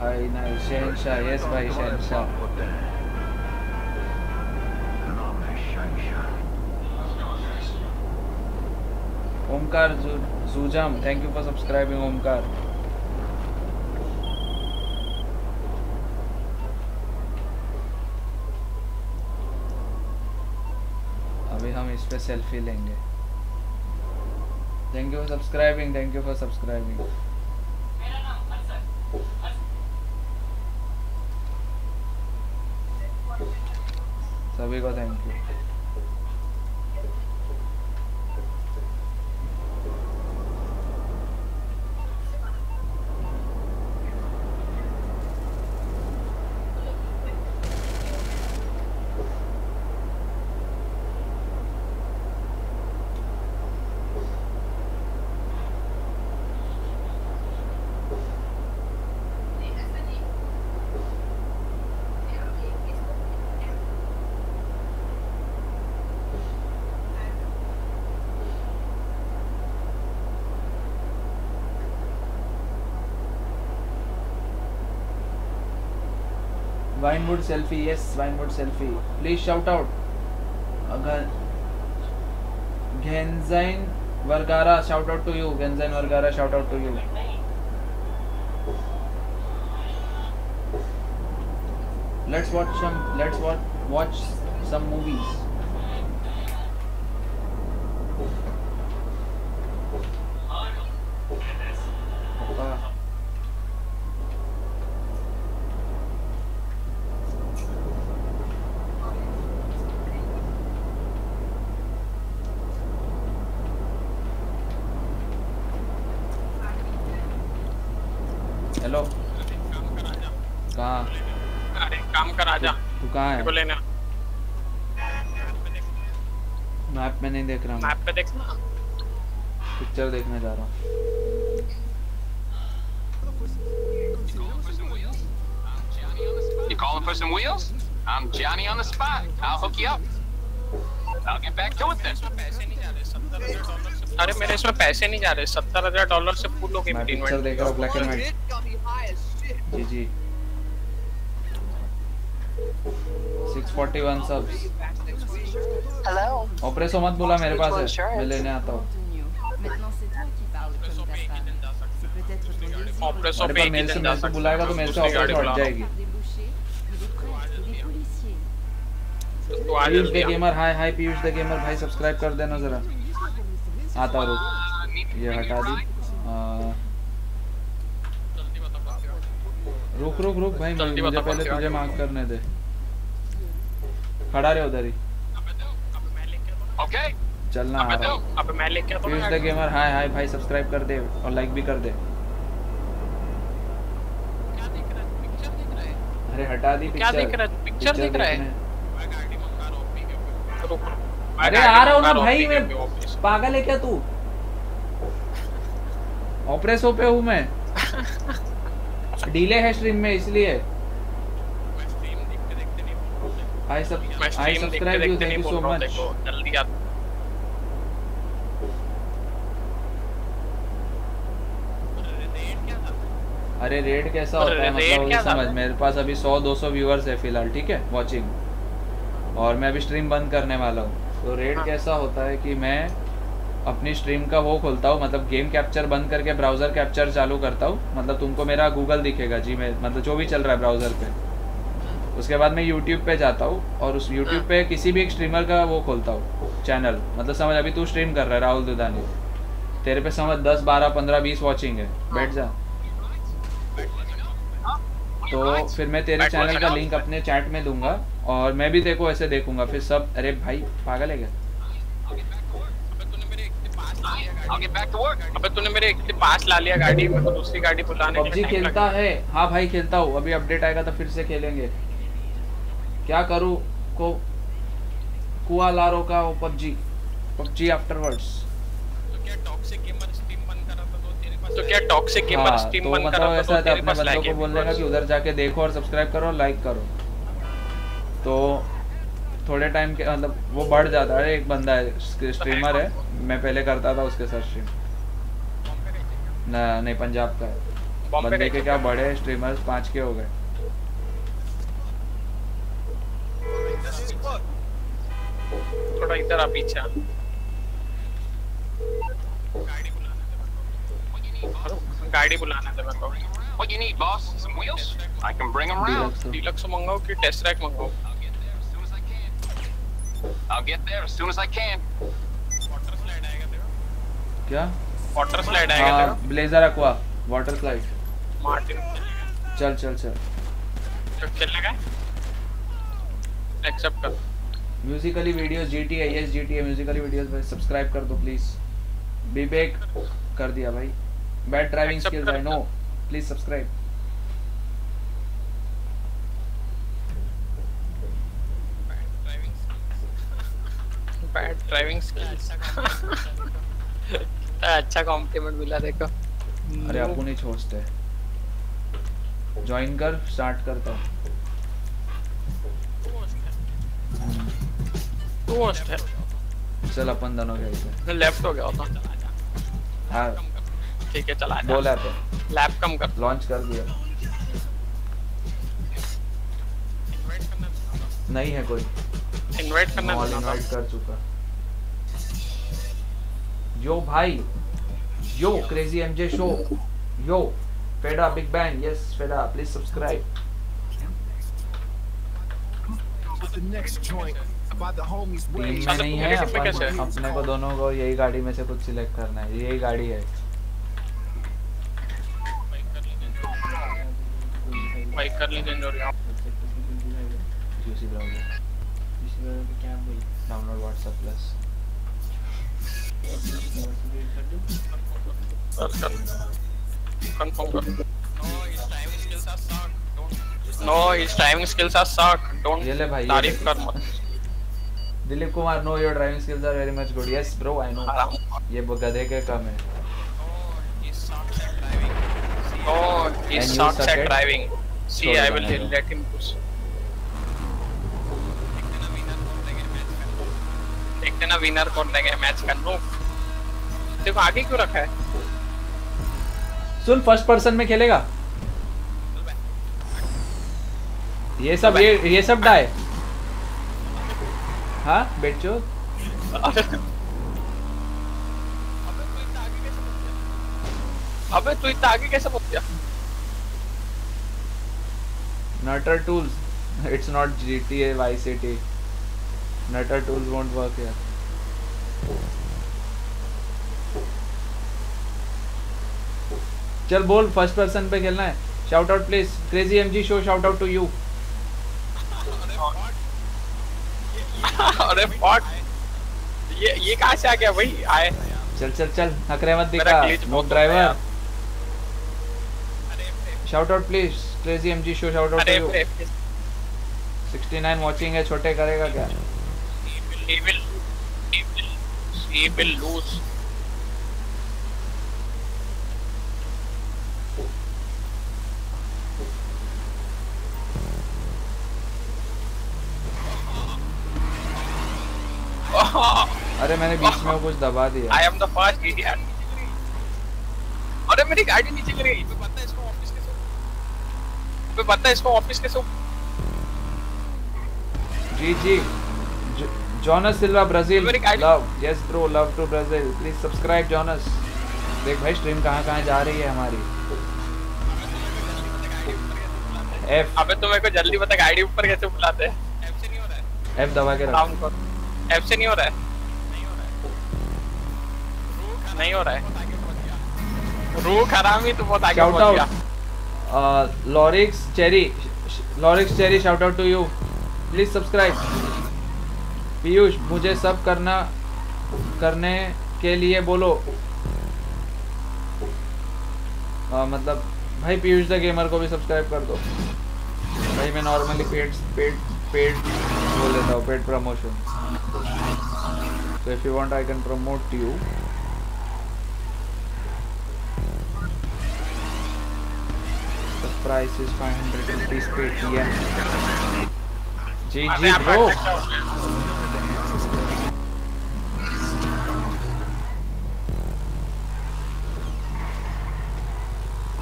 भाई ना शहनशाह यस भाई शहनशाह Omkar जूजाम thank you for subscribing Omkar अभी हम इस पे सेल्फी लेंगे thank you for subscribing thank you for subscribing सभी को thank you Swinewood selfie, yes, Swinewood selfie. Please shout out. Genzain Vergara, shout out to you. Genzain Vergara, shout out to you. Let's watch some movies. देख रहा हूँ map पे देखना picture देखने जा रहा हूँ You calling for some wheels? I'm Johnny on the spot. I'll hook you up. I'll get back to it then. अरे मेरे इसमें पैसे नहीं जा रहे सत्तर हजार डॉलर से फुल हो गई मेरी इन्वेंटरी देख रहा हूँ black and white G G 641 subs Presso मत बोला मेरे पास है मैं लेने आता हूं पे बुलाएगा तो मेरे से हट जाएगी Piyush the gamer hi hi Piyush the gamer भाई सब्सक्राइब कर देना जरा आता रुक ये हटा दी रुक रुक रुक भाई मुझे पहले तुझे मांग करने दे खड़ा रहे उधर ही चलना तो- अब मैं लेके आता गेमर हाय हाय भाई सब्सक्राइब कर दे और लाइक भी कर दे क्या दिख रहा है पिक्चर दिख रहा है अरे हटा दी पिक्चर क्या दिख रहा है पिक्चर दिख रहा है अरे आ रहा ना भाई मैं पागल है क्या तू ऑपरेशन पे हूँ मैं डिले *laughs* है स्ट्रीम में इसलिए I sub I subscribe you thank you so much जल्दी आप अरे रेट कैसा होता है मतलब क्या समझ मेरे पास अभी 100 200 व्यूअर्स है फिलहाल ठीक है वॉचिंग और मैं अभी स्ट्रीम बंद करने वाला हूँ तो रेट हाँ। कैसा होता है कि मैं अपनी स्ट्रीम का वो खोलता हूँ मतलब गेम कैप्चर बंद करके ब्राउज़र कैप्चर चालू करता हूँ मतलब तुमको मेरा गूगल दिखेगा जी मैं मतलब जो भी चल रहा है ब्राउज़र पे उसके बाद मैं यूट्यूब पे जाता हूँ और उस यूट्यूब हाँ। पे किसी भी एक स्ट्रीमर का वो खोलता हूँ चैनल मतलब समझ अभी तू स्ट्रीम कर रहा है राहुल दुदानी तेरे पे समझ दस बारह पंद्रह बीस वॉचिंग है हाँ। बैठ जा तो हाँ। फिर मैं तेरे चैनल का लिंक अपने चैट में दूंगा और मैं भी देखो ऐसे देखूंगा फिर सब अरे भाई पागल है क्या आगे बैक अबे तूने मेरे पास ला लिया गाड़ी मेरे तो दूसरी गाड़ी बुलाने खेलता है हाँ भाई खेलता हूँ अभी अपडेट आएगा तो फिर से खेलेंगे क्या करूँ को कुआ लारो का वो पबजी पबजी आफ्टरवर्ड्स तो क्या टॉक्सिक गेमर स्ट्रीम बंद करा था तो तेरे पास तो क्या टॉक्सिक गेमर स्ट्रीम बंद करा मतलब था तो तेरे पास लाइक को बोलने का कि उधर जाके देखो और सब्सक्राइब करो लाइक करो तो थोड़े टाइम के मतलब वो बढ़ जाता है एक बंदा है स्ट्रीमर तो है मैं पहले करता था उसके साथ स्ट्रीम ना नहीं पंजाब का है बंदे के क्या बड़े स्ट्रीमर्स पांच के हो गए थोड़ा इधर आ पीछे गाड़ी बुलाना था मेरे को What you need, boss? Some wheels? I can bring them round. Deluxe मंगाओ कि test rack मंगाओ? I'll get there as soon as I can. Water slide आएगा तेरा? क्या? वाटर स्लाइड आएगा तेरा? Blazer aqua water slide. Martin. चल चल चल। चल चल लगा? एक्सेप्ट कर musically videos GTA yes GTA musically videos भाई सब्सक्राइब कर दो प्लीज विवेक कर दिया भाई बैड ड्राइविंग स्किल भाई no please subscribe bad driving skills कितना अच्छा कॉम्प्लीमेंट मिला देखो अरे आप उन्हें छोड़ते ज्वाइन कर स्टार्ट करता हूं तो स्टेप चल अपन दोनों गए थे लेफ्ट हो गया होता हां ठीक है चला बोला तो लैप कम कर लॉन्च कर दिया नहीं है कोई इनवाइट करना इनवाइट कर चुका यो भाई yo crazy MJ show yo फेडा बिग बैंग यस फेडा प्लीज सब्सक्राइब टीम में नहीं है अपन अपने को दोनों को यही गाड़ी में से कुछ सिलेक्ट करना है यही गाड़ी है कर लेंगे यहां ब्राउजर क्या भाई डाउनलोड व्हाट्सएप प्लस कंफर्म कर ओ is time is still suck no his driving skills are suck don't ये ले भाई तारीफ कर मत *laughs* Dilip Kumar no your driving skills are very much good yes bro I know ये गधे के कम है no he sucks at driving see I will let him push देखते ना विनर कौन रहेगा मैच का नो देखो आगे क्यों रखा है सुन फर्स्ट पर्सन में खेलेगा ये सब ये ये सब डाय हाँ बेचो अबे तू इतना आगे कैसे पहुंच गया nutter tools it's not GTA Y city nutter tools won't work यार चल बोल फर्स्ट पर्सन पे खेलना है shout out please crazy MG show shout out to you *laughs* अरे ये ये कहाँ से आ गया भाई आए चल चल चल नकरे मत दिखा mock driver shout out please crazy MG show shout out to 69 watching है छोटे करेगा क्या he will he will he will lose अरे मैंने बीच में कुछ दबा दिया I am the first idiot अरे मेरी गाड़ी नीचे गिर गई मैं पता है इसको ऑफिस कैसे मैं पता है इसको ऑफिस कैसे G G Jonas Silva Brazil love yes bro love to Brazil please subscribe Jonas देख भाई स्ट्रीम कहां कहां जा रही है हमारी एफ अबे तो मेरे को जल्दी बता गाड़ी ऊपर कैसे बुलाते हैं एफ से नहीं हो रहा है एफ दबा के रखो एफ से नहीं हो रहा है नहीं हो रहा है रूख हरामी तो बहुत आगे पहुंच गया Lorix Cherry Lorix Cherry shout out to you please subscribe Piyush मुझे सब करना करने के लिए बोलो आ, uh, मतलब भाई पीयूष द गेमर को भी सब्सक्राइब कर दो भाई मैं नॉर्मली पेड पेड पेड बोल देता हूँ paid promotion so if you want i can promote you the price is 500 rupees paytm जी अबे जी आप ब्रो अटक जाओगे।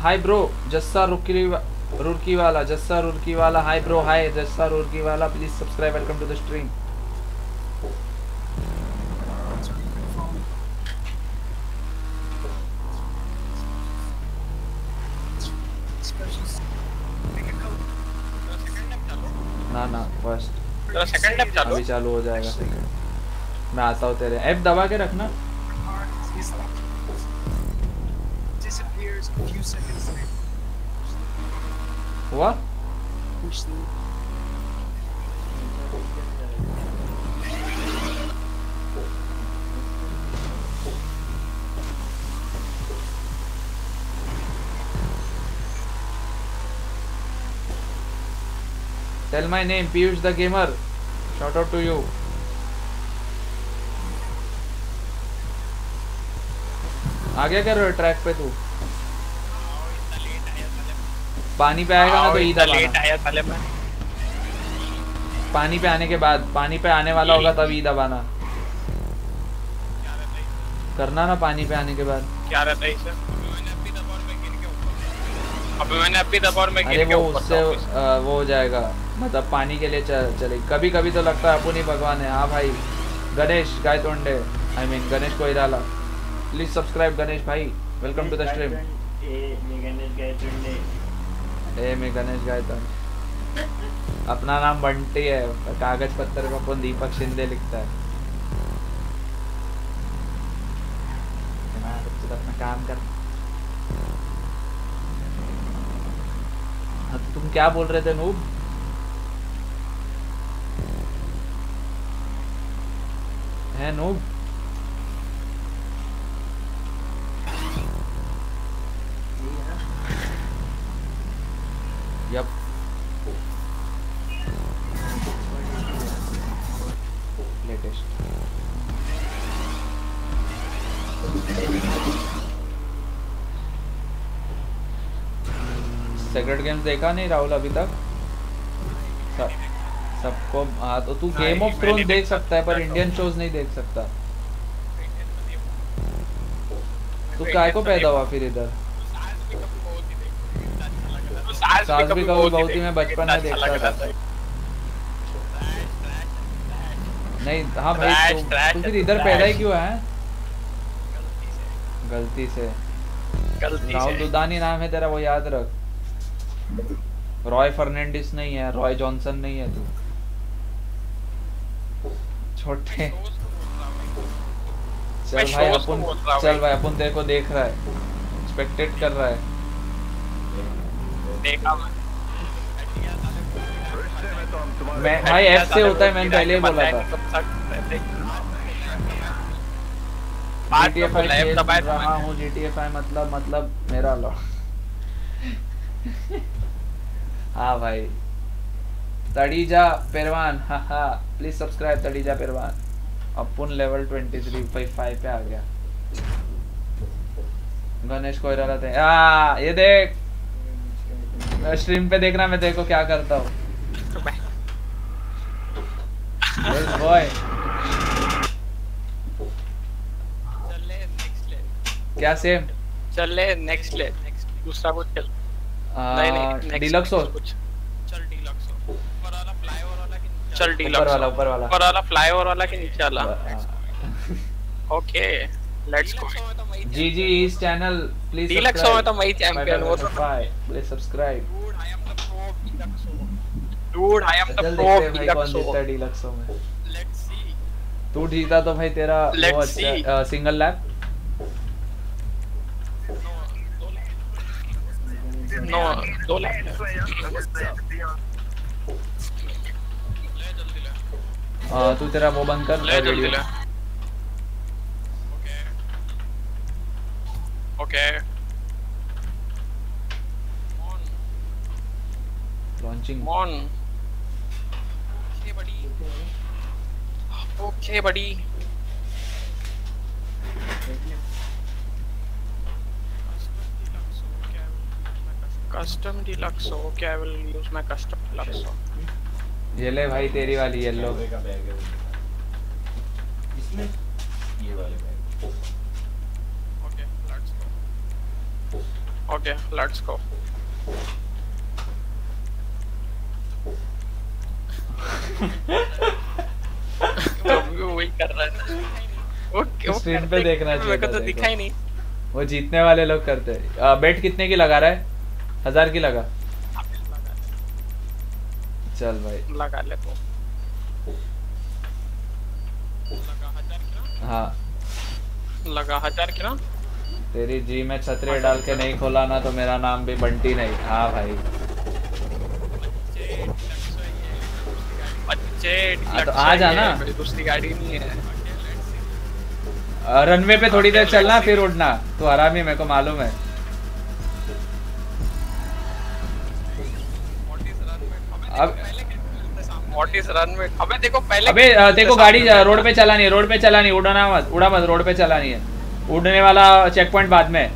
हाय ब्रो जस्सा रुकी रुड़की वाला जस्सा रुड़की वाला hi bro hi Jassa Roorkee वाला please subscribe welcome to the stream ना ना फर्स्ट तो सेकंड टाइम चालू अभी चालू हो जाएगा सेकंड मैं आता हूं तेरे एफ दबा के रखना disappears a few seconds later. What? Tell my name, Piyush the Gamer. Shout out to you. आ गया क्या ट्रैक पे तू पानी पे आएगा ना तो ईद लेट पानी पे आने के बाद पानी पे आने वाला होगा तब ईद आना करना ना पानी पे आने के बाद क्या रहता है अरे वो उससे वो हो जाएगा मतलब पानी के लिए चले कभी कभी तो लगता है अपन ही भगवान है हाँ भाई Ganesh Gaitonde I mean Ganesh को इराला प्लीज सब्सक्राइब गणेश भाई welcome to the stream Ganesh Gaitonde ए मैं गणेश गायतन अपना नाम बंटी है कागज पत्थर का अपन दीपक शिंदे लिखता है तो अपना काम कर हाँ, तो तुम क्या बोल रहे थे नूब है नूब हंड्रेड गेम्स देखा नहीं राहुल अभी तक सब सबको हाँ तो तू गेम ऑफ थ्रोन देख सकता है पर इंडियन शोज नहीं देख सकता तू काय को पैदा हुआ फिर इधर सास भी कभी बहुत ही अच्छा मैं बचपन में अच्छा देखता था नहीं हाँ भाई तो तू फिर इधर पैदा ही क्यों है गलती से राहुल दुदानी नाम है तेरा वो याद रख रॉय फर्नांडिस नहीं है रॉय जॉनसन नहीं है तू छोटे चल भाई अपन चल भाई अपन तेरे को देख रहा है एक्सपेक्टेड कर रहा है देखा मैं भाई एफ से होता है मैंने पहले ही बोला था GTA 5 तो तो मतलब मतलब मेरा लॉ हाँ भाई तड़ीजा पेरवान हाँ हाँ प्लीज़ सब्सक्राइब तड़ीजा पेरवान अपुन level twenty three five five पे आ गया गणेश कोयराला थे आ, ये देख स्ट्रीम पे देखना मैं देखो क्या करता हूँ बॉय क्या सेम चल ले नेक्स्ट ले नेक्स्ट दूसरा कुछ चल डिलक्स uh, हो चल डिलक्स हो ऊपर वाला ऊपर वाला ऊपर वाला ऊपर वाला फ्लाईओवर वाला के नीचे वाला ओके लेट्स गो जी जी इस चैनल प्लीज डिलक्स हो तो मई चैंपियन वो तो please subscribe dude I am the pro deluxe हो dude I am the pro deluxe हो लेट्स सी तू जीता तो भाई तेरा सिंगल लैप नौ दो लाख तू तेरा वो बंद कर ले जल्दी ले okay okay launching on okay बड़ी ओके बड़ी custom custom deluxe okay i will use my custom deluxe ये ले भाई तेरी वाली येलो इसमें ये वाले bag okay let's go okay let's go वो वही कर रहा है ओके स्क्रीन पे देखना चाहिए मेरे तो दिखा ही नहीं वो जीतने वाले लोग करते हैं बेट कितने की लगा रहा है हजार की लगा चल भाई लगा ले तो हाँ। लगा हजार की ना तेरी जी में छतरी डाल के नहीं खोला ना तो मेरा नाम भी बंटी नहीं हाँ भाई हाँ, तो आ जाना दूसरी गाड़ी नहीं है रनवे पे थोड़ी देर चलना फिर उड़ना तो आराम ही मेरे को मालूम है अब अबे देखो पहले देखो गाड़ी रोड पे चलानी है रोड पे चलानी मत उड़ा मत रोड पे चलानी है उड़ने वाला चेक पॉइंट बाद में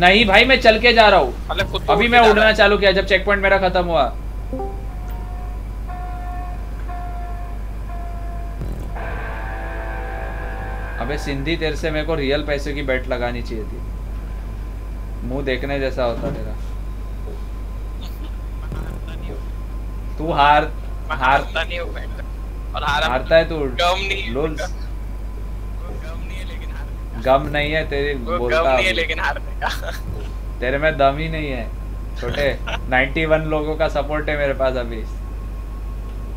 नहीं भाई मैं चल के जा रहा हूँ तो अभी मैं उड़ना चालू किया जब चेक पॉइंट मेरा खत्म हुआ अबे सिंधी तेरे से मेरे को रियल पैसे की बैट लगानी चाहिए थी मुंह देखने जैसा होता तेरा तू हार हारता नहीं हूं और हारा हारता है तू तो गम नहीं लोल्स गम नहीं है लेकिन हारने का गम नहीं है तेरे बोलता गम नहीं है लेकिन हारने का तेरे में दम ही नहीं है छोटे 91 *laughs* लोगों का सपोर्ट है मेरे पास अभी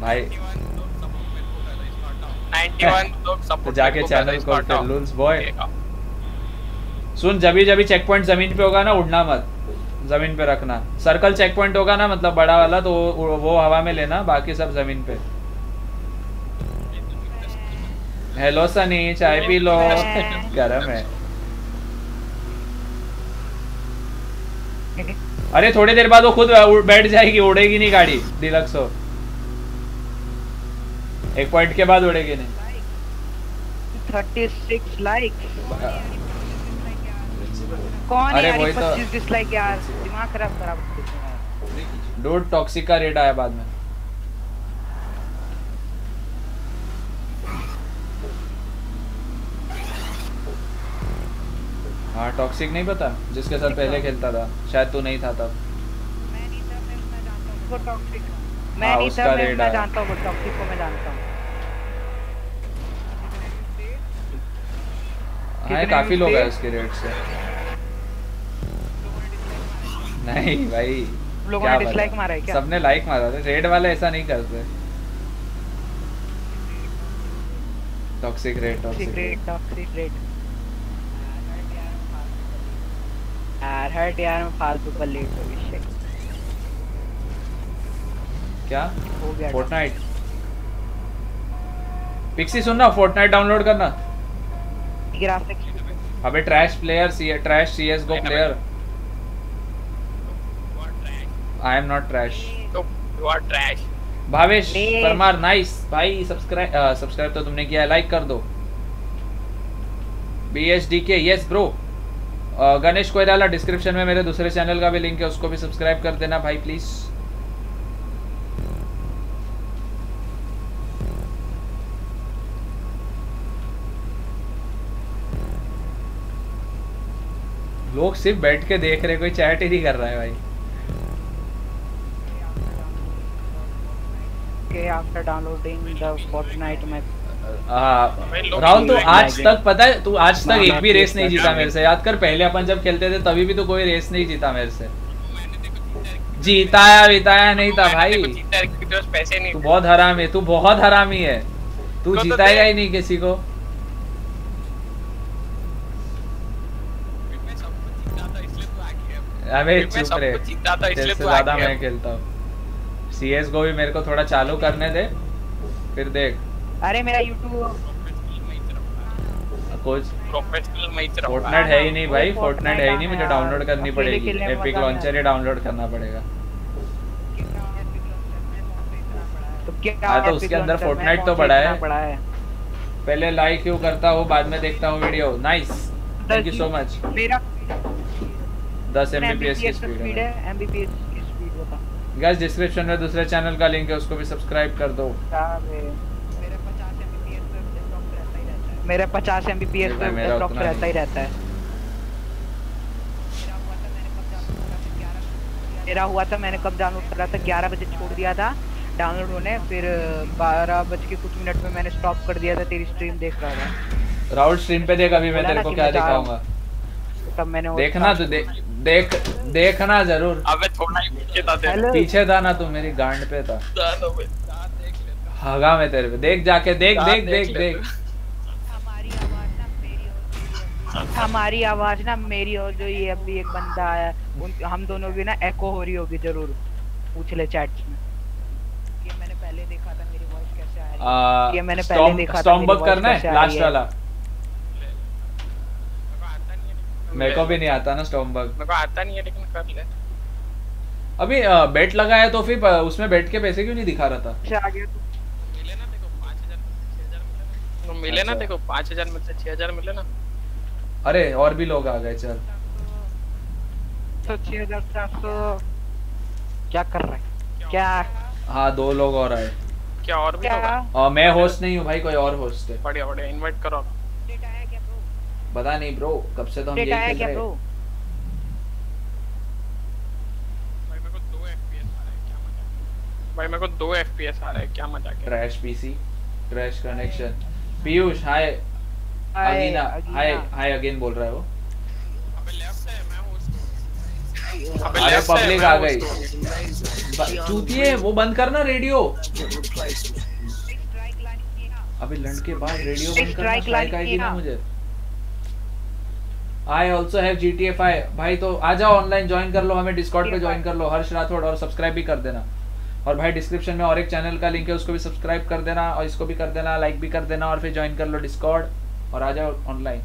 भाई 91 लोग *laughs* तो जाके चैनल को लूल्स बॉय सुन जब भी जब भी चेक पॉइंट जमीन पे होगा ना उड़ना मत ज़मीन पे रखना सर्कल चेक पॉइंट होगा ना मतलब बड़ा वाला तो वो हवा में लेना बाकी सब ज़मीन पे हेलो सनी चाय पी लो गरम है अरे थोड़ी देर बाद वो खुद बैठ जाएगी उड़ेगी नहीं गाड़ी डिलक्स हो एक पॉइंट के बाद उड़ेगी नहीं थर्टी सिक्स लाइक कौन है यार ये 25 डिसलाइक यार दिमाग खराब खराब डोड टॉक्सिक का रेट आया बाद में हां टॉक्सिक नहीं पता जिसके साथ पहले खेलता था शायद तू नहीं था तब मैं नहीं था मैं जानता हूं वो टॉक्सिक मैं नहीं था मैं हाँ, जानता हूं वो टॉक्सिक को मैं जानता हूं हाँ, काफी लोग है उसके रेट से नहीं भाई लोगों ने डिसलाइक मारा है क्या सबने लाइक मारा था रेड वाले ऐसा नहीं करते toxic red toxic red toxic red यार हट यार मैं फालतू पर लेट हो गया क्या हो गया फोर्टनाइट पिक्सी सुन ना फोर्टनाइट डाउनलोड करना ग्राफिक्स अबे trash player C trash CSGO player I am not trash you are trash Bhavesh Parmar nice भाई सब्सक्राइब सब्सक्राइब uh, तो तुमने किया लाइक कर दो B S D K yes bro Ganesh Koirala description में मेरे दूसरे चैनल का भी लिंक है उसको भी सब्सक्राइब कर देना भाई प्लीज़ लोग सिर्फ बैठ के देख रहे कोई चैट ही नहीं कर रहा है भाई okay after downloading the Fortnite map. हाँ। राहुल तू आज तक पता है तू आज तक एक भी रेस नहीं जीता मेरे से याद कर पहले अपन जब खेलते थे तभी भी तू तो कोई रेस नहीं जीता मेरे से जीताया बिताया नहीं था भाई तू बहुत हरामी तू बहुत हरामी है तू तो तो जीताएगा ही नहीं किसी को अबे चुप रहे ज्यादा मैं खेलता हूँ सी एस भी मेरे को थोड़ा चालू करने दे फिर देख अरे मेरा यूट्यूब कुछ प्रोफेशनल फोर्टनाइट है ही नहीं भाई फोर्टनाइट है ही नहीं मुझे डाउनलोड करनी पड़ेगी एपिक लॉन्चर ही डाउनलोड करना पड़ेगा तो हाँ तो उसके अंदर फोर्टनाइट तो बड़ा है पहले लाइक क्यों करता हूं बाद में देखता हूं video nice thank you so much मेरा 10 एमबीपीएस की स्पीड है एमबीपीएस गाइस डिस्क्रिप्शन में दूसरे चैनल का लिंक है उसको भी सब्सक्राइब कर दो मेरे 50 एमबीपीएस पे पी एस रहता ही रहता है मेरा हुआ था मैंने कब डाउनलोड करा था ग्यारह बजे छोड़ दिया था डाउनलोड होने फिर बारह बज के कुछ मिनट में मैंने स्टॉप कर दिया था तेरी स्ट्रीम देख रहा था राहुल स्ट्रीम पे देख अभी मैं तेरे को क्या दिखाऊंगा तब मैंने वो देखना तो दे, देख देखना जरूर अबे थोड़ा ही पीछे था तेरे पीछे था ना तू तो मेरी गांड पे था तो हगा में तेरे पे देख जाके देख देख देख देख हमारी आवाज ना मेरी और जो ये अभी एक बंदा आया उन हम दोनों की ना एको हो रही होगी जरूर पूछ ले चैट में ये मैंने पहले देखा था मेरी वॉइस कैसे आ रही है ये मैंने पहले देखा था स्टॉम्प करना है लास्ट वाला मेरे को भी नहीं आता ना स्टॉम बग मेरे को आता नहीं है लेकिन कर ले अभी बेट लगाया तो फिर उसमें बेट के पैसे क्यों नहीं दिखा रहा था अच्छा आ गया तू तो। मिले ना देखो 5000 6000 मिले ना तो अच्छा। देखो 5000 मिलते 6000 मिले ना अरे और भी लोग आ गए चल तो 6400 क्या कर रहा है क्या हां दो लोग और आए क्या और भी लोग मैं होस्ट नहीं हूं भाई कोई और होस्ट है बढ़िया बढ़िया इनवाइट करो पता नहीं ब्रो कब से तो हम यही खेल रहे भाई मेरे को दो FPS आ रहा है क्या मजा क्या trash PC trash connection Piyush hi अगीना hi hi again बोल रहा है वो अबे लेफ्ट है मैं उसको अबे लेफ्ट पब्लिक आ गई चूतिए वो बंद करना रेडियो अबे लंड के बाद रेडियो बंद करना स्ट्राइक आएगी ना मुझे I also have G T F I भाई तो आ जाओ ऑनलाइन ज्वाइन कर लो हमें डिस्कॉर्ड पे ज्वाइन कर लो हर्ष राठौड़ और सब्सक्राइब भी कर देना और भाई डिस्क्रिप्शन में और एक चैनल का लिंक है उसको भी सब्सक्राइब कर देना और इसको भी कर देना लाइक भी कर देना और फिर ज्वाइन कर लो डिस्कॉर्ड और आ जाओ ऑनलाइन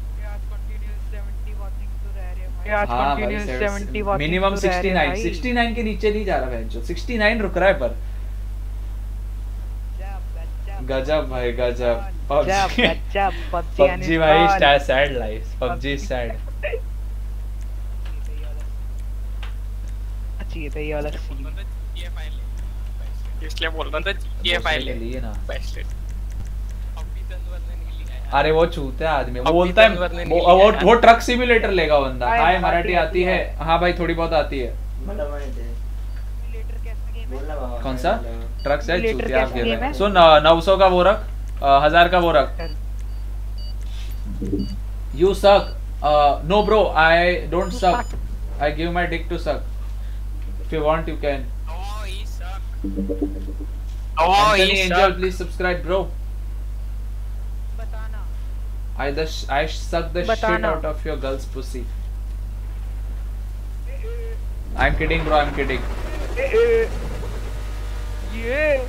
हाँ मिनिमम 69 69 के नीचे नहीं जा रहा है 69 रुक रहा है पर गजब भाई गजब पबजी पबजी भाई सैड लाइफ पबजी सैड अरे वो चूता आदमी वो बोलता है वो वो, ट्रक सिम्युलेटर लेगा बंदा हाय मराठी आती है हाँ भाई थोड़ी बहुत आती है मतलब कौन सा ट्रक से चूतिया आप गेम है सुन नौ सौ का वो रख हजार का वो रख यू सक Uh, no, bro, I don't you suck. fuck. I give my dick to suck. If you want, you can. Oh, he suck. Oh, Anthony he Angel, suck. please subscribe, bro. Batana. I the I suck the Batana. shit out of your girl's pussy. I'm kidding, bro. I'm kidding. ye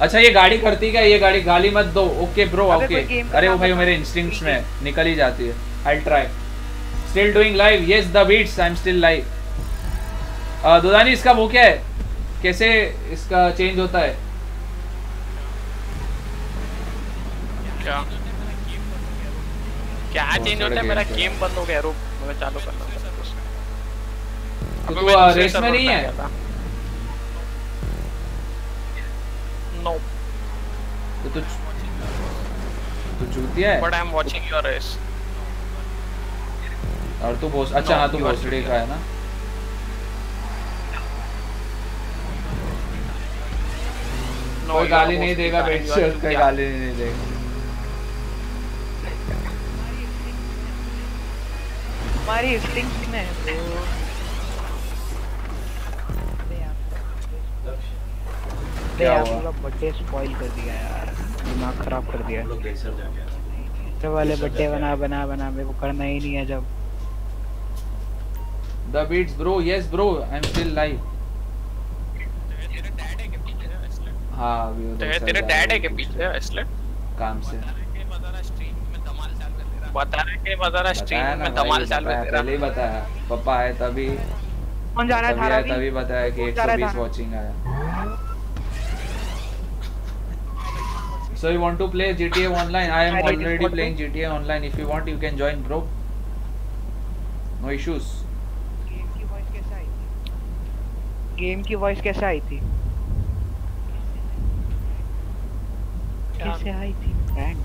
अच्छा ये गाड़ी करती क्या ये गाड़ी गाली मत दो ओके ब्रो ओके अरे वो भाई मेरे इंस्टिंक्ट्स में निकल ही जाती है I'll try. Still doing live. Yes, the beats. I'm still live. Dudani इसका वो क्या है कैसे इसका चेंज होता है क्या क्या चेंज होता है मेरा गेम बंद हो गया रूप मैं चालू तो uh, करना तो तू रेस में नहीं है नो तो तू तू चूतिया है but I am watching your race और तू बोस अच्छा हाँ तू भोसड़ी का है ना कोई गाली नहीं देगा बेशक कोई गाली नहीं देगा हमारी हिस्टिंग में क्या हुआ बर्थडे मतलब स्पॉइल कर दिया यार दिमाग खराब कर दिया तो वाले बर्थडे बना बना बना मेरे को करना ही नहीं है जब The beats, bro. Yes, bro. I'm still live. हाँ तेरा डैड है क्या पीछे असलट काम से बता रहा कि बता रहा स्ट्रीम में धमाल चालू है तेरा पहले ही बताया पापा आए तभी कौन जा रहा था तभी तभी बताया कि 120 वाचिंग आया So you want to play GTA online? I am already playing GTA online. If you want, you can join, bro. No issues. Game की वॉइस कैसे आई थी कैसे आई थी ब्रांड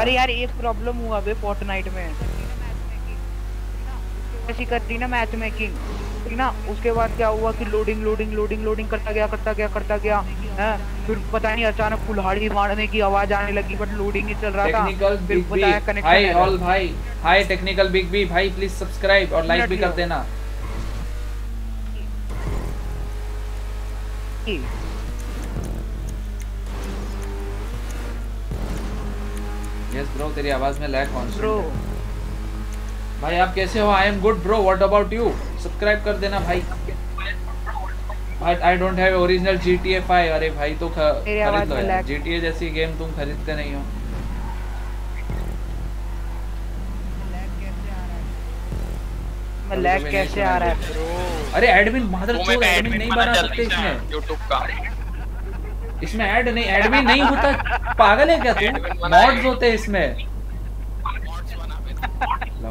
अरे यार एक प्रॉब्लम हुआ बे फोर्टनाइट में ऐसी करती ना मैच मेकिंग थी ना उसके बाद क्या हुआ कि लोडिंग लोडिंग लोडिंग लोडिंग करता गया करता गया करता गया है फिर पता नहीं अचानक कुल्हाड़ी मारने की आवाज आने लगी बट लोडिंग ही चल रहा था फिर बताया कनेक्शन हाय ऑल भाई हाय टेक्निकल बिग बी भाई प्लीज सब्सक्राइब और लाइक भी कर देना यस ब्रो तेरी आवाज में लैग कौन ब्रो भाई आप कैसे हो I am good bro what about you subscribe कर देना भाई but I don't have original G 5 अरे भाई तो खरीद लो यार जी जैसी गेम तुम खरीदते नहीं हो लैग कैसे आ रहा है अरे एडमिन मादर चोर एडमिन नहीं बना सकते इसमें YouTube का इसमें ऐड नहीं एडमिन नहीं होता पागल है क्या तुम मॉड्स होते हैं इसमें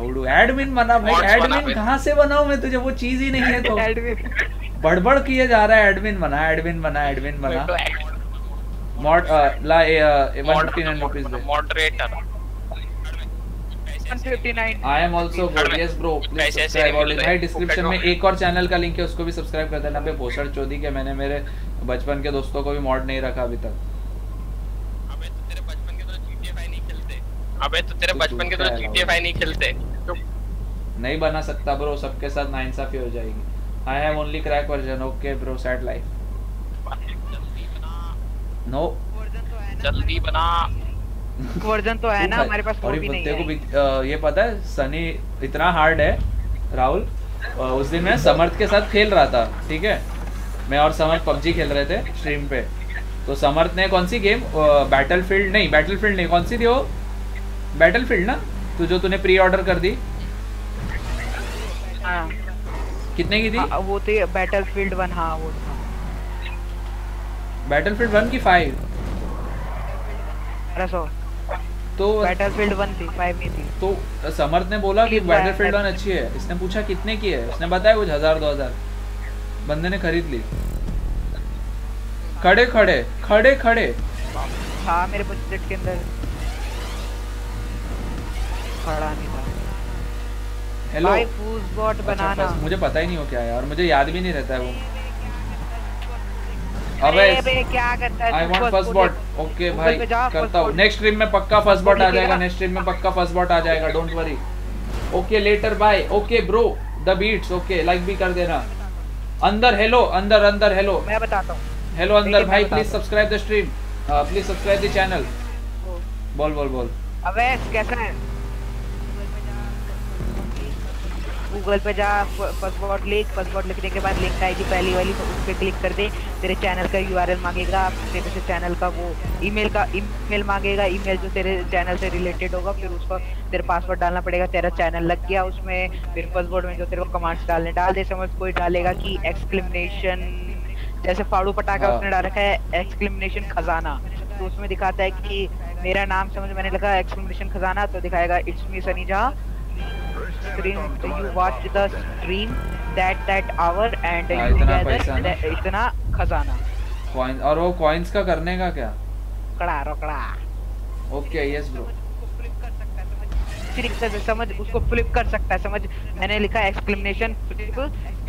भाई एडमिन बना भाई एडमिन कहाँ से बनाऊ मैं तुझे वो चीज ही नहीं है तो बड़बड़ किए जा रहा है एडमिन बना एडमिन बना एडमिन बना मॉड ला 159 rupees they moderator I am also good yes bro please subscribe और भाई डिस्क्रिप्शन में एक और चैनल का लिंक है उसको भी सब्सक्राइब कर देना पे भोसड़ चौधरी के मैंने मेरे बचपन के दोस्तों को भी मॉड नहीं रखा अभी तक अबे तो तेरे बचपन के तो GTA 5 नहीं खेलते तो नहीं बना सकता ब्रो सबके साथ नाइंसाफी हो जाएगी I have only crack version okay bro sad life no जल्दी बना वर्जन तो है ना हमारे पास और भी नहीं है को ये पता है सनी इतना हार्ड है राहुल उस दिन मैं समर्थ के साथ खेल रहा था ठीक है मैं और समर्थ पबजी खेल रहे थे स्ट्रीम पे तो समर्थ ने कौन सी गेम बैटलफील्ड नहीं बैटलफील्ड नहीं कौन सी थी वो बैटलफील्ड ना तो जो तूने प्री ऑर्डर कर दी हाँ। कितने की थी हाँ, वो थी बैटलफील्ड वन हाँ वो बैटलफील्ड वन की फाइव अरे तो बैटलफील्ड वन थी फाइव नहीं थी तो समर्थ ने बोला कि बैटलफील्ड वन अच्छी है इसने पूछा कितने की है इसने बताया कुछ हजार दो हजार बंदे ने खरीद ली खड़े खड़े खड़े खड़े हाँ मेरे बजट के अंदर पढ़ा नहीं था हेलो बॉट अच्छा, बनाना अच्छा, मुझे पता ही नहीं हो क्या यार मुझे याद भी नहीं रहता है वो अबे क्या करता है I want first bot okay भाई करता हूं नेक्स्ट स्ट्रीम में पक्का फर्स्ट बॉट आ जाएगा नेक्स्ट स्ट्रीम में पक्का फर्स्ट बॉट आ जाएगा don't worry okay later bye okay bro the beats okay like भी कर देना अंदर हेलो अंदर अंदर हेलो मैं बताता हूं हेलो अंदर भाई please subscribe the stream please subscribe the channel बोल बोल बोल अबे कैसा है गूगल पे जा पासवर्ड लिख पासवर्ड लिखने के बाद लिंक आएगी पहली वाली तो उस पर क्लिक कर दे तेरे चैनल का यू मांगेगा तेरे से चैनल का वो ईमेल का ईमेल मांगेगा ईमेल जो तेरे चैनल से रिलेटेड होगा फिर उसको तेरा पासवर्ड डालना पड़ेगा तेरा चैनल लग गया उसमें फिर पासवर्ड में जो तेरे को कमांड्स डालने डाल दे समझ कोई डालेगा कि एक्सक्लेमेशन जैसे फाड़ू पटाखा हाँ। उसने डाल रखा है एक्सक्लेमेशन खजाना तो उसमें दिखाता है कि मेरा नाम समझ मैंने लगा एक्सप्लेनेशन खजाना तो दिखाएगा it's me Sunny stream you watch the stream that that hour and you gather इतना खजाना कॉइन और वो कॉइंस का करने का क्या कड़ा रोकड़ा ओके यस ब्रो तरीके से समझ उसको फ्लिप कर सकता है समझ मैंने लिखा एक्सक्लेमेशन फ्लिप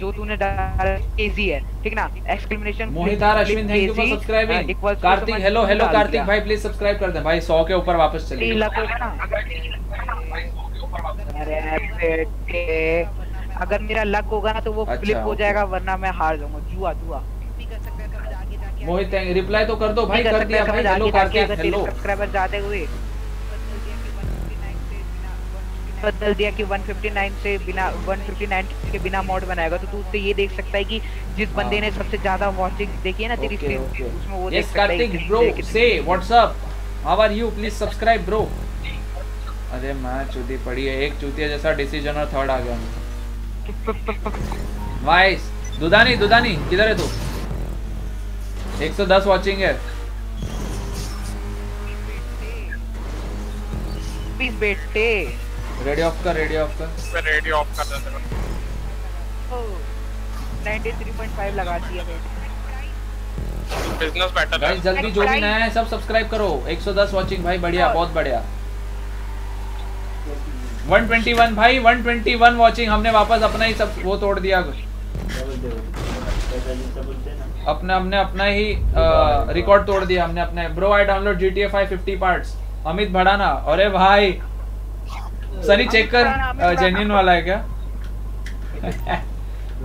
जो तूने डाला एजी है ठीक ना exclamation Mohit R Ashwin thank you for subscribing Kartik hello hello Kartik भाई प्लीज सब्सक्राइब कर दें भाई 100 के ऊपर वापस चलिए अरे अगर मेरा लक होगा ना तो वो फ्लिप अच्छा, हो जाएगा वरना मैं हार जाऊंगा जुआ जुआ मोहित रिप्लाई तो कर दो भाई कर दिया भाई हेलो कर कार्तिक हेलो सब्सक्राइबर जाते हुए बदल दिया कि 159 से बिना 159 के बिना मॉड बनाएगा तो तू उससे ये देख सकता है कि जिस हाँ। बंदे ने सबसे ज्यादा वाचिंग देखी है ना तेरी स्ट्रीम उसमें वो देख सकता है कार्तिक ब्रो से what's up how are you please subscribe bro अरे मैं चूती पड़ी है एक चूतिया जैसा डिसीजन और थर्ड आ गया वाइस दुदानी दुदानी किधर है तू 110 वाचिंग है बेटे रेडियो ऑफ कर रेडियो ऑफ कर का रेडियो ऑफ कर देते हैं 93.5 लगा दिया बिजनेस बेटर गाइस जल्दी जो भी नया है सब सब्सक्राइब करो 110 वाचिंग भाई बढ़िया बहुत बढ़िया 121 भाई 121 वाचिंग हमने वापस अपना ही सब वो तोड़ दिया कुछ अपना हमने अपना ही रिकॉर्ड तोड़ दिया हमने अपने bro I download G T F I fifty part Amit Bhadana अरे भाई सनी चेक कर जेन्यून वाला है क्या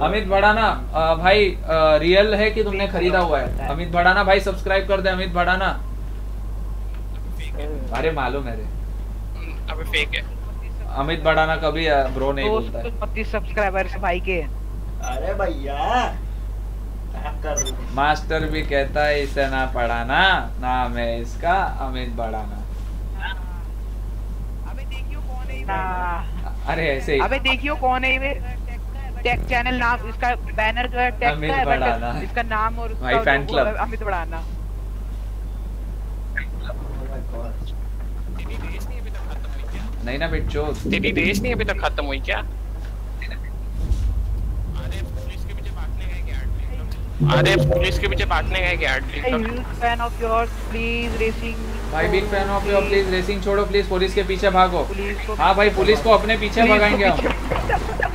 अमित भड़ाना भाई रियल है कि तुमने खरीदा हुआ है अमित भड़ाना भाई सब्सक्राइब कर दे अमित भड़ाना अरे मालूम है रे अबे फेक है अमित बड़ाना कभी ब्रो नहीं बोलता है बत्तीस सब्सक्राइबर्स भाई के अरे भैया मास्टर भी कहता है इसे ना पढ़ाना नाम है इसका अमित बड़ाना अरे ऐसे ही अबे देखियो कौन है ये टेक चैनल नाम इसका बैनर जो है टेक का है इसका नाम और उसका फैन क्लब अमित बढ़ाना oh नहीं ना बेटो तेरी रेस नहीं अभी तक खत्म हुई क्या अरे पुलिस के पीछे भागने गए क्या अरे पुलिस के fan of yours please racing भाई big fan of your please racing छोड़ो प्लीज पुलिस के पीछे भागो हां भाई पुलिस को अपने पीछे भगाएंगे हम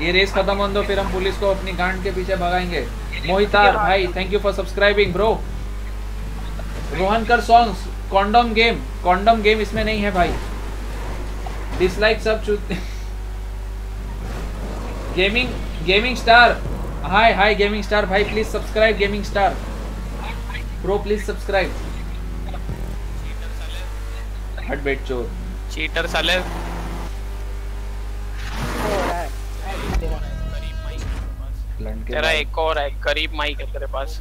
ये रेस खत्म हो दो फिर हम पुलिस को अपनी गांड के पीछे भगाएंगे मोहितार भाई thank you for subscribing bro Rohan कर songs condom game condom game इसमें नहीं है भाई डिसलाइक सब चूते gaming gaming star hi hi gaming star भाई please subscribe gaming star pro please subscribe हट बैठ चोर चीटर साले तेरा एक और है करीब माइक है तेरे पास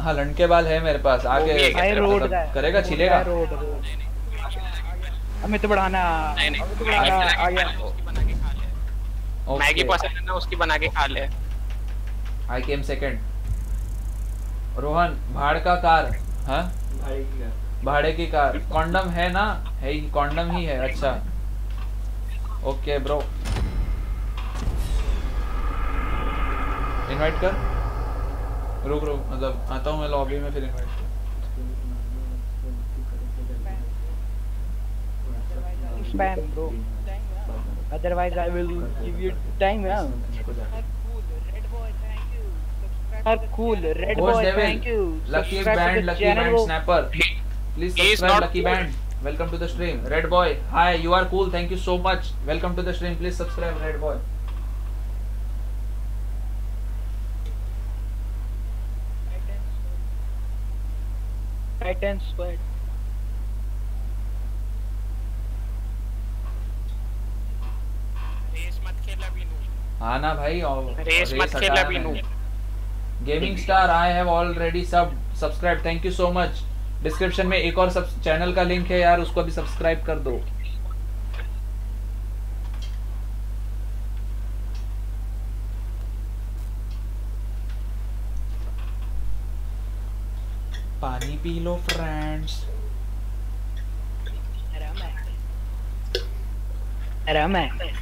हाँ लंड के बाल है मेरे पास आगे करेगा छिलेगा हमें तो बढ़ाना नहीं नहीं तो आ गया मैगी पसंद है ना उसकी बना के खा ले आई केम सेकंड रोहन भाड़ का कार हाँ भाड़े की कार कंडम है ना है ही कंडम ही है अच्छा ओके ब्रो इनवाइट कर रुक रुक मतलब आता हूं मैं लॉबी में फिर invite spam, bro. Otherwise, I will give you time out. Eh? Are cool, red boy. Thank you. Lucky band, lucky band, snapper. Please subscribe, lucky band. Welcome to the stream, red boy. Hi, you are cool. Thank you so much. Welcome to the stream. Please subscribe, red boy. Titan sweat. आना भाई और race मत खेल अभी नू gaming star आए हैं already सब subscribe thank you so much description में एक और सब चैनल का लिंक है यार उसको अभी सब्सक्राइब कर दो पानी पी लो फ्रेंड्स रम है रम है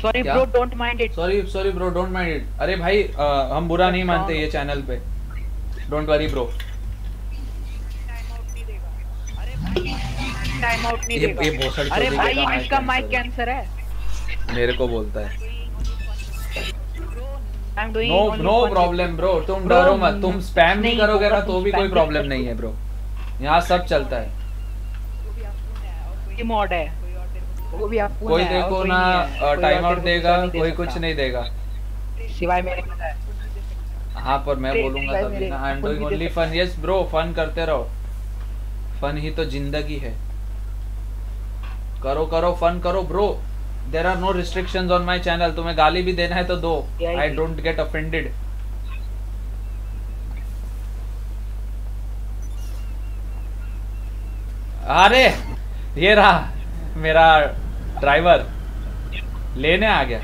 sorry bro don't mind it sorry sorry bro don't mind it अरे भाई आ, हम बुरा नहीं मानते ये चैनल पे don't worry bro time out नहीं देगा ये भोसड़ अरे भाई इसका माइक कैंसर है मेरे को बोलता है नो नो प्रॉब्लम ब्रो तुम डरो मत तुम स्पैम नहीं करोगे ना तो भी कोई प्रॉब्लम नहीं है ब्रो यहाँ सब चलता है ये मॉड है भी आप कोई देखो ना टाइम आउट देगा कोई कुछ नहीं देगा सिवाय मेरे हाँ पर मैं बोलूंगा तभी ना doing only fun yes bro fun करते रहो फन ही तो जिंदगी है करो करो फन करो bro there are no restriction on my channel तुम्हें गाली भी देना है तो दो आई डोंट गेट अफेंडेड अरे ये रहा मेरा ड्राइवर लेने आ गया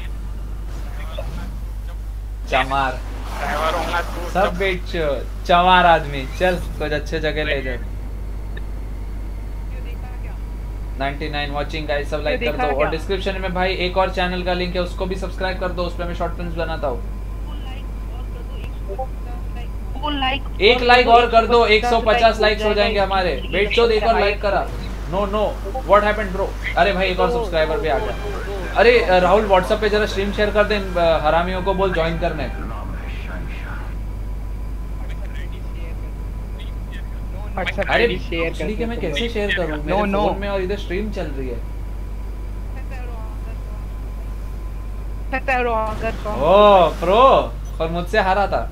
चमार सब बेच चमार आदमी चल कुछ अच्छे जगह ले जाओ 99 वाचिंग गाइस सब लाइक कर दो और डिस्क्रिप्शन में भाई एक और चैनल का लिंक है उसको भी सब्सक्राइब कर दो उस पर मैं शॉर्ट फिल्म्स बनाता हूँ एक लाइक और कर दो 150 लाइक्स हो जाएंगे हमारे बेट चो एक और लाइक करा no no what happened bro अरे भाई एक और सब्सक्राइबर भी आ गया अरे राहुल व्हाट्सएप पे जरा स्ट्रीम शेयर कर दे हरामियों को बोल ज्वाइन करने अरे ठीक है मैं तो। कैसे शेयर करूं मेरे फोन में और इधर स्ट्रीम चल रही है ओ प्रो और मुझसे हारा था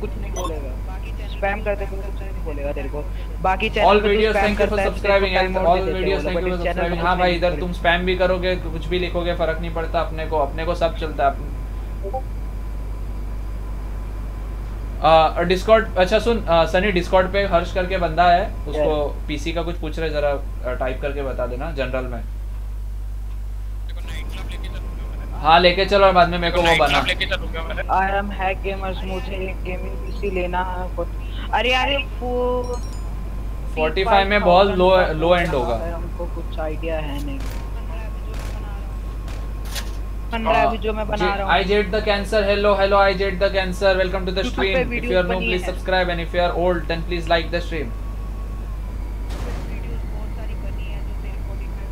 कुछ नहीं बोलेगा बाकी स्पैम करते कुछ नहीं बोलेगा तेरे को बाकी चैनल पे video thank you for subscribing all video thank you for subscribing हां भाई इधर तुम स्पैम भी करोगे कुछ भी लिखोगे फर्क नहीं पड़ता अपने को अपने को सब चलता है डिस्कॉर्ड uh, अच्छा सुन सनी uh, डिस्कॉर्ड पे हर्ष करके बंदा है उसको पीसी का कुछ पूछ रहे जरा टाइप करके बता देना जनरल में हाँ लेके चलो और बाद में मेरे को वो बना आई एम हैक गेमर्स मुझे एक गेमिंग पीसी लेना है अरे यार 45 में बहुत लो लो एंड होगा हमको कुछ आइडिया है नहीं I get the cancer. Hello, hello. I get the cancer. Welcome to the stream. If you are new, please subscribe, and if you are old, then please like the stream.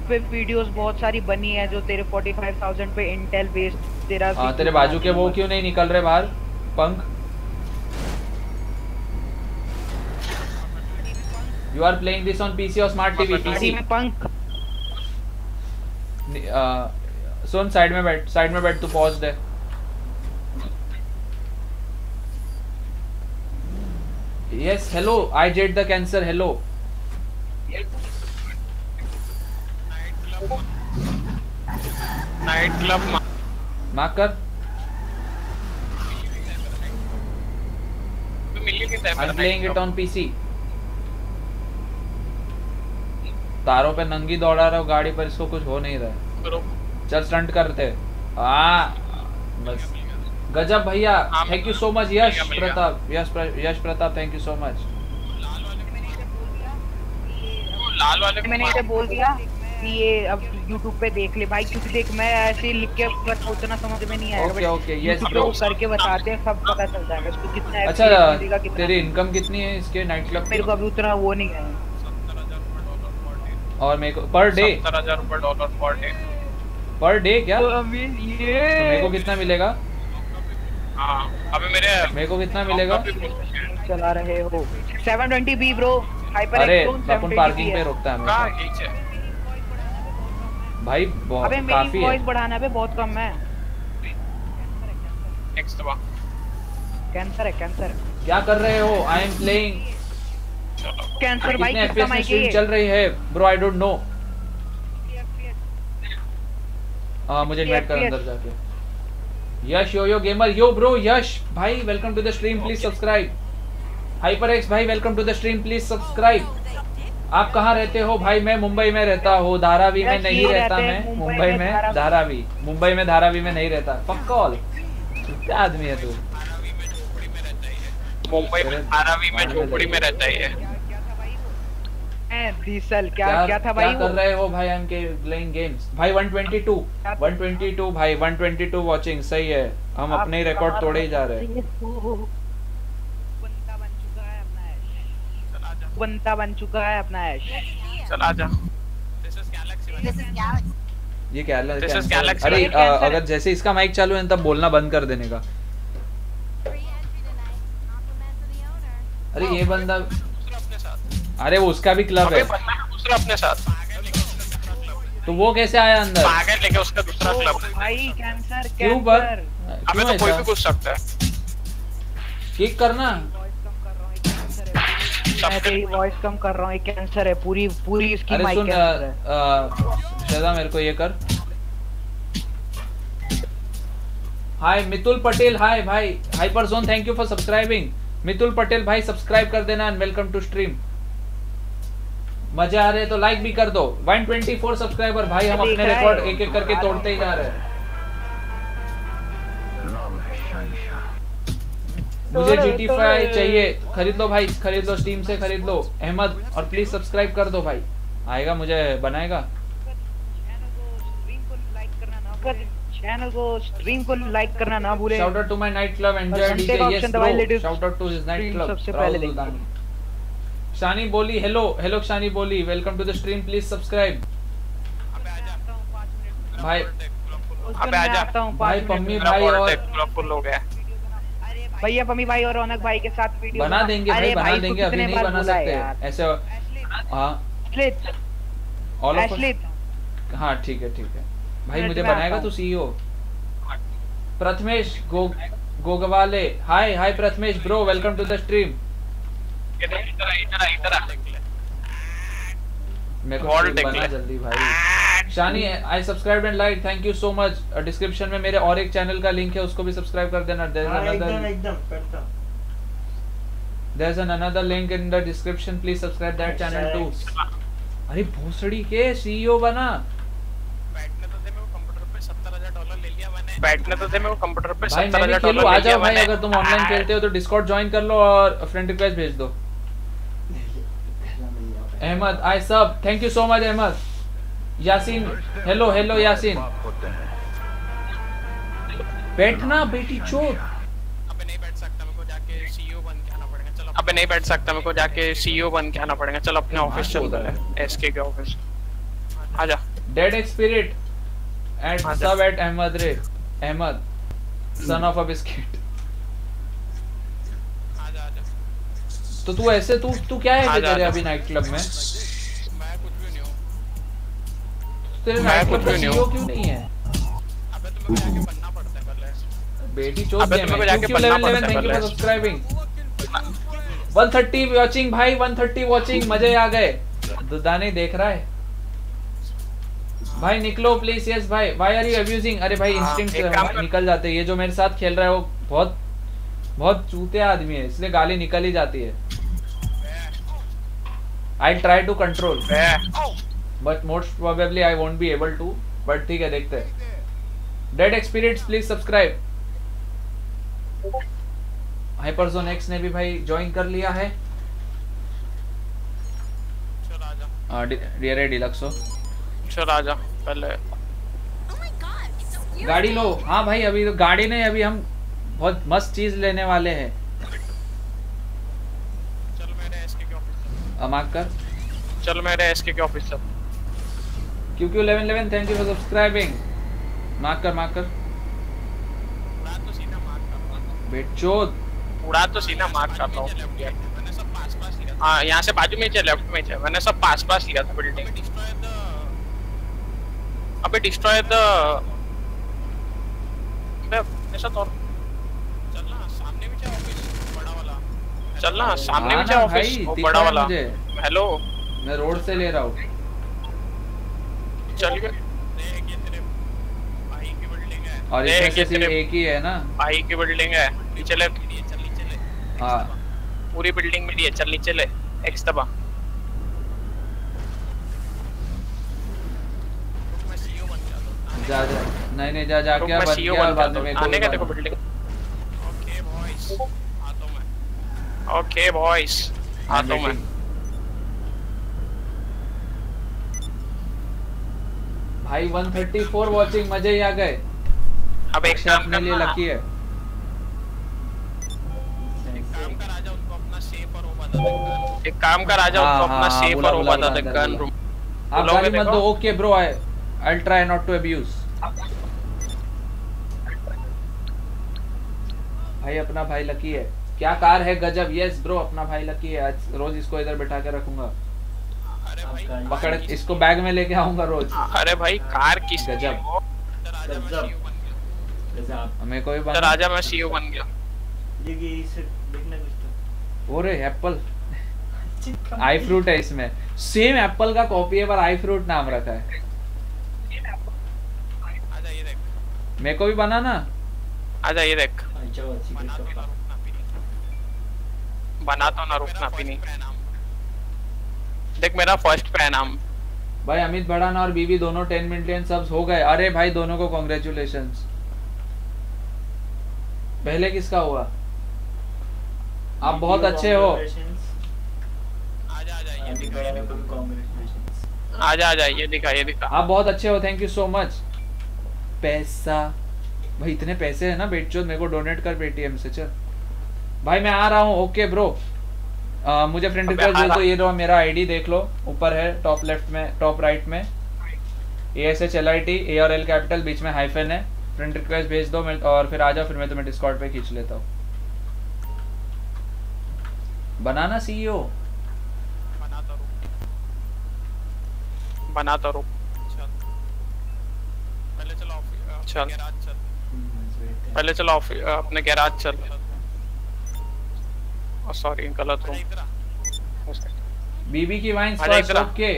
पे videos बहुत सारी बनी हैं जो तेरे 45,000 पे Intel based तेरा हाँ तेरे बाजू के वो क्यों नहीं निकल रहे बाहर पंख you are playing this on PC और स्मार्ट टीवी पीसी में पंक सुन साइड में बैठ साइड में बैठ तू pause they yes hello I jet the cancer hello night club mark कर I'm playing it on PC. तारों पे नंगी दौड़ा रहा हो गाड़ी पर इसको कुछ हो नहीं रहा चल स्टंट करते हाँ, गजब भैया thank you so much Yash Pratap Yash Yash Pratap thank you so much लाल वाले मैंने ये बोल दिया कि ये अब YouTube पे देख ले भाई क्योंकि देख मैं ऐसे लिख के बस उतना समझ में नहीं आएगा ओके ओके यस ब्रो करके बताते हैं सब पता चल जाएगा इसको कितना अच्छा तेरी इनकम कितनी है इसके नाइट क्लब मेरे को अभी उतना वो नहीं है और मेरे को पर डे हजार रुपये dollar per day per day क्या तो, तो हाँ, मेरे को कितना मिलेगा अभी मेरे मेरे को कितना मिलेगा चला रहे हो 720 बी ब्रो हाइपर अरे अपन पार्किंग पे रुकता है कहां भाई बहुत काफी है वॉइस बढ़ाना पे बहुत कम है नेक्स्ट वा कैंसर है कैंसर क्या कर रहे हो आई एम प्लेइंग कैंसर भाई किसका माइक है चल रही है ब्रो आई डोंट नो हां मुझे इनवाइट कर अंदर जाके यश यो यो गेमर यो ब्रो यश भाई welcome to the stream please subscribe HyperX भाई welcome to the stream please subscribe आप कहाँ रहते हो भाई मैं मुंबई में रहता हूँ धारावी में नहीं रहता मैं मुंबई में धारावी मुंबई में धारावी में नहीं रहता पक्कॉल क्या आदमी है तू मुंबई में धारावी में झोपड़ी में रहता ही है डीसल क्या क्या, क्या था भाई क्या कर रहे हो भाई प्लेइंग गेम्स भाई 122 122 भाई 122 वाचिंग सही है हम अपने ही रिकॉर्ड तोड़े ही जा रहे हैं बंदा बन चुका है अपना ऐश बंदा बन चुका है अपना ऐश जा this is Galaxy this is Galaxy ये क्या है अरे अगर जैसे इसका माइक चालू है तब बोलना बंद कर देने का अरे ये बंदा अरे वो उसका भी क्लब है दूसरा अपने साथ तो वो कैसे आया अंदर पागल लेके उसका दूसरा क्लब भाई कैंसर कैंसर हमें तो कोई भी घुस सकता है किक करना मैं वॉइस कम कर रहा हूं एक कैंसर है पूरी पूरी इसकी माइक कैंसर है शदा मेरे को ये कर हाय मितुल पटेल हाय भाई HyperZone thank you for subscribing Mitul Patel भाई सब्सक्राइब कर देना एंड वेलकम टू स्ट्रीम मजा आ रहे हैं तो लाइक भी कर दो 124 सब्सक्राइबर भाई हम अपने रिकॉर्ड एक एक करके तोड़ते ही जा रहे हैं मुझे जी फाइव चाहिए खरीद लो भाई खरीद लो स्टीम से खरीद लो अहमद और प्लीज सब्सक्राइब कर दो भाई आएगा मुझे बनाएगा चैनल को स्ट्रीम को लाइक करना ना भूलें shout out to my night club enjoy DJ yes shout out to his night club सबसे पहले Shani Boli hello hello Shani Boli welcome to the stream please subscribe भाई भाई पम्मी भाई और भैया पम्मी भाई और रौनक भाई के साथ वीडियो बना देंगे भाई बना देंगे अभी नहीं बना सकते ऐसे हाँ हाँ ठीक है ठीक है भाई मुझे बनाएगा तू CEO e Prathamesh Gogwale hi hi Prathamesh bro welcome to the stream Shani I subscribe and like thank you so much description में मेरे और एक चैनल का लिंक है उसको भी सब्सक्राइब कर देना हाँ, एकदम एकदम करता there's an another link in the description please subscribe that channel too अरे भोसड़ी के CEO बना बैठने तो थे मेरे को कंप्यूटर पे सत्तर हजार डॉलर ले लिया मैंने बैठने तो थे मेरे को कंप्यूटर पे सत्तर हजार डॉलर ले लिया मैंने. भाई आ आजा भाई अगर तुम ऑनलाइन खेलते हो तो डिस्कॉर्ड ज्वाइन कर लो और फ्रेंड रिक्वेस्ट भेज दो Ahmed I sub thank you so much Ahmed Yasin hello hello Yasin बैठना बेटी चोर अबे नहीं बैठ सकता मेरे को जाके सीईओ e बन के आना पड़ेगा चल e अपने ऑफिस हाँ, चल रहा है एसके के ऑफिस आजा डेड स्पिरिट एंड सब एट अहमद रे Ahmed son of a biscuit तो तू ऐसे तू तू क्या है तेरे अभी नाइट क्लब में तेरे नाइट क्लब क्यों नहीं है अबे तुम्हें तो जाके बनना पड़ता है पहले बेटी चोद अबे तुम्हें तो जाके बनना पड़ता है thank you for subscribing 130 watching भाई 130 वाचिंग मजे आ गए देख रहा है भाई निकलो प्लीज यस भाई व्हाई आर यू अब्यूजिंग अरे भाई इंस्टिंक्ट हाँ, निकल जाते हैं ये जो मेरे साथ खेल रहा है वो बहुत बहुत चूते आदमी है इसलिए गाली निकल ही जाती है I try to control but most probably I won't be able to but ठीक है देखते हैं dead experience please subscribe HyperZone X ने भी भाई ज्वाइन कर लिया है चल आ हाँ, पहले oh गाड़ी लो हाँ भाई अभी तो गाड़ी नहीं अभी हम बहुत मस्त चीज लेने वाले हैं चल मेरे एसके के ऑफिस अमाक कर चल मेरे एसके के ऑफिस चल क्योंकि 1111 thank you for subscribing mark कर मार्क कर पूरा तो सीना मार्क कर हूं बेचोद पूरा तो सीना मार्क करता हूं मैंने सब पास पास लिया हां यहां से बाजू में ही लेफ्ट में ही मैंने सब पास पास लिया था बिल्डिंग अबे डिस्ट्रॉय द अबे ऐसा तोड़ चलना सामने भी जाओ ऑफिस वो बड़ा वाला हेलो मैं रोड से ले रहा हूँ चल गए और इसमें से सिर्फ एक ही है ना भाई की बिल्डिंग है नीचे ले चल नीचे हां पूरी बिल्डिंग मेरी है चल नीचे ले एक्स दबा जा जा नहीं नहीं जा जा क्या बन गया बाद में आने का देखो बिल्डिंग हाथों में ओके बॉयज हाथों में भाई 134 वाचिंग मजे ही आ गए अब एक काम अपने लिए लकी है एक काम कर आ जाओ हाँ, उसको अपना सेफ हाँ, और वो बता दे गन रूम आप गाली मत दो okay bro I I try not to abuse भाई अपना भाई लकी है क्या कार है गजब यस ब्रो अपना भाई लकी है आज रोज इसको इधर बैठा के रखूंगा पकड़ इसको बैग में लेके आऊंगा रोज अरे भाई कार किस गजब गजब मेरे को भी राजा मैं सीईओ बन गया ये कि इसे देखने तो। ओरे एप्पल आई फ्रूट है इसमें सेम एप्पल का कॉपी है पर आई फ्रूट नाम रखा है मेरे को भी बनाना आजा ये देख बनाता ना रुकना भी देख मेरा फर्स्ट पैनाम भाई अमित बड़ान और बीबी दोनों टेन मिलियन सब्स हो गए अरे भाई दोनों को कॉन्ग्रेचुलेशन पहले किसका हुआ आप बहुत अच्छे हो आजा आजा ये दिखा ये दिखा आप बहुत अच्छे हो थैंक यू सो मच पैसा भाई इतने पैसे है ना बेट चो मेरे को डोनेट कर पेटीएम से चल भाई मैं आ रहा हूँ ओके ब्रो आ, मुझे फ्रेंड रिक्वेस्ट दे तो ये लो मेरा आईडी देख लो ऊपर है टॉप लेफ्ट में टॉप राइट में A S H L I T A R L capital बीच में हाइफन है फ्रेंड रिक्वेस्ट भेज दो मैं और फिर आ जाओ फिर मैं तुम्हें डिस्कॉर्ड पे खींच लेता हूँ बनाना सीईओ e बनाता तो बनाता तो रुक चल पहले चलो ऑफिस चल पहले चलो अपने गैराज चलो सॉरी गलत रूम बीबी की वाइन स्टॉप के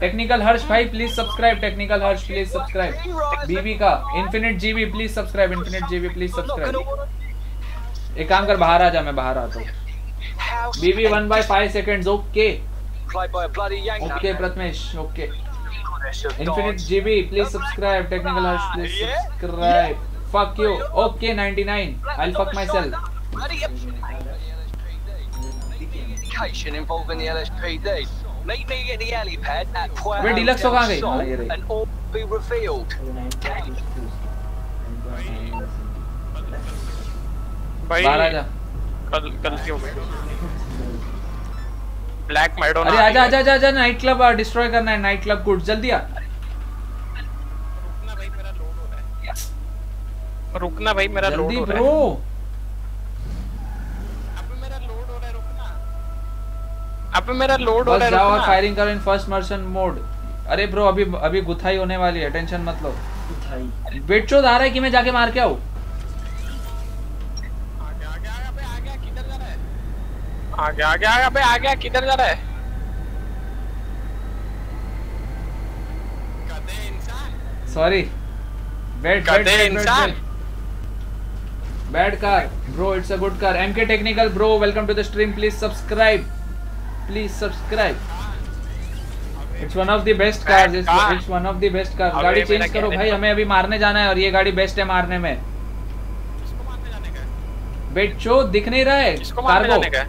टेक्निकल हर्ष भाई please subscribe technical Harsh please subscribe बीबी का infinite GB please subscribe infinite GB please subscribe एक काम कर बाहर आ जा मैं बाहर आता हूँ बीबी one by five second okay okay Prathamesh okay infinite GB please subscribe technical Harsh please subscribe Fuck you. Okay, 99. I'll fuck myself. Indication involving the LSPD. Meet me in the helipad at Puerto Wait, Deluxe हो कहाँ गई? And all be revealed. भाई कल कल क्यों black Madonna अरे आजा आजा आजा नाइट क्लब डिस्ट्रॉय करना है नाइट क्लब गुड जल्दी आ रुकना भाई मेरा लोड हो रहा है अबे मेरा लोड हो रहा है रुकना अबे मेरा लोड हो रहा है रुकना फायरिंग करो इन फर्स्ट मर्चेंट मोड अरे ब्रो अभी अभी गुथाई होने वाली है टेंशन मत लो गुथाई वेट चो आ रहा है कि मैं जाके मार के आऊं आ गया आ गया अबे आ गया किधर जा रहा है कदे इंसान सॉरी बैठ बैठ इंसान bad car bro it's a good car MK technical bro welcome to the stream please subscribe please subscribe it's one of the best car it's one of the best car गाड़ी change करो भाई हमें अभी मारने जाना है और ये गाड़ी बेस्ट है मारने में इसको मारने जाने का शो दिख नहीं रहा है इसको मारने जाने का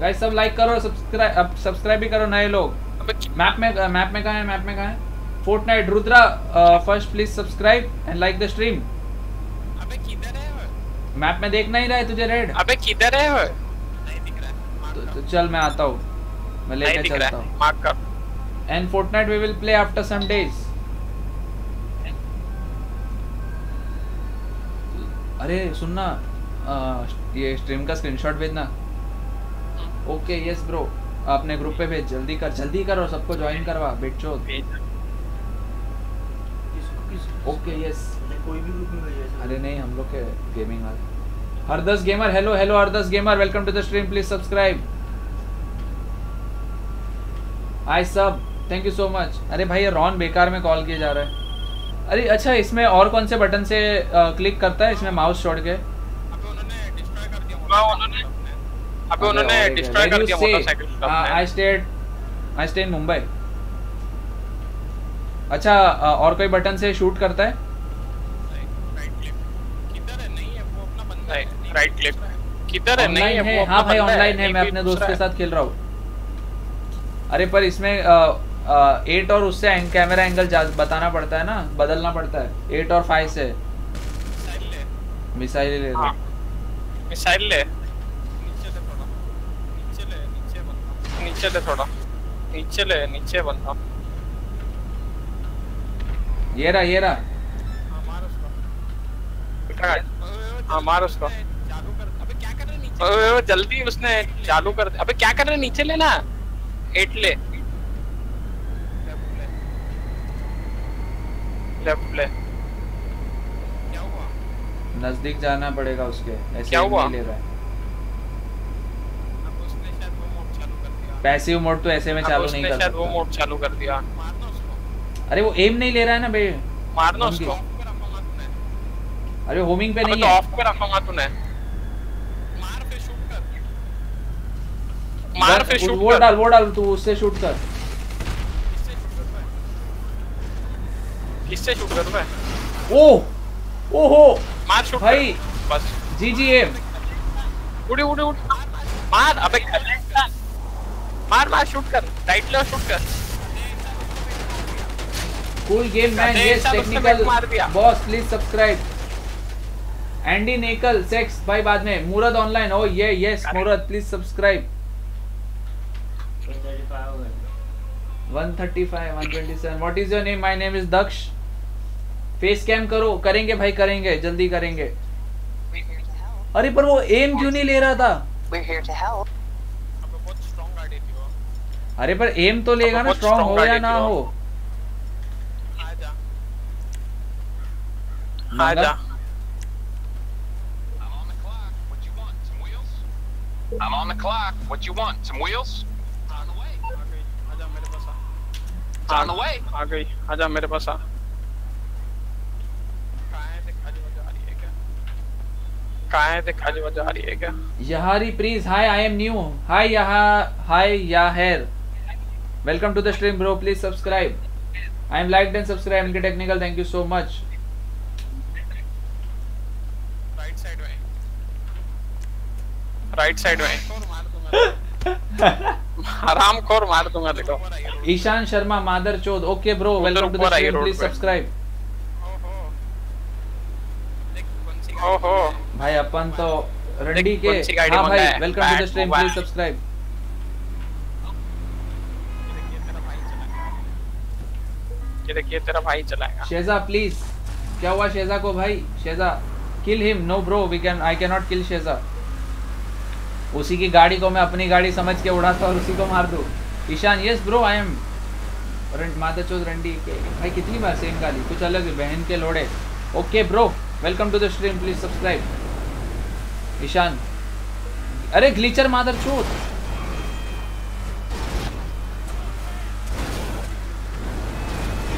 गाइस सब लाइक करो सब्सक्राइब सब्सक्राइब भी करो नए लोग मैप में मैप में कहां है मैप में कहां है Fortnite Rudra first please subscribe and like the stream map में देख नहीं रहा है तुझे रेड अबे किधर है वो तो, तो चल मैं आता हूं मैं लेके चलता हूं मार्क कर and Fortnite we will play after some days अरे सुनना ये स्ट्रीम का स्क्रीनशॉट भेजना ओके यस ब्रो आपने ग्रुप पे भेज जल्दी कर जल्दी कर और सबको ज्वाइन करवा बेचो ओके यस अरे नहीं हम लोग के गेमिंग वाले Hardas gamer hello hello Hardas gamer welcome to the stream please subscribe I sub thank you so much अरे भाई रॉन बेकार में कॉल किया जा रहा है अरे अच्छा इसमें और कौन से बटन से आ, क्लिक करता है इसमें माउस छोड़ के अबे उन्होंने डिस्ट्रॉय कर दिया motorcycle I stayed I stay in Mumbai अच्छा और कोई बटन से शूट करता है राइट क्लिक किधर है नहीं है हां भाई ऑनलाइन है मैं अपने दोस्त के साथ खेल रहा हूं अरे पर इसमें एट और उससे कैमरा एंगल बताना पड़ता है ना बदलना पड़ता है एट और फाइव से मिसाइल ले रहा मिसाइल ले नीचे ले थोड़ा नीचे ले नीचे बनना नीचे ले नीचे ले ये रहा ये रहा हमारा हाँ, उसका हमारा हाँ, हाँ, उसका जल्दी उसने चालू कर अबे क्या कर रहे नीचे लेना एट ले लेफ्ट ले नजदीक जाना पड़ेगा उसके ऐसे क्या हुआ? नहीं ले रहा है पैसिव मोड तो ऐसे में चालू नहीं कर सकता वो मोड चालू कर दिया अरे वो एम नहीं ले रहा है ना भाई मारना उसको अरे होमिंग पे नहीं तो है ऑफ पे रखा तूने मार फिर शूट वो डाल वो डाल तू उससे शूट कर इससे शूट कर मैं ओ ओहो मार शूट भाई बस जी जी एम उड़ उड़ उड़ मार अबे मार मार शूट कर राइट ले शूट कर कूल गेम मैन ये टेक्निकल बॉस प्लीज सब्सक्राइब एंडी नेकल सेक्स भाई बाद में मूरत ऑनलाइन ओ ये यस मूरत please subscribe 135 127 what is your name my name is Daksh face करो करेंगे भाई करेंगे जल्दी करेंगे अरे पर वो एम क्यों नहीं ले रहा था अरे पर एम तो लेगा ना स्ट्रॉन्ग हो या ना हो आजा I'm on the clock. What you want? Some wheels? It's हाँ। on the way. आ गई आजा मेरे पास आ कहाँ है दिखा है क्या यहारी please hi I am new hi यहाँ हाय याहर welcome to the stream bro please subscribe I am like and subscribe इनके technical thank you so much right side में राइट साइड में आराम खोर मार दूंगा देखो ईशान शर्मा मादर चौध okay bro welcome to the stream please subscribe ओहो भाई अपन तो रेडी के हां भाई welcome to the stream please subscribe देखिए तेरा भाई चलाएगा शेजा प्लीज क्या हुआ शेजा को भाई शेजा kill him no bro we can I can not kill शेजा उसी की गाड़ी को मैं अपनी गाड़ी समझ के उड़ाता और उसी को मार दूँ Ishaan yes bro I am माता चौध रंडी के भाई कितनी बार सेम गाली कुछ अलग है बहन के लोड़े okay bro welcome to the stream please subscribe Ishaan अरे ग्लीचर मादर चोत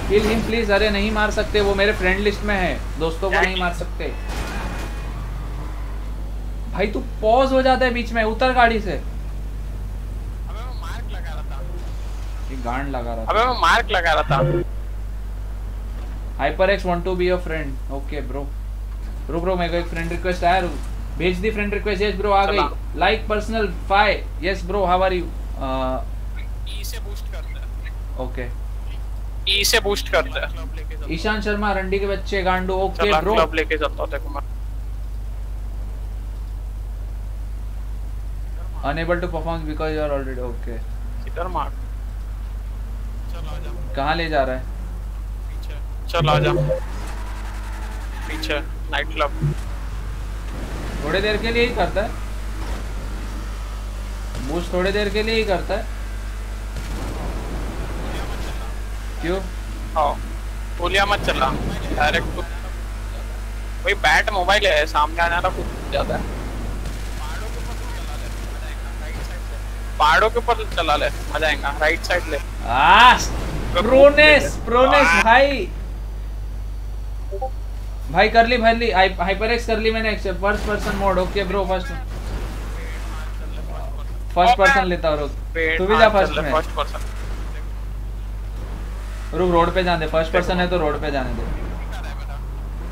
किल हिम प्लीज अरे नहीं मार सकते वो मेरे फ्रेंड लिस्ट में है दोस्तों को नहीं मार सकते भाई तू पॉज हो जाता है बीच में उतर गाड़ी से अबे मैं मार्क लगा रहा था ये गांड लगा रहा था अबे मैं मार्क लगा रहा था मेरे को एक फ्रेंड रिक्वेस्ट आया भेज दी फ्रेंड रिक्वेस्ट यस ब्रो आ गई like personal yes bro how are you E से बूस्ट करता है ओके ई e से बूस्ट करता है ईशान शर्मा रंडी के बच्चे गांडू ओके ब्रो क्लब लेके जाता हूं मैं unable to perform because you are already okay इधर मार चल आ जा कहां ले जा रहा है पीछे चल आ जा पीछे नाइट क्लब थोड़े देर के लिए ही करता है बूस्ट थोड़े देर के लिए ही करता है क्यों हां बोलिया मत चला डायरेक्ट कोई बैट मोबाइल है सामने आने वाला कुछ ज्यादा है पहाड़ों के ऊपर चला ले आ जाएगा राइट साइड ले आस प्रोनेस प्रोनेस भाई भाई कर ली भाई ली हाइपर एक्स कर ली मैंने accept first person mode okay bro first first person लेता हूं तू भी जा फर्स्ट हाँ, में फर्स्ट पर्सन रुक रोड पे जाने दे फर्स्ट पर्सन है तो रोड पे जाने दे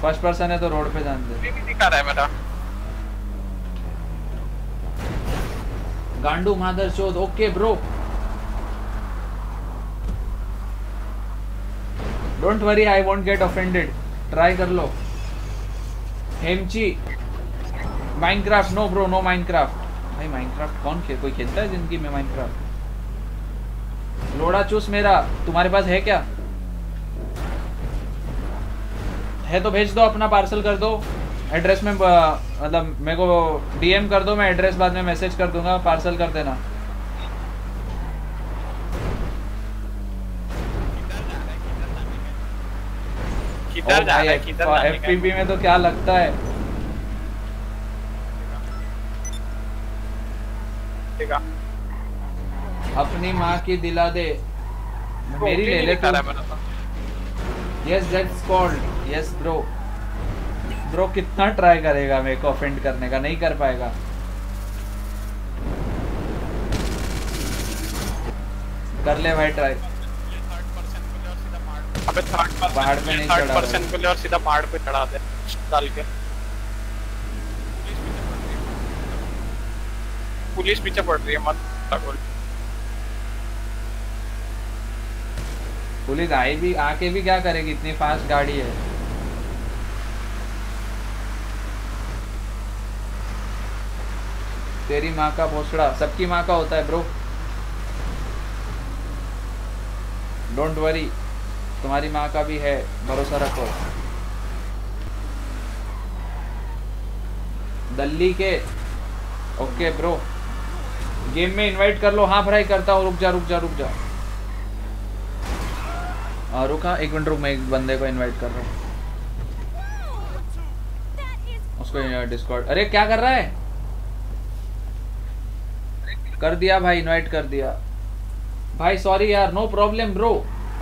फर्स्ट पर्सन है तो रोड पे जाने दे दिखा रहा है मेरा गांडू मादर चोद okay bro don't worry I won't get offended try कर लो हेमची Minecraft no bro no Minecraft भाई माइनक्राफ्ट कौन खेल कोई खेलता है जिंदगी में माइनक्राफ्ट लोड़ा चूस मेरा तुम्हारे पास है क्या है तो भेज दो अपना पार्सल कर दो एड्रेस में मतलब मेरे को डीएम कर दो मैं एड्रेस बाद में मैसेज कर दूंगा पार्सल कर देना एफपीबी में तो क्या लगता है अपनी माँ की दिला दे मेरी ले ले yes that's called yes bro bro कितना ट्राई करेगा मेरे को ऑफेंड करने का नहीं कर पाएगा कर ले भाई ट्राई अबे थर्ड पहाड़ पे नहीं चढ़ा पर्सन पे ले और सीधा पहाड़ पे चढ़ा दे डाल के पुलिस पीछे पड़ रही है मत बोल पुलिस आई भी आके भी क्या करेगी इतनी फास्ट गाड़ी है तेरी माँ का भोसड़ा सबकी माँ का होता है ब्रो डोंट वरी तुम्हारी माँ का भी है भरोसा रखो दल्ली के ओके ब्रो गेम में इनवाइट कर लो हाँ भराई करता हूँ रुक जा रुक जा रुक जा आ, हाँ, रुका एक मिनट रुक मैं एक बंदे को इनवाइट कर रहा हूँ उसको डिस्कॉर्ड uh, अरे क्या कर रहा है कर दिया भाई इनवाइट कर दिया भाई सॉरी यार no problem bro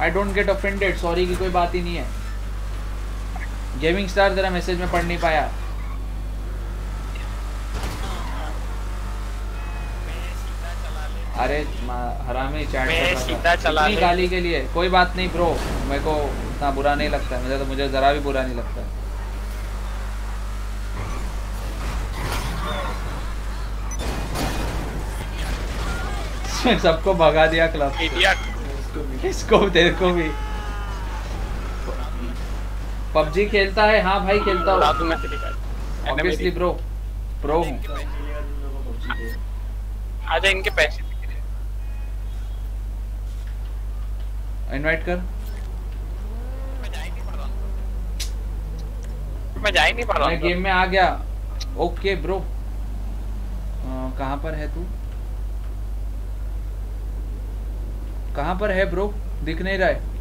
I don't get offended sorry की कोई बात ही नहीं है गेमिंग स्टार जरा मैसेज में पढ़ नहीं पाया अरे हरामी चैट कर सीधा चला गाली के लिए कोई बात नहीं ब्रो मेरे को इतना बुरा नहीं लगता मुझे तो मुझे ज़रा भी बुरा नहीं लगता इसमें *laughs* सबको भगा दिया क्लब इसको तेरे को भी पबजी खेलता है हाँ भाई खेलता हूँ ऑब्वियसली ब्रो प्रो हूँ आजा इनके पैसे इनवाइट कर मैं जा ही नहीं पा रहा मैं गेम में आ गया ओके ब्रो कहाँ पर है तू कहां पर है ब्रो दिख नहीं रहा है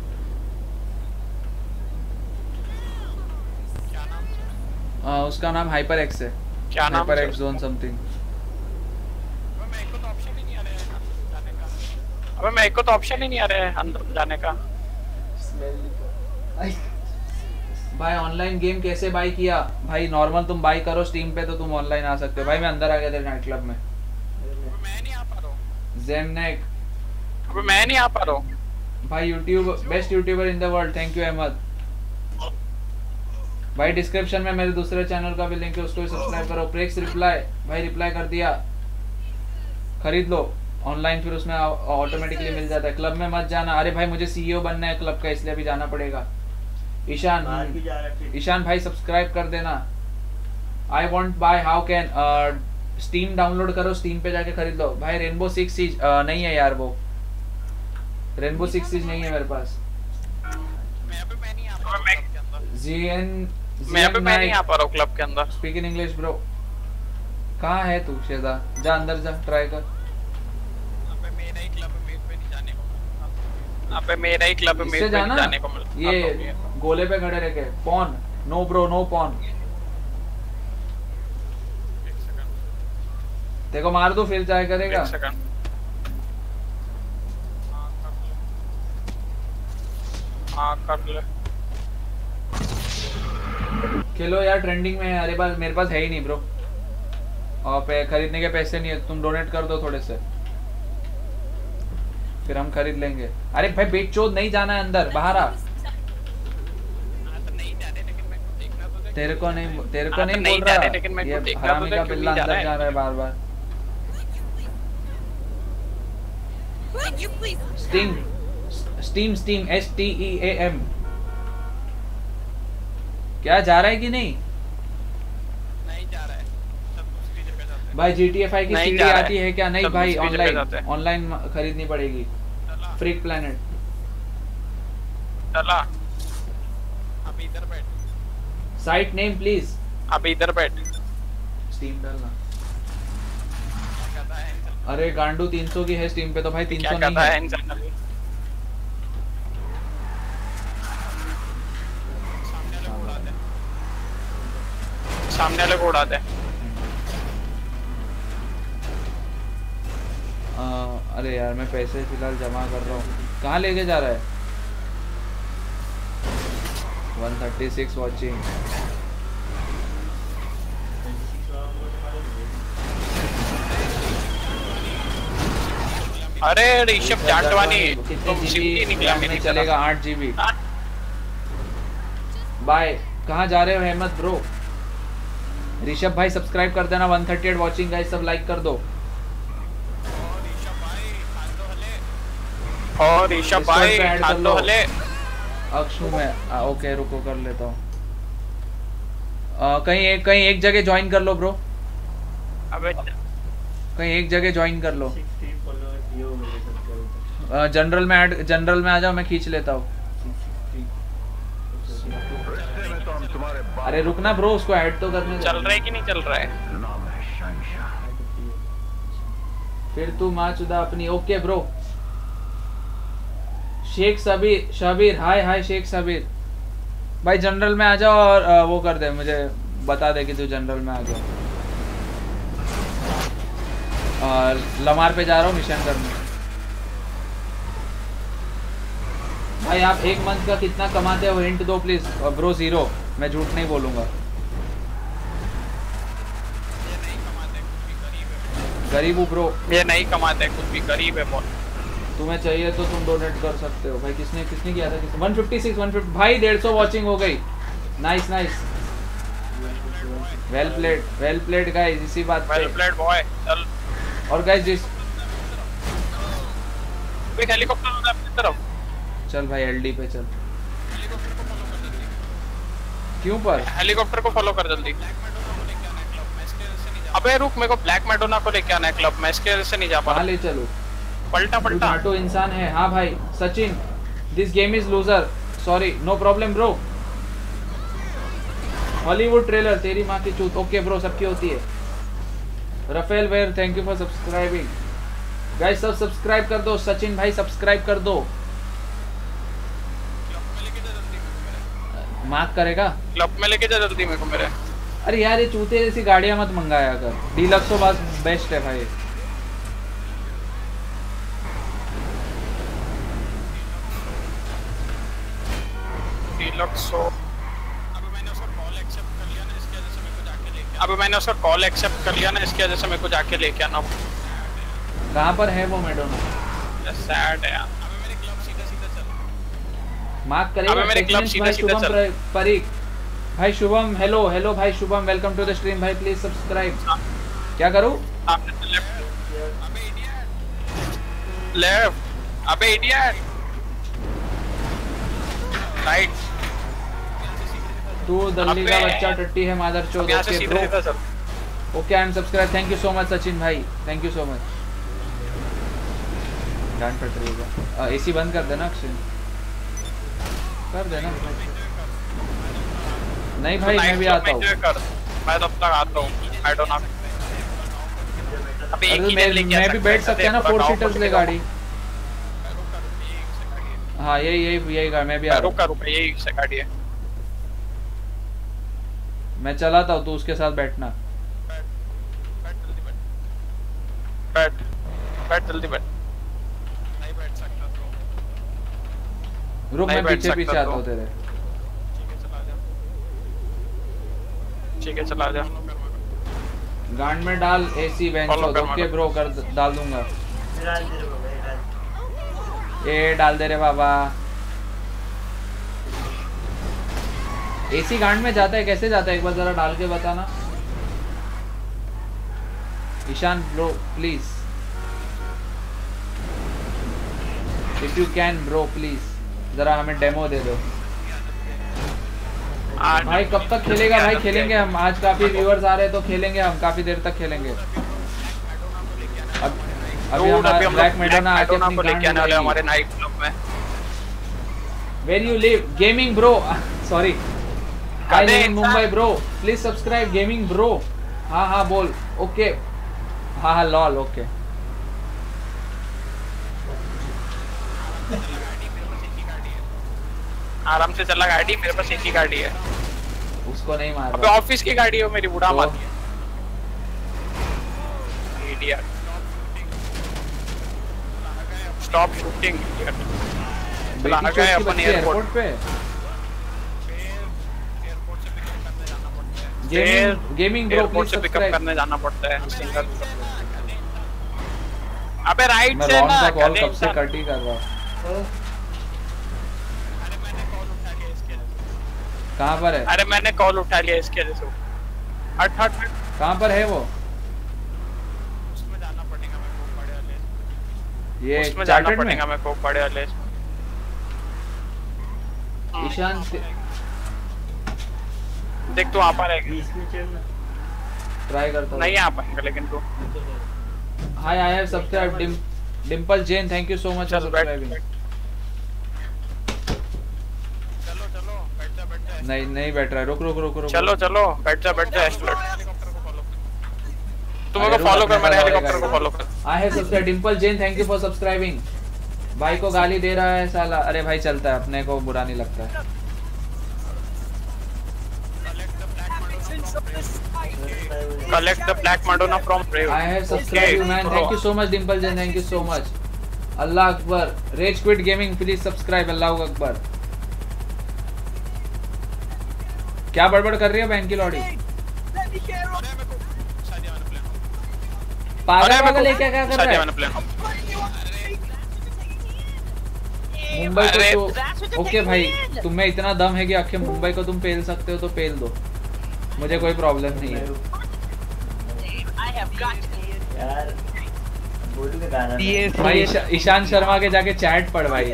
आ, उसका नाम हाइपर एक्स है क्या नाम हाइपर एक्स जोन समथिंग अबे मेरे को तो ऑप्शन ही नहीं आ रहा है तो अंदर जाने का भाई ऑनलाइन गेम कैसे बाय किया भाई नॉर्मल तुम बाय करो स्टीम पे तो तुम ऑनलाइन आ सकते हो भाई मैं अंदर आ गया था नाइट क्लब में मैं नहीं आ पा रहा हूं जेमनेक अबे मैं नहीं आ पा रहा हूँ भाई YouTube best YouTuber in the world thank you Ahmed भाई डिस्क्रिप्शन में मेरे दूसरे चैनल का भी लिंक है उसको भी सब्सक्राइब करो प्रेक्स रिप्लाई भाई रिप्लाई कर दिया खरीद लो ऑनलाइन फिर उसमें ऑटोमेटिकली मिल जाता है क्लब में मत जाना अरे भाई मुझे सीईओ e बनना है क्लब का इसलिए भी जाना पड़ेगा ईशान ईशान भाई सब्सक्राइब कर देना I want buy how can Steam download करो स्टीम पे जाके खरीद लो भाई रेनबो सिक्स uh, नहीं है यार वो रेनबो सिक्स सिज नहीं है मेरे पास मैं पे मैं नहीं आ पा रहा क्लब के अंदर स्पीक इन इंग्लिश ब्रो कहाँ है तू शेदा जा अंदर जा ट्राई कर अबे मेरा ही क्लब मेरे पे जाने को मिलता ये गोले पे खड़े रह के porn no bro no porn देखो मार दो फिर जाए करेगा एक सेकंड हाँ कर ले खेलो यार ट्रेंडिंग में अरे पास मेरे पास है ही नहीं ब्रो और पे खरीदने के पैसे नहीं है तुम डोनेट कर दो थोड़े से फिर हम खरीद लेंगे अरे भाई बेच चोद नहीं जाना है अंदर बाहर आ हाँ, तो तो तेरे को नहीं तेरे को हाँ, तो नहीं बोल रहा ये हरामी का बिल्ला अंदर जा रहा है बार बार sting Steam Steam S T E A M क्या जा रहा है कि नहीं भाई जी टी एफ आई की सीडी आती है क्या नहीं भाई ऑनलाइन ऑनलाइन खरीदनी पड़ेगी फ्रीक प्लेनेट चला अब इधर बैठ साइट नेम प्लीज अब इधर बैठ स्टीम डालना अरे गांडू 300 की है स्टीम पे तो भाई 300 नहीं है क्या कहता है सामने वाले को उड़ा दे अरे यार मैं पैसे फिलहाल जमा कर रहा हूँ कहाँ लेके जा रहा है 136 वाचिंग अरे ऋषभ जाटवानी तो चलेगा आठ जीबी हाँ। बाय कहाँ जा रहे हो हेमंत ब्रो ऋषभ भाई सब्सक्राइब कर देना 138 थर्टी एट वॉचिंग सब लाइक कर दो और भाई लो में ओके रुको कर लेता हूँ कहीं एक कहीं एक जगह ज्वाइन कर लो ब्रो अबे कहीं एक जगह ज्वाइन कर लो जनरल में ऐड जनरल में आ जाओ मैं खींच लेता हूँ अरे रुकना ब्रो उसको ऐड तो करने चल रहा है कि नहीं चल रहा है फिर तू माँ चुदा अपनी okay bro Sheikh Sabir Shabir hi hi Sheikh Sabir भाई जनरल में आ जाओ और वो कर दे मुझे बता दे कि तू जनरल में आ गया और लमार पे जा रहा हूँ मिशन करने भाई आप एक मंथ का कितना कमाते हो हिंट दो प्लीज और ब्रो जीरो मैं झूठ नहीं बोलूँगा गरीब ब्रो ये नहीं कमाते कुछ भी गरीब है मोल तुम्हें चाहिए तो तुम डोनेट कर सकते हो भाई किसने किसने किया था किसने 156 150 भाई 150 वाचिंग हो गई nice nice well played well played guys इसी बात वेल प्लेड बॉय चल और गाइस जिस एक हेलीकॉप्टर होगा अपनी तरफ चल भाई एलडी पे चल क्यों पर हेलीकॉप्टर को फॉलो कर जल्दी अबे रुक मेरे को ब्लैक मैडोना को लेके आना है क्लब मैं इसके से नहीं जा पा रहा ले चलो पलटा पलटा ऑटो इंसान है हाँ भाई Sachin this game is loser sorry no problem bro Hollywood trailer तेरी माँ की चूत ओके ब्रो सबकी होती है Rafael where thank you for subscribing guys सब सब्सक्राइब कर दो सचिन भाई सब्सक्राइब कर दो मार्क करेगा क्लब में लेके जा जल्दी मेरे को मेरे अरे यार ये चूते जैसी गाड़ियां मत मंगाया कर डीलक्सो तो बस बेस्ट है भाई डीलक्सो मैंने उसका कॉल एक्सेप्ट कर लिया ना इसकी वजह से मेरे को जाके लेके आना कहाँ पर है वो मैडोना सैड है यार मार्क करेगा मेरे क्लब सीधा सीधा चल परीक भाई शुभम हेलो हेलो भाई Shubham welcome to the stream भाई प्लीज सब्सक्राइब हाँ। क्या करूं हाँ, अबे इडियट लेफ्ट अबे इडियट राइट तू दल्ली का बच्चा टट्टी है मादर चौथ okay I am subscribe thank you so much Sachin भाई थैंक यू सो मच डांट पड़ रही है एसी बंद कर देना अक्षय कर देना नहीं भाई तो मैं भी आता मैं तब तो तक आता आई डोंट नो मैं भी बैठ ना फोर ले गाड़ी हाँ, यही यही यही गाड़ी मैं भी आ रहा यही से गाड़ी है मैं चलाता हूँ तू उसके साथ बैठना बैठ बैठ जल्दी बैठ बैठ जल्दी बैठ रुक मैं पीछे पीछे आता तो। हूं तेरे ठीक है चला जा गांड में डाल एसी बेंच ओके ब्रो कर डाल दूंगा ए डाल दे रे बाबा एसी गांड में जाता है कैसे जाता है एक बार जरा डाल के बताना Ishaan bro please if you can bro please जरा हमें डेमो दे दो भाई कब तक खेलेगा भाई खेलेंगे हम आज काफी व्यूअर्स आ रहे हैं तो खेलेंगे हम काफी देर तक खेलेंगे अभी हम ब्लैक मेडल ना आके अपनी लेके आने वाले हमारे नाइट क्लब में where you live gaming bro sorry I in Mumbai bro please subscribe gaming bro हां हां बोल ओके हां हां लॉल ओके आराम से चला गाड़ी मेरे पास एक ही गाड़ी है उसको नहीं मार अबे ऑफिस की गाड़ी हो मेरी बुढ़ा तो... मारती इडियट स्टॉप शूटिंग चला ला गए अपन एयरपोर्ट पे गेमिंग गेमिंग एयरपोर्ट से पिकअप करने जाना पड़ता है सिंगल अबे राइट से ना गले से कट ही कर रहा हूं हाँ। कहाँ पर है अरे मैंने कॉल उठा लिया इसके वजह तो। से हट हट कहाँ पर है वो ये को वाले हाँ, ईशान देख तू आ पा ट्राई करता नहीं आ लेकिन तू hi I have subscribe Dimple Jain thank you so much for subscribing नहीं नहीं बैठ रहा है रुक रुक रुक रुक चलो चलो बैठ जा बैठ जा एस्टलेट तुम्हें को फॉलो कर मैंने हेलीकॉप्टर को फॉलो कर आई है सबसे Dimple Jain thank you for subscribing भाई को गाली दे रहा है साला अरे भाई चलता है अपने को बुरा नहीं लगता है collect the black Madonna from brave I have subscribe you man thank you so much Dimple Jain thank you so much Allah Akbar rage quit gaming please subscribe अल्लाह अकबर क्या बड़बड़ कर रही है बैंक की लॉडी मुंबई को तो ओके भाई तुम्हें इतना दम है कि आखिर मुंबई को तुम पेल सकते हो तो पेल दो मुझे कोई प्रॉब्लम नहीं है भाई ईशान शर्मा के जाके चैट पढ़ भाई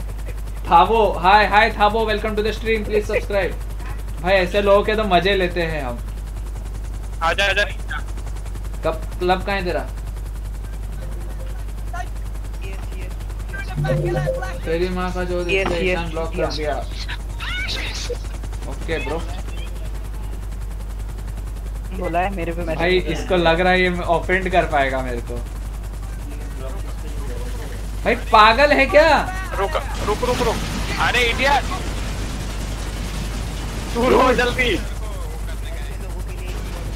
थावो hi hi थावो welcome to the stream please subscribe भाई ऐसे लोगों के तो मजे लेते हैं हम आजा आजा कब क्लब कहाँ है तेरा तेरी माँ का जो ब्लॉक कर दिया ओके ब्रो बोला है मेरे पे भाई इसको लग रहा है ये ऑफेंड कर पाएगा मेरे को भाई पागल है क्या रुक रुक रुक रुक अरे इंडिया जल्दी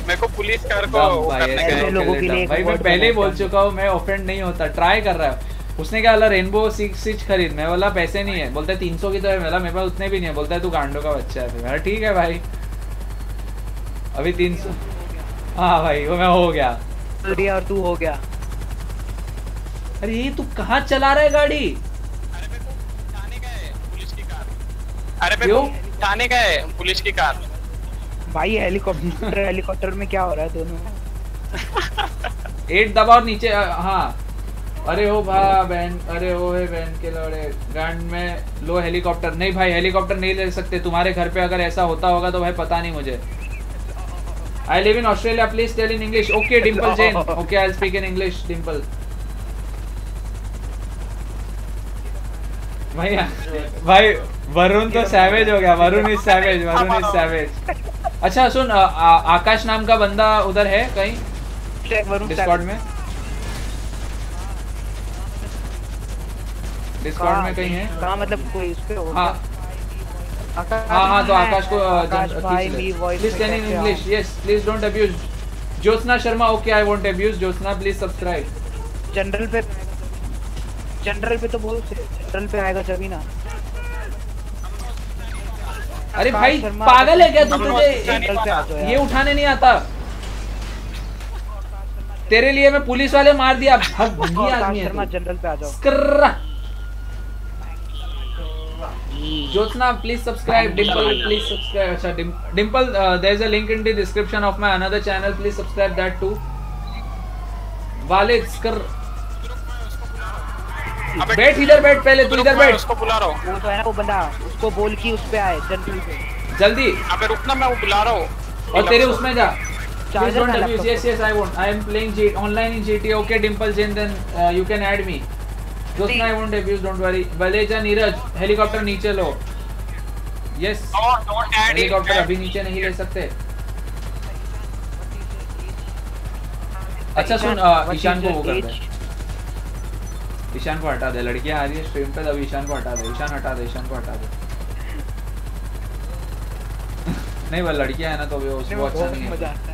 मेरे को पुलिस को करने लोगों के लिए भाई मैं पहले ही बोल चुका मैं ऑफेंड नहीं होता ट्राई कर रहा उसने क्या बोला रेनबो सिक्स सिक्स खरीद मैं बोला पैसे नहीं है बोलता है तीन सौ की तो है मेरे पास उतने भी नहीं है बोलता है तू गांडो का बच्चा है मेरा ठीक है भाई अभी तीन सौ हाँ भाई वो मैं हो गया और तू हो गया अरे तू कहाँ चला रहा है गाड़ी अरे मेरे को थाने गए पुलिस की कार अरे मेरे को थाने का पुलिस की कार भाई हेलीकॉप्टर हेलीकॉप्टर में क्या हो रहा है दोनों एट दबाओ नीचे हाँ अरे हो भा बहन अरे हो है बहन के लड़े गांड में लो हेलीकॉप्टर नहीं भाई हेलीकॉप्टर नहीं ले सकते तुम्हारे घर पे अगर ऐसा होता होगा तो भाई पता नहीं मुझे I live in Australia please tell in English okay Dimple Jain okay I speak in English Dimple भाई भाई वरुण तो सैवेज हो गया Varun is savage Varun is savage अच्छा सुन आ, आ, आकाश नाम का बंदा उधर है कहीं डिस्कॉर्ड में डिस्कॉर्ड में कहीं है कहां मतलब कोई इस पे हाँ हाँ हाँ तो आकाश को please can in English yes please don't abuse Jyotsna Sharma okay I won't abuse Jyotsna please subscribe general पे जनरल पे तो बोल जनरल पे आएगा जब ही ना अरे भाई पागल है तो क्या तू तुझे ये उठाने नहीं आता तेरे लिए मैं पुलिस वाले मार दिया भग भगी आदमी है जनरल पे आ जाओ कर Jyotsna please subscribe Dimple please subscribe अच्छा Dimple there is a link in the description of my another channel please subscribe that too वाले कर बैठ इधर बैठ पहले तू इधर बैठ उसको बुला रहा हूँ वो तो है ना वो बंदा उसको बोल की उस पे आए जनरल पे जल्दी अबे रुकना मैं वो बुला रहा हूँ और तेरे उसमें जा चार्जर ना laptop yes yes i won't i am playing G online in gta okay dimple jain then uh, you can add me just i won't abuse don't worry baleja neeraj helicopter niche lo yes no don't add helicopter abhi niche nahi le sakte अच्छा सुन ईशान को वो कर दे ईशान को हटा दे लड़कियां आ रही है stream पे तब ईशान को हटा दे ईशान हटा दे ईशान को हटा दे *laughs* तो नहीं वो लड़कियां है ना तो वो उसको अच्छा नहीं है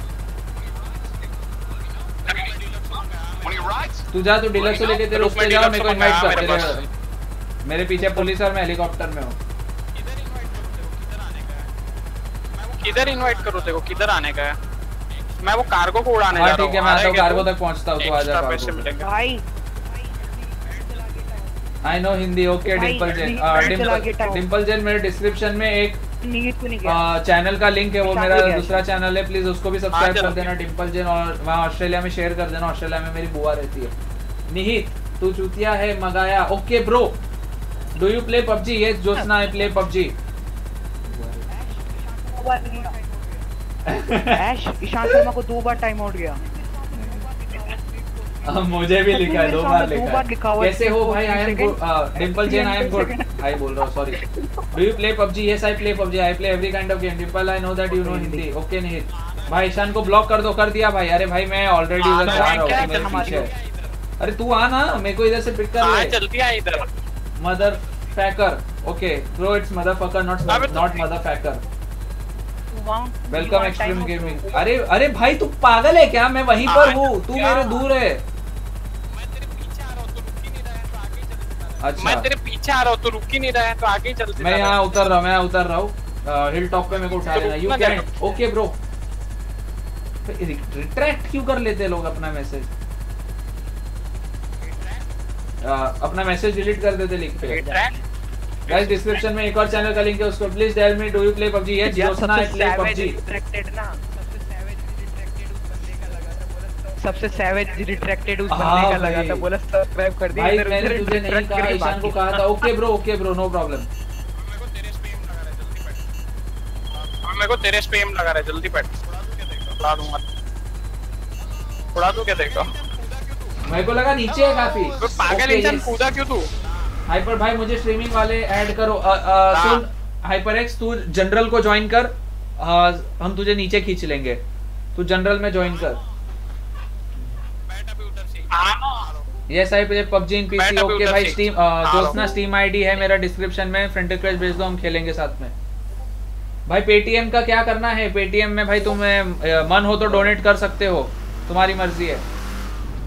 तू जा तू डीलर से लेके तेरे उसके जाओ मेरे को इनवाइट कर तेरे मेरे पीछे पुलिस और मैं हेलीकॉप्टर में हूँ किधर इनवाइट करूँ तेरे को किधर आने का है मैं वो कार्गो को उड़ाने हाँ, जा रहा हूँ ठीक है मैं तो कार्गो तक पहुँचता हूँ तो आ जा भाई I know Hindi okay Dimple Jain Dimple Jain मेरे डिस्क्रिप्शन में एक चैनल uh, का लिंक है वो मेरा दूसरा चैनल है प्लीज उसको भी सब्सक्राइब हाँ, कर देना डिम्पल जैन और वहाँ ऑस्ट्रेलिया में शेयर कर देना ऑस्ट्रेलिया में मेरी बुआ रहती है निहित तू चुतिया है मगाया okay bro do you play PUBG ये जोशना प्ले पबजी ऐश ईशान शर्मा को दो बार टाइम आउट गया मुझे भी लिखा है दो बार लिखा है कैसे हो भाई I am good Dimple Jain I am good I बोल रहा हूं sorry do you play PUBG yes I play PUBG I play every kind of game Dimple I know that you know Hindi okay नहीं भाई ईशान को block कर दो कर दिया भाई अरे भाई मैं ऑलरेडी उधर हाँ, जा रहा हूं मेरे पीछे अरे तू आ ना मेरे को इधर से पिक कर हाँ, ले हां चल भी आ इधर mother fucker okay bro it's mother fucker not not mother fucker welcome extreme gaming अरे अरे भाई तू पागल है क्या मैं वहीं हाँ, पर हूँ तो तू मेरे दूर है अच्छा मैं तेरे पीछे आ रहा हूँ तो रुक ही नहीं रहा है तो आगे मैं यहाँ उतर रहा हूँ मैं उतर रहा हूँ हिल टॉप पे मेरे को उठा तो लेना you can okay bro retract क्यों कर लेते लोग अपना मैसेज अपना मैसेज डिलीट कर देते लिंक पे गाइस डिस्क्रिप्शन में एक और चैनल का लिंक है उसको please tell me do you play PUBG yes Josna I play ना सबसे सैवेज रिट्रैक्टेड उस बंदे हाँ का लगा था बोला सब्सक्राइब कर दिया इधर उधर रिट्रैक्ट करके ईशान को कहा था okay bro okay bro no problem हाँ, मेरे को तेरे स्पैम लगा रहा है जल्दी बैठ उड़ा देखो उड़ा दूं क्या देखो मेरे को लगा नीचे है काफी तो पागल इंसान कूदा क्यों तू हाइपर भाई मुझे स्ट्रीमिंग वाले ऐड करो हाँ। सुन हाइपर एक्स तू जनरल को ज्वाइन कर हम तुझे नीचे खींच लेंगे तू जनरल में ज्वाइन कर yes I play PUBG in PC okay भाई स्टीम दोस्तना स्टीम आईडी है मेरा डिस्क्रिप्शन में फ्रेंड रिक्वेस्ट भेज दो हम खेलेंगे साथ में भाई पेटीएम का क्या करना है पेटीएम में भाई तुम्हें मन हो तो डोनेट कर सकते हो तुम्हारी मर्जी है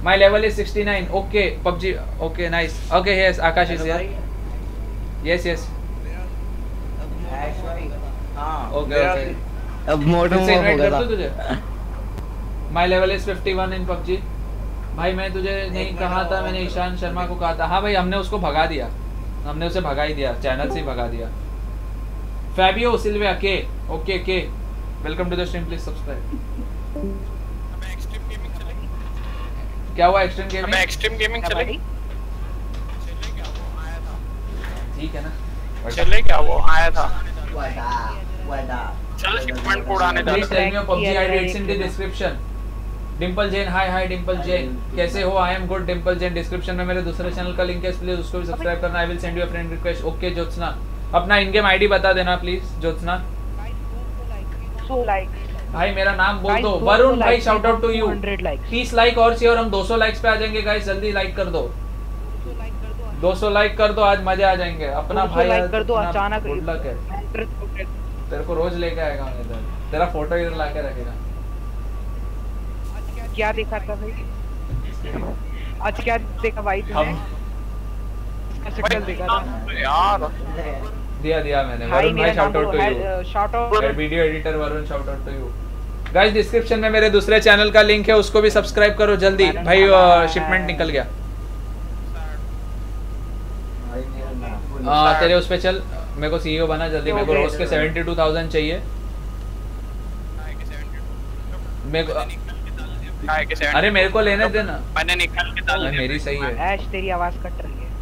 my level is 69 okay PUBG okay nice okay yes Akash is here yes yes हां ओके अब मोड हो गया my level is 51 in PUBG भाई मैं तुझे नहीं कहा था मैंने ईशान शर्मा को कहा था हाँ भाई हमने उसको भगा दिया हमने उसे भगा ही दिया चैनल से ही भगा दिया Fabio Silvia K okay K welcome to the stream please subscribe क्या हुआ एक्सट्रीम गेमिंग एक्सट्रीम गेमिंग चलेगी ठीक है ना चले क्या वो आया था वादा वादा चल शिपमेंट कोड आने दो please tell me your PUBG ID it's in the description Dimple Jain hi hi Dimple Jain कैसे हो I am good Dimple Jain description में मेरे दूसरे चैनल का लिंक है प्लीज उसको भी सब्सक्राइब करना I will send you a friend request okay Jyotsna अपना इन गेम आईडी बता देना प्लीज ज्योत्सना भाई मेरा नाम बोल दो वरुण भाई शाउट आउट टू यू तीस लाइक और चाहिए और हम 200 लाइक्स पे आ जाएंगे गाइस जल्दी लाइक कर दो 200 लाइक कर दो आज मजे आ जाएंगे अपना भाई लाइक कर दो अचानक गुड लक है तेरे को रोज लेके आएगा मैं इधर तेरा फोटो इधर लाके रखेगा क्या देखा था भाई आज क्या देखा भाई तुमने uh, उसको भी सब्सक्राइब करो जल्दी भाई शिपमेंट uh, निकल गया आ, हाँ, तेरे उस पे चल मेरे को सीईओ e बना जल्दी मेरे को रोज के सेवेंटी टू थाउजेंड चाहिए हाँ, मेरे को अरे मेरे को लेने तो देना मैंने निकाल के डाल दिया मेरी सही है ऐश तेरी आवाज कट रही है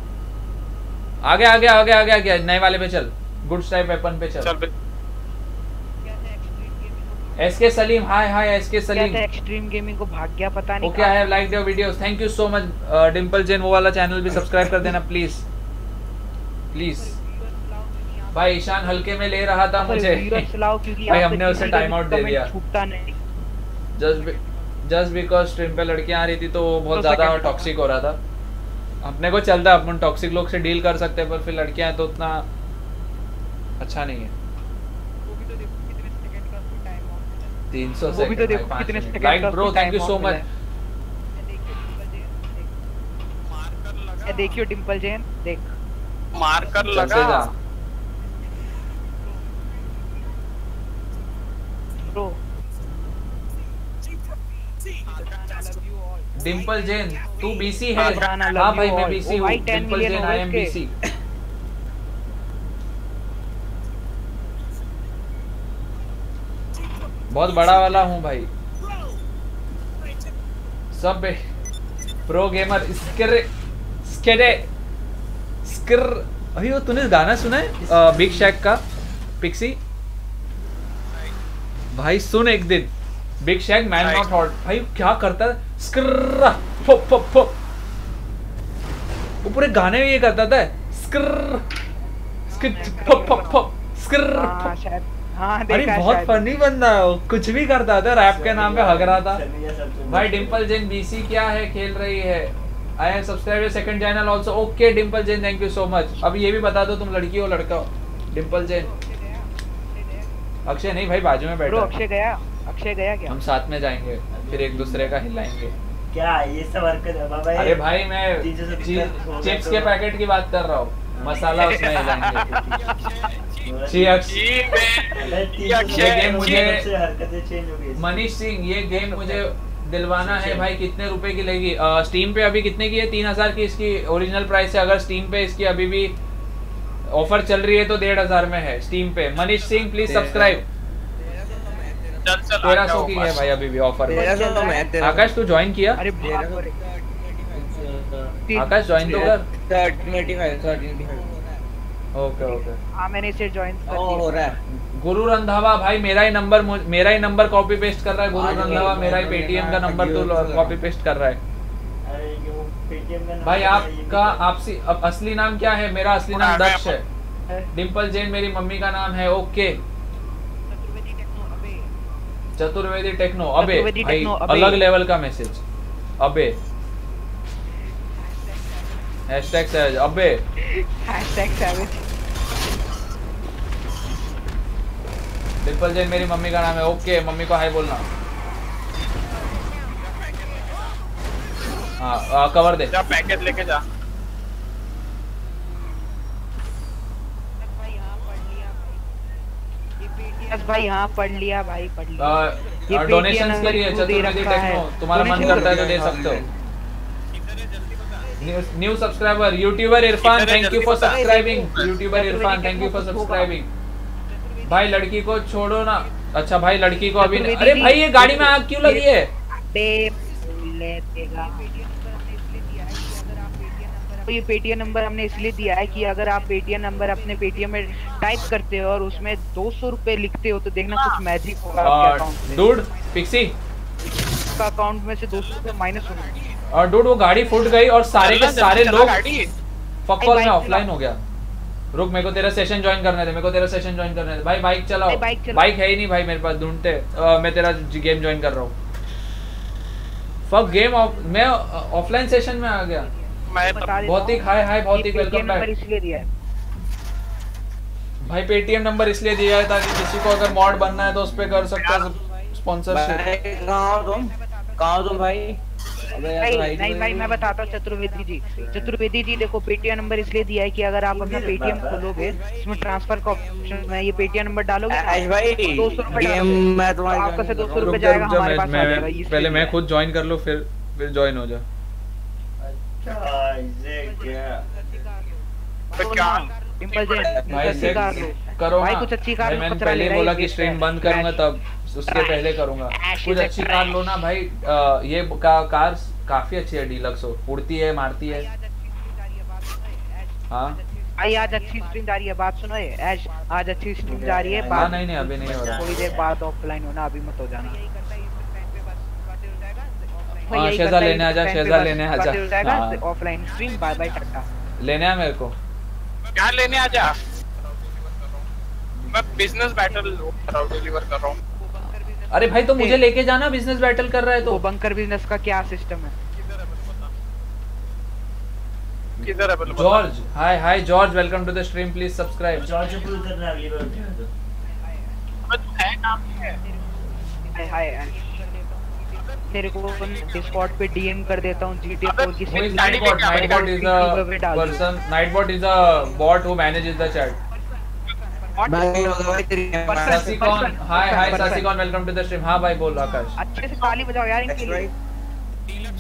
आगे आगे आगे आगे आगे नए वाले पे चल गुड स्टाइप वेपन पे चल चल SK Salim hi hi SK Salim extreme gaming को भाग गया पता नहीं okay I have like your videos thank you so much Dimple Jain वो वाला चैनल भी सब्सक्राइब कर देना प्लीज प्लीज भाई ईशान हल्के में ले रहा था मुझे भाई हमने उसे टाइम आउट दे दिया छूटता नहीं जस्ट जस्ट बिकॉज स्ट्रीम पे लड़कियां आ रही थी तो वो बहुत तो ज़्यादा टॉक्सिक हो रहा था अपने को चलता अपन टॉक्सिक लोग से डील कर सकते हैं पर फिर लड़कियां हैं तो उतना अच्छा नहीं है तो तीन सौ second like bro thank you so much देखियो डिंपल जैन देख मार्कर लगा ब्रो डिम्पल जैन तू बीसी है हाँ भाई मैं बीसी हूँ Dimple Jain I am BC बहुत बड़ा वाला हूँ भाई सब बे प्रो गेमर स्किर स्केडे स्किर अभी वो तूने गाना सुना है बिग शैक का पिक्सी भाई सुन एक दिन big shag man not hot भाई क्या करता है फप फप फप वो पूरे गाने में ये करता था स्क्र स्क्र हाँ, हाँ, अरे बहुत फनी बंदा है कुछ भी करता था रैप के नाम पे हग रहा था भाई डिंपल जैन बीसी क्या है खेल रही है I am subscribe your second channel also okay Dimple Jain thank you so much अब ये भी बता दो तुम लड़की हो लड़का हो डिंपल जैन अक्षय नहीं भाई बाजू में बैठो अक्षय गया अक्षय गया क्या हम साथ में जाएंगे फिर एक दूसरे का हिलाएंगे क्या ये सब हरकत है बाबा अरे भाई मैं चिप्स के पैकेट की बात कर रहा हूँ हाँ। मसाला उसमें *laughs* मुझे मनीष सिंह ये गेम मुझे दिलवाना है भाई कितने रुपए की लेगी स्टीम पे अभी कितने की है तीन हजार की इसकी ओरिजिनल प्राइस है अगर स्टीम पे इसकी अभी भी ऑफर चल रही है तो डेढ़ हजार में है स्टीम पे मनीष सिंह प्लीज सब्सक्राइब तेरह सौ की है भाई अभी भी ऑफर में तो आकाश तू ज्वाइन किया हाँ, आकाश ज्वाइन तो कर ओके ओके हाँ मैंने इसे ज्वाइन कर हो रहा है गुरु रंधावा भाई मेरा ही नंबर मेरा ही नंबर कॉपी पेस्ट कर रहा है गुरु रंधावा मेरा ही पेटीएम का नंबर तो कॉपी पेस्ट कर रहा है भाई आपका आपसी असली नाम क्या है मेरा असली नाम दक्ष है डिंपल जैन मेरी मम्मी का नाम है ओके चतुर्वेदी टेक्नो अबे भाई अलग लेवल का मैसेज अबे हैशटैग सैवेज अबे हैशटैग सैवेज डिम्पल जैन मेरी मम्मी का नाम है ओके मम्मी को हाय बोलना हाँ कवर दे जा पैकेट लेके जा यस भाई हाँ पढ़ लिया भाई पढ़ लिया ये डोनेशन के लिए चतुर्वेदी में तुम्हारा मन करता है तो दे सकते हो new subscriber YouTuber Irfan thank you for subscribing YouTuber Irfan thank you for subscribing भाई लड़की को छोड़ो ना अच्छा भाई लड़की को अभी अरे भाई ये गाड़ी में आग क्यों लगी है ये पेटीएम नंबर हमने इसलिए दिया है कि अगर आप पेटीएम नंबर अपने पेटीएम में टाइप करते हो और उसमें दो सौ रूपए लिखते हो तो देखना कुछ मैजिक होगा डूड अकाउंट में से दो सौ रूपए माइनस हो और डूड वो गाड़ी फूट गई और सारे के सारे लोग फकॉल में ऑफलाइन हो गया रुक मेरे को तेरा सेशन ज्वाइन करने दे मेरे को तेरा सेशन ज्वाइन करने दे भाई बाइक चलाओ बाइक बाइक है ही नहीं भाई मेरे पास ढूंढते मैं तेरा गेम ज्वाइन कर रहा हूँ फक गेम ऑफ मैं ऑफलाइन सेशन में आ गया भौतिक हाय हाय भौतिक वेलकम बैक इसलिए दिया भाई पेटीएम नंबर इसलिए दिया है ताकि किसी को अगर मॉड बनना है तो उस पर कर सकता है स्पॉन्सरशिप तुम तुम भाई नहीं भाई, मैं बताता हूँ चतुर्वेदी जी चतुर्वेदी जी देखो पेटीएम नंबर इसलिए दिया है कि अगर आप अपना पेटीएम खोलोगे इसमें ट्रांसफर का ऑप्शन है ये पेटीएम नंबर डालोगे तो दो सौ रूपए आपका से दो सौ रूपए जाएगा हमारे पास पहले मैं खुद ज्वाइन कर लो फिर फिर ज्वाइन हो जाए भाई हाँ। कुछ अच्छी कार मैंने पहले बोला कि स्ट्रीम बंद करूंगा तब उसके पहले करूंगा कुछ अच्छी कार लो ना भाई ये कार काफी अच्छी है डीलक्स उड़ती है मारती है हाँ भाई आज अच्छी स्ट्रीम जा रही है बात सुनो ऐश हाँ। आज अच्छी स्ट्रीम जा रही है हाँ, नहीं नहीं अभी नहीं हो रहा थोड़ी देर बाद ऑफलाइन होना अभी मत हो जाना हाँ, शेजा लेने आजा शेजा लेने आजा offline stream bye bye tata लेने आ मेरे को क्या लेने आजा मैं बिजनेस बैटल डिलीवर कर रहा हूँ अरे भाई तो मुझे लेके जाना बिजनेस बैटल कर रहा है तो बंकर बिजनेस का क्या सिस्टम है George hi hi George welcome to the stream please subscribe George को करना अगली बार है नाम है हाय हाय तेरे को डिस्कॉर्ड पे डीएम कर देता हूं जीटी 4 की setting Nightbot Nightbot is a person Nightbot is a bot who manages the chat भाई भाई सासी कौन हाय हाय सासी कौन वेलकम टू द स्ट्रीम हां भाई बोल आकाश अच्छे से ताली बजाओ यार इनके लिए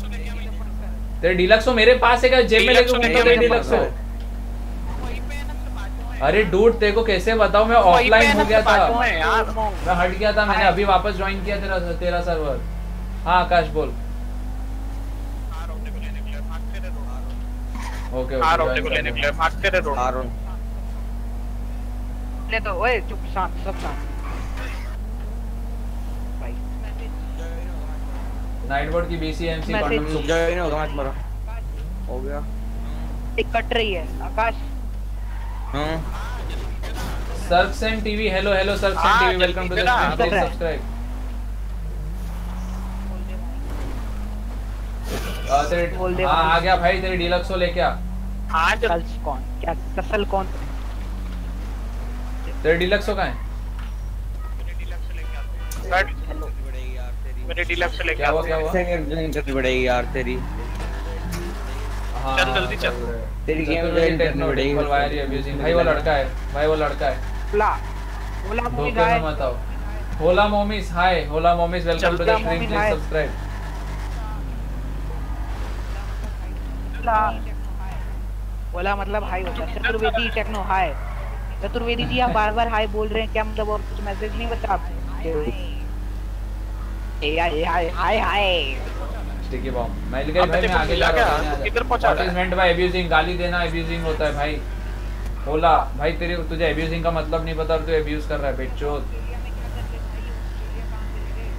तेरे डीलक्स डिलक्सो मेरे पास है क्या जेब में लेके घूमता तो है डीलक्स डिलक्सो अरे डूड तेरे को कैसे बताऊं मैं ऑफलाइन हो गया तो था मैं हट गया था मैंने अभी वापस ज्वाइन किया तेरा तेरा सर्वर हाँ आकाश बोल ओके ले तो ओए चुप शांत सब शांत नाइट की बीसीएमसी कॉन्डम सुख जाए नहीं होगा मत मरा हो गया एक कट रही है आकाश हां सर्कसेन टीवी हेलो हेलो सर्कसेन हाँ, TV welcome to the subscribe तेरे बोल दे आ गया भाई तेरी डिलक्सो लेके आ हां जो कल कौन क्या कसल कौन तेरे डिलक्सो कहां है मेरे डिलक्सो लेके आ बट हेलो बढ़ेगी यार तेरी मेरे डिलक्सो लेके आ क्या हुआ इंटरनेट बढ़ेगी यार तेरी हां चल जल्दी चल तेरी गेम में इंटरनेट बढ़ेगी वायर अब्यूजिंग भाई वो लड़का है भाई वो लड़का है बोला बोला मुझे गाय मत आओ होला मोमिस हाय होला मोमिस welcome to the stream please subscribe था ओला मतलब हाई होता है चतुर्वेदी टेक्नो हाई चतुर्वेदी जी आप बार बार हाई बोल रहे हैं क्या मतलब और कुछ मैसेज नहीं बता आप हाय हाय हाय हाय मैं लिखा भाई मैं आगे जा रहा किधर पहुंचा इज मेंट बाय अब्यूजिंग गाली देना अब्यूजिंग होता है भाई ओला भाई तेरे तुझे अब्यूजिंग का मतलब नहीं पता तू अब्यूज कर रहा है बेचोद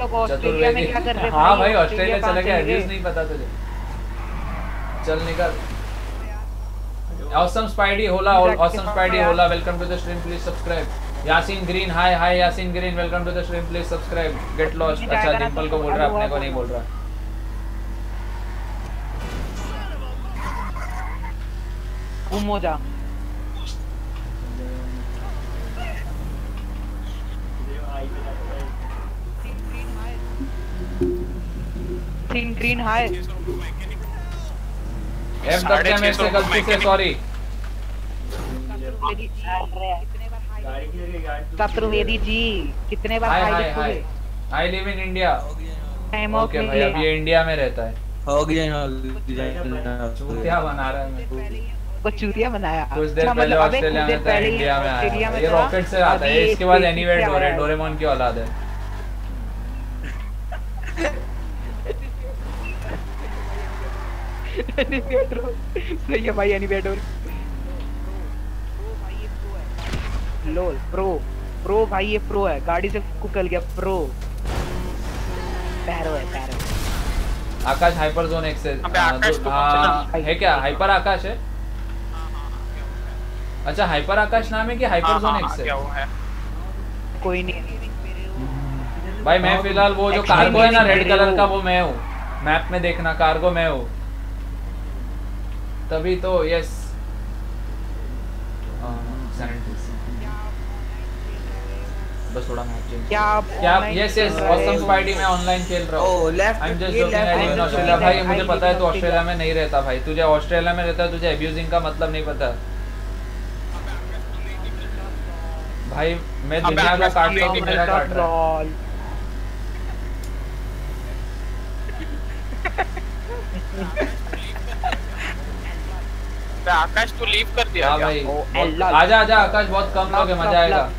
चतुर्वेदी हाँ भाई ऑस्ट्रेलिया चले गए अब्यूज नहीं पता तुझे चल निकल ऑसम स्पाइडी होला ऑसम स्पाइडी हाँ, हाँ। होला welcome to the stream please subscribe Yasin Green hi hi Yasin Green welcome to the stream please subscribe get lost अच्छा डिंपल को बोल रहा है अपने को नहीं बोल रहा गुम हो जा ग्रीन हाय एफ दब गया से गलती से सॉरी चतुर्वेदी जी कितने बार hi hi I live in India okay भाई अब ये इंडिया में रहता है हो गया चूतिया बना रहा है मेरे को चूतिया बनाया कुछ देर अच्छा, पहले मतलब ऑस्ट्रेलिया में था इंडिया में आया ये रॉकेट से आता है इसके बाद एनीवेयर डोरेमोन की औलाद है *laughs* सही है भाई लोल प्रो प्रो भाई ये प्रो है गाड़ी से कुकल गया प्रो पैरो है पैरो आकाश हाइपर जोन एक से हाँ, तो हाँ, है क्या हाइपर आकाश है अच्छा हाइपर आकाश नाम है कि हाइपर जोन हाँ, एक से कोई नहीं भाई मैं फिलहाल वो जो कार्गो है ना रेड कलर का वो मैं हूँ मैप में देखना कार्गो मैं हूँ तभी तो यस हाँ, बस थोड़ा मैच चेंज क्या आप क्या यस यस ऑसम स्पाइडी मैं ऑनलाइन खेल रहा हूं left I am just joking I am in Australia भाई मुझे पता है तू ऑस्ट्रेलिया में नहीं रहता भाई तुझे ऑस्ट्रेलिया में रहता है तुझे अब्यूजिंग का मतलब नहीं पता भाई मैं दुनिया का काट रहा हूं मेरा काट रहा हूं Ha आकाश तू लीव कर दिया हाँ भाई आजा आजा आकाश बहुत कम लोग है मजा आएगा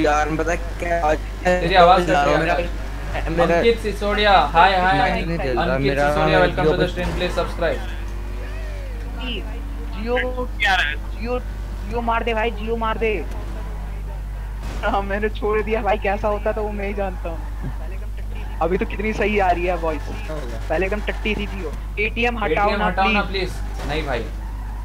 यार पता क्या तेरी आवाज Ankit Sisodia hi hi Ankit Sisodia welcome to the stream please subscribe जियो क्या रहा है जियो जियो मार दे भाई जियो मार दे हाँ, मैंने छोड़ दिया भाई कैसा होता तो वो मैं ही जानता हूं अभी तो कितनी सही आ रही है वॉइस पहले एकदम टट्टी थी जियो एटीएम हटाओ ना प्लीज नहीं भाई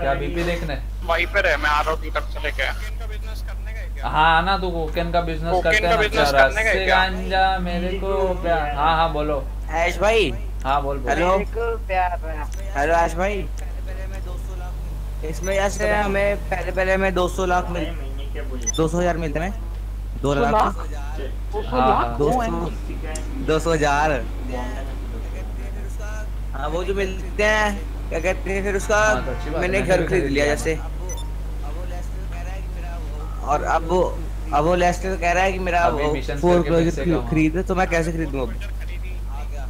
क्या बीपी देखना है वहीं पे रहे मैं आ रहा हूँ दीपक से लेके हाँ ना तू कोकेन का बिजनेस करते हैं ना अच्छा रस्से गांजा मेरे को प्यार हाँ हाँ बोलो ऐश भाई हाँ बोल बोलो हेलो हेलो ऐश भाई इसमें ऐसे हमें पहले पहले हमें 200 लाख मिल 200 हजार मिलते हैं दो लाख 200 200 हाँ, हाँ। हजार हाँ वो जो मिलते हैं क्या कहते हैं फिर उसका हाँ, तो मैंने घर खरीद लिया जैसे और अब वो अब वो लेस्टर कह रहा है कि मेरा वो फोर क्लोजर खरीद तो मैं कैसे खरीदूं अब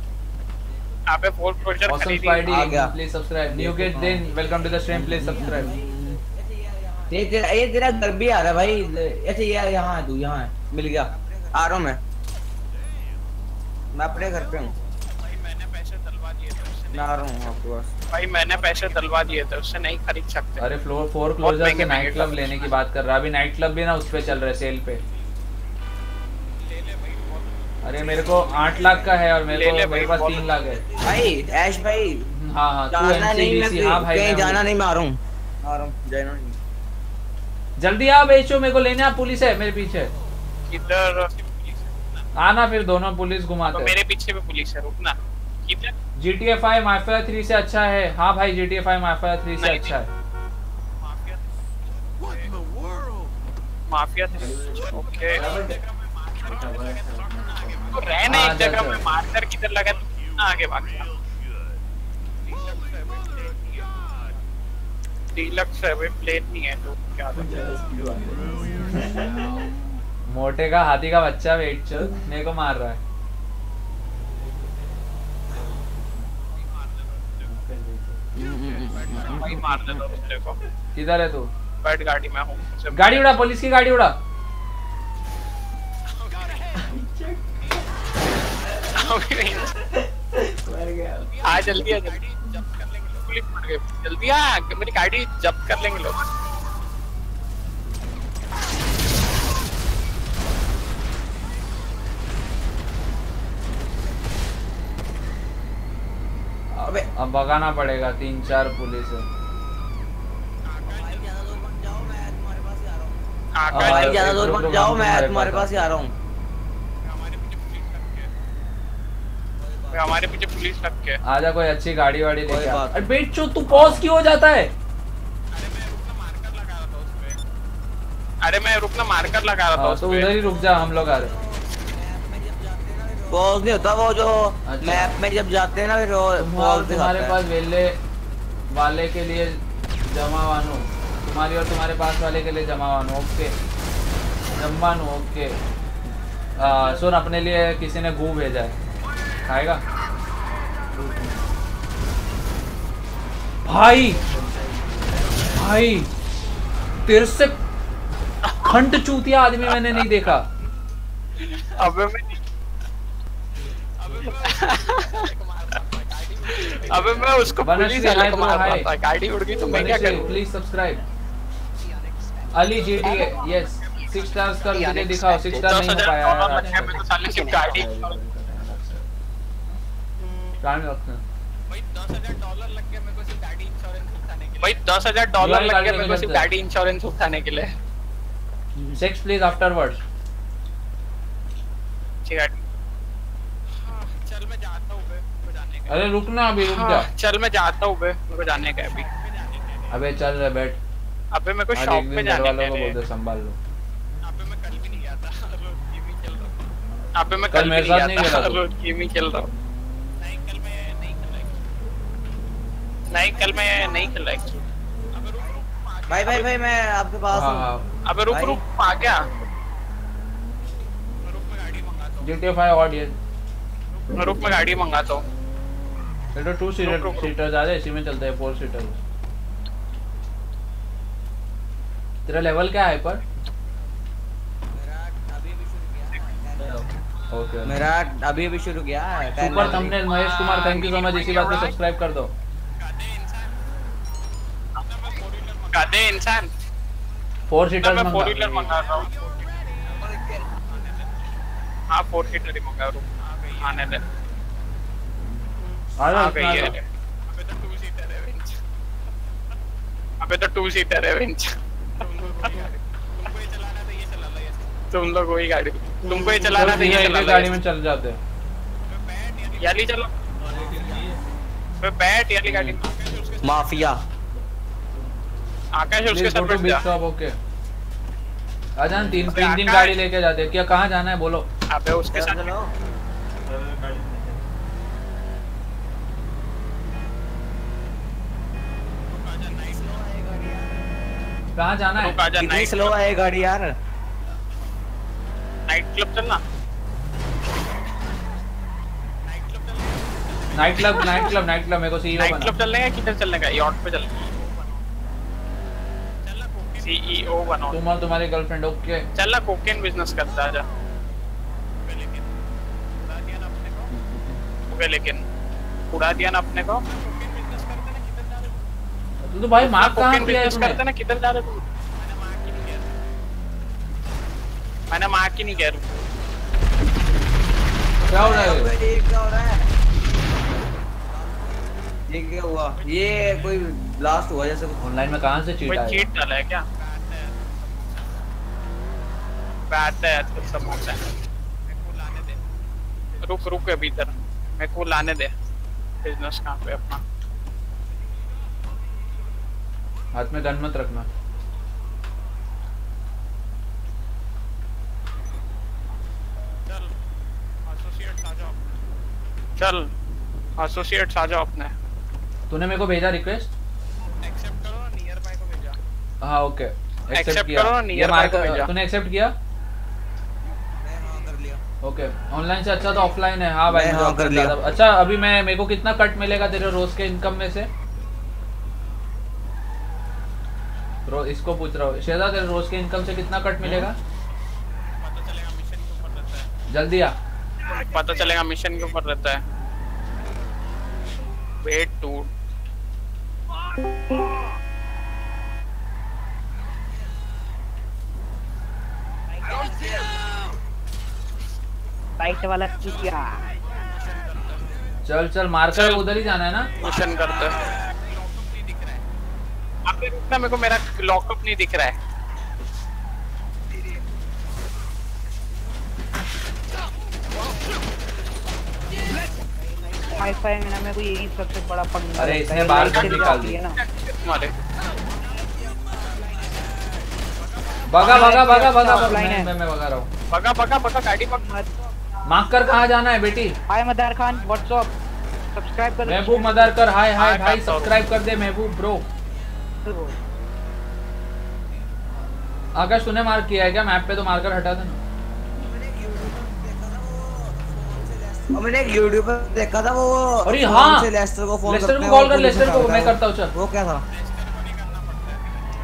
आपे फोर क्लोजर खरीद आ गया please subscribe new get then welcome to the stream please subscribe ये तेरा ये तेरा घर भी आ रहा भाई ऐसे ये यहां है तू यहां है मिल गया आ रहा हूं मैं मैं अपने घर पे हूं भाई मैंने पैसे डलवा दिए थे मैं आ रहा हूं आपके पास भाई मैंने पैसे दलवा दिए थे उससे नहीं खरीद सकते अरे फ्लोर फोर क्लोजर से नाइट क्लब लेने की बात कर रहा अभी नाइट क्लब भी ना उस पे चल रहा है सेल पे अरे मेरे को आठ लाख का है और मेरे को मेरे पास तीन लाख है भाई ऐश भाई हाँ हाँ जाना नहीं हाँ भाई कहीं जाना नहीं मैं आ रहा हूँ आ रहा हूँ जाना जल्दी आ बेचो मेरे को लेने आप पुलिस है मेरे पीछे किधर आना फिर दोनों पुलिस घुमाते तो मेरे पीछे भी पुलिस है रुकना GTA 5 माफिया से अच्छा है हाँ भाई GTA 5 माफिया से अच्छा है माफिया अच्छा ओके तो एक हाँ, जगह पे मार्कर किधर लगा तो ना आगे भागना डीलक्स है भाई प्लेन नहीं है तो क्या मोटे का हाथी का बच्चा वेट चल मेरे को मार रहा है भाई मार दे दो मेरे को किधर है तू बैठ गाड़ी में हूं गाड़ी उड़ा पुलिस की गाड़ी उड़ा जल्दी आ जल्दी आ मेरी गाड़ी जब्त कर लेंगे लोग अबे अब भगाना पड़ेगा तीन चार पुलिस है भाई ज्यादा दूर मत जाओ मैं तुम्हारे पास ही आ रहा हमारे पीछे पुलिस लग के आजा कोई अच्छी गाड़ी वाड़ी लेके अरे बेट तू पॉज क्यों हो जाता है अरे मैं रुकना मार्कर लगा रहा था उधर ही रुक जा हम लोग आ रहे हैं पॉज नहीं होता वो जो मैप अच्छा। में जब जाते हैं ना फिर पॉज तुम्हारे पास वेले वाले के लिए जमा वानो तुम्हारी और तुम्हारे पास वाले के लिए जमा वानो ओके जमा नो ओके सुन अपने लिए किसी ने गू भेजा है खाएगा भाई भाई तेरे से खंड चूतिया आदमी मैंने नहीं देखा अबे मैं अबे मैं उसको पुलिस अलग मार रहा था गाड़ी उड़ गई तो मैं क्या करूं please subscribe Ali GT yes 6 stars कर मुझे दिखाओ 6 स्टार नहीं हो पाया मैं तो साले सिर्फ गाड़ी कहां रखते हैं भाई 10000 डॉलर लग गया मेरे को सिर्फ गाड़ी इंश्योरेंस उठाने के लिए भाई 10000 डॉलर लग गया मेरे को सिर्फ गाड़ी इंश्योरेंस उठाने के लिए सेक्स प्लीज आफ्टरवर्ड्स ठीक है अरे रुकना अभी रुक हाँ, जा चल मैं जाता हूँ बे मेरे को जाने का अभी अबे चल रहा बैठ अबे मेरे को शॉप में जाने वालों को बोल दे संभाल लो अबे मैं कल भी नहीं गया था गेम ही चल रहा अबे मैं कल मेरे साथ नहीं गया था गेम ही चल रहा नहीं कल मैं नहीं खेला नहीं कल मैं नहीं अबे रुक रुक भाई भाई भाई मैं आपके पास हाँ, हूं हाँ। अबे रुक रुक आ गया रुक मैं गाड़ी मंगाता हूं GTA 5 ऑडियंस रुक मैं गाड़ी मंगाता हूं बेटा टू सीटर सीटर आ जाए इसी में चलते हैं फोर सीटर तेरा लेवल क्या है पर मेरा अभी अभी शुरू किया है super thumbnail Mahesh Kumar thank you so much इसी बात पे सब्सक्राइब कर दो गधे इंसान फोर सीटर मंगा फोर सीटर मंगा रहा हूं हां फोर सीटर ही मंगा रहा हूं आने दे आ गई है अबे तो टू सीटर है विंच अबे तो टू सीटर है विंच तुमको ये चलाना था ये चला लो ये तुम लोग वही गाड़ी तुमको ये चलाना था ये चला लो आजान तीन तीन दिन गाड़ी लेके जाते क्या कहाँ जाना है बोलो आप उसके साथ कहाँ जाना है कितनी स्लो है गाड़ी यार नाइट क्लब चलना night club night club night club मेरे को सीईओ e बनना नाइट क्लब चलने का किधर चलने का यॉट पे चल सीईओ e बनो तुम और तुम्हारी गर्लफ्रेंड ओके चलना कोकेन बिजनेस करता जा लेकिन लेकिन उड़ा दिया ना अपने को तो भाई मार्क कहां किया है करते ना किधर जा रहे तू मैंने मार्क ही नहीं किया मैंने मार्क ही नहीं किया क्या हो रहा है भाई ये क्या हो रहा है ये क्या हुआ ये कोई ब्लास्ट हुआ जैसे ऑनलाइन में कहां से चीट आया कोई चीट डाला है क्या बैट है तो सब होता है मेरे को लाने दे रुक रुक अभी इधर मेरे को लाने दे बिजनेस कहां पे अपना हाथ में गन मत रखना चल एसोसिएट्स आ जाओ अपने तूने मेरे को भेजा रिक्वेस्ट एक्सेप्ट करो नियर बाय को भेजा हां ओके एक्सेप्ट करो नियर बाय को भेजा तूने एक्सेप्ट किया मैंने अंदर लिया ओके ऑनलाइन से अच्छा तो ऑफलाइन है हां भाई मैंने कर लिया अच्छा अभी मैं मेरे को कितना कट मिलेगा तेरे रोज के इनकम में से इसको पूछ रहा हूँ शेजा तेरे रोज के इनकम से कितना कट मिलेगा हम्म। जल्दी आ पता चलेगा मिशन के ऊपर रहता है वेट टू बाइक वाला चल चल मार्कर उधर ही जाना है ना मिशन करते हैं अबे रुकना मेरे को मेरा लॉकअप नहीं दिख रहा है वाईफाई में ना मेरे को यही सबसे बड़ा पंगा अरे इसने बाहर निकाल दिया ना तुम्हारे भगा भगा भगा भगा मैं मैं भगा रहा हूं भगा भगा भगा गाड़ी पक मत कर कहां जाना है बेटी hi Madar Khan WhatsApp subscribe कर महबूब मदार कर हाय हाय भाई सब्सक्राइब कर दे महबूब ब्रो आकाश तूने मार किया है क्या मैप पे तो मार्कर हटा देना मैंने एक यूट्यूब देखा था वो अरे हाँ लेस्टर को फोन लेस्टर को कॉल कर लेस्टर को मैं करता हूँ चल वो क्या था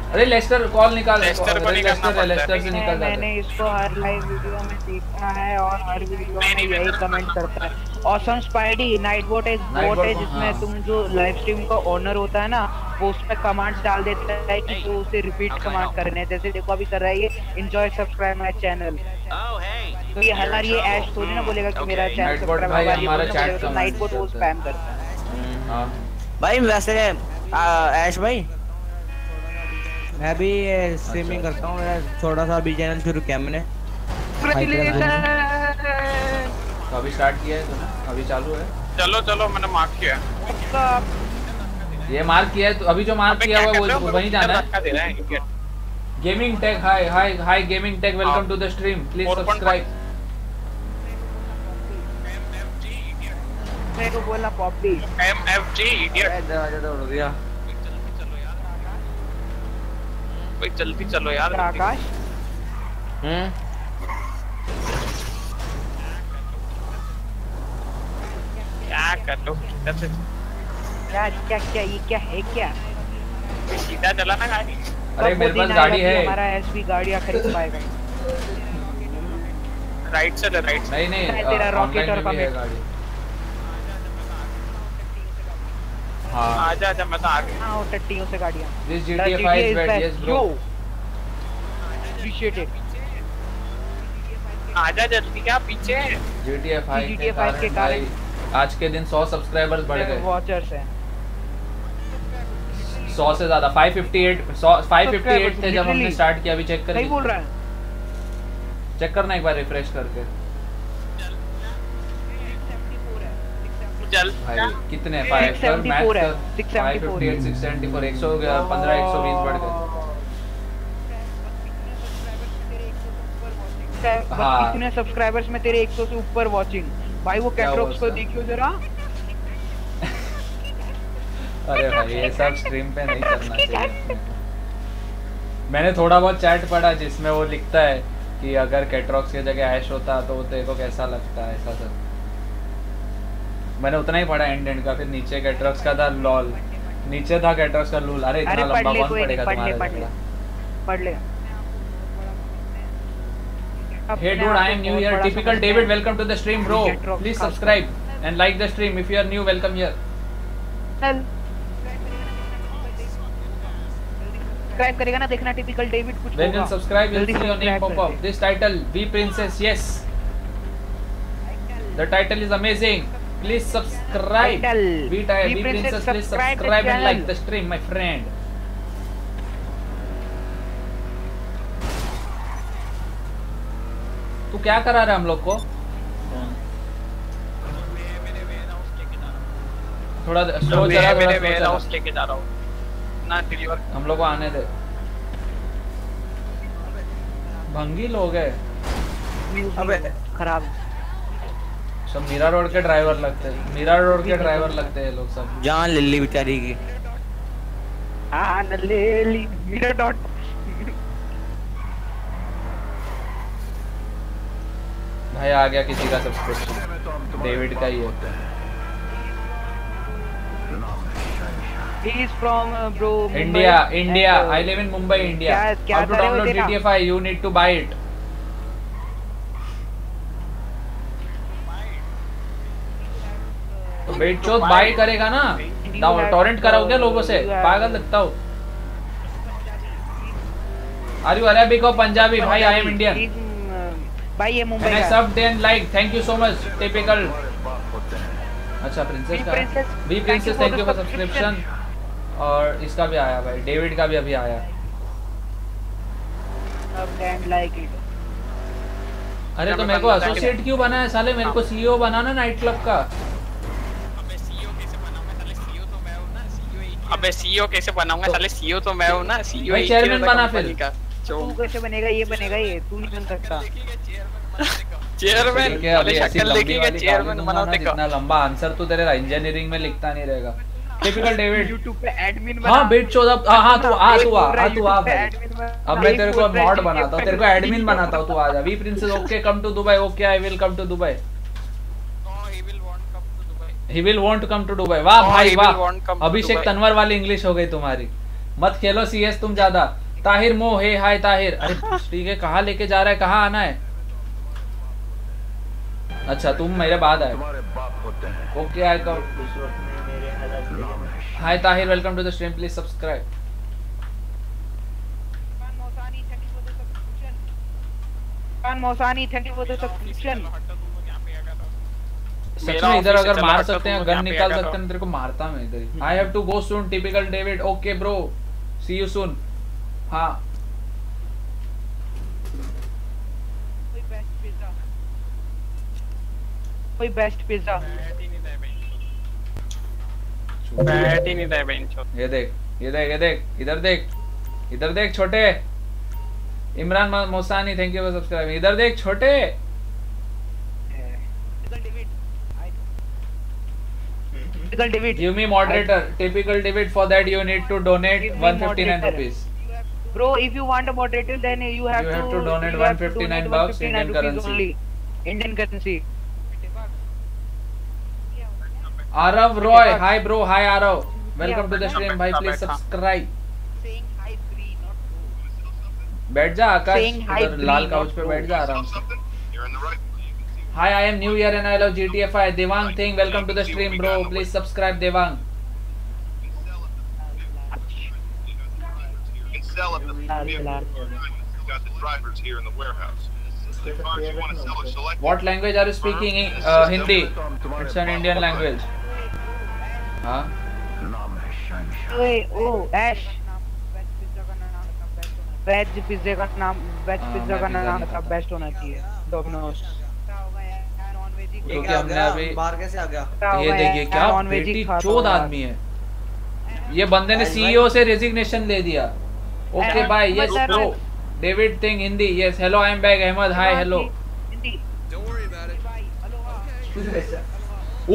अरे लेस्टर कॉल निकाल लेस्टर को निकालना लेस्टर से निकाल मैंने इसको हर लाइव वीडियो में देखा है और हर वीडियो में यही कमेंट करता है ऑसम स्पाइडी नाइट बोट एक बोट है जिसमें हाँ। तुम जो लाइव स्ट्रीम का ओनर होता है ना वो उस पे कमांड्स डाल देता है कि तू उसे रिपीट कमांड करने हैं जैसे देखो अभी कर रहा है ये एंजॉय सब्सक्राइब माय चैनल तो ये हर बार ये ऐश थोड़ी ना hmm, बोलेगा कि मेरा चैनल सब्सक्राइब भाई हमारा चैट नाइट बोट वो स्पैम करता है हां भाई वैसे ऐश भाई मैं भी स्ट्रीमिंग अच्छा, अच्छा। करता हूं मेरा छोटा सा भी चैनल शुरू किया मैंने तो अभी स्टार्ट किया है तूने अभी चालू है चलो चलो मैंने मार्क किया है ये मार्क किया है तो अभी जो मार्क किया हुआ है वो वहीं जाना है gaming tech hi hi hi gaming tech welcome to the stream please subscribe मेरे को बोलना पॉपी एमएफजी इडियट दरवाजा तोड़ दिया भाई जल्दी चलो यार आकाश हम्म क्या कर लो यार क्या क्या ये क्या है क्या सीधा चला ना गाड़ी अरे मेरे पास गाड़ी है हमारा एसबी गाड़ियां खरीद पाएगा राइट से राइट नहीं नहीं तेरा रॉकेट और कमेंट हाँ। आजा आजा मैं तो आ गया हां टट्टियों से गाड़ियां this GTA 5 is bad bro appreciate it आजा जल्दी क्या पीछे 5 5 के कारण आज के दिन 100 सब्सक्राइबर्स बढ़ गए वॉचर्स हैं 100 से ज्यादा 558 100 558 थे जब हमने स्टार्ट किया अभी चेक कर बोल रहा है चेक करना एक बार रिफ्रेश करके चल भाई कितने 574 है 674 674 100 हो गया 15 हाँ। 120 बढ़ गए हाँ कितने हाँ। सब्सक्राइबर्स में तेरे 100 से ऊपर वाचिंग भाई वो कैटरॉक्स को देखियो जरा *laughs* अरे भाई ये सब स्ट्रीम पे नहीं करना चाहिए मैंने थोड़ा बहुत चैट पढ़ा जिसमें वो लिखता है कि अगर कैटरॉक्स की जगह ऐश होता तो वो तेरे को कैसा लगता है ऐसा सब मैंने उतना ही पढ़ा एंड एंड का फिर नीचे कैटरक्स का था लॉल नीचे था कैटरक्स का लूल अरे इतना लंबा कौन पढ़ेगा तुम्हारे पढ़ ले hey dude I am new year typical David welcome to the stream bro please subscribe and like the stream if you are new welcome here subscribe करेगा ना देखना टिपिकल डेविड कुछ title is amazing please subscribe B time B princess please subscribe and like the stream my friend तू क्या करा रहे हम लोग को थोड़ा स्लो चला रहा हूं हाउस लेके जा रहा हूं ना डिलीवर हम लोग को आने दे भंगी लोग है अबे खराब सब मीरा रोड के ड्राइवर लगते हैं मीरा रोड के ड्राइवर लगते हैं लोग सब जान लिल्ली बेचारी की हाँ लिल्ली मीरा डॉट भाई आ गया किसी का सब्सक्रिप्शन डेविड का ही होता है He's from uh, bro India, Mumbai India and, uh, I live in Mumbai India. How to download GTA 5 you need to buy it. तो बेट चौथ बाय करेगा ना टॉरेंट कराओगे लोगों से पागल लगता हो आर यू अरेबिक और पंजाबी भाई आई एम इंडियन भाई ये मुंबई का सब then like thank you so much typical अच्छा प्रिंसेस का B princess thank you for subscription और इसका भी आया भाई डेविड का भी अभी आया देन like अरे तो मेरे को एसोसिएट क्यों बनाया साले मेरे को सीईओ हाँ। e बनाना नाइट क्लब का अबे सीईओ कैसे बनाऊंगा साले सीईओ तो मैं हूं ना सीईओ ही चेयरमैन बना फिर तू कैसे बनेगा ये बनेगा ये तू नहीं बन सकता चेयरमैन वाले शक्ल देखेगा चेयरमैन बनाते का इतना लंबा आंसर तो तेरे इंजीनियरिंग में लिखता नहीं रहेगा टिपिकल डेविड YouTube पे एडमिन बना हां बेट शो अप हां तू आ तू आ हां तू आ भाई अब मैं तेरे को मॉड बनाता हूं तेरे को एडमिन बनाता हूं तू आ जा V princess okay come to Dubai okay I will come to Dubai he will want to come to Dubai वाह oh, भाई वाह अभिषेक तनवर वाली इंग्लिश हो गई तुम्हारी मत खेलो सीएस तुम ज्यादा ताहिर मोह हे हाय ताहिर अरे ठीक है कहाँ लेके जा रहा है कहाँ आना है अच्छा तुम मेरे बाद आए ओके आए तो hi Tahir welcome to the stream please subscribe Mausani thank you for the subscription सच में इधर अगर मार तो सकते हैं गन निकाल सकते हैं तेरे को मारता मैं इधर I have to go soon typical David okay bro see you soon हाँ कोई बेस्ट पिज्जा बैट ही नहीं था बेंच ये देख ये देख ये देख इधर देख इधर देख छोटे Imran Mosani thank you for subscribe इधर देख छोटे Typical debit. You mean moderator. I, Typical debit For that you need to donate 159 rupees. Bro, if you want a moderator, then you have, you to. have to, to donate 159 bucks Indian currency. Only. Indian currency. Arav Roy, hi bro, hi Arav. Welcome yeah, to the stream, bhai. Please subscribe. Saying hi, not bro, बैठ जा आकाश लाल couch पे बैठ जा आराम से Hi I am new year and I love GTFI Devang thing welcome to the stream bro please subscribe Devang can sell it to the vehicle. We've got the drivers here in the warehouse. The cars you want to sell are selected. What language are you speaking? Uh, Hindi. It's an Indian language. हाँ Hey, oh, Ash. Veg पिज्जे का नाम veg हाँ, pizza मैं का pizza नाम नहीं का खाता। बेस्ट होना चाहिए डोमिनोज क्योंकि हमने अभी बाहर कैसे आ गया ये देखिए क्या बेटी चौदह आदमी है ये बंदे ने सीईओ e से रेजिग्नेशन ले दिया okay bye yes bro David thing Hindi yes hello I am back Ahmed hi hello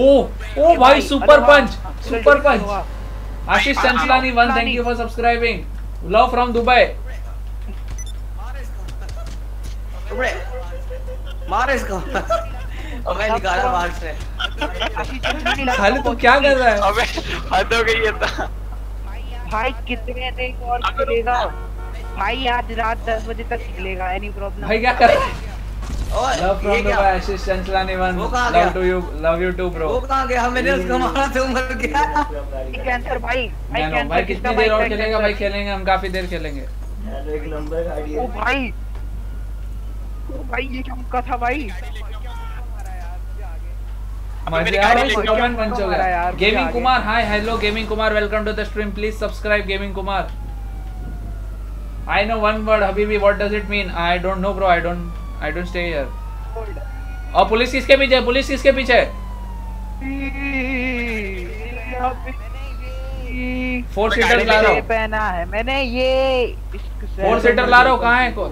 oh oh भाई super punch super punch Ashish Sansalani one thank you for subscribing love from Dubai मारे इसको अबे निकालो बाहर से खाली तू क्या कर रहा है अबे हद हो गई है तो। भाई कितने दिन और खेलेगा भाई आज रात 10 बजे तक खेलेगा एनी प्रॉब्लम भाई क्या कर रहा है love from the by assistant लाने one love to you love you too bro वो कहां गया मैंने hmm. उसको मारा तो मर गया कैंसर भाई भाई कैंसर भाई कितनी देर और खेलेगा भाई खेलेंगे हम काफी देर खेलेंगे एक नंबर आईडिया ओ भाई ओ भाई ये क्या मुक्का था भाई gaming Kumar hi hello gaming Kumar welcome to the stream please subscribe gaming Kumar I know one word Habibi what does it mean I don't know bro I don't I don't stay here और police किसके पीछे police किसके पीछे four seater ला रहा पहना है मैंने ये फोर सीटर ला रहा है को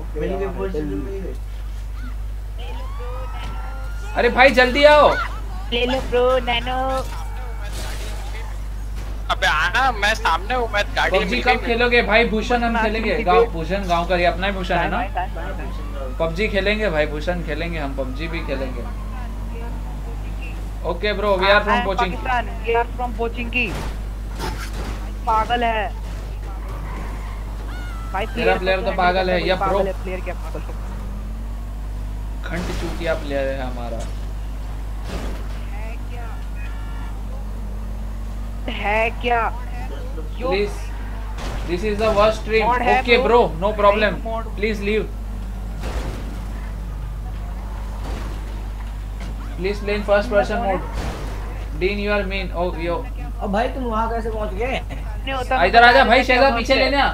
अरे भाई जल्दी आओ ले लो ब्रो नैनो अबे आना मैं सामने हूं मैं गाड़ी में कब खेलोगे भाई भूषण हम हाँ, खेलेंगे गांव भूषण गांव का ये अपना भूषण है ना PUBG हाँ, हाँ, खेलेंगे भाई भूषण खेलेंगे हम PUBG भी खेलेंगे okay bro we are from coaching we are from coaching की पागल है मेरा प्लेयर प्लेयर तो, तो पागल है ये प्रो प्लेयर क्या पागल खंड चूतिया प्लेयर है हमारा है क्या please this is the worst stream okay bro no problem please leave please play in first person mode dean you are mean oh yo अब भाई तुम वहां कैसे पहुंच गए इधर आजा भाई शेगा पीछे लेना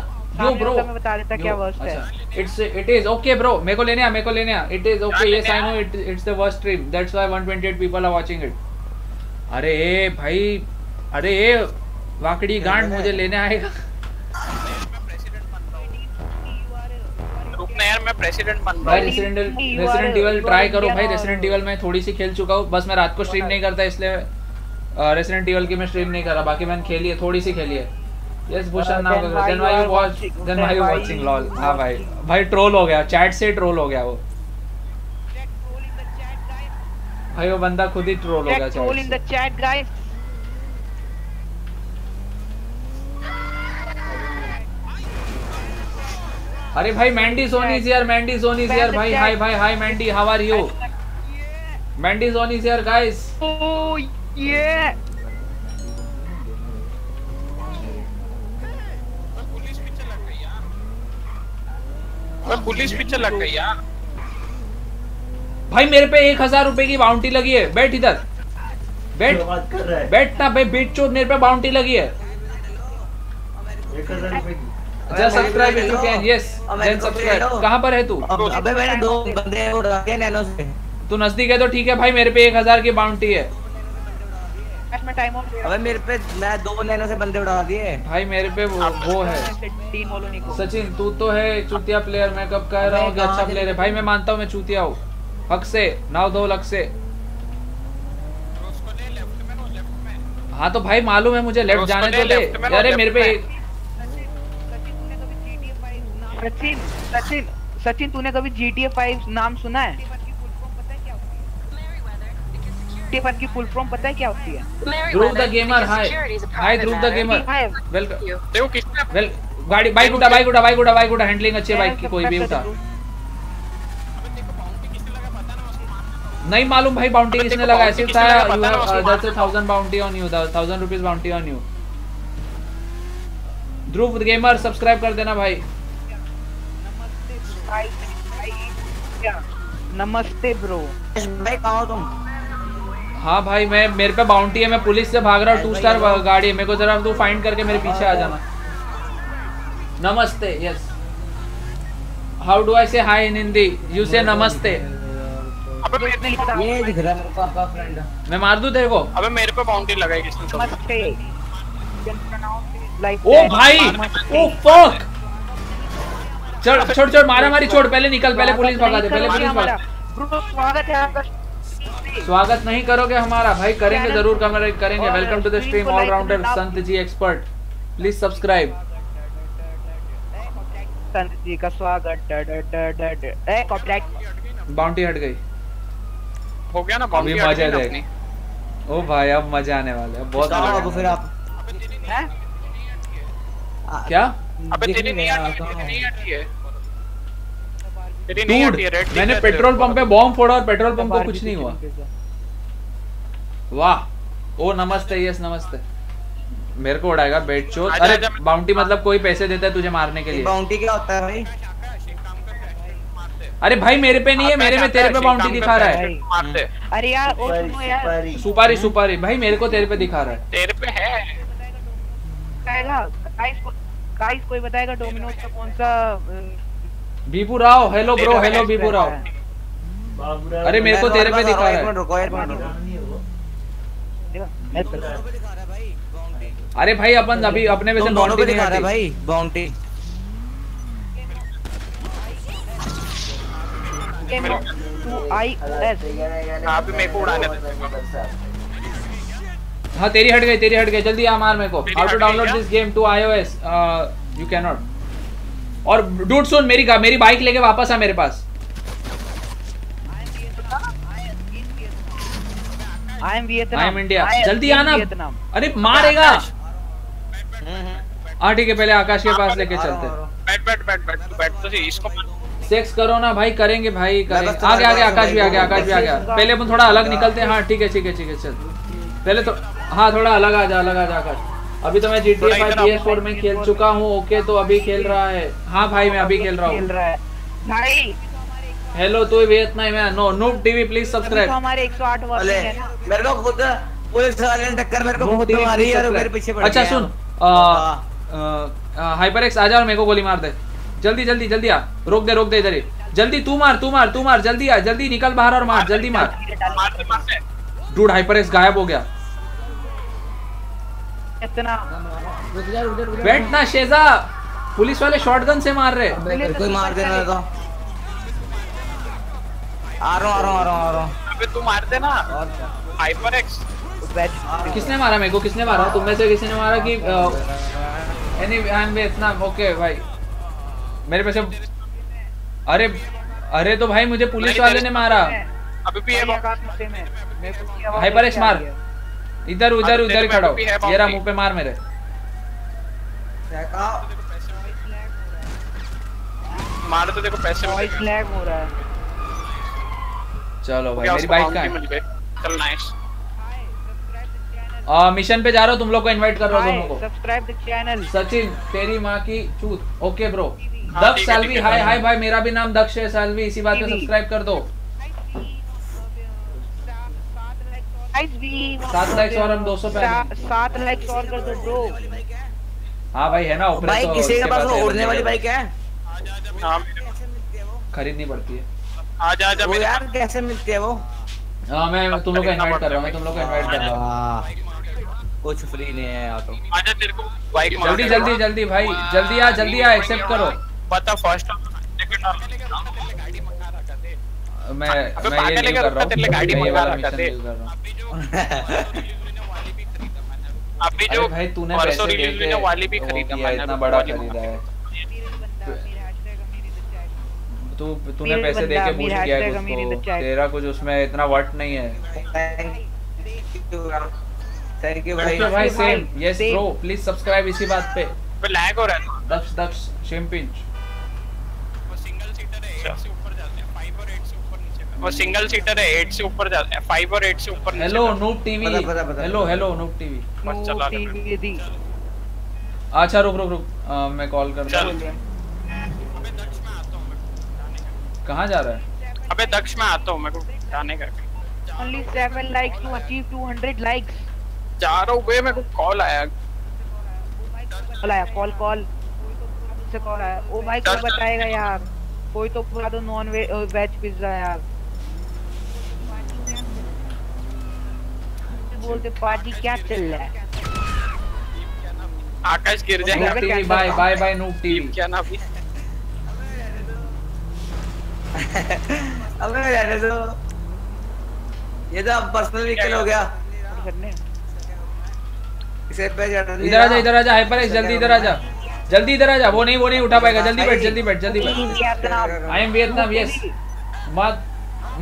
यो ब्रो मैं बता देता क्या वर्स्ट है it's it is okay bro मेरे को लेने आ मेरे को लेने आ it is okay yes I know it's the worst stream that's why 128 people are watching it अरे भाई अरे ये वाकड़ी गांड मुझे लेने आएगा मैं मैं बन ट्राई करो भाई रेसिडेंट इवल मैं थोड़ी सी खेल चुका बस मैं रात को स्ट्रीम नहीं करता इसलिए रेसिडेंट इवल की मैं स्ट्रीम नहीं कर रहा बाकी मैंने खेली है थोड़ी सी खेली है yes Bhushan then why you watch then why you watching lol हां भाई भाई ट्रोल हो गया चैट से ट्रोल हो गया वो भाई वो बंदा खुद ही ट्रोल हो गया chat troll in the chat guys अरे भाई मैंडी सोनी से यार मैंडी सोनी से यार भाई हाय भाई hi Mandy how are you Mandy Soni से यार गाइस ये पुलिस पीछे लग गई यार भाई मेरे पे एक हजार रुपए की बाउंटी लगी है बैठ इधर बैठ बैठ ना भाई बीट चोट मेरे पे बाउंटी लगी है एक हजार रुपए की just subscribe if you can yes just subscribe कहां पर है तू अबे मैंने दो बंदे वो रखे नैनो से तू नजदीक है तो ठीक है भाई मेरे पे 1000 की बाउंटी है अबे मेरे पे मैं दो नैनो से बंदे उड़ा दिए भाई मेरे पे वो वो है सचिन तू तो है चूतिया प्लेयर मैं कब कह रहा हूँ कि अच्छा प्लेयर है भाई मैं मानता हूँ मैं चूतिया हूँ हक से नाव दो लक से हाँ तो भाई मालूम है मुझे लेफ्ट जाने तो दे अरे मेरे पे सचिन सचिन सचिन तूने कभी GTA 5 नाम सुना है टेपर की फुल फॉर्म पता है क्या होती है Dhruv the gamer hi hi Dhruv the gamer welcome देखो किसने वेल गाड़ी बाइक उठा बाइक उठा बाइक उठा बाइक उठा हैंडलिंग अच्छी है बाइक की कोई भी उठा नहीं मालूम भाई बाउंटी किसने लगा ऐसे था that's a 1000 bounty on you 1000 rupees bounty on you Dhruv gamer subscribe कर देना भाई नमस्ते ब्रो भाई कहा तुम हाँ भाई मैं मेरे पे बाउंटी है मैं पुलिस से भाग रहा हूँ टू स्टार गाड़ी है मेरे को जरा तू फाइंड करके मेरे पीछे आ जाना नमस्ते यस हाउ डू आई से हाय इन हिंदी यू से नमस्ते ये दिख रहा मेरे को आपका फ्रेंड मैं मार दूं तेरे को अबे मेरे पे बाउंटी लगाई किसने नमस्ते ओ भाई ओ फक चल छोड़ छोड़ मारा मारी छोड़ पहले निकल पहले पुलिस तो भगा दे पहले पुलिस भगा स्वागत है आपका स्वागत नहीं करोगे हमारा भाई करेंगे जरूर कमरे करेंगे welcome to the stream all rounder Sant ji expert please subscribe संत जी का स्वागत ए कॉपीराइट बाउंड्री हट गई हो गया ना बाउंड्री मजा दे ओ भाई अब मजा आने वाला है बहुत मजा आएगा फिर आप हैं क्या अबे तेरी नहीं आती है Dude, मैंने पेट्रोल पंप पे बॉम्ब फोड़ा और पेट्रोल पंप को कुछ नहीं हुआ वाह ओ नमस्ते यस नमस्ते मेरे को उड़ाएगा बेड चोर अच्छा, अरे बाउंटी अच्छा, मतलब कोई पैसे देता है तुझे मारने के लिए बाउंटी क्या होता है भाई अरे भाई मेरे पे नहीं है मेरे में अच्छा, तेरे पे बाउंटी दिखा रहा है हम्म। अरे यार ओ सुनो यार सुपारी सुपारी भाई मेरे को तेरे पे दिखा रहा है तेरे पे है कहेगा गाइस गाइस कोई बताएगा डोमिनोज का कौन सा Bibu Rao hello bro hello Bibu Rao अरे मेरे को तेरे पे दिखा रहा है रुको अरे भाई अपन अभी अपने में से बाउंड्री दिखा रहा है भाई बाउंड्री हाँ तेरी हट गई तेरी हट गई जल्दी आ मार मेरे को how to download this game to iOS you can not और डूट सुन मेरी मेरी बाइक लेके वापस आ मेरे पास आई एम इंडिया जल्दी आना अरे मारेगा हाँ ठीक है पहले आकाश के पास लेके चलते सेक्स करो ना भाई करेंगे भाई करेंगे आगे आगे आकाश भी आ गया आकाश भी आ गया पहले अपन थोड़ा अलग निकलते हैं हाँ ठीक है ठीक है ठीक है चल पहले तो हाँ थोड़ा अलग आ जा अलग आ जा आकाश अभी तो मैं जी टी ए में खेल चुका हूँ ओके तो अभी खेल रहा है हाँ भाई मैं अभी खेल रहा हूँ हेलो तू भी इतना ही मैं no noob TV please subscribe हमारे 108 वाले मेरे को खुद पुलिस वाले ने टक्कर मेरे को खुद मारी यार मेरे पीछे पड़ अच्छा, गया अच्छा सुन हाइपर एक्स आ जा और मेरे को गोली मार दे जल्दी जल्दी जल्दी आ रोक दे रोक दे इधर ही जल्दी तू मार तू मार तू मार जल्दी आ जल्दी निकल बाहर और मार जल्दी मार डूड हाइपर एक्स गायब हो गया इतना बैठ ना शेजा पुलिस वाले शॉटगन से मार रहे कोई मार दे ना तो आ रहा हूं आ रहा हूं आ रहा हूं अबे तू मार दे देना हाइपर एक्स किसने मारा मेरे को किसने मारा तुम में से किसी ने मारा कि एनी बहन में इतना ओके भाई मेरे पैसे अरे अरे तो भाई मुझे पुलिस वाले ने मारा अभी भी है हाइपर एक्स मार इधर हाँ, तो उधर उधर खड़ा हो ये रहा मुंह पे मार मेरे तो मार तो देखो पैसे में फ्लैग हो रहा है चलो भाई मेरी बाइक कहां चल नाइस आ, मिशन पे जा रहा हूँ तुम लोग को इनवाइट कर रहा हूँ तुम लोग सब्सक्राइब द चैनल सचिन तेरी माँ की चूत ओके ब्रो हाँ, दक्ष सालवी हाय हाय भाई मेरा भी नाम दक्ष है सालवी इसी बात पे सब्सक्राइब कर दो गाइस वी सात लाइक्स और हम 200 पे सात लाइक्स और कर दो ब्रो हाँ भाई है ना भाई तो किसी के पास उड़ने वाली बाइक है हाँ। खरीदनी पड़ती है आजा आजा वो यार कैसे मिलती है वो हाँ मैं तुम लोग को इनवाइट कर रहा हूँ मैं तुम लोग को इनवाइट कर रहा हूँ कुछ फ्री नहीं है या तो आजा तेरे को बाइक जल्दी जल्दी जल्दी भाई जल्दी आ जल्दी आ एक्सेप्ट करो पता फर्स्ट मैं मैं ये नहीं कर रहा हूँ अभी जो भाई तूने पैसे दे के वाली भी खरीदा मैंने इतना बड़ा खरीदा है तू तूने पैसे दे के पूछ किया है उसको तेरा कुछ उसमें इतना वर्थ नहीं है थैंक यू भाई भाई same yes bro please subscribe इसी बात पे लैग हो रहा है दक्ष दक्ष शेम पिंच वो सिंगल सीटर है अच्छा। वो सिंगल सीटर है 8 से ऊपर जाता है फाइव और 8 से ऊपर hello noob TV hello hello noob TV बस चला टीवी अच्छा रुक रुक रुक हाँ, मैं कॉल कर रहा हूं अबे दक्ष में आता हूं मैं कहां जा रहा है अबे दक्ष में आता हूं मैं को जाने का only 7 likes to achieve 200 likes जा रहा हूं बे मेरे को कॉल आया कॉल आया कॉल कॉल से कॉल आया ओ भाई क्या बताएगा यार कोई तो पूरा तो नॉन वेज पिज्जा यार बोल दे पार्टी क्या चल रहा है आकाश गिर जाएगा TV bye bye bye no team क्या ना भी अबे यार ये तो ये तो अब पर्सनल व्हीकल हो गया इसे पे जाना इधर आजा इधर आजा हाइपर एक्स जल्दी इधर आजा जल्दी इधर आजा वो नहीं वो नहीं उठा पाएगा जल्दी बैठ जल्दी बैठ जल्दी बैठ I am Vietnam yes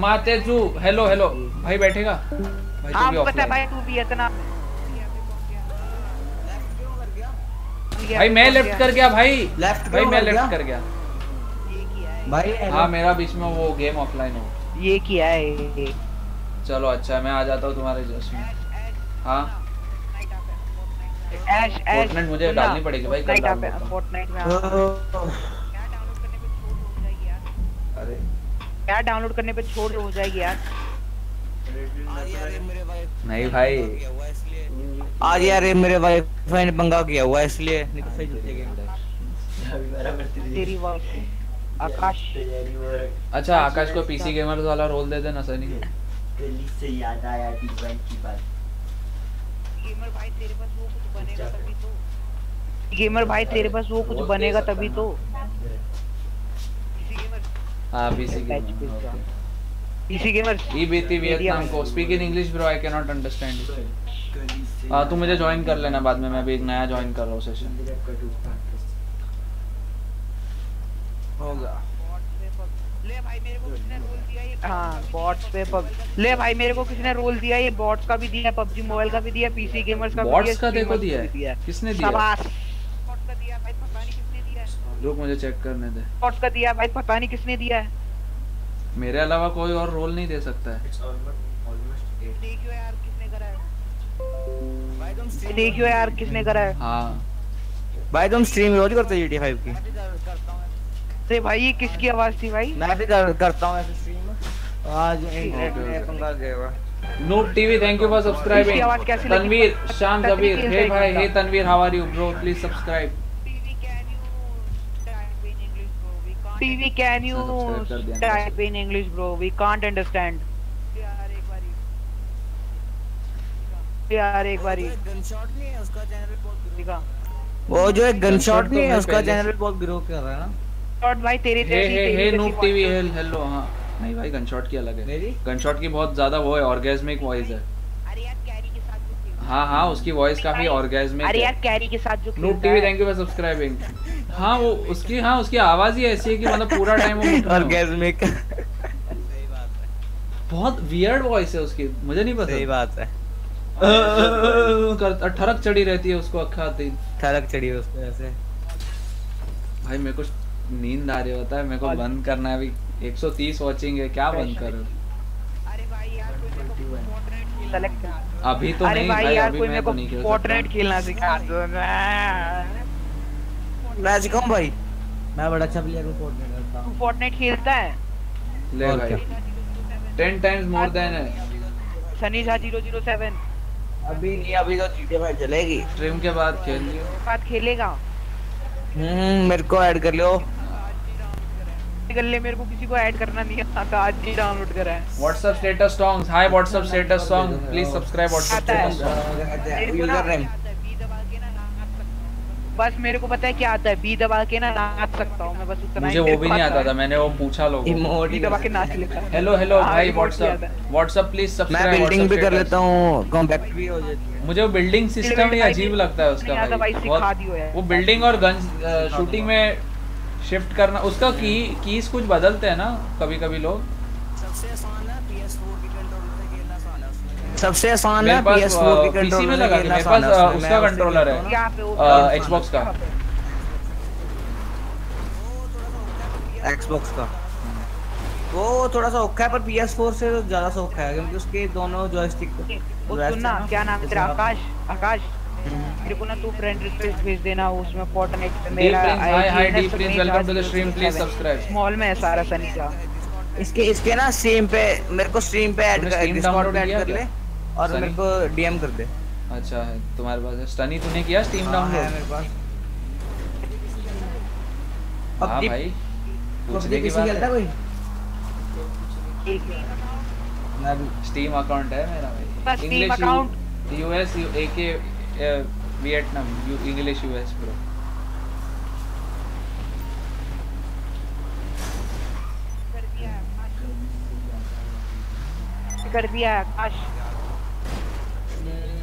Mateju hello hello भाई बैठेगा हाँ पता भाई तू भी इतना भाई मैं लेफ्ट कर गया भाई लेफ्ट भाई मैं लेफ्ट कर गया भाई हाँ मेरा बीच में वो गेम ऑफलाइन हो ये किया है चलो अच्छा मैं आ जाता हूँ तुम्हारे जस्ट में हाँ एश एश मुझे डालनी पड़ेगी भाई कल डाउनलोड तो। अरे क्या डाउनलोड करने पे छोड़ हो जाएगी यार नहीं भाई आज यार मेरे वाइफ ने पंगा किया हुआ है इसलिए तो आकाश अच्छा आकाश को पीसी गेमर्स वाला रोल दे देना सनी गली से याद आया की बात गेमर भाई तेरे पास वो कुछ बनेगा तभी तो गेमर भाई तेरे पास वो कुछ बनेगा तभी तो हां PC gamer PC gamer EBT Vietnam को speak in English bro I can not understand हां तू मुझे ज्वाइन कर लेना बाद में मैं भी एक नया ज्वाइन कर रहा हूं सेशन होगा हाँ, ले भाई मेरे को किसने रोल दिया ये बॉट्स पे पब ले भाई मेरे को किसने रोल दिया ये बॉट्स का भी दिया PUBG मोबाइल का भी दिया PC गेमर्स का भी दिया बॉट्स का देखो दिया है किसने दिया शाबाश बॉट्स का दिया भाई पता नहीं किसने दिया रुक मुझे चेक करने दे बॉट्स का दिया भाई पता नहीं किसने दिया है हाँ। मेरे अलावा कोई और रोल नहीं दे सकता है देखियो यार किसने करा है हाँ भाई तुम स्ट्रीम रोज करते हो GTA 5 की अरे भाई ये किसकी आवाज थी भाई मैं भी कर, करता हूं ऐसे स्ट्रीम आज इंटरनेट में पंगा गया हुआ noob TV thank you for subscribing Tanveer Sham Jabir hey भाई hey Tanveer how are you bro please subscribe PV, can you type in English, bro? We can't understand. यार एक बारी वो जो एक गनशॉट नहीं है तो उसका चैनल बहुत ग्रो कर रहा है ना शॉट भाई तेरे जैसी हे हे नूप टीवी हेलो हाँ नहीं भाई गनशॉट की अलग है गनशॉट की बहुत ज्यादा वो है ऑर्गेस्मिक वॉइस है हाँ हाँ उसकी वॉइस काफी ऑर्गेजमिक अरे यार कैरी के साथ जो noob TV thank you for subscribing हाँ वो उसकी हाँ उसकी आवाज ही ऐसी है कि मतलब पूरा टाइम वो ऑर्गेजमिक *laughs* बहुत वियर्ड वॉइस है उसकी मुझे नहीं पता सही बात है ठरक चढ़ी रहती है उसको अखा दिन ठरक चढ़ी है उसको ऐसे भाई मेरे को नींद आ रही होता है मेरे को बंद करना है अभी 130 वाचिंग है क्या बंद करूं अरे भाई यार कोई तो मॉडरेट सेलेक्ट कर अभी तो अरे नहीं भाई, भाई यार कोई मेरे तो को पोर्ट्रेट खेलना सिखा दो मैं सिखाऊं भाई मैं बड़ा अच्छा प्लेयर हूं पोर्ट्रेट करता हूं फोर्टनाइट खेलता है ले भाई 10 times more than Sunny Jha 007 अभी नहीं अभी तो जीटीए 5 चलेगी स्ट्रीम के बाद खेल लियो बाद खेलेगा हम्म मेरे को ऐड कर लियो मेरे को किसी को ऐड करना नहीं आता आज ही डाउनलोड करा है status songs hi status song please subscribe status username बस मेरे को पता है क्या आता है बी दबा के ना नाच सकता हूँ मैं बस उतना मुझे वो भी नहीं आता था मैंने वो पूछा लोग दबा के नाच लेता हेलो हेलो भाई व्हाट्सएप व्हाट्सएप प्लीज सब्सक्राइब मैं बिल्डिंग भी कर लेता हूँ कॉम्पैक्ट भी हो जाती मुझे वो बिल्डिंग सिस्टम ही अजीब लगता है उसका तो भाई वो बिल्डिंग और गन शूटिंग में शिफ्ट करना उसका की कीज कुछ बदलते हैं ना कभी कभी लोग सबसे आसान है PS4 कंट्रोलर से खेलना आसान है सबसे आसान है की कंट्रोलर में लगा मेरे पास उसका कंट्रोलर है का एक्सबॉक्स का वो थोड़ा सा है पर पीएस4 से ज्यादा है क्योंकि उसके दोनों जॉयस्टिक वो सुनना क्या नाम है तेरा आकाश आकाश मेरे को ना तू फ्रेंड रिक्वेस्ट भेज देना उसमें फोर्टनाइट पे मेरा I hi hi D prince welcome to the stream please subscribe small में है सारा सनी का इसके इसके ना सेम पे मेरे को स्ट्रीम पे ऐड कर डिस्कॉर्ड पे ऐड कर ले और मेरे को डीएम कर दे अच्छा है तुम्हारे पास है स्टनी तूने किया स्टीम हाँ, है मेरे पास हाँ, अब भाई पूछने की बात है कोई स्टीम अकाउंट है मेरा भाई Steam account US UK Vietnam English US English US, कर दिया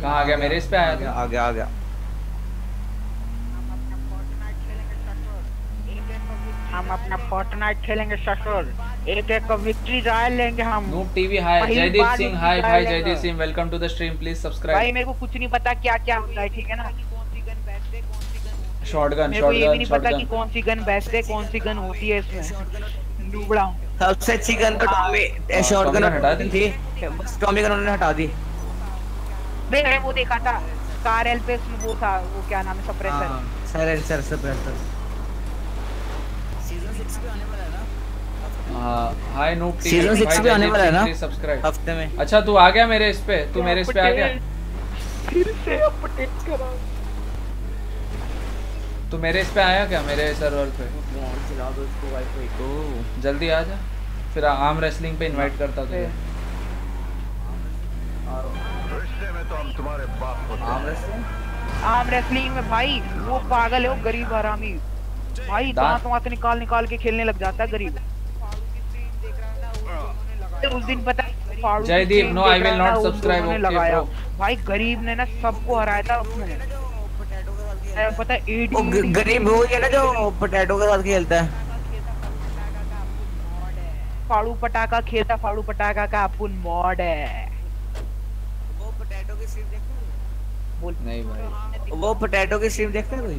कहाँ आ गया मेरे इस पे आया आ गया आ गया, आ गया। हम अपना फोर्टनाइट खेलेंगे ससुर एक एक विक्ट्री रॉयल लेंगे हम noob TV hi Jaideep Singh hi भाई Jaideep Singh welcome to the stream please subscribe भाई मेरे को कुछ नहीं पता क्या क्या होता है ठीक है ना शॉटगन मेरे को ये भी नहीं पता कि कौन सी गन बेस्ट है कौन सी गन होती है इसमें हूं सबसे अच्छी गन तो टॉमी शॉटगन हटा दी थी टॉमी गन उन्होंने हटा दी मैंने वो देखा था कार एल पे वो था वो क्या नाम है सप्रेसर सप्रेसर सीजन 6 पे आने हाँ, हाय सीजन 6 भी आने वाला है ना सब्सक्राइब हफ्ते में अच्छा तू आ गया मेरे इस पे तू मेरे इस पे आ गया फिर से अपडेट करा तू मेरे इस पे आया क्या मेरे सर्वर पे चला दो इसको को जल्दी आ जा फिर आम रेसलिंग पे इनवाइट करता तुझे रिश्ते में तो हम तुम्हारे बाप रेसलिंग रेसलिंग में भाई वो पागल है वो गरीब हरामी भाई दांत वांत निकाल निकाल के खेलने लग जाता है गरीब तो उस दिन Jaideep no I will not subscribe okay लगाया भाई गरीब ने ना सबको हराया था उसने पता एडी गरीब वो है ना जो पोटैटो के साथ खेलता है फाड़ू पटाका खेलता फाड़ू पटाका का अपुन मॉड है वो पोटैटो की स्ट्रीम देखते हो नहीं भाई वो पोटैटो की स्ट्रीम देखते हो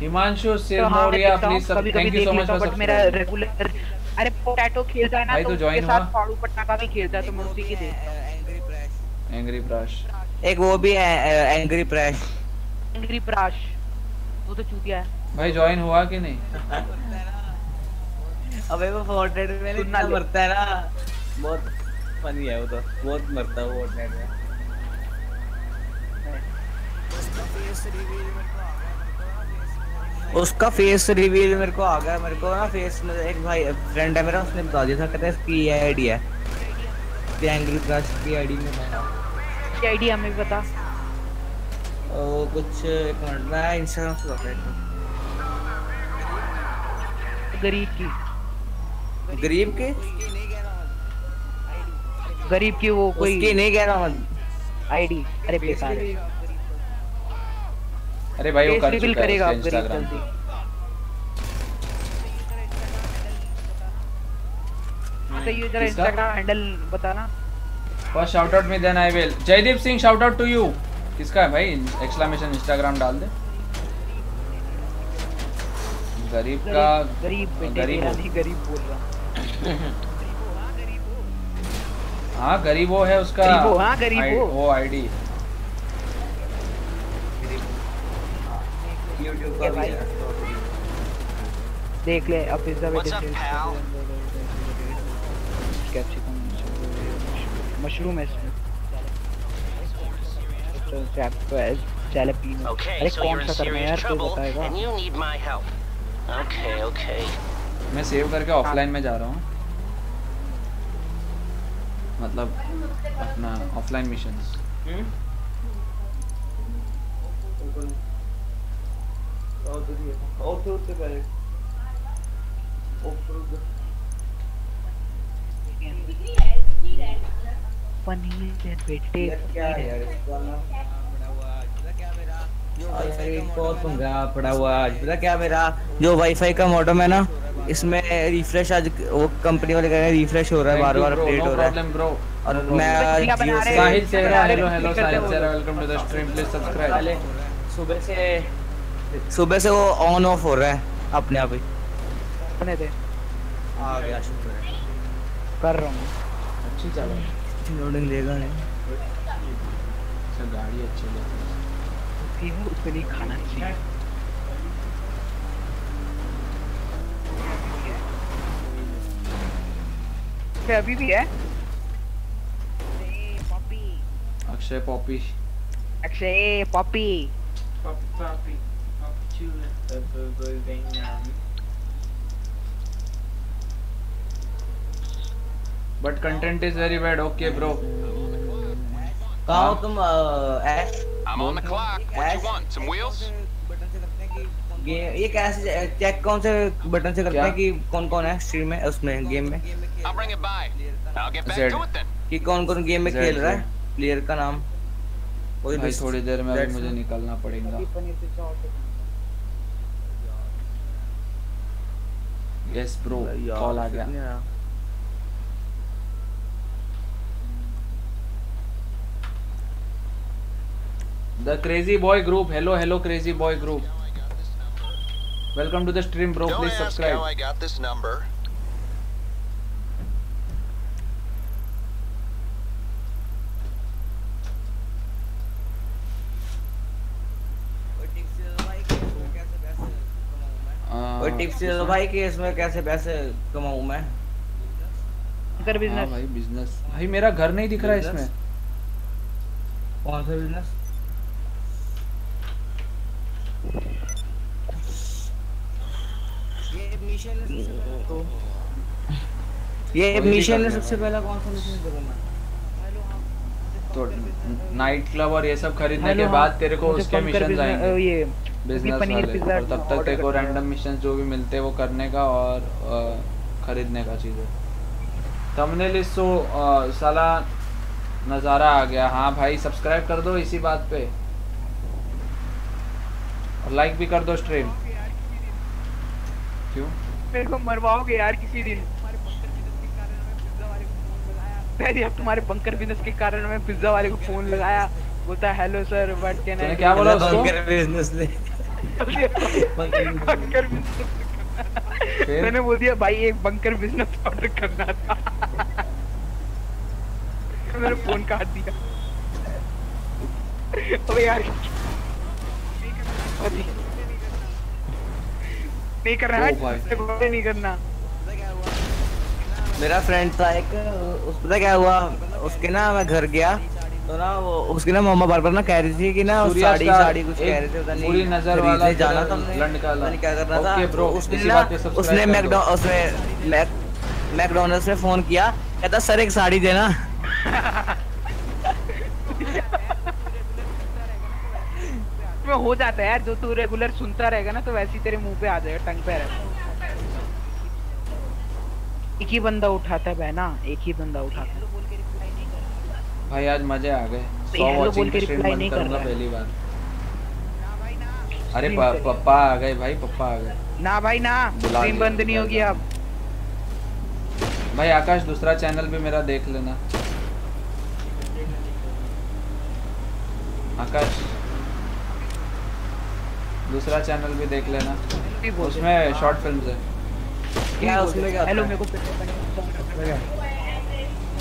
हिमांशु सिरमोरिया प्लीज सब thank you so much but मेरा रेगुलर अरे पोटैटो खेलता है ना तो, तो उसके साथ फाड़ू पटाखा भी खेलता है तो मैं उसी की देखता हूं एंग्री प्राश एक वो भी है एंग्री प्राश एंग्री प्राश वो तो चूतिया है भाई ज्वाइन हुआ कि नहीं अबे वो फोर्टेड में नहीं ना मरता है ना बहुत फनी है वो तो बहुत मरता है वो फोर्टेड में उसका फेस रिवील मेरे को आ गया मेरे को ना फेस में एक भाई फ्रेंड है मेरा उसने बता दिया था कहता है इसकी आईडी है ट्रायंगल क्रश की आईडी में मैं आईडी हमें बता ओ कुछ एक मिनट मैं इंस्टाग्राम से बता देता गरीब की गरीब के गरीब की वो कोई उसकी नहीं कह रहा मैं आईडी अरे बेकार है अरे भाई वो कर चुका है इंस्टाग्राम हाँ, तो ये जरा इंस्टाग्राम हैंडल बताना फर्स्ट शाउट आउट में then I will Jaideep Singh to you किसका है भाई एक्सक्लेमेशन इंस्टाग्राम डाल दे गरीब का गरीब गरीब गरीब बोल रहा हाँ गरीब वो है उसका गरीब हाँ, वो गरीब वो आईडी YouTube का भी तो है देख ले अब इज द कैप्सिकम मशरूम है इसमें जैलापेनो तो तो अरे कौन सा करना है यार कोई बताएगा ओके ओके मैं सेव करके ऑफलाइन हाँ। में जा रहा हूँ मतलब अपना ऑफलाइन मिशंस हम्म। Kaldırıyor. Oturdu benim. क्या मेरा जो वाईफाई का मॉडम है ना इसमें रिफ्रेश आज वो कंपनी वाले कह रहे हैं रिफ्रेश हो रहा है बार बार अपडेट हो रहा है और मैं Sahil Sera hello hello Sahil Sera welcome to the stream please subscribe सुबह से सुबह से वो ऑन ऑफ हो रहा है अपने आप ही अपने थे आ गया शुक्र है कर रहा हूं अच्छी चल रही है लोडिंग लेगा नहीं अच्छा गाड़ी अच्छी लेती है उसके लिए खाना नहीं चाहिए पे अभी भी है Akshay Poppy Akshay Poppy Poppy to Birmingham. But content is very bad. Okay, bro. तुम uh, I'm on the clock. What you want? Some wheels? ये कैसे चेक कौन से बटन से करते हैं कि कौन कौन है स्ट्रीम में उसमें गेम में कि कौन कौन गेम में खेल रहा है प्लेयर का नाम कोई थोड़ी देर में अभी मुझे निकलना पड़ेगा यस ब्रो कॉल आ गया the crazy boy group hello hello crazy boy group welcome to the stream bro please subscribe I got this number और हाँ, टिप्स दे दो भाई कि इसमें कैसे पैसे कमाऊं मैं कर बिजनेस हां भाई बिजनेस भाई मेरा घर नहीं दिख रहा इसमें कौन सा बिजनेस ये मिशन है सबसे पहले तो ये मिशन है सबसे पहला कौन सा मिशन करूं मैं तो नाइट क्लब और ये सब खरीदने के बाद हाँ, तेरे को उसके मिशन आएंगे ये बिजनेस वाले और तब तक तेरे को रैंडम मिशन जो भी मिलते हैं वो करने का और खरीदने का चीज़ है तमने लिस्ट सो साला नज़ारा आ गया हाँ भाई सब्सक्राइब कर दो इसी बात पे और लाइक भी कर दो स्ट्रीम क्यों मेरे को मरवाओगे यार किसी दिन तुम्हारे बंकर बिजनेस के कारण मैं पिज्जा वाले को फोन लगाया बोलता hello sir what can I क्या बोला उसको बंकर बिजनेस ले बंकर बिजनेस मैंने बोल दिया भाई एक बंकर बिजनेस ऑर्डर करना था मेरे फोन काट दिया अबे यार नहीं करना है oh बोले नहीं करना मेरा फ्रेंड था एक उस पता क्या हुआ उसके ना मैं घर गया तो ना वो उसकी ना मम्मा बार बार ना कह रही थी कि ना साड़ी साड़ी कुछ कह रहे थे पता नहीं पूरी नजर वाला जाना था लंड का मैंने क्या करना था ओके ब्रो तो उसने ना उसने मैकडो उसने मैक मैकडॉनल्ड्स में फोन किया कहता सर एक साड़ी देना में हो जाता है यार जो तू रेगुलर सुनता रहेगा ना तो वैसे ही तेरे मुंह पे आ जाएगा टंग पे रहेगा एक ही बंदा उठाता है बहना एक ही बंदा उठाता है भाई आज मजे आ गए तो सौ वॉचिंग के स्ट्रीम बंद करना पहली बार अरे पप्पा आ गए भाई पप्पा आ गए ना भाई ना स्ट्रीम बंद नहीं होगी अब भाई आकाश दूसरा चैनल भी मेरा देख लेना आकाश दूसरा चैनल भी देख लेना उसमें शॉर्ट फिल्म्स है क्या उसमें क्या हेलो मेरे को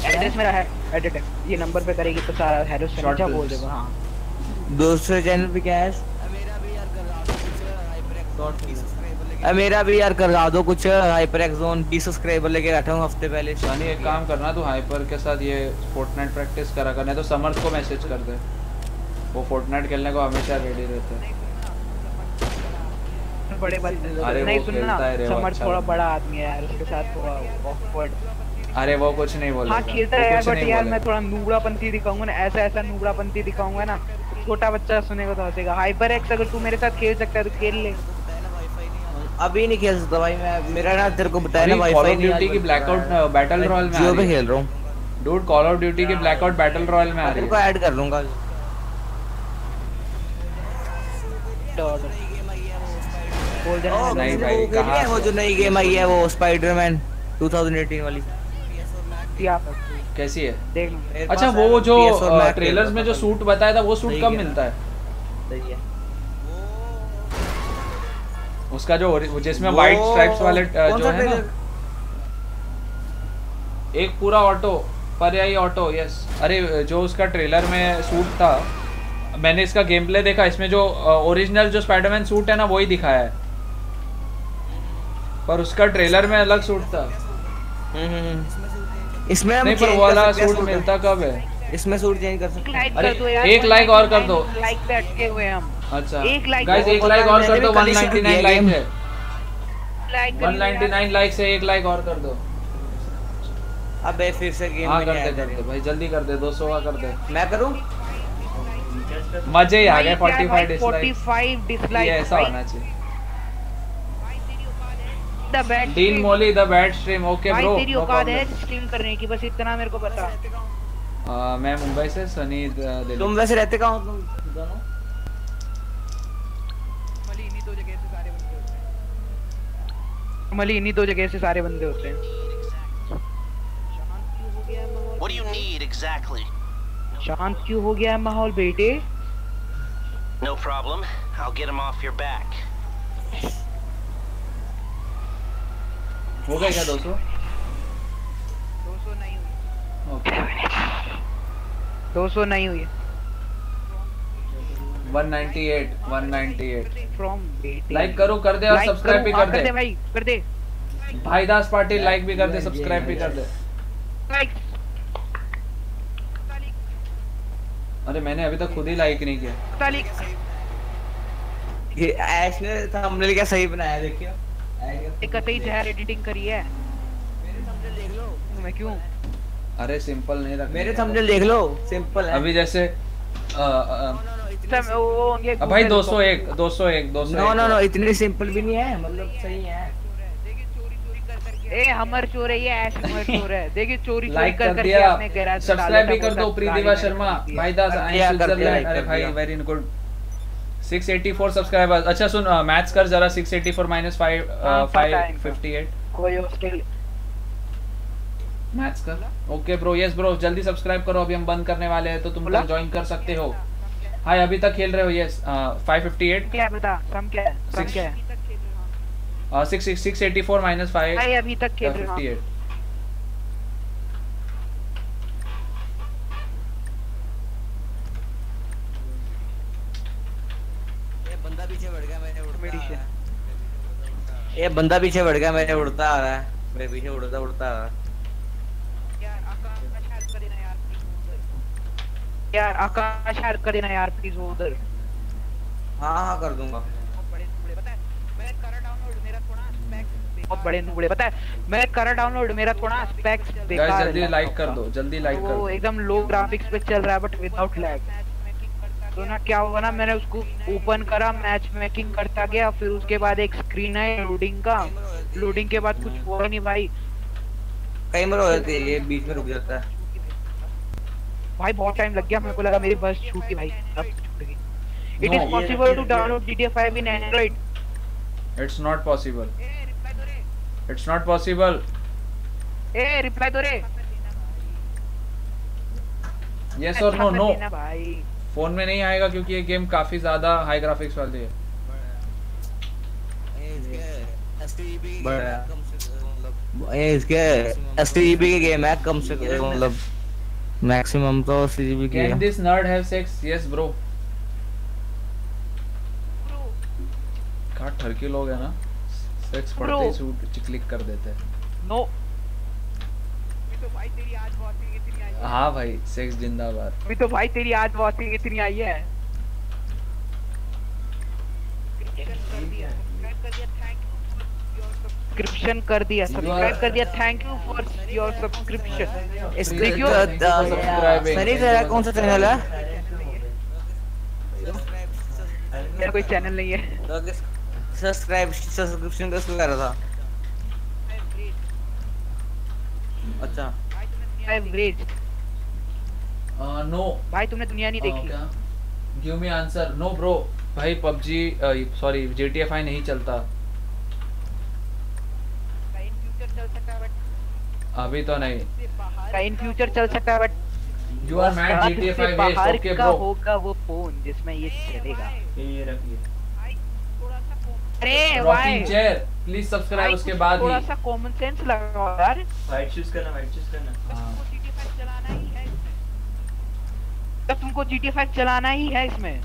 एड्रेस मेरा है एडिट ये नंबर पे करेगी तो सारा हेलो शॉर्ट बोल देगा हां दूसरे चैनल पे क्या है मेरा भी यार कर रहा हूं सब्सक्राइबर मेरा भी यार करवा दो कुछ हाइपर जोन 20 सब्सक्राइबर लेके बैठा हूँ हफ्ते पहले शानी एक काम करना तू हाइपर के साथ ये फोर्टनाइट प्रैक्टिस करा करने तो समर्थ को मैसेज कर दे वो फोर्टनाइट खेलने को हमेशा रेडी रहता है बड़े बड़े नहीं सुनना समर्थ अच्छा थोड़ा बड़ा आदमी है यार उसके साथ थोड़ा ऑफवर्ड अरे वो कुछ नहीं बोलेगा हाँ खेलता छोटा बच्चा सुनेगा तो हंसेगा हाइपर एक्स अगर तू मेरे साथ खेल सकता है तो खेल ले अभी नहीं खेल सकता भाई मैं मेरा ना तेरे को बताया ना वाईफाई नहीं ड्यूटी की ब्लैकआउट बैटल रॉयल में जो भी खेल रहा हूं डूड कॉल ऑफ ड्यूटी की ब्लैकआउट बैटल रॉयल में आ रही है इसको ऐड कर लूंगा बोल देना नहीं भाई कहां वो जो नई गेम आई है वो स्पाइडरमैन 2018 वाली सकती आप कैसी है देख अच्छा वो जो ट्रेलर्स में जो सूट बताया था वो सूट कब मिलता है उसका जो जिसमें व्हाइट स्ट्राइप्स वाले जो है ना एक पूरा ऑटो पर्यायी ऑटो यस अरे जो उसका ट्रेलर में सूट था मैंने इसका गेम प्ले देखा इसमें जो ओरिजिनल जो स्पाइडरमैन सूट है ना वही दिखाया है पर उसका ट्रेलर में अलग सूट था हम्म, हम्म, हम्म। इसमें हम पर वाला सूट मिलता कब है इसमें सूट चेंज कर सकते एक लाइक और कर दो लाइक पे अटके हुए हम अच्छा एक लाइक गाइस एक लाइक और कर दो 199 लाइक है लाइक 199 लाइक से एक लाइक और कर दो अबे फिर से गेम हाँ, में कर दे भाई जल्दी कर दे 200 का कर दे मैं करूं मजे ही आ गए 45 डिसलाइक 45 डिसलाइक ऐसा होना चाहिए the bat Dean Molly the bat stream okay bro भाई तेरी औकात है स्ट्रीम करने की बस इतना मेरे को पता है मैं मुंबई से सनी दिल्ली तुम वैसे रहते कहां हो तुम मली इन्हीं दो जगह से सारे बंदे होते हैं What do you need exactly? शांत क्यों हो गया माहौल बेटे? No problem. I'll get him off your back. हो गया क्या 200 200 नहीं हुई ओके 200 नहीं वन 198 एट लाइक करो कर दे और सब्सक्राइब भी कर हाँ, दे भाई कर दे भाई दास पाटिल लाइक भी कर दे सब्सक्राइब भी कर दे अरे मैंने अभी तक खुद ही लाइक नहीं किया ये ऐश ने हमने क्या सही बनाया देखिए एक कतई जहर एडिटिंग करी है मेरे थंबनेल देख लो मैं क्यों अरे सिंपल नहीं रख मेरे थंबनेल देख लो सिंपल है अभी जैसे आ, आ, वो होंगे भाई 201 201 201 नो नो नो इतने सिंपल भी नहीं है मतलब सही है ए हमर चोर है ये ऐसे हमर *laughs* चोर है देखिए चोरी चोरी कर करके अपने गैराज सब्सक्राइब भी कर दो प्रीतिभा शर्मा भाई दास आई स्विट्जरलैंड अरे भाई वेरी गुड 684 सब्सक्राइबर्स अच्छा सुन मैथ्स कर जरा 684 5 558 माइनस फाइव फाइव फिफ्टी कोई मुश्किल मैथ्स कर ओके ब्रो यस ब्रो जल्दी सब्सक्राइब करो अभी हम बंद करने वाले हैं तो तुम लोग ज्वाइन कर सकते हो हाय अभी तक खेल रहे हो यस 558 क्या बता सम क्या है सम क्या है six eighty four minus five अभी तक खेल रहे हो ये बंदा पीछे बढ़ गया मेरे उड़ता आ रहा है मेरे पीछे उड़ता उड़ता आ रहा है यार आकाश हेल्प कर देना यार प्लीज उधर हां हां हाँ, कर दूंगा बहुत बड़े नुबड़े पता है मैं कर डाउनलोड मेरा थोड़ा स्पेक्स बेकार है जल्दी लाइक कर दो जल्दी लाइक कर दो एकदम लो ग्राफिक्स पे चल रहा है बट विदाउट लैग तो ना क्या हुआ ना मैंने उसको ओपन करा मैच मेकिंग करता गया फिर उसके बाद एक स्क्रीन है लोडिंग का लोडिंग के बाद कुछ हुआ नहीं भाई कई बार हो जाते हैं ये बीच में रुक जाता है भाई बहुत टाइम लग गया मेरे को लगा मेरी बस छूट गई भाई अब छूट गई it is possible to download GTA 5 in Android it's not possible it's not possible a reply दो रे यस और नो नो भाई फ़ोन में नहीं आएगा क्योंकि ये गेम काफ़ी ज़्यादा हाई ग्राफिक्स वाली है ये इसके एसटीबी के गेम है कम से कम मतलब मैक्सिमम तो अस्सी e मतलब तो e के can this nerd have sex yes bro क्या ठरके लोग है ना सेक्स पढ़ते ही सूट क्लिक कर देते हैं नो no. हाँ भाई सेक्स जिंदाबाद अभी तो भाई तेरी आज वॉचिंग इतनी आई है सब्सक्रिप्शन कर दिया सब्सक्राइब कर दिया thank you for your subscription you Sunny तेरा कौन सा चैनल है मेरा कोई चैनल नहीं है सब्सक्राइब सब्सक्रिप्शन कैसे कर रहा था अच्छा I am great no uh, भाई तुमने दुनिया नहीं uh, देखी give me answer no bro भाई PUBG सॉरी uh, GTA 5 नहीं चलता फ्यूचर चल सकता है अभी तो नहीं का इन फ्यूचर चल सकता है but you are mad GTA 5 बाहर ओके ब्रो होगा वो फोन जिसमें ये चलेगा ये रखिए थोड़ा सा अरे भाई चेयर प्लीज सब्सक्राइब उसके बाद थोड़ा सा कॉमन सेंस लगाओ यार राइट चूज करना राइट चूज करना हां तब तुमको GTA 5 फाइव चलाना ही है इसमें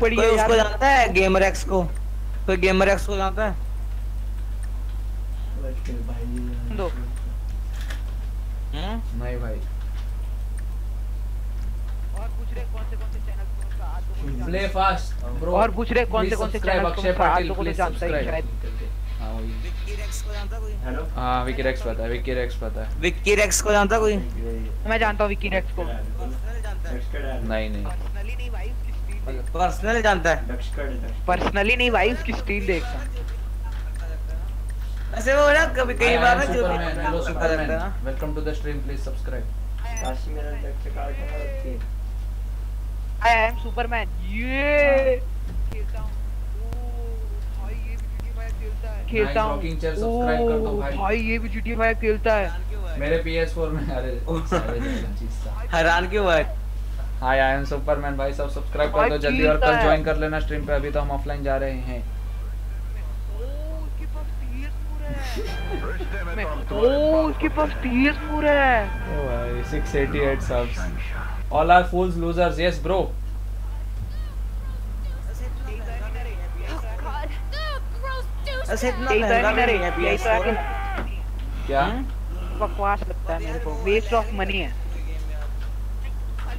पड़ी है उसको जानता है गेमर एक्स को गेमर एक्स को जानता है दो हम्म? नहीं भाई और पूछ रहे कौन से कौन से चैनल तो प्ले फास्ट और पूछ रहे कौन से कौन से चैनल को आज लोगों तो को हाँ विकी रेक्स पता है विकी रेक्स पता है विकी रेक्स को जानता कोई मैं जानता हूँ विकी रेक्स को नहीं नहीं पर्सनल जानता है पर्सनली नहीं भाई उसकी स्टील देखता ऐसे वो ना कभी कई बार ना जो welcome to the stream please subscribe Kashi मेरा Daksh card I am Superman ये खेलता हूं खेलता हूँ भाई ये भी GTA 5 खेलता है मेरे PS4 में अरे हैरान क्यों है हाय आई एम सुपरमैन भाई सब सब्सक्राइब कर दो जल्दी और कल ज्वाइन कर लेना स्ट्रीम पे अभी तो हम ऑफलाइन जा रहे हैं ओ उसके पास टीएस पूरा है ओ oh, भाई 688 subs all are fools losers yes bro ऐसे इतना महंगा नहीं है PS4 क्या बकवास लगता है मेरे को वेस्ट ऑफ मनी है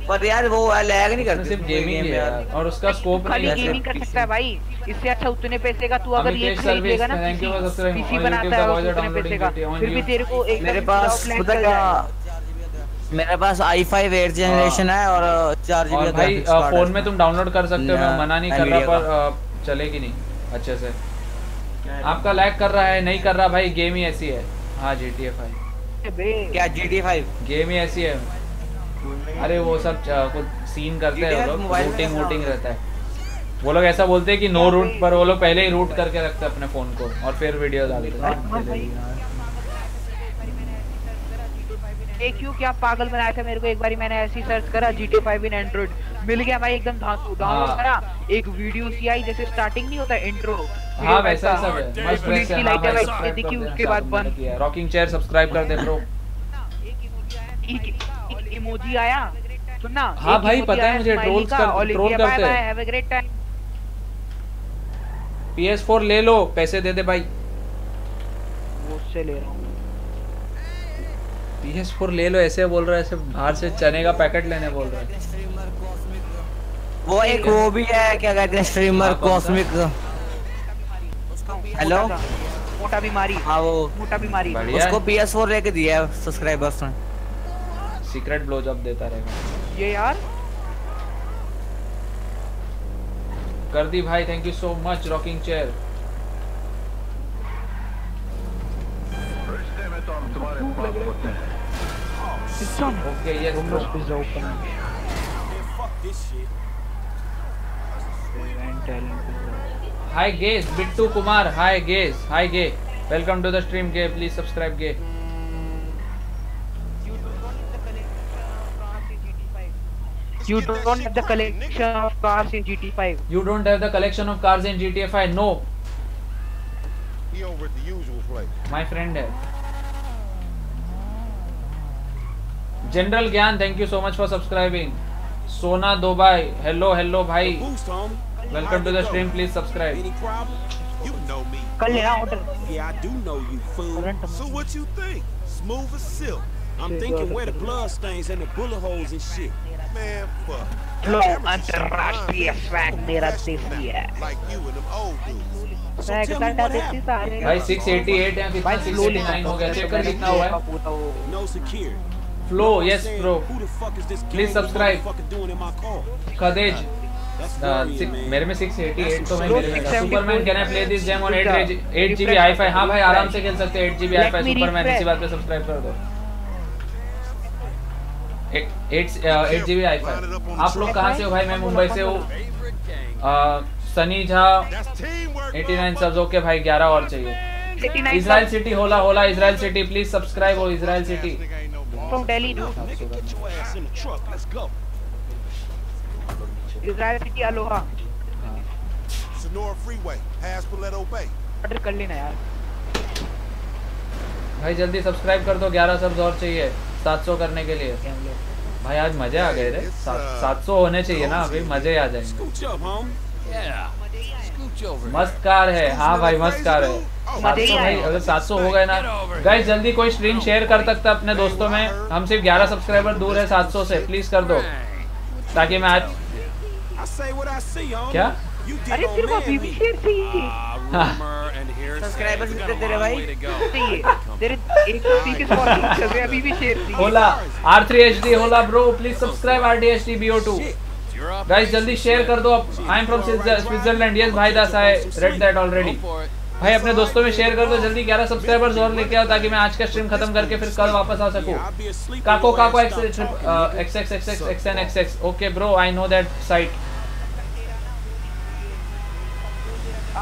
पर यार वो लैग नहीं करता सिर्फ गेमिंग है यार और उसका स्कोप नहीं है गेमिंग कर सकता है भाई इससे अच्छा उतने पैसे का तू अगर ये खरीदेगा ना पीसी बनाता है उतने पैसे का फिर भी तेरे को एक मेरे पास खुद का मेरे पास i5 फाइव जनरेशन है और 4GB का भाई फोन में तुम डाउनलोड कर सकते हो मैं मना नहीं कर रहा पर चलेगी नहीं अच्छे से आपका लैग कर रहा है नहीं कर रहा भाई गेम ही ऐसी है हाँ जी टी क्या जी टी गेम ही ऐसी है अरे वो सब कुछ सीन करते हैं लोग रूटिंग वोटिंग रहता है वो लोग ऐसा बोलते हैं कि नो रूट पर वो लोग पहले ही रूट करके रखते हैं अपने फ़ोन को और फिर वीडियो डालते हैं हाँ, ए क्यू क्या पागल बनाया था मेरे को एक बार मैंने ऐसी सर्च करा G T five in Android मिल गया भाई एकदम धांसू डाउनलोड हाँ। करा एक वीडियो सी आई जैसे स्टार्टिंग नहीं होता इंट्रो हाँ वैसा सब है मस्त पुलिस की लाइटें वैसे हाँ, दिखी उसके बाद बंद रॉकिंग चेयर सब्सक्राइब कर दे ब्रो एक इमोजी आया सुनना हाँ भाई पता है मुझे ट्रोल का ट्रोल करते हैं have a great time PS4 ले लो पैसे दे दे भाई वो से ले रहा हूँ पी एस फोर ले लो ऐसे बोल रहा है ऐसे बाहर से चने का पैकेट लेने बोल रहा है वो एक वो भी है क्या कहते हैं स्ट्रीमर कॉस्मिक हेलो मोटा बीमारी हाँ वो मोटा बीमारी उसको पी एस फोर लेके दिया है सब्सक्राइबर्स ने सीक्रेट ब्लो जॉब देता रहेगा ये यार कर दी भाई thank you so much rocking chair तुम्हारे होते हैं It's done. Okay, yes, Room must be open. Yeah, fuck this shit. Hi Gays, Bittu Kumar. Hi Gays. Hi Gay. Welcome to the stream, Gay. Please subscribe, Gay. You don't have the collection of cars in GT5. You don't have the collection of cars in GTA 5. No. He over the usual place. My friend. Hai. Eh? General ज्ञान thank you so much for subscribing सोना दो भाई hello hello भाई welcome to the stream please subscribe भाई 688 है 689 हो गया check कर कितना हुआ है Flow, yes, bro. Please subscribe. Khadej. Uh, मेरे में 688 तो मैं मेरे में Superman can I play this game on 8 8 GB hi fi हां भाई आराम से खेल सकते हैं 8 जीबी हाई-फाई सुपरमैन इसी बात पे सब्सक्राइब कर दो 8 8 जीबी हाई-फाई आप लोग कहां से हो भाई मैं मुंबई से हूं uh, Sunny Jha 89 subs okay भाई 11 और चाहिए इजराइल सिटी होला होला इजराइल सिटी प्लीज सब्सक्राइब हो Israel city from Delhi route. get your ass in the truck. Let's go. Israel City Aloha. Sonora Freeway, pass Paletto Bay. Order कर लेना यार भाई जल्दी सब्सक्राइब कर दो 11 सब्स और चाहिए 700 करने के लिए भाई आज मजे आ गए रे 700 होने चाहिए ना अभी मजे आ जाएंगे मस्त कार है हाँ भाई मस्त कार है oh, सात सौ अगर सात सौ हो गए ना गाइस जल्दी कोई स्ट्रीम शेयर कर सकता अपने दोस्तों में हम सिर्फ ग्यारह सब्सक्राइबर दूर है सात सौ से प्लीज कर दो ताकि मैं आज क्या अरे फिर वो बीबी शेयर थी सब्सक्राइबर्स मिलते तेरे भाई *laughs* तेरे एक के सौ चल रहे हैं बीबी शेयर थी होला R3HD होला bro please subscribe RDHD BO2 guys जल्दी शेयर कर दो I am from Switzerland yes भाई दास आई रेड दैट ऑलरेडी भाई अपने दोस्तों में शेयर कर दो जल्दी 11 सब्सक्राइबर्स और लेके आओ ताकि मैं आज का स्ट्रीम खत्म करके फिर कल वापस आ सकूं काको काको X X X X X N X X okay bro I know that site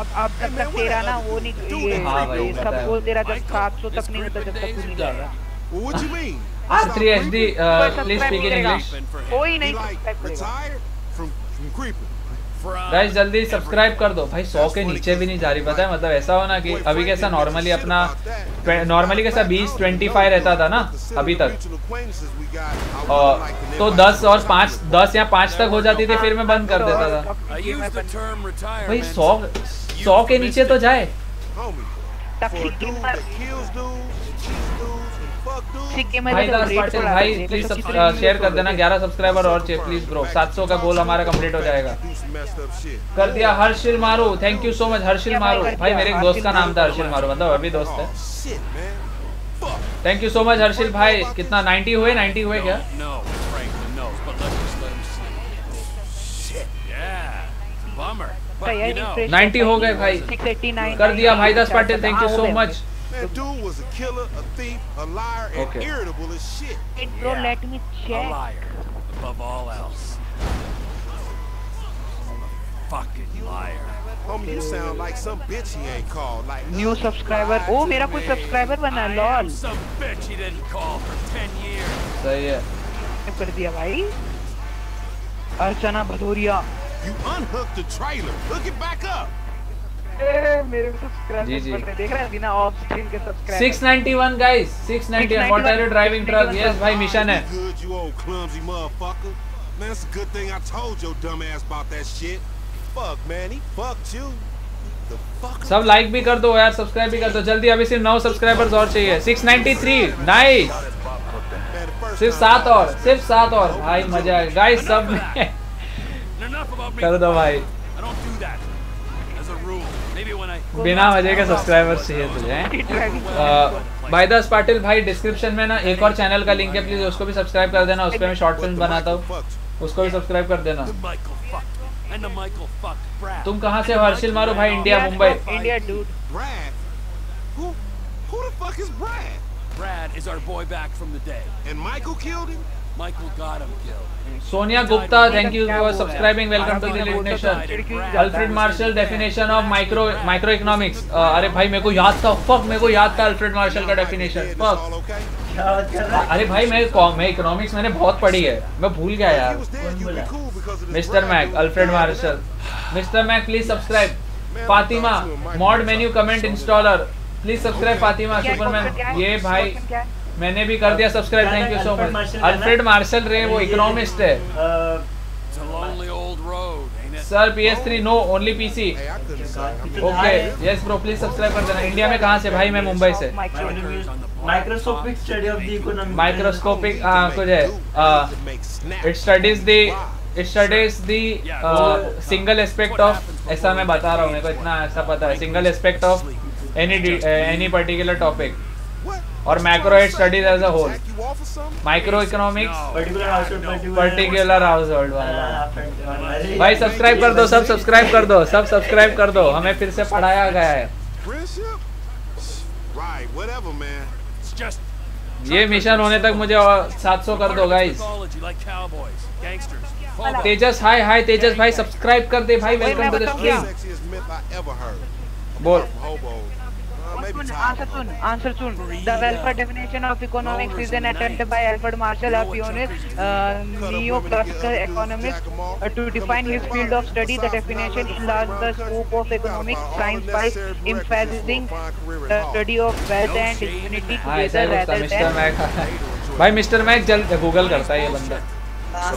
अब अब तक तेरा ना वो नहीं हां भाई सब बोल तेरा जब 700 तक नहीं होता तो जब तक तू नहीं जा रहा you mean? *laughs* uh, please speak in English. Guys e जल्दी सब्सक्राइब कर दो भाई 100 के नीचे भी नहीं जा रही पता है मतलब ऐसा हो ना कि अभी कैसा नॉर्मली अपना नॉर्मली कैसा 20 25 रहता था ना अभी तक तो और तो 10 और 5 10 या 5 तक हो जाती थी फिर मैं बंद कर देता था भाई 100 100 के नीचे तो जाए भाई तो प्लीज शेयर कर देना ग्यारह सब्सक्राइबर और चाहिए प्लीज ब्रो सात सौ का गोल हमारा कम्प्लीट हो जाएगा कर दिया Harshil Maro thank you so much Harshil Maro भाई मेरे एक दोस्त का नाम था हर्षिल मारो मतलब अभी दोस्त है thank you so much Harshil भाई कितना 90 हुए 90 हुए क्या नाइन्टी हो गए भाई कर दिया भाई Das Patil thank you so much That dude was a killer, a thief, a liar, and Okay. irritable as shit. Wait, bro, let me A check. liar. Above all else. Fucking liar. Homie, you sound like some bitch he ain't called. Like new subscriber ओ मेरा कोई subscriber बना है lol Some bitch he didn't call for 10 years. सही है कर दिया भाई Archana Bhadauria You unhooked the trailer. Hook it back up. सब लाइक भी कर दो यार सब्सक्राइब भी कर दो जल्दी अभी सिर्फ नौ सब्सक्राइबर्स और चाहिए सिक्स थ्री नाइस सिर्फ सात और सिर्फ सात और भाई मजा है गाइस सब *laughs* कर दो भाई बिना वजह के सब्सक्राइबर्स चाहिए तुझे *laughs* uh, भाई दस पाटिल भाई डिस्क्रिप्शन में ना एक और चैनल का लिंक है प्लीज उसको भी सब्सक्राइब कर देना उस पर मैं शॉर्ट फिल्म बनाता हूँ उसको भी सब्सक्राइब कर देना तुम कहाँ से हर्षिल मारो भाई India Mumbai India dude Brad Brad is our boy back from the day. And Michael killed him? Sonia Gupta, thank you for subscribing. Welcome to the Elite Nation. Alfred Marshall, definition of micro microeconomics. Uh, अरे भाई मेरे को याद था fuck मेरे को याद था अल्फ्रेड मार्शल का डेफिनेशन फक अरे भाई मैं मैं इकोनॉमिक्स मैंने बहुत पढ़ी है मैं भूल गया यार mister Mac Alfred Marshall mister Mac please subscribe Fatima mod menu comment installer please subscribe Fatima Superman ये भाई मैंने भी कर दिया subscribe thank you so much Alfred Marshall रे वो इकोनॉमिस्ट है sir P S three no only P C okay yes bro please subscribe कर देना इंडिया में कहाँ से भाई मैं मुंबई से microscopic study of the economy microscopic कुछ है it studies the it studies the single aspect of ऐसा मैं बता रहा हूँ मेरे को इतना ऐसा पता है single aspect of any any particular topic और or macroid as a whole micro economics particular household वाला भाई सब्सक्राइब कर दो सब सब्सक्राइब कर दो सब सब्सक्राइब कर दो हमें फिर से पढ़ाया गया है ये मिशन होने तक मुझे सात सौ कर दो गाइस तेजस हाय हाय तेजस भाई सब्सक्राइब कर दे भाई वेलकम टू द स्ट्रीम बोल Hobos. Uh, maybe soon Taco. Answer soon answer soon the welfare definition of economics is an attempt by Alfred Marshall a pioneer neo-classical economics uh, to define his field of study the definition enlarged the scope of economic science by emphasizing the study of wealth and unity hi together sir उसका rather mister than Mac भाई mister Mac जल्द Google करता है ये बंदा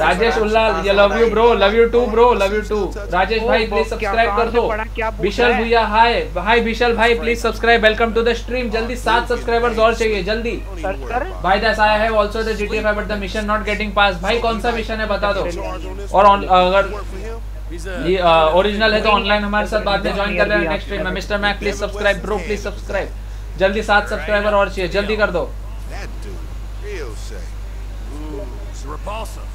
राजेश उल्लाल ये love you bro love you too bro love you too Rajesh भाई please subscribe कर दो विशाल भैया हाय हाय विशाल भाई please subscribe welcome to the stream जल्दी सात सब्सक्राइबर्स और चाहिए जल्दी भाई दस आया है also the GTA 5 but the mission not getting pass भाई कौन सा मिशन है बता दो और अगर ये ओरिजिनल है तो ऑनलाइन हमारे साथ बाद में ज्वाइन कर लेना नेक्स्ट स्ट्रीम में mister Mac please subscribe bro please subscribe जल्दी सात सब्सक्राइबर और चाहिए जल्दी कर दो Repulsive.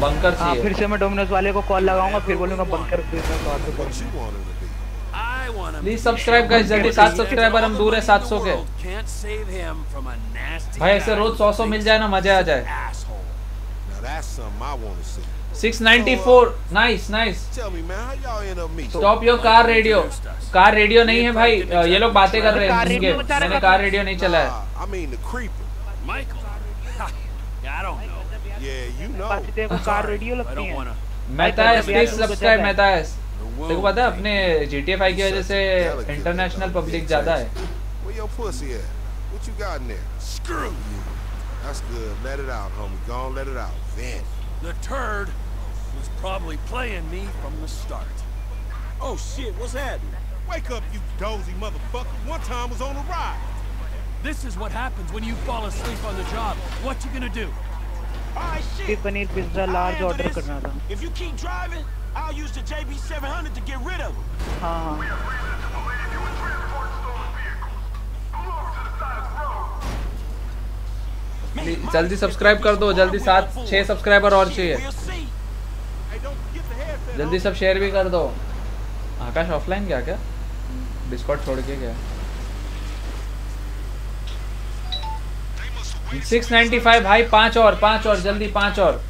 बंकर हाँ, फिर से मैं डोमिनोज वाले को कॉल लगाऊंगा फिर बोलूंगा बंकर फिर मैं कॉल पे करूंगा प्लीज सब्सक्राइब गाइस जल्दी सात सब्सक्राइबर हम दूर है 700 के भाई ऐसे रोज 100 100 मिल जाए ना मजा आ जाए 694 nice nice stop your car radio car radio नहीं है भाई ये लोग बातें कर रहे हैं मैंने कार रेडियो नहीं चला है Yeah, you know. तेरे को कार रेडियो I लगती don't है wanna. Mehta please subscribe Mehta देखो पता है अपने GTA 5 की वजह से इंटरनेशनल पब्लिक ज्यादा है Where your pussy at? What you got in there? Screw you. That's good. Let it out, homie. Go on, let it out. Vent. The turd was probably playing me from the start. Oh shit, what's happening? Wake up, you dozy motherfucker. One time was on a ride. This is what happens when you fall asleep on the job. What you gonna do? कि paneer pizza large order करना था हाँ हाँ जल्दी subscribe कर दो जल्दी सात छह सब्सक्राइबर और चाहिए जल्दी सब शेयर भी कर दो आकाश ऑफलाइन क्या क्या डिस्कॉर्ड छोड़ के क्या सिक्स नाइन्टी फाइव भाई पांच और पांच और जल्दी पांच और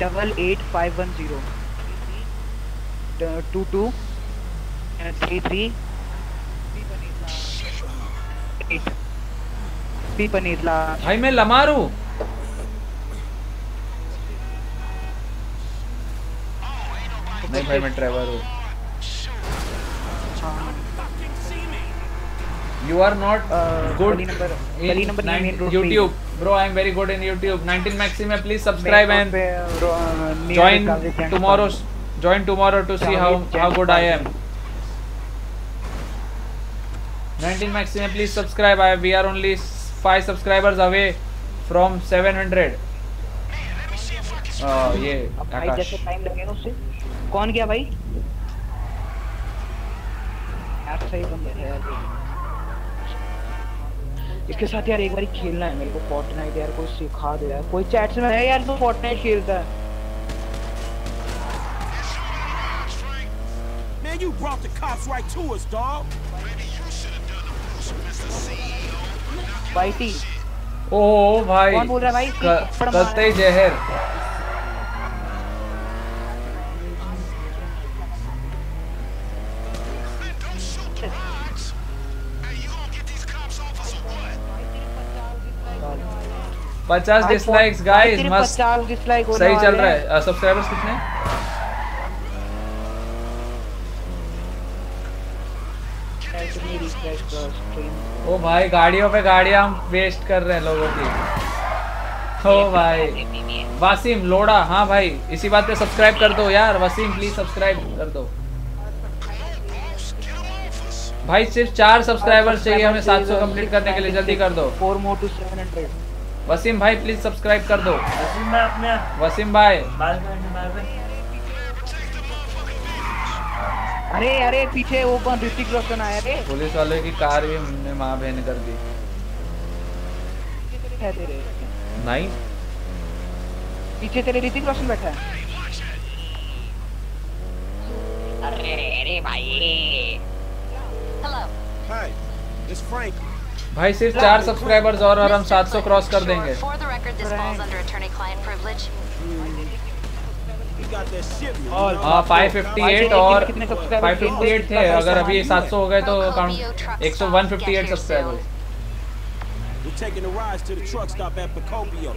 double eight five one zero two two three three paneer भाई मैं लमारू नहीं भाई मैं ड्राइवर हूँ You are not uh, good number, in number nine, YouTube, bro. I am very good in YouTube. 19 Maxime, please subscribe and join tomorrow. Join tomorrow to see how how good I am. 19 Maxime, please subscribe. I we are only five subscribers away from 700. Oh Uh, yeah, Akash. कौन गया भाई यार सही बंदे यार इसके साथ यार एक बार खेलना है मेरे को फोर्टनाइट यार कोई सिखा दे यार कोई चैट्स में है यार तो फोर्टनाइट खेलता है Man, you brought the cops right to us, dog. Maybe you should भाई. कौन बोल रहा है भाई? कत्ते जहर. पचास डिसलाइक्स गाइस मस्त सही चल रहा है सब्सक्राइबर्स कितने ओ भाई गाड़ियों पे गाड़ियां हम वेस्ट कर रहे हैं लोगों की ओ तो भाई वासिम लोड़ा हाँ भाई इसी बात पे सब्सक्राइब कर दो यार वसीम प्लीज सब्सक्राइब कर दो भाई सिर्फ चार सब्सक्राइबर्स चाहिए हमें 700 कंप्लीट करने के लिए तो जल्दी कर दो four more two seven hundred Wasim भाई प्लीज सब्सक्राइब कर दो वसीम भाई अपने वसीम भाई अरे अरे पीछे वो कौन ऋतिक रोशन आया रे पुलिस वाले की कार भी हमने मां बहन कर दी नहीं पीछे तेरे ऋतिक रोशन बैठा है अरे अरे भाई हेलो हाय दिस फ्रैंक भाई सिर्फ चार सब्सक्राइबर्स और और हम 700 क्रॉस कर देंगे हाँ 558 और 558 थे अगर अभी 700 हो गए तो count 10158 subscribers We're taking a rise to the truck stop at Procopio.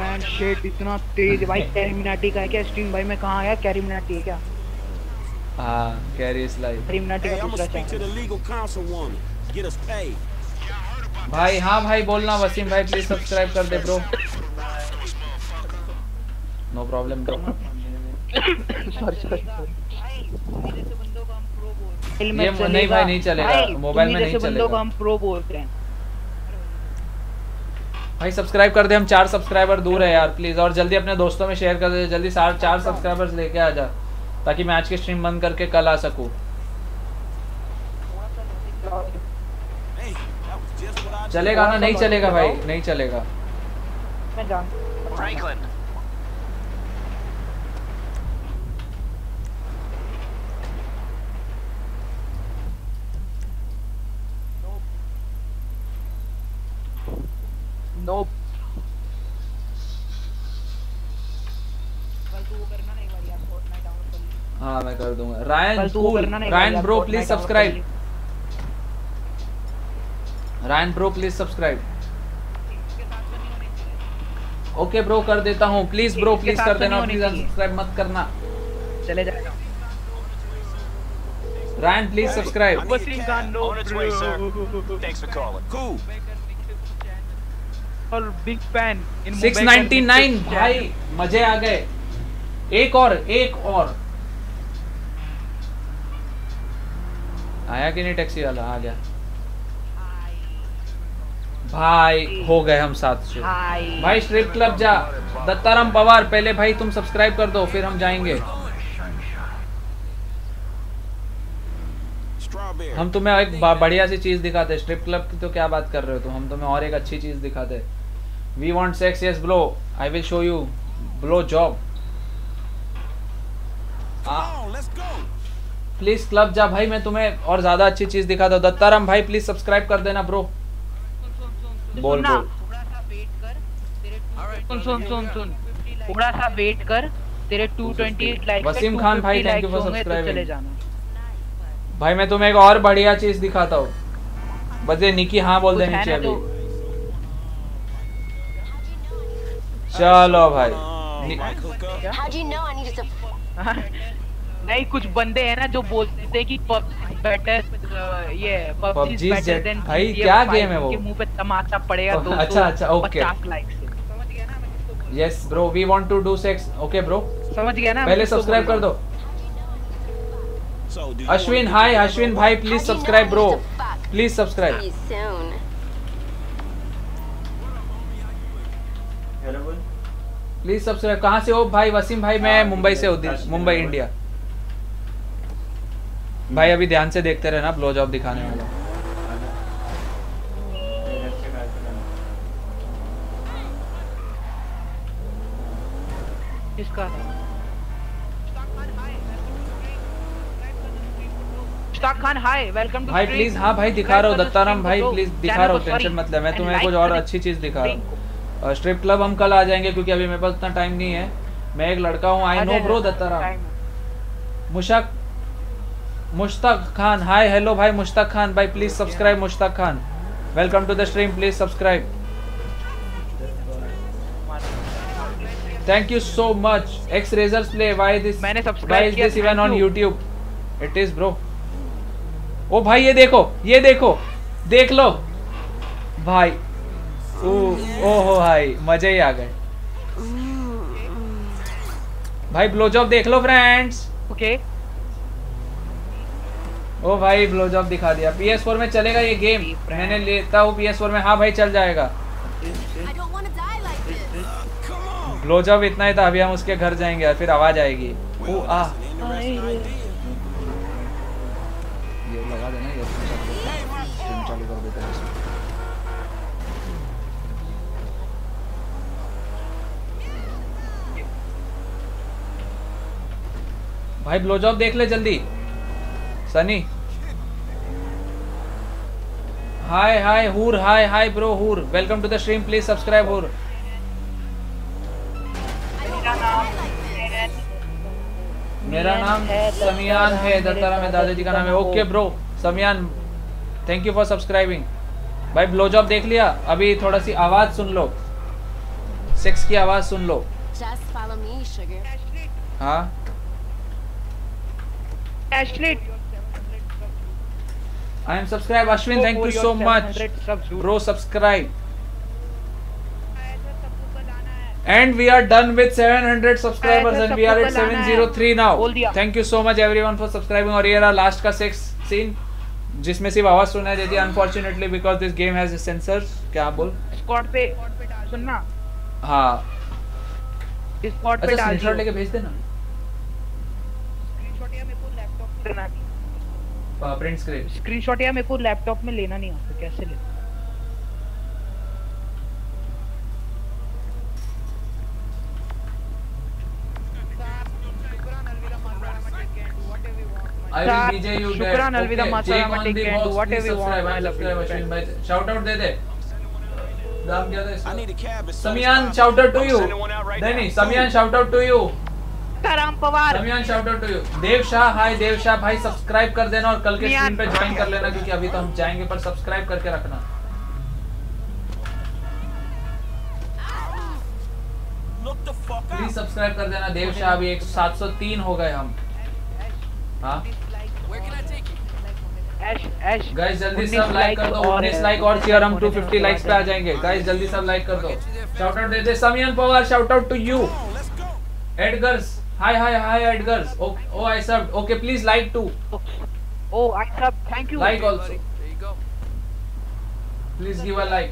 Man shit इतना तेज भाई कैरिमिनाटी *laughs* का है क्या स्ट्रीम भाई मैं कहां आया कैरिमिनाटी है क्या हां कैरी इज लाइक कैरिमिनाटी का पूछ रहा था get us paid भाई हाँ भाई बोलना वसीम भाई प्लीज सब्सक्राइब कर दे ब्रो नो प्रॉब्लम ब्रो ये नहीं भाई नहीं चलेगा मोबाइल में नहीं चलेगा हम प्रो बोलते हैं भाई सब्सक्राइब कर दे हम चार सब्सक्राइबर दूर है यार प्लीज़ और जल्दी अपने दोस्तों में शेयर कर दे जल्दी चार सब्सक्राइबर्स अच्छा। लेके आ जा ताकि मैं आज की स्ट्रीम बंद करके कल आ सकूं चलेगा ना नहीं चलेगा भाई नहीं चलेगा हाँ मैं कर दूंगा Ryan Ryan bro please subscribe Ryan bro please subscribe okay bro कर देता हूँ प्लीज ब्रो प्लीज कर तो देना प्लीज सब्सक्राइब मत करना चले जाएगा Ryan, please subscribe. On its way, sir. Thanks for calling. Cool. और बिग फैन 699 भाई मजे आ गए एक और एक और आया कि नहीं टैक्सी वाला आ गया भाई हो गए हम साथ से भाई स्ट्रिप क्लब जा दत्ताराम पवार पहले भाई तुम सब्सक्राइब कर दो फिर हम जाएंगे हम तुम्हें एक बढ़िया सी चीज दिखाते स्ट्रिप क्लब की तो क्या बात कर रहे हो तुम हम तुम्हें और एक अच्छी चीज दिखाते we want sex yes blow I will show you blow job please club जा भाई मैं तुम्हें और ज्यादा अच्छी चीज दिखाता हूँ दत्ताराम भाई प्लीज सब्सक्राइब कर देना ब्रो बोल बोल सुन सुन सुन सुन थोड़ा सा वेट कर तेरे 220 लाइक वसीम खान भाई थैंक यू फॉर सब्सक्राइबिंग भाई मैं तुम्हें एक और बढ़िया चीज दिखाता हूं बजे निकी हां बोल दे नीचे अभी तो। चलो भाई हाँ, नहीं कुछ बंदे हैं ना जो बोलते हैं कि पबजी बेटर ये पबजी बेटर देन भाई क्या गेम है वो मुंह पे तमाचा पड़ेगा दो अच्छा अच्छा okay yes bro we want to do sex okay bro समझ गया ना पहले सब्सक्राइब कर दो अश्विन हाय अश्विन भाई please subscribe bro please subscribe please subscribe कहाँ से हो भाई वसीम भाई मैं हाँ, मुंबई से हूँ मुंबई इंडिया भाई अभी ध्यान से देखते रहना ब्लो जॉब दिखाने वाला भाई प्लीज हाँ भाई दिखा रहा हूँ दत्ताराम भाई प्लीज दिखा रहा हूँ टेंशन मत ले मैं तुम्हें कुछ और अच्छी चीज दिखा रहा हूँ स्ट्रिप क्लब हम कल आ जाएंगे क्योंकि अभी मेरे पास इतना टाइम नहीं है मैं एक लड़का हूँ आई नो ब्रो दत्ताराम मुशाक मुश्ताक खान हाय हेलो भाई मुश्ताक खान भाई please subscribe Mushtaq Khan welcome to the stream please subscribe thank you so much X razers play why this मैंने सब्सक्राइब किया this even on YouTube it is bro ओ भाई ये देखो ये देखो देख लो भाई ओ ओ हो भाई मजे ही आ गए भाई ब्लो जॉब देख लो फ्रेंड्स ओके okay. ओ भाई ब्लो जॉब दिखा दिया पी एस फोर में चलेगा ये गेम मैंने लेता हूँ पी एस फोर में हाँ भाई चल जाएगा ब्लो जॉब इतना ही था तो अभी हम उसके घर जाएंगे और फिर आवाज आएगी आ भाई ब्लो जॉब देख ले जल्दी Sunny hi hi Hoor hi hi bro Hoor welcome to the stream please subscribe Hoor मेरा नाम समियान है दत्तारा में दादाजी का नाम है okay bro समियान thank you for subscribing भाई ब्लो जॉब देख लिया अभी थोड़ा सी आवाज सुन लो सेक्स की आवाज सुन लो हाँ I am subscribed Ashwin. Thank you so much. Bro, subscribe. And we are done with 700 subscribers and we are at 703 now. Thank you so much everyone for subscribing. और ये रहा लास्ट का सेक्स सीन जिसमें सिर्फ आवाज सुना जाती है unfortunately because this game has censors क्या बोल स्क्वाड पे सुनना हाँ स्क्वाड पे डाल लेके भेज देना स्क्रीनशॉट या मेरे को लैपटॉप पे बना प्रिंट स्क्रीन स्क्रीनशॉट या मेरे को लैपटॉप में लेना नहीं आता कैसे ले शुक्रान अलविदा मासा मत take can do whatever you want I love machine भाई शाउट आउट दे दे दाम क्या था Samiyan shout out to you नहीं Samiyan shout out to you Tukaram Pawar दमयान shout out to you Dev Shah hi Dev Shah भाई subscribe कर देना और कल के स्क्रीन पे ज्वाइन कर लेना क्योंकि अभी तो हम जाएंगे पर सब्सक्राइब करके रखना प्लीज सब्सक्राइब कर देना देव शाह अभी एक सात सौ तीन हो गए हम गाइस हाँ? जल्दी सब लाइक कर दो उन्नीस लाइक और शेयर हम 250 लाइक्स पे आ जाएंगे गाइस जल्दी सब लाइक कर दो शाउट आउट दे दे Samiyan Pawar shout out to you Edgars hi hi hi edgars oh, oh i sub okay please like too oh i sub thank you like also please give a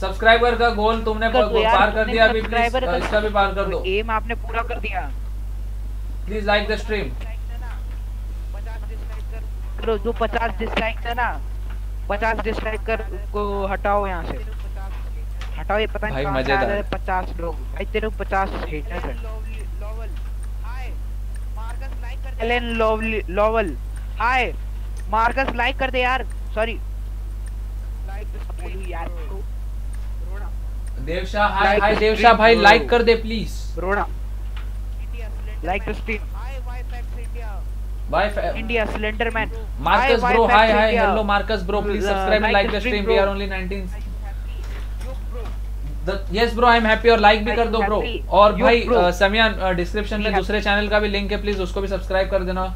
subscriber का goal तुमने तो पार कर दिया अभी please इसका भी पार कर दो एम तो आपने पूरा कर दिया प्लीज लाइक द स्ट्रीम जो 50 डिसलाइक था ना 50 डिसलाइक कर को हटाओ यहाँ से हटाओ ये पता नहीं कहां से आ रहे पचास लोग भाई तेरे पचास हेटर्स हैं Alan Lowell hi Marcus like कर दे यार सॉरी देवशाह हाय हाय देवशाह भाई लाइक कर दे प्लीज रोना like the stream Bye, India Slenderman. Marcus bye, bro, hi, hi, hello, Marcus bro. Please subscribe and like the stream. We are only 19. Yes bro I am happy और like भी कर दो bro और भाई समियान description uh, uh, में दूसरे channel का भी लिंक है प्लीज उसको भी सब्सक्राइब कर देना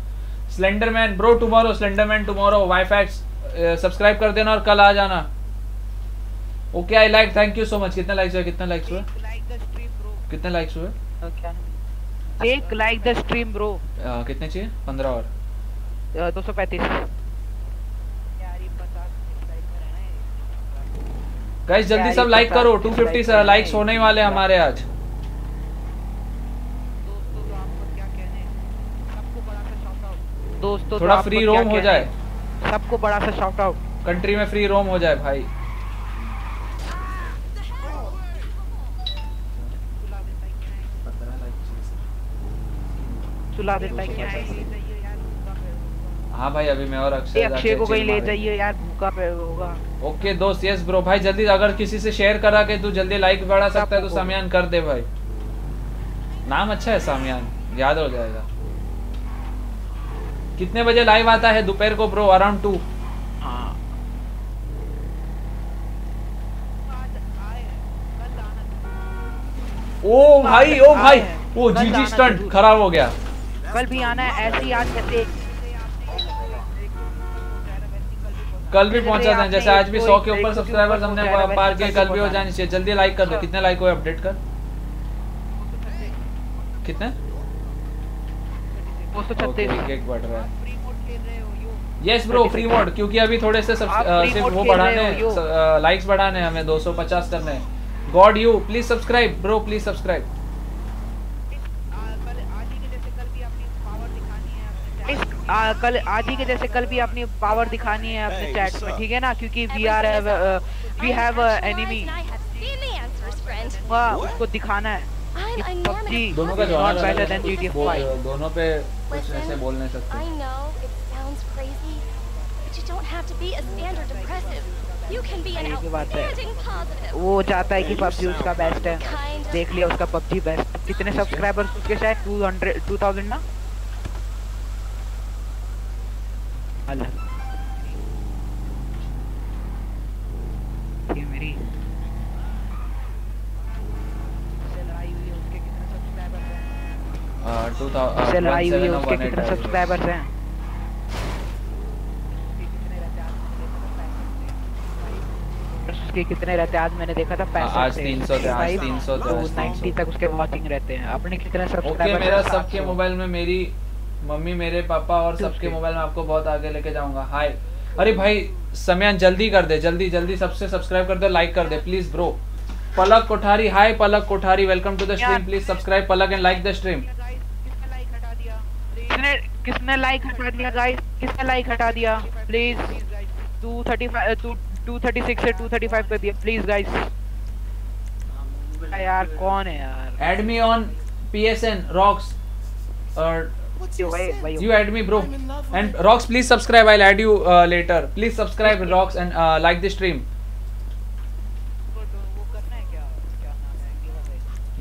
Slenderman bro tomorrow Slenderman tomorrow वाईफैक्स subscribe कर देना और कल आ जाना okay I like thank you so much कितने लाइक्स हुए कितने लाइक्स हुए कितने लाइक्स हुए एक लाइक द स्ट्रीम ब्रो कितने चाहिए 15 और 235 uh, गाइस जल्दी सब लाइक तो करो 250 सर लाइक्स होने ही वाले हमारे आज दोस्तों तो थोड़ा फ्री रोम हो जाए सबको बड़ा सा शॉट आउट कंट्री में फ्री रोम हो जाए भाई चुला देता है क्या हाँ भाई अभी मैं और अक्षय अक्षय को कहीं ले जाइए यार भूखा पे होगा ओके दोस्त यस ब्रो भाई जल्दी अगर किसी से शेयर करा के तू जल्दी लाइक बढ़ा सकता है तो सामयान कर दे भाई नाम अच्छा है सामयान याद हो जाएगा कितने बजे लाइव आता है दोपहर को ब्रो अराउंड टू ओ भाई ओ भाई ओ जीजी स्टंट खराब हो गया कल भी आना है ऐसे ही आज कैसे कल भी पहुंचा था जैसे आज भी सौ के ऊपर सब्सक्राइबर्स हमने पार किए कल भी हो जाने चाहिए जल्दी लाइक कर दो हाँ। कितने लाइक हुए अपडेट कर कितने तो एक बढ़ रहा है यस ब्रो फ्री मोड क्योंकि अभी थोड़े से सिर्फ वो बढ़ाने लाइक्स बढ़ाने हमें 250 करने god you please subscribe bro please subscribe इस आ, कल आज ही के जैसे कल भी अपनी पावर दिखानी है अपने चैट में ठीक है ना क्योंकि we are we have enemy उसको दिखाना है पबजी दोनों का जवाब बेटर देन 5 दोनों पे कुछ ऐसे बोल नहीं सकते I know it sounds crazy but you don't have to be a standard depressive you can be an outstanding वो चाहता है कि पबजी उसका बेस्ट है देख लिया उसका पबजी बेस्ट कितने सब्सक्राइबर्स उसके शायद 200 2000 ना लड़ाई हुई है उसके कितने सब्सक्राइबर्स हैं कितने रहते हैं आज मैंने देखा था आज आज तक उसके रहते हैं अपने कितने सब्सक्राइबर मेरा सबके मोबाइल में मेरी मम्मी मेरे पापा और सबके मोबाइल में आपको बहुत आगे लेके जाऊंगा हाय अरे भाई समयान जल्दी कर दे जल्दी जल्दी सबसे सब्सक्राइब कर दे लाइक कर दे please bro Palak Kothari hi Palak Kothari welcome to the stream please subscribe Palak and like the stream किसने लाइक हटा दिया किसने लाइक हटा दिया गाइस किसने लाइक हटा दिया प्लीज 235 236 से 235 कर दिया प्लीज गाइस हाँ, यार कौन है यार add me on PSN rocks और Yo, you? add me, bro. And Rocks, please subscribe. I'll add you uh, later. Please subscribe, Rocks, and uh, like the stream.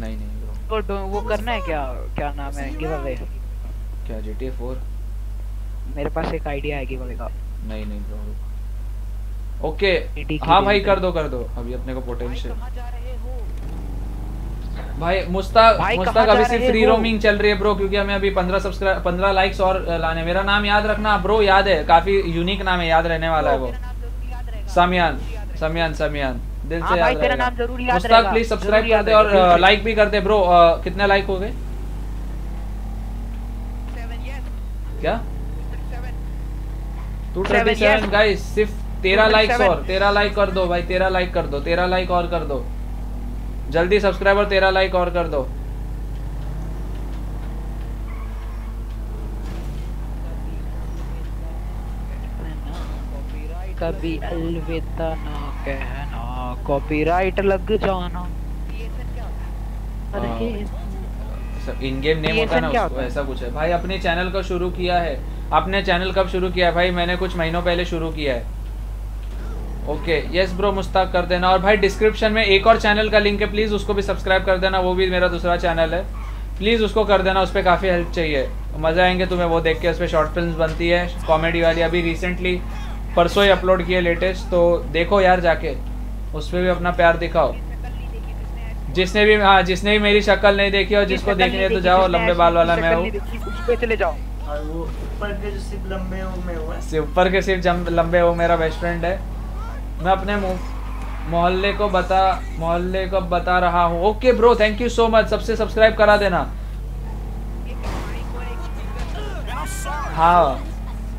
नहीं नहीं ब्रो वो करना है क्या क्या नाम है गिव अवे क्या GTA 4 मेरे पास एक आईडिया है गिव अवे का नहीं नहीं ब्रो ओके हाँ भाई कर दो कर दो अभी अपने को पोटेंशियल भाई मुस्ताक मुस्ताक अभी सिर्फ फ्री रोमिंग चल रही है ब्रो क्योंकि हमें अभी पंद्रह सब्सक्राइब पंद्रह लाइक्स और लाने मेरा नाम याद रखना ब्रो याद है काफी यूनिक नाम है याद रहने वाला है वो समियान समियान समियान दिल से हाँ याद तेरा नाम जरूर याद मुस्ताक प्लीज सब्सक्राइब कर दे और लाइक भी कर दे ब्रो कितने लाइक हो गए क्या टू थर्टी सेवन गाइस सिर्फ तेरह लाइक्स और तेरह लाइक कर दो भाई तेरह लाइक कर दो तेरह लाइक और कर दो जल्दी सब्सक्राइब और तेरह लाइक और कर दो कभी अलविदा ना कहना कॉपीराइट लग जाना इन गेम नेम होता है ना उसको ऐसा कुछ है भाई अपने चैनल का शुरू किया है आपने चैनल कब शुरू किया है भाई मैंने कुछ महीनों पहले शुरू किया है ओके यस ब्रो मुश्ताक कर देना और भाई डिस्क्रिप्शन में एक और चैनल का लिंक है प्लीज़ उसको भी सब्सक्राइब कर देना वो भी मेरा दूसरा चैनल है प्लीज़ उसको कर देना उस पर काफ़ी हेल्प चाहिए मज़ा आएंगे तुम्हें वो देख के उस पर शॉर्ट फिल्म बनती है कॉमेडी वाली अभी रिसेंटली परसों ही अपलोड किए लेटेस्ट तो देखो यार जाके उस पर भी अपना प्यार दिखाओ जिसने भी हाँ जिसने भी मेरी शक्ल नहीं देखी और जिसको देखनी है तो जाओ लंबे बाल वाला हाँ, मैं हूँ ऊपर के सिर्फ लंबे हो सिर्फ लंबे हो मेरा बेस्ट फ्रेंड है मैं अपने मोहल्ले को बता मोहल्ले को बता रहा हूँ okay bro thank you so much सबसे सब्सक्राइब करा देना हाँ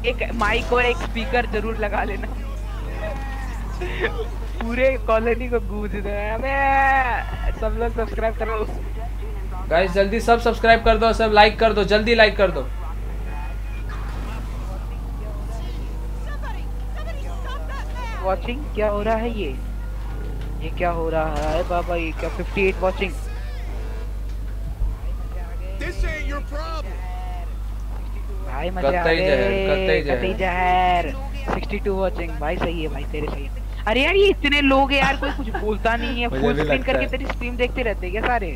एक माइक और एक स्पीकर जरूर लगा लेना पूरे कॉलोनी को गूंज दे अबे सब लोग सब्सक्राइब करो गाइस जल्दी सब सब्सक्राइब कर दो सब लाइक कर दो जल्दी लाइक कर दो वाचिंग क्या हो रहा है ये ये क्या हो रहा है बाबा ये क्या 58 वाचिंग दिस योर प्रॉब्लम भाई मजा आ गया कत्ते जहर 62 वाचिंग भाई सही है भाई तेरे सही है अरे यार ये इतने लोग हैं यार कोई कुछ बोलता नहीं है फुल स्क्रीन करके तेरी स्ट्रीम देखते रहते हैं क्या सारे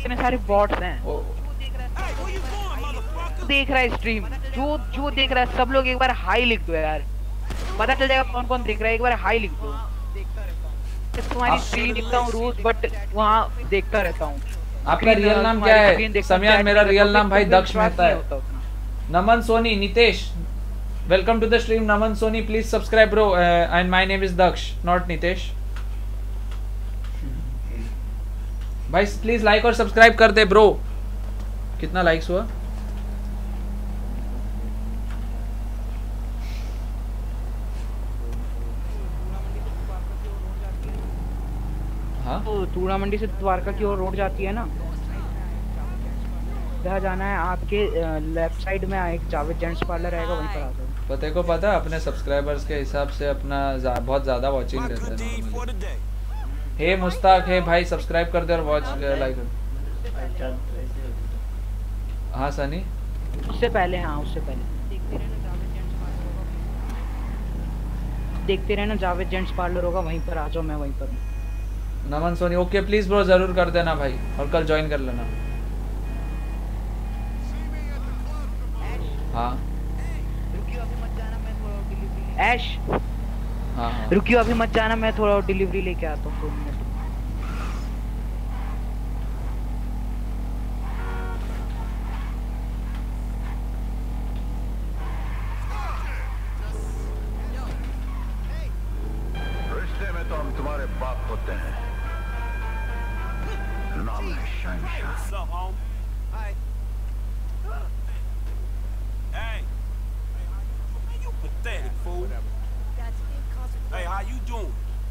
इतने सारे बॉट्स हैं देख रहा है स्ट्रीम जो जो देख रहा है सब लोग एक बार हाई लिख दो यार पता चल जाएगा कौन कौन देख रहा है एक बार हाई लिख दो तुम्हारी स्ट्रीम हूँ रोज बट वहाँ देखता रहता हूँ आपका रियल नाम क्या है मेरा रियल नाम भाई दक्ष मेहता है नमन सोनी नितेश uh, भाई प्लीज लाइक और सब्सक्राइब कर दे ब्रो कितना लाइक्स हुआ तो चूड़ा मंडी से द्वारका की ओर रोड जाती है ना जहाँ जाना है आपके लेफ्ट साइड में एक जावेद जेंट्स पार्लर रहेगा वहीं पर आ जाओ तो को पता अपने सब्सक्राइबर्स के हिसाब से अपना जा, बहुत ज़्यादा वॉचिंग रहता है हे मुस्ताक हे भाई सब्सक्राइब कर दे और वॉच लाइक हाँ सनी उससे पहले हाँ उससे पहले देखते रहना जावेद जेंट्स पार्लर होगा वहीं पर आ जाओ मैं वहीं पर हूँ Naman Soni okay please bro ज़रूर कर देना भाई और कल ज्वाइन कर लेना हाँ।, हाँ, हाँ रुकियो अभी मत जाना मैं थोड़ा डिलीवरी लेके आता हूँ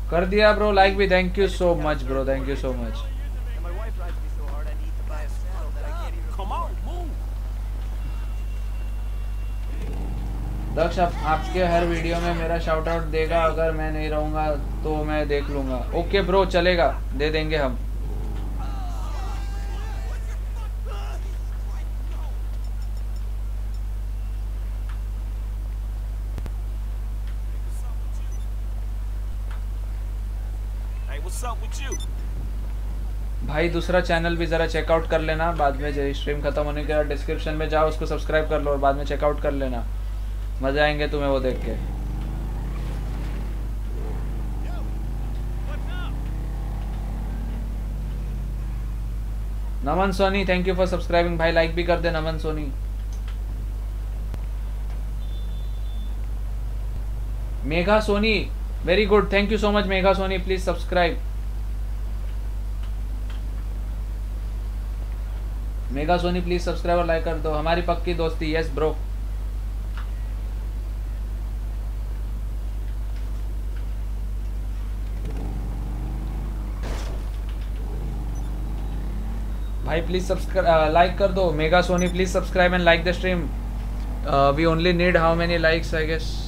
कर दिया ब्रो लाइक भी thank you so much bro thank you so much Daksh आप, आपके हर वीडियो में मेरा शाउट आउट देगा अगर मैं नहीं रहूंगा तो मैं देख लूंगा ओके ब्रो चलेगा दे देंगे हम भाई दूसरा चैनल भी ज़रा चेकआउट कर लेना बाद में जो स्ट्रीम खत्म होने के बाद डिस्क्रिप्शन में जाओ उसको सब्सक्राइब कर लो और बाद में चेकआउट कर लेना मजा आएंगे तुम्हें वो देख के Naman Soni thank you for subscribing भाई लाइक भी कर दे Naman Soni Megha Soni very good thank you so much Megha Soni please subscribe Megha Soni please subscribe और लाइक कर दो हमारी पक्की दोस्ती यस ब्रो भाई प्लीज सब्सक्राइब लाइक कर दो Megha Soni please subscribe and like the stream we only need how many likes I guess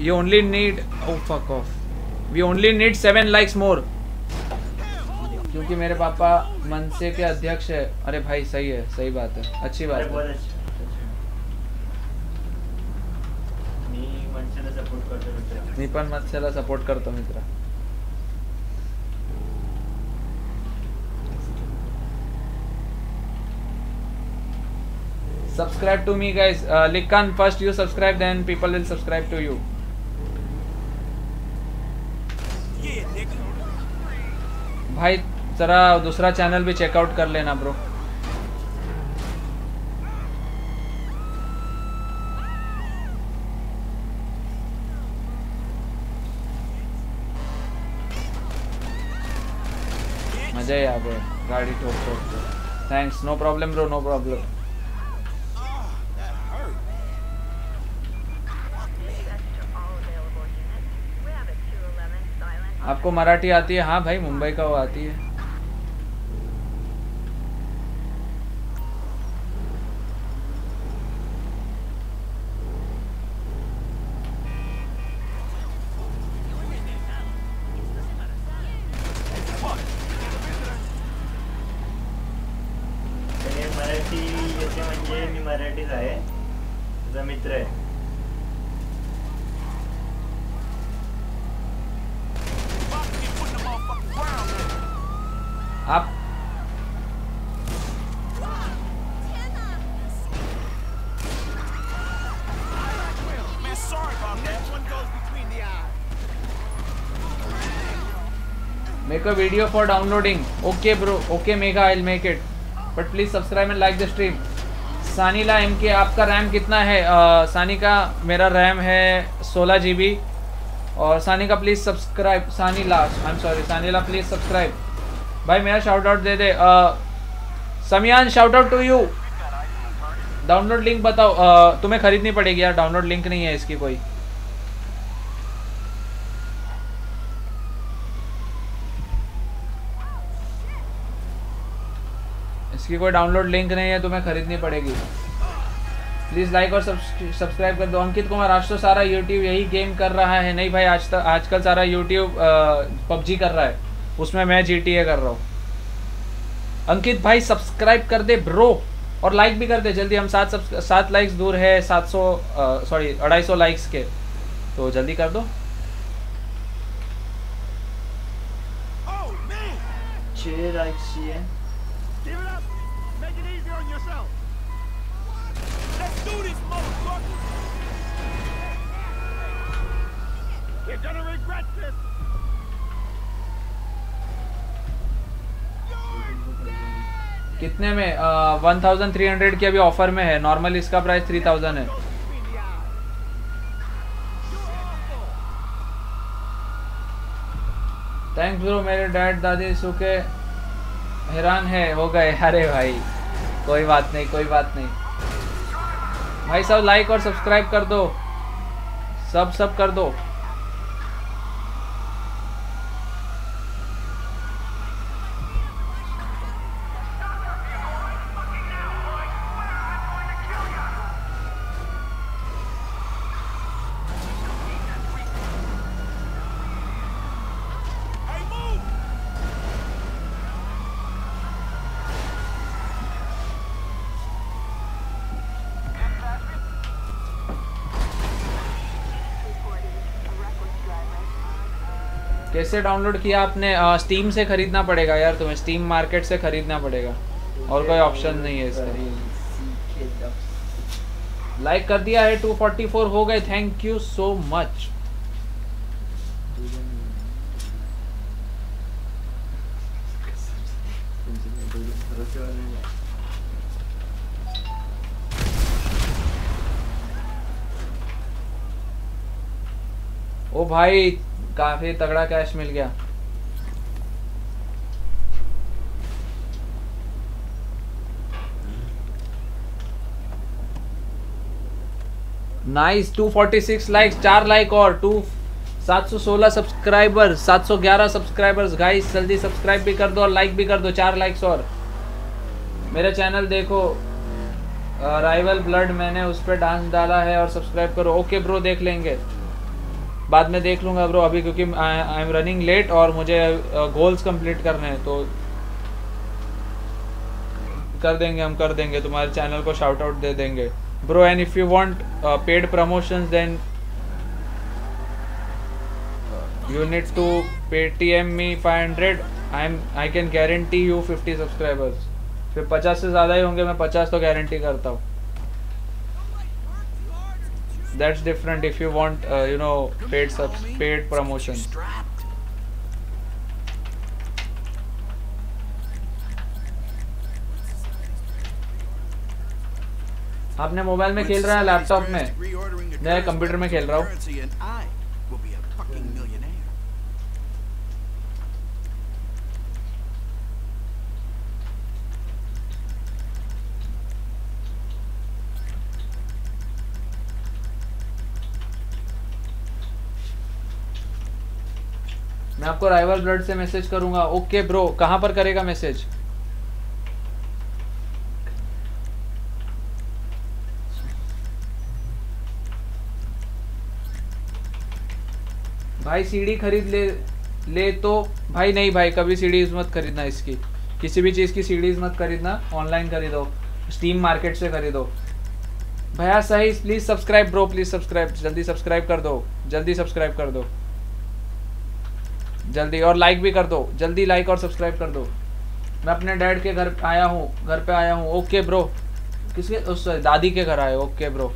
we only need oh fuck off we only need 7 likes more क्योंकि मेरे पापा मनसे के अध्यक्ष है अरे भाई सही है सही बात है अच्छी बात है निपन मनसेला सपोर्ट करता मित्र subscribe to me guys लिकन first you subscribe then people will subscribe to you भाई जरा दूसरा चैनल भी चेकआउट कर लेना ब्रो मजा ही आ गए गाड़ी ठोक ठोक thanks no problem bro no problem आपको मराठी आती है हाँ भाई मुंबई का वो आती है मराठी मराठी म्हणजे मित्र है the video for okay Okay, bro. Okay, Mega, I'll make it. But please subscribe and like the stream. Sanila M के आपका रैम कितना है आ, सानी का मेरा रैम है सोलह जी बी और सानी का please subscribe Sanila I am sorry Sanila please subscribe भाई मेरा शाउट आउट दे दे आ, समियान shout out to you download link बताओ आ, तुम्हें खरीदनी पड़ेगी यार डाउनलोड लिंक नहीं है इसकी कोई इसकी कोई डाउनलोड लिंक नहीं है तुम्हें तो खरीदनी पड़ेगी प्लीज़ लाइक और सब्सक्राइब कर दो अंकित कुमार आज तो सारा यूट्यूब यही गेम कर रहा है नहीं भाई आज तक आजकल सारा यूट्यूब पबजी कर रहा है उसमें मैं जी कर रहा हूँ अंकित भाई सब्सक्राइब कर दे ब्रो और लाइक भी कर दे जल्दी हम सात सात लाइक्स दूर है सात सौ सॉरी अढ़ाई सौ लाइक्स के तो जल्दी कर दो oh, छः लाइक्स चाहिए gonna regret this! कितने में वन थाउजेंड थ्री हंड्रेड की अभी ऑफर में है नॉर्मल इसका प्राइस थ्री थाउजेंड है थैंक्स ब्रो मेरे डैड दादी सुखे हैरान है हो गए अरे भाई कोई बात नहीं कोई बात नहीं भाई सब लाइक और सब्सक्राइब कर दो सब सब कर दो किससे डाउनलोड किया आपने स्टीम से खरीदना पड़ेगा यार तुम्हें स्टीम मार्केट से खरीदना पड़ेगा और कोई ऑप्शन नहीं है इसका लाइक कर दिया है 244 हो गए थैंक यू सो मच ओ भाई काफी तगड़ा कैश मिल गया नाइस 246 लाइक्स चार लाइक और टू 716 सब्सक्राइबर 711 सब्सक्राइबर्स गाइस जल्दी सब्सक्राइब भी कर दो और लाइक भी कर दो चार लाइक्स और मेरा चैनल देखो राइवल ब्लड मैंने उस पर डांस डाला है और सब्सक्राइब करो ओके ब्रो देख लेंगे बाद में देख लूँगा ब्रो अभी क्योंकि आई एम रनिंग लेट और मुझे गोल्स कंप्लीट करने हैं तो कर देंगे हम कर देंगे तुम्हारे चैनल को शाउट आउट दे देंगे bro and if you want paid promotions then pay Paytm me five 500 I am I can guarantee you 50 subscribers फिर 50 से ज़्यादा ही होंगे मैं 50 तो गारंटी करता हूँ that's different if you want uh, you know paid subs paid promotion आपने mobile में खेल रहा है लैपटॉप में मैं कंप्यूटर में खेल रहा हूँ मैं आपको राइवल ब्लड से मैसेज करूंगा ओके ब्रो कहां पर करेगा मैसेज भाई सीडी खरीद ले ले तो भाई नहीं भाई कभी सीडीज मत खरीदना इसकी किसी भी चीज़ की सीडीज मत खरीदना ऑनलाइन खरीदो स्टीम मार्केट से खरीदो भैया सही please subscribe bro please subscribe जल्दी सब्सक्राइब कर दो जल्दी सब्सक्राइब कर दो जल्दी और लाइक भी कर दो जल्दी लाइक और सब्सक्राइब कर दो मैं अपने डैड के घर आया हूँ घर पे आया हूँ ओके ब्रो किसके उस दादी के घर आए ओके ब्रो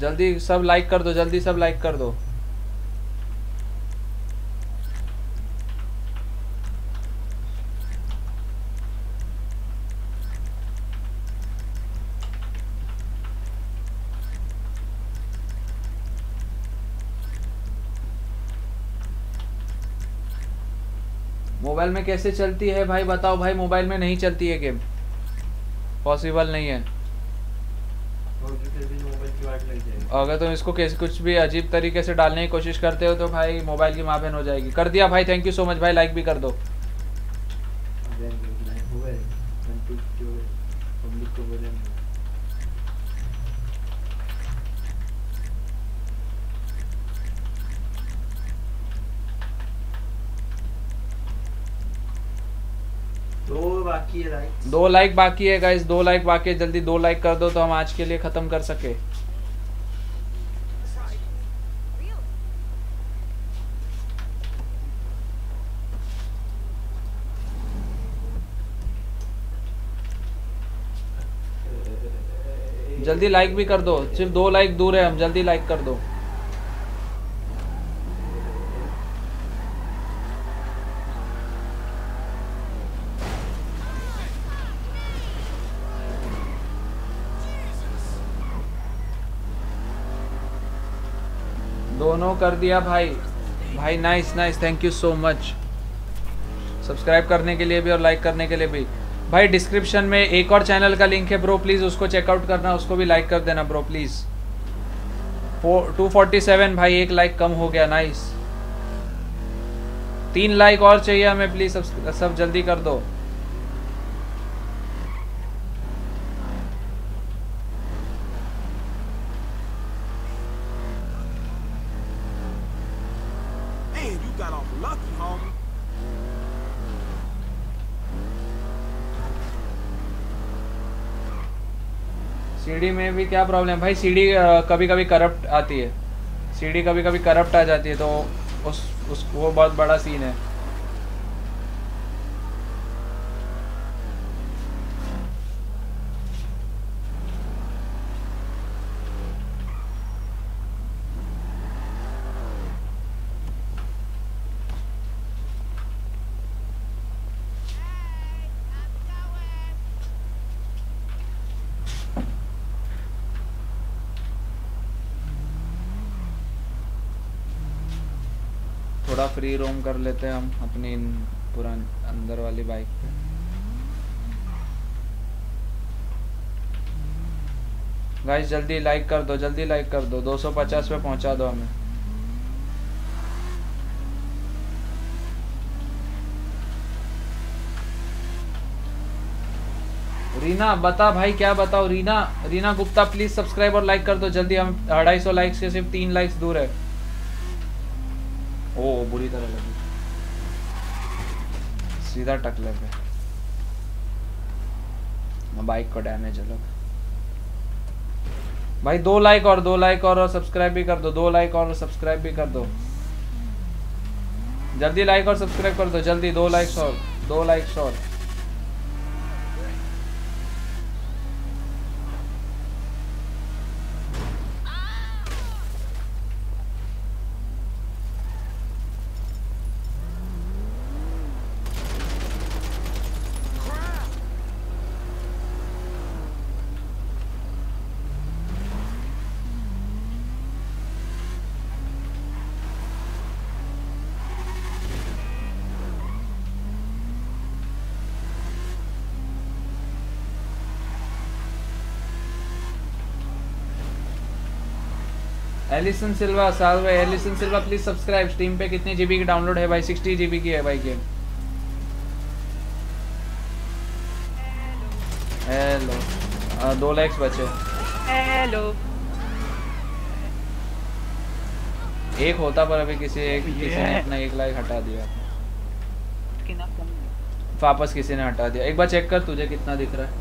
जल्दी सब लाइक कर दो जल्दी सब लाइक कर दो मोबाइल में कैसे चलती है भाई बताओ भाई मोबाइल में नहीं चलती है गेम पॉसिबल नहीं है अगर तुम तो इसको कैसे कुछ भी अजीब तरीके से डालने की कोशिश करते हो तो भाई मोबाइल की माफेन हो जाएगी कर दिया भाई थैंक यू सो मच भाई लाइक भी कर दो देन देन देन दो बाकी है लाइक बाकी है गाइस दो लाइक बाकी है जल्दी दो लाइक कर दो तो हम आज के लिए खत्म कर सके जल्दी लाइक भी कर दो सिर्फ दो लाइक दूर है हम जल्दी लाइक कर दो दोनों कर दिया भाई भाई nice nice thank you so much subscribe करने के लिए भी और लाइक करने के लिए भी भाई डिस्क्रिप्शन में एक और चैनल का लिंक है ब्रो प्लीज़ उसको चेकआउट करना उसको भी लाइक कर देना bro please two forty seven भाई एक लाइक कम हो गया नाइस तीन लाइक और चाहिए हमें प्लीज़ सब सब जल्दी कर दो सीडी में भी क्या प्रॉब्लम है भाई सीडी कभी कभी करप्ट आती है सीडी कभी कभी करप्ट आ जाती है तो उस उस वो बहुत बड़ा सीन है थोड़ा फ्री रोम कर लेते हैं हम अपनी पुरानी अंदर वाली बाइक पे गाइस जल्दी लाइक कर दो जल्दी लाइक कर दो 250 पे पहुंचा दो हमें रीना बता भाई क्या बताओ रीना रीना गुप्ता प्लीज सब्सक्राइब और लाइक कर दो जल्दी हम अढ़ाई सौ लाइक्स से सिर्फ तीन लाइक्स दूर है ओ बुरी तरह लगी सीधा टकले पे बाइक को डैमेज अलग भाई दो लाइक और दो लाइक और, और सब्सक्राइब भी कर दो दो लाइक और सब्सक्राइब भी कर दो जल्दी लाइक और सब्सक्राइब कर दो जल्दी दो लाइक्स और दो लाइक्स और एलिसन सिल्वा साल भाई Alisson Silva please subscribe Steam पे कितनी जीबी की डाउनलोड है भाई सिक्सटी जीबी की है भाई गेम हेलो दो लैक्स बचे हेलो एक होता पर अभी किसी एक किसी ने अपना एक लाख हटा दिया वापस किसी ने हटा दिया एक बार चेक कर तुझे कितना दिख रहा है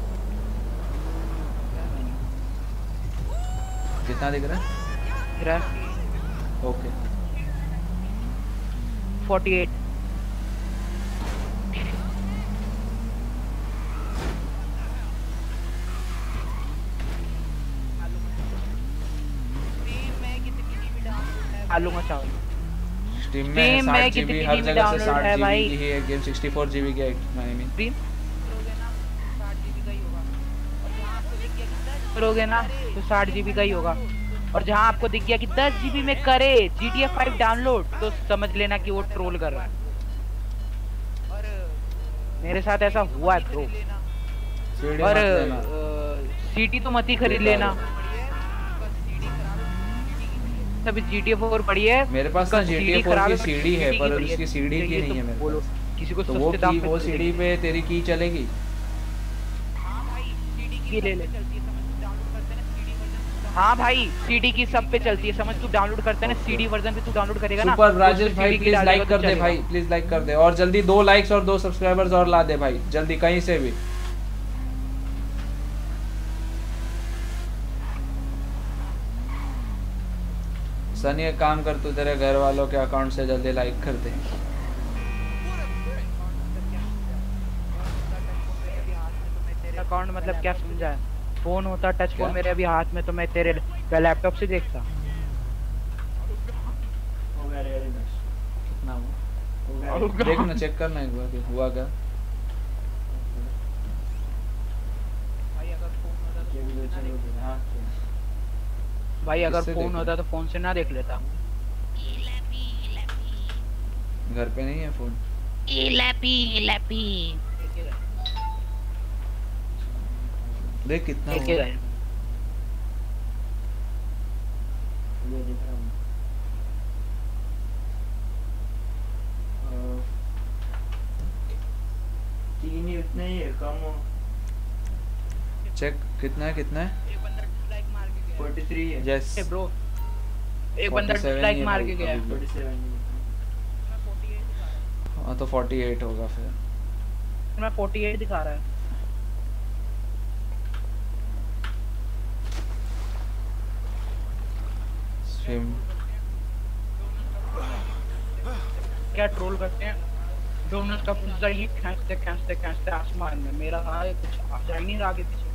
कितना दिख रहा है दिख रहा है ओके फोर्टी एट डालूंगा चावल स्टीम में स्टीम में कितनी हर जगह से 60 जीबी की है गेम 64 जीबी की है मैंने में स्टीम करोगे ना तो 60 जीबी का ही होगा और जहां आपको दिख गया कि दस जीबी में करे G T F five download तो समझ लेना कि वो ट्रोल कर रहा है मेरे साथ ऐसा हुआ है ब्रो और सीटी तो मत ही खरीद लेना सभी जी टी एफ और पड़ी है मेरे पास ना जी टी एफ की सीडी है पर उसकी सीडी की नहीं तो है मेरे पास किसी को तो सस्ते दाम पे वो सीडी पे तेरी की चलेगी भाई की ले ले हाँ भाई सीडी की सब पे चलती है समझ तू डाउनलोड करते है ना सीडी वर्जन पे तू डाउनलोड करेगा ना सुपर तो राजेश भाई प्लीज लाइक कर तो दे भाई प्लीज लाइक कर दे और जल्दी दो लाइक्स और दो सब्सक्राइबर्स और ला दे भाई जल्दी कहीं से भी सनी एक काम कर तू तेरे घर वालों के अकाउंट से जल्दी लाइक कर दे अकाउंट मतलब क्या समझा है फोन होता टच फोन मेरे अभी हाथ में तो मैं तेरे लैपटॉप से देखता देखना चेक करना एक बार कि हुआ क्या भाई अगर फोन होता तो, हाँ, तो फोन से ना देख लेता घर पे नहीं है फोन इलेपी इलेपी देख कितना एक ही है कम चेक कितना है कितना है एक बंदर लाइक मार के गया 43 है यस ब्रो एक बंदर लाइक मार के गया 47 हाँ तो 48 होगा फिर मैं 48 दिखा रहा है स्विम क्या ट्रोल करते हैं डोनट का पिज्जा ही खेचते खेचते खेचते आसमान में मेरा हाँ कुछ आ जा नहीं रहा आगे पीछे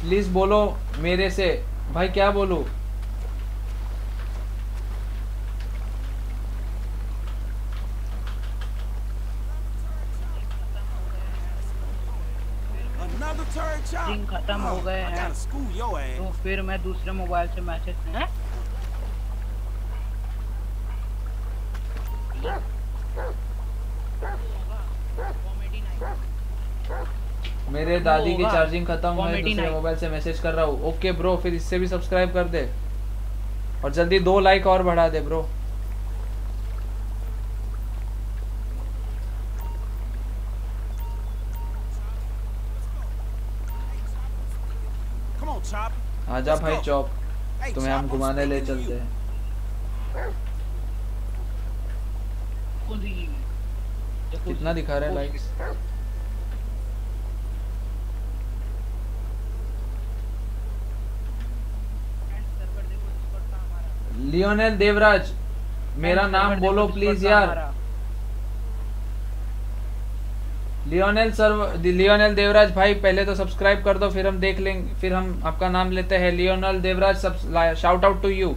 प्लीज बोलो मेरे से भाई क्या बोलूं दिन खत्म हो गए हैं तो फिर मैं दूसरे मोबाइल से मैसेज है मेरे दादी की चार्जिंग खत्म हो गई दूसरे मोबाइल से मैसेज कर रहा हूँ ओके ब्रो फिर इससे भी सब्सक्राइब कर दे और जल्दी दो लाइक और बढ़ा दे ब्रो आजा भाई चौप तुम्हें हम घुमाने ले चलते हैं कितना दिखा रहे लाइक्स लियोनेल देवराज मेरा नाम बोलो प्लीज यार लियोनेल सर लियोनेल देवराज भाई पहले तो सब्सक्राइब कर दो फिर हम देख लेंगे फिर हम आपका नाम लेते हैं लियोनेल देवराज सब shout out to you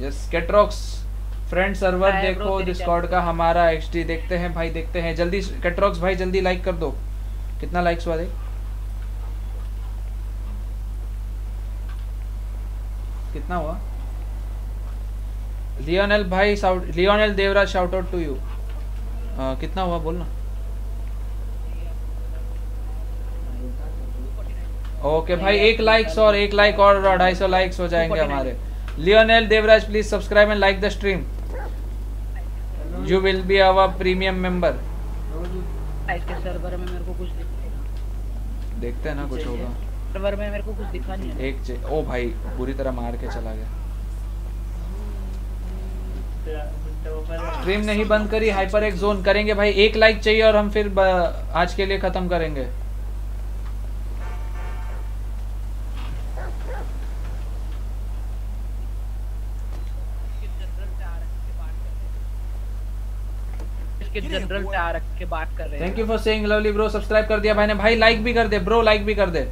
yes कैटरॉक्स friend server देखो डिस्कॉर्ड का हमारा एक्सटी देखते हैं भाई देखते हैं जल्दी कैटरॉक्स भाई जल्दी लाइक कर दो कितना लाइक्स हुआ देख कितना हुआ लियोनेल भाई Lionel Devraj shout out to you आ, कितना हुआ बोलना ओके भाई एक लाइक्स और एक लाइक और ढाई सौ लाइक्स हो जाएंगे हमारे Lionel Devraj please subscribe and like the stream you will be our premium member देखते हैं ना कुछ होगा सर्वर में मेरे को कुछ दिखा नहीं एक ओ भाई बुरी तरह मार के चला गया तो स्ट्रीम हाँ, नहीं बंद करी हाइपर एक जोन करेंगे भाई एक लाइक चाहिए और हम फिर आज के लिए खत्म करेंगे के जनरल बात कर रहे हैं thank you for saying lovely bro subscribe कर दिया भाई ने भाई लाइक भी कर दे ब्रो लाइक भी कर दे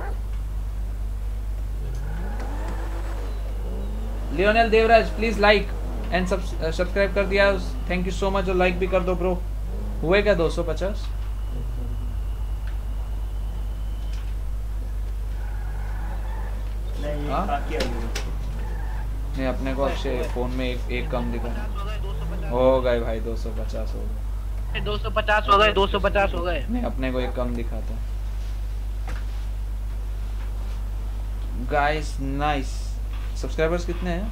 Lionel Devraj please like and सब सब्सक्राइब कर दिया थैंक यू सो मच और लाइक भी कर दो ब्रो हुए क्या दो सौ पचास नहीं हाँ? अपने को आपसे फोन में एक एक कम दिखा हो गए भाई दो सौ पचास हो गए दो सौ पचास हो गए दो सौ पचास हो गए नहीं अपने को एक कम दिखाता गाइस नाइस सब्सक्राइबर्स कितने हैं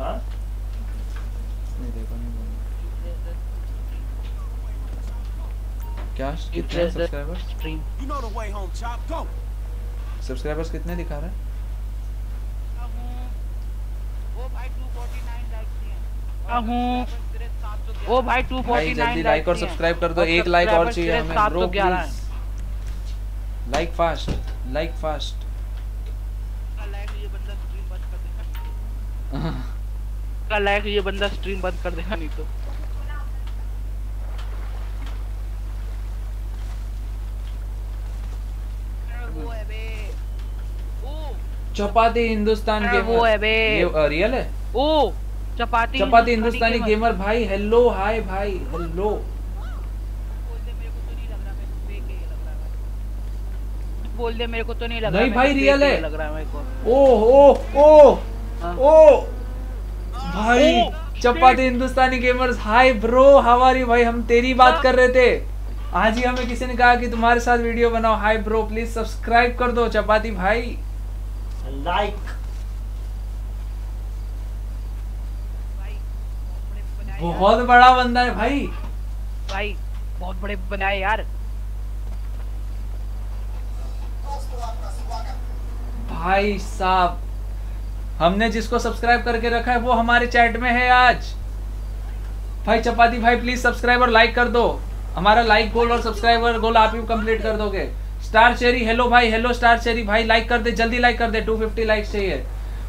हाँ नहीं देखा नहीं क्या कितने सब्सक्राइबर्स स्ट्रीम सब्सक्राइबर्स कितने दिखा रहा है ओ भाई 249 भाई जल्दी लाइक और सब्सक्राइब कर दो एक लाइक और चाहिए हमें bro like fast like fast like ये बंदा स्ट्रीम बंद कर देगा *laughs* *laughs* का लाइक ये बंदा स्ट्रीम बंद कर देगा नहीं तो चपाती हिंदुस्तान के वो है बे ये रियल है ओ चपाती चपाती हिंदुस्तानी गेमर भाई हेलो हाय भाई हेलो तो बोल दे मेरे को तो नहीं लग रहा नहीं भाई रियल है लग रहा है मेरे को ओ हाँ। ओ ओ ओ भाई Chapati Hindustani gamers hi bro how भाई हम तेरी बात हाँ। कर रहे थे आज ही हमें किसी ने कहा कि तुम्हारे साथ वीडियो बनाओ हाय ब्रो प्लीज सब्सक्राइब कर दो चपाती भाई लाइक like. बहुत बड़ा बंदा है भाई भाई बहुत बड़े बनाए यार भाई साहब हमने जिसको सब्सक्राइब करके रखा है वो हमारे चैट में है आज भाई चपाती भाई प्लीज सब्सक्राइब और लाइक कर दो हमारा लाइक गोल और सब्सक्राइबर गोल आप ही कंप्लीट कर दोगे स्टार चेरी हेलो भाई हेलो स्टार चेरी भाई लाइक कर दे जल्दी लाइक कर दे 250 लाइक चाहिए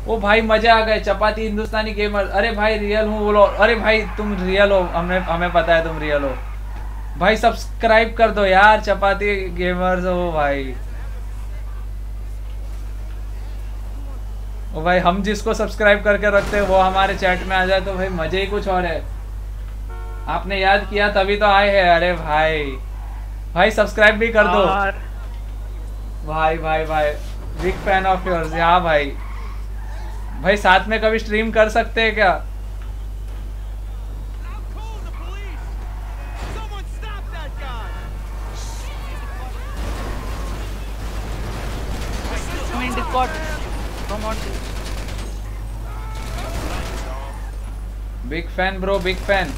वो भाई मजा आ गए चपाती हिंदुस्तानी गेमर अरे भाई रियल हूँ बोलो अरे भाई तुम रियल हो हमने हमें पता है तुम रियल हो भाई सब्सक्राइब कर दो यार चपाती गेमर्स हो भाई और भाई हम जिसको सब्सक्राइब करके रखते हैं वो हमारे चैट में आ जाए तो भाई मज़े ही कुछ और है आपने याद किया तभी तो आए हैं अरे भाई भाई सब्सक्राइब भी कर दो भाई भाई भाई बिग फैन ऑफ योर्स हाँ भाई भाई साथ में कभी स्ट्रीम कर सकते हैं क्या I Come on. Big fan, bro. Big fan.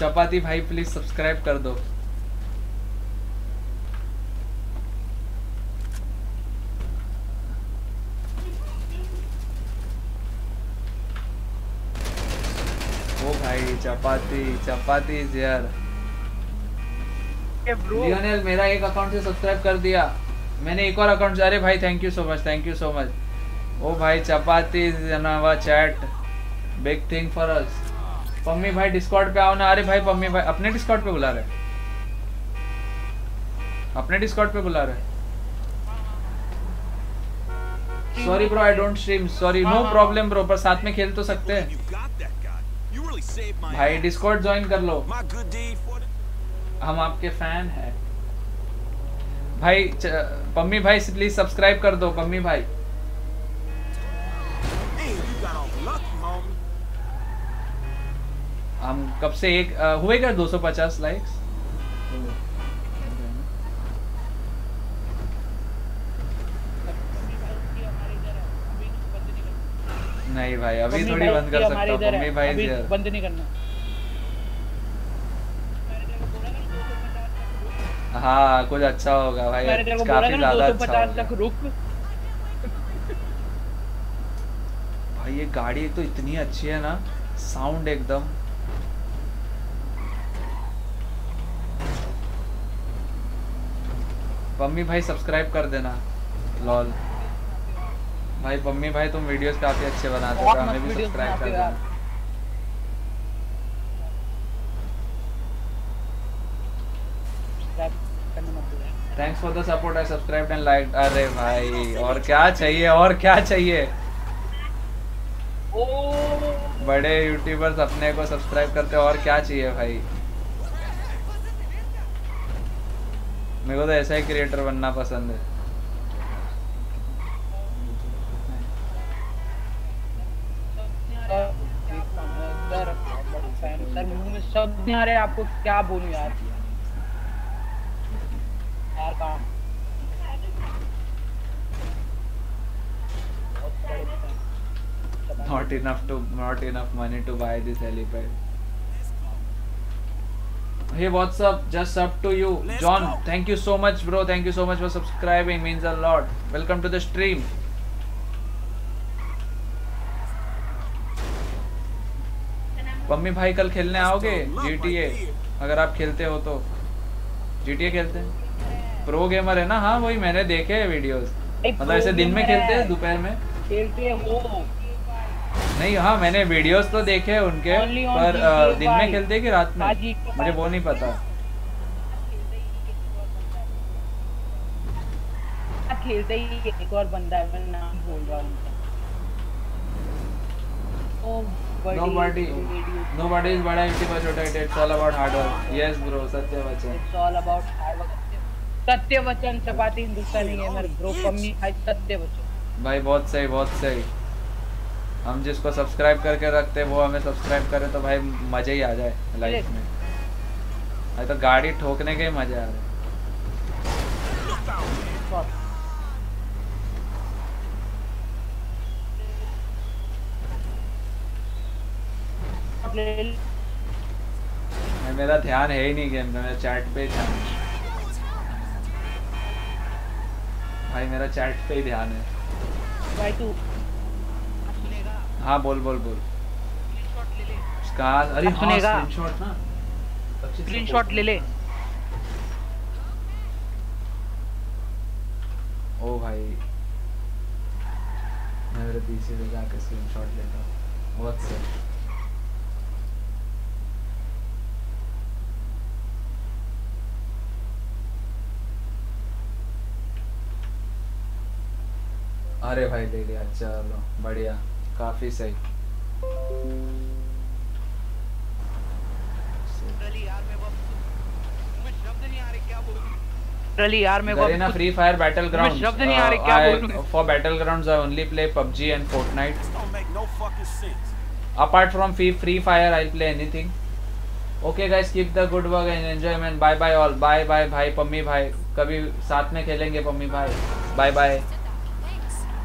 चपाती भाई प्लीज सब्सक्राइब कर दो ओ भाई चपाती चपाती यार लियोनेल मेरा एक अकाउंट से सब्सक्राइब कर दिया मैंने एक और अकाउंट अरे भाई thank you so much thank you so much ओ भाई Chapati जनावा chat big thing for us Pammi भाई डिस्कॉर्ड पे आओ ना अरे भाई पम्मी भाई अपने डिस्कॉर्ड पे बुला रहे अपने डिस्कॉर्ड पे बुला रहे sorry bro I don't stream sorry no problem bro पर साथ में खेल तो सकते हैं भाई डिस्कॉर्ड ज्वाइन कर लो हम आपके फैन हैं भाई पम्मी भाई प्लीज सब्सक्राइब कर दो पम्मी भाई हम कब से एक आ, हुए क्या 250 लाइक्स नहीं भाई अभी थोड़ी बंद कर सकता हूँ पम्मी भाई बंद नहीं करना हाँ कुछ अच्छा होगा भाई काफी ज्यादा अच्छा भाई ये गाड़ी तो इतनी अच्छी है ना साउंड एकदम पम्मी भाई सब्सक्राइब कर देना लॉल भाई पम्मी भाई तुम वीडियोस काफी अच्छे बनाते हो हमें भी सब्सक्राइब कर देना thanks for the support I subscribe and like अरे भाई और क्या चाहिए और क्या चाहिए बड़े यूट्यूबर्स अपने को सब्सक्राइब करते और क्या चाहिए भाई मेरे को तो ऐसा ही क्रिएटर बनना पसंद है सर मुंह में शब्द नहीं आ रहे आपको क्या बोलूं यार यार कहाँ not enough to not enough money to buy this helipad. Hey, what's up? Just up to you, Let's John. Go. Thank you so much, bro. Thank you so much for subscribing. Means a lot. Welcome to the stream. मम्मी भाई कल खेलने आओगे GTA अगर आप खेलते हो तो जीटीए खेलते हैं प्रो गेमर है ना हाँ वही मैंने देखे है वीडियोस मतलब ऐसे दिन में खेलते हैं दोपहर में खेलते हो नहीं हाँ मैंने वीडियोस तो देखे हैं उनके पर दिन में खेलते हैं कि रात में हाँ, मुझे वो नहीं पता हाँ, खेलते ही एक और बंदा है मैं नाम भूल रहा हूँ Nobody, nobody इज बड़ा intimate it, but it's all about hard work. Yes, bro, Satya Bachchan. It's all about hard work. सत्य वचन चपाती हिंदुस्तानी है मेरे ब्रो पम्मी आज सत्य वचन भाई बहुत सही बहुत सही हम जिसको सब्सक्राइब करके रखते हैं वो हमें सब्सक्राइब करे तो भाई मजा ही आ जाए लाइफ में अरे तो गाड़ी ठोकने के ही मजा आ रहे मेरा ध्यान है ही नहीं गेम में मेरा चैट पे ध्यान भाई मेरा चैट पे ही ध्यान है भाई तू हाँ बोल बोल बोल स्क्रीनशॉट अरे हाँ स्क्रीनशॉट ना स्क्रीनशॉट ले ले ओ भाई मैं मेरे पीसी पे जाकर स्क्रीनशॉट लेता बहुत व्हाट्सएप अरे भाई ले लिया चलो बढ़िया काफी सही free fire battle good work and enjoyment bye bye all bye bye भाई पम्मी भाई कभी साथ में खेलेंगे पम्मी भाई bye bye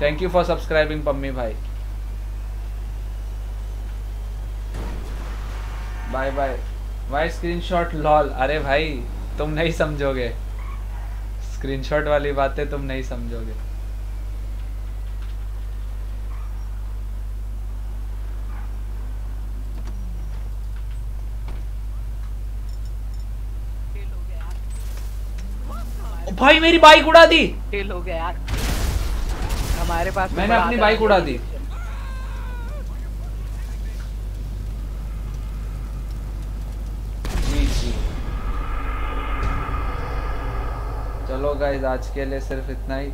thank you for subscribing Pammi भाई bye bye why screenshot lol अरे भाई तुम नहीं समझोगे स्क्रीनशॉट वाली बातें तुम नहीं समझोगे भाई मेरी बाइक उड़ा दी फेल हो गया यार हमारे पास मैंने तो अपनी बाइक उड़ा दी चलो गाइज आज के लिए सिर्फ इतना ही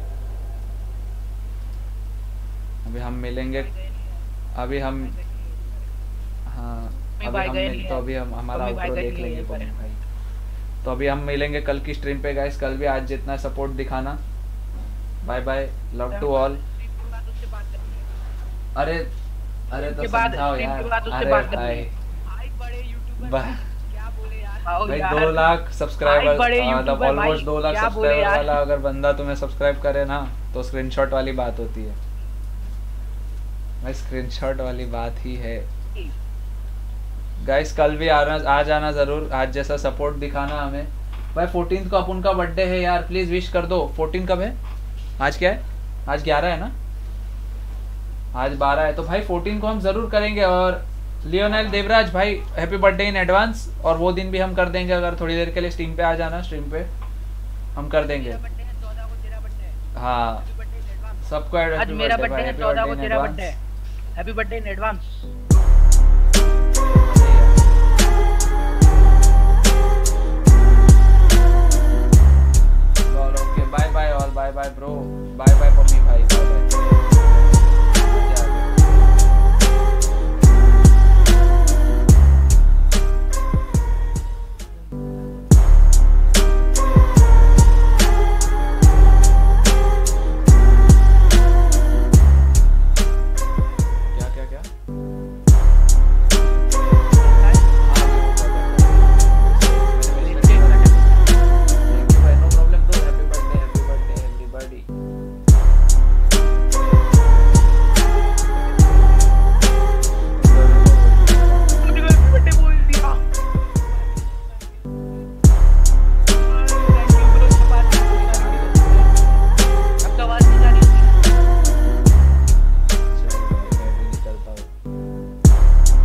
अभी हम मिलेंगे अभी हम हाँ अभी हम मिल, तो अभी हम हमारा आउटरो देख लेंगे भाई तो अभी हम मिलेंगे कल की स्ट्रीम पे गाइस कल भी आज जितना सपोर्ट दिखाना bye bye love to all अरे अरे तो समझाओ यार अरे भाई भाई दो लाख सब्सक्राइबर मतलब ऑलमोस्ट दो लाख सब्सक्राइबर वाला अगर बंदा तुम्हें सब्सक्राइब करे ना तो स्क्रीनशॉट वाली बात होती है भाई स्क्रीनशॉट वाली बात ही है गाइस कल भी आना आ जाना जरूर आज जैसा सपोर्ट दिखाना हमें भाई फोर्टीन को अपन का बर्थडे है यार प्लीज विश कर दो फोर्टीन कब है आज क्या है आज ग्यारह है ना आज बारह है तो भाई फोर्टीन को हम ज़रूर करेंगे और लियोनेल देवराज भाई हैप्पी बर्थडे इन एडवांस और वो दिन भी हम कर देंगे अगर थोड़ी देर के लिए स्ट्रीम पे आ जाना स्ट्रीम पे हम कर देंगे हाँ सबको happy birthday in advance all bye bye bro bye bye Pammi भाई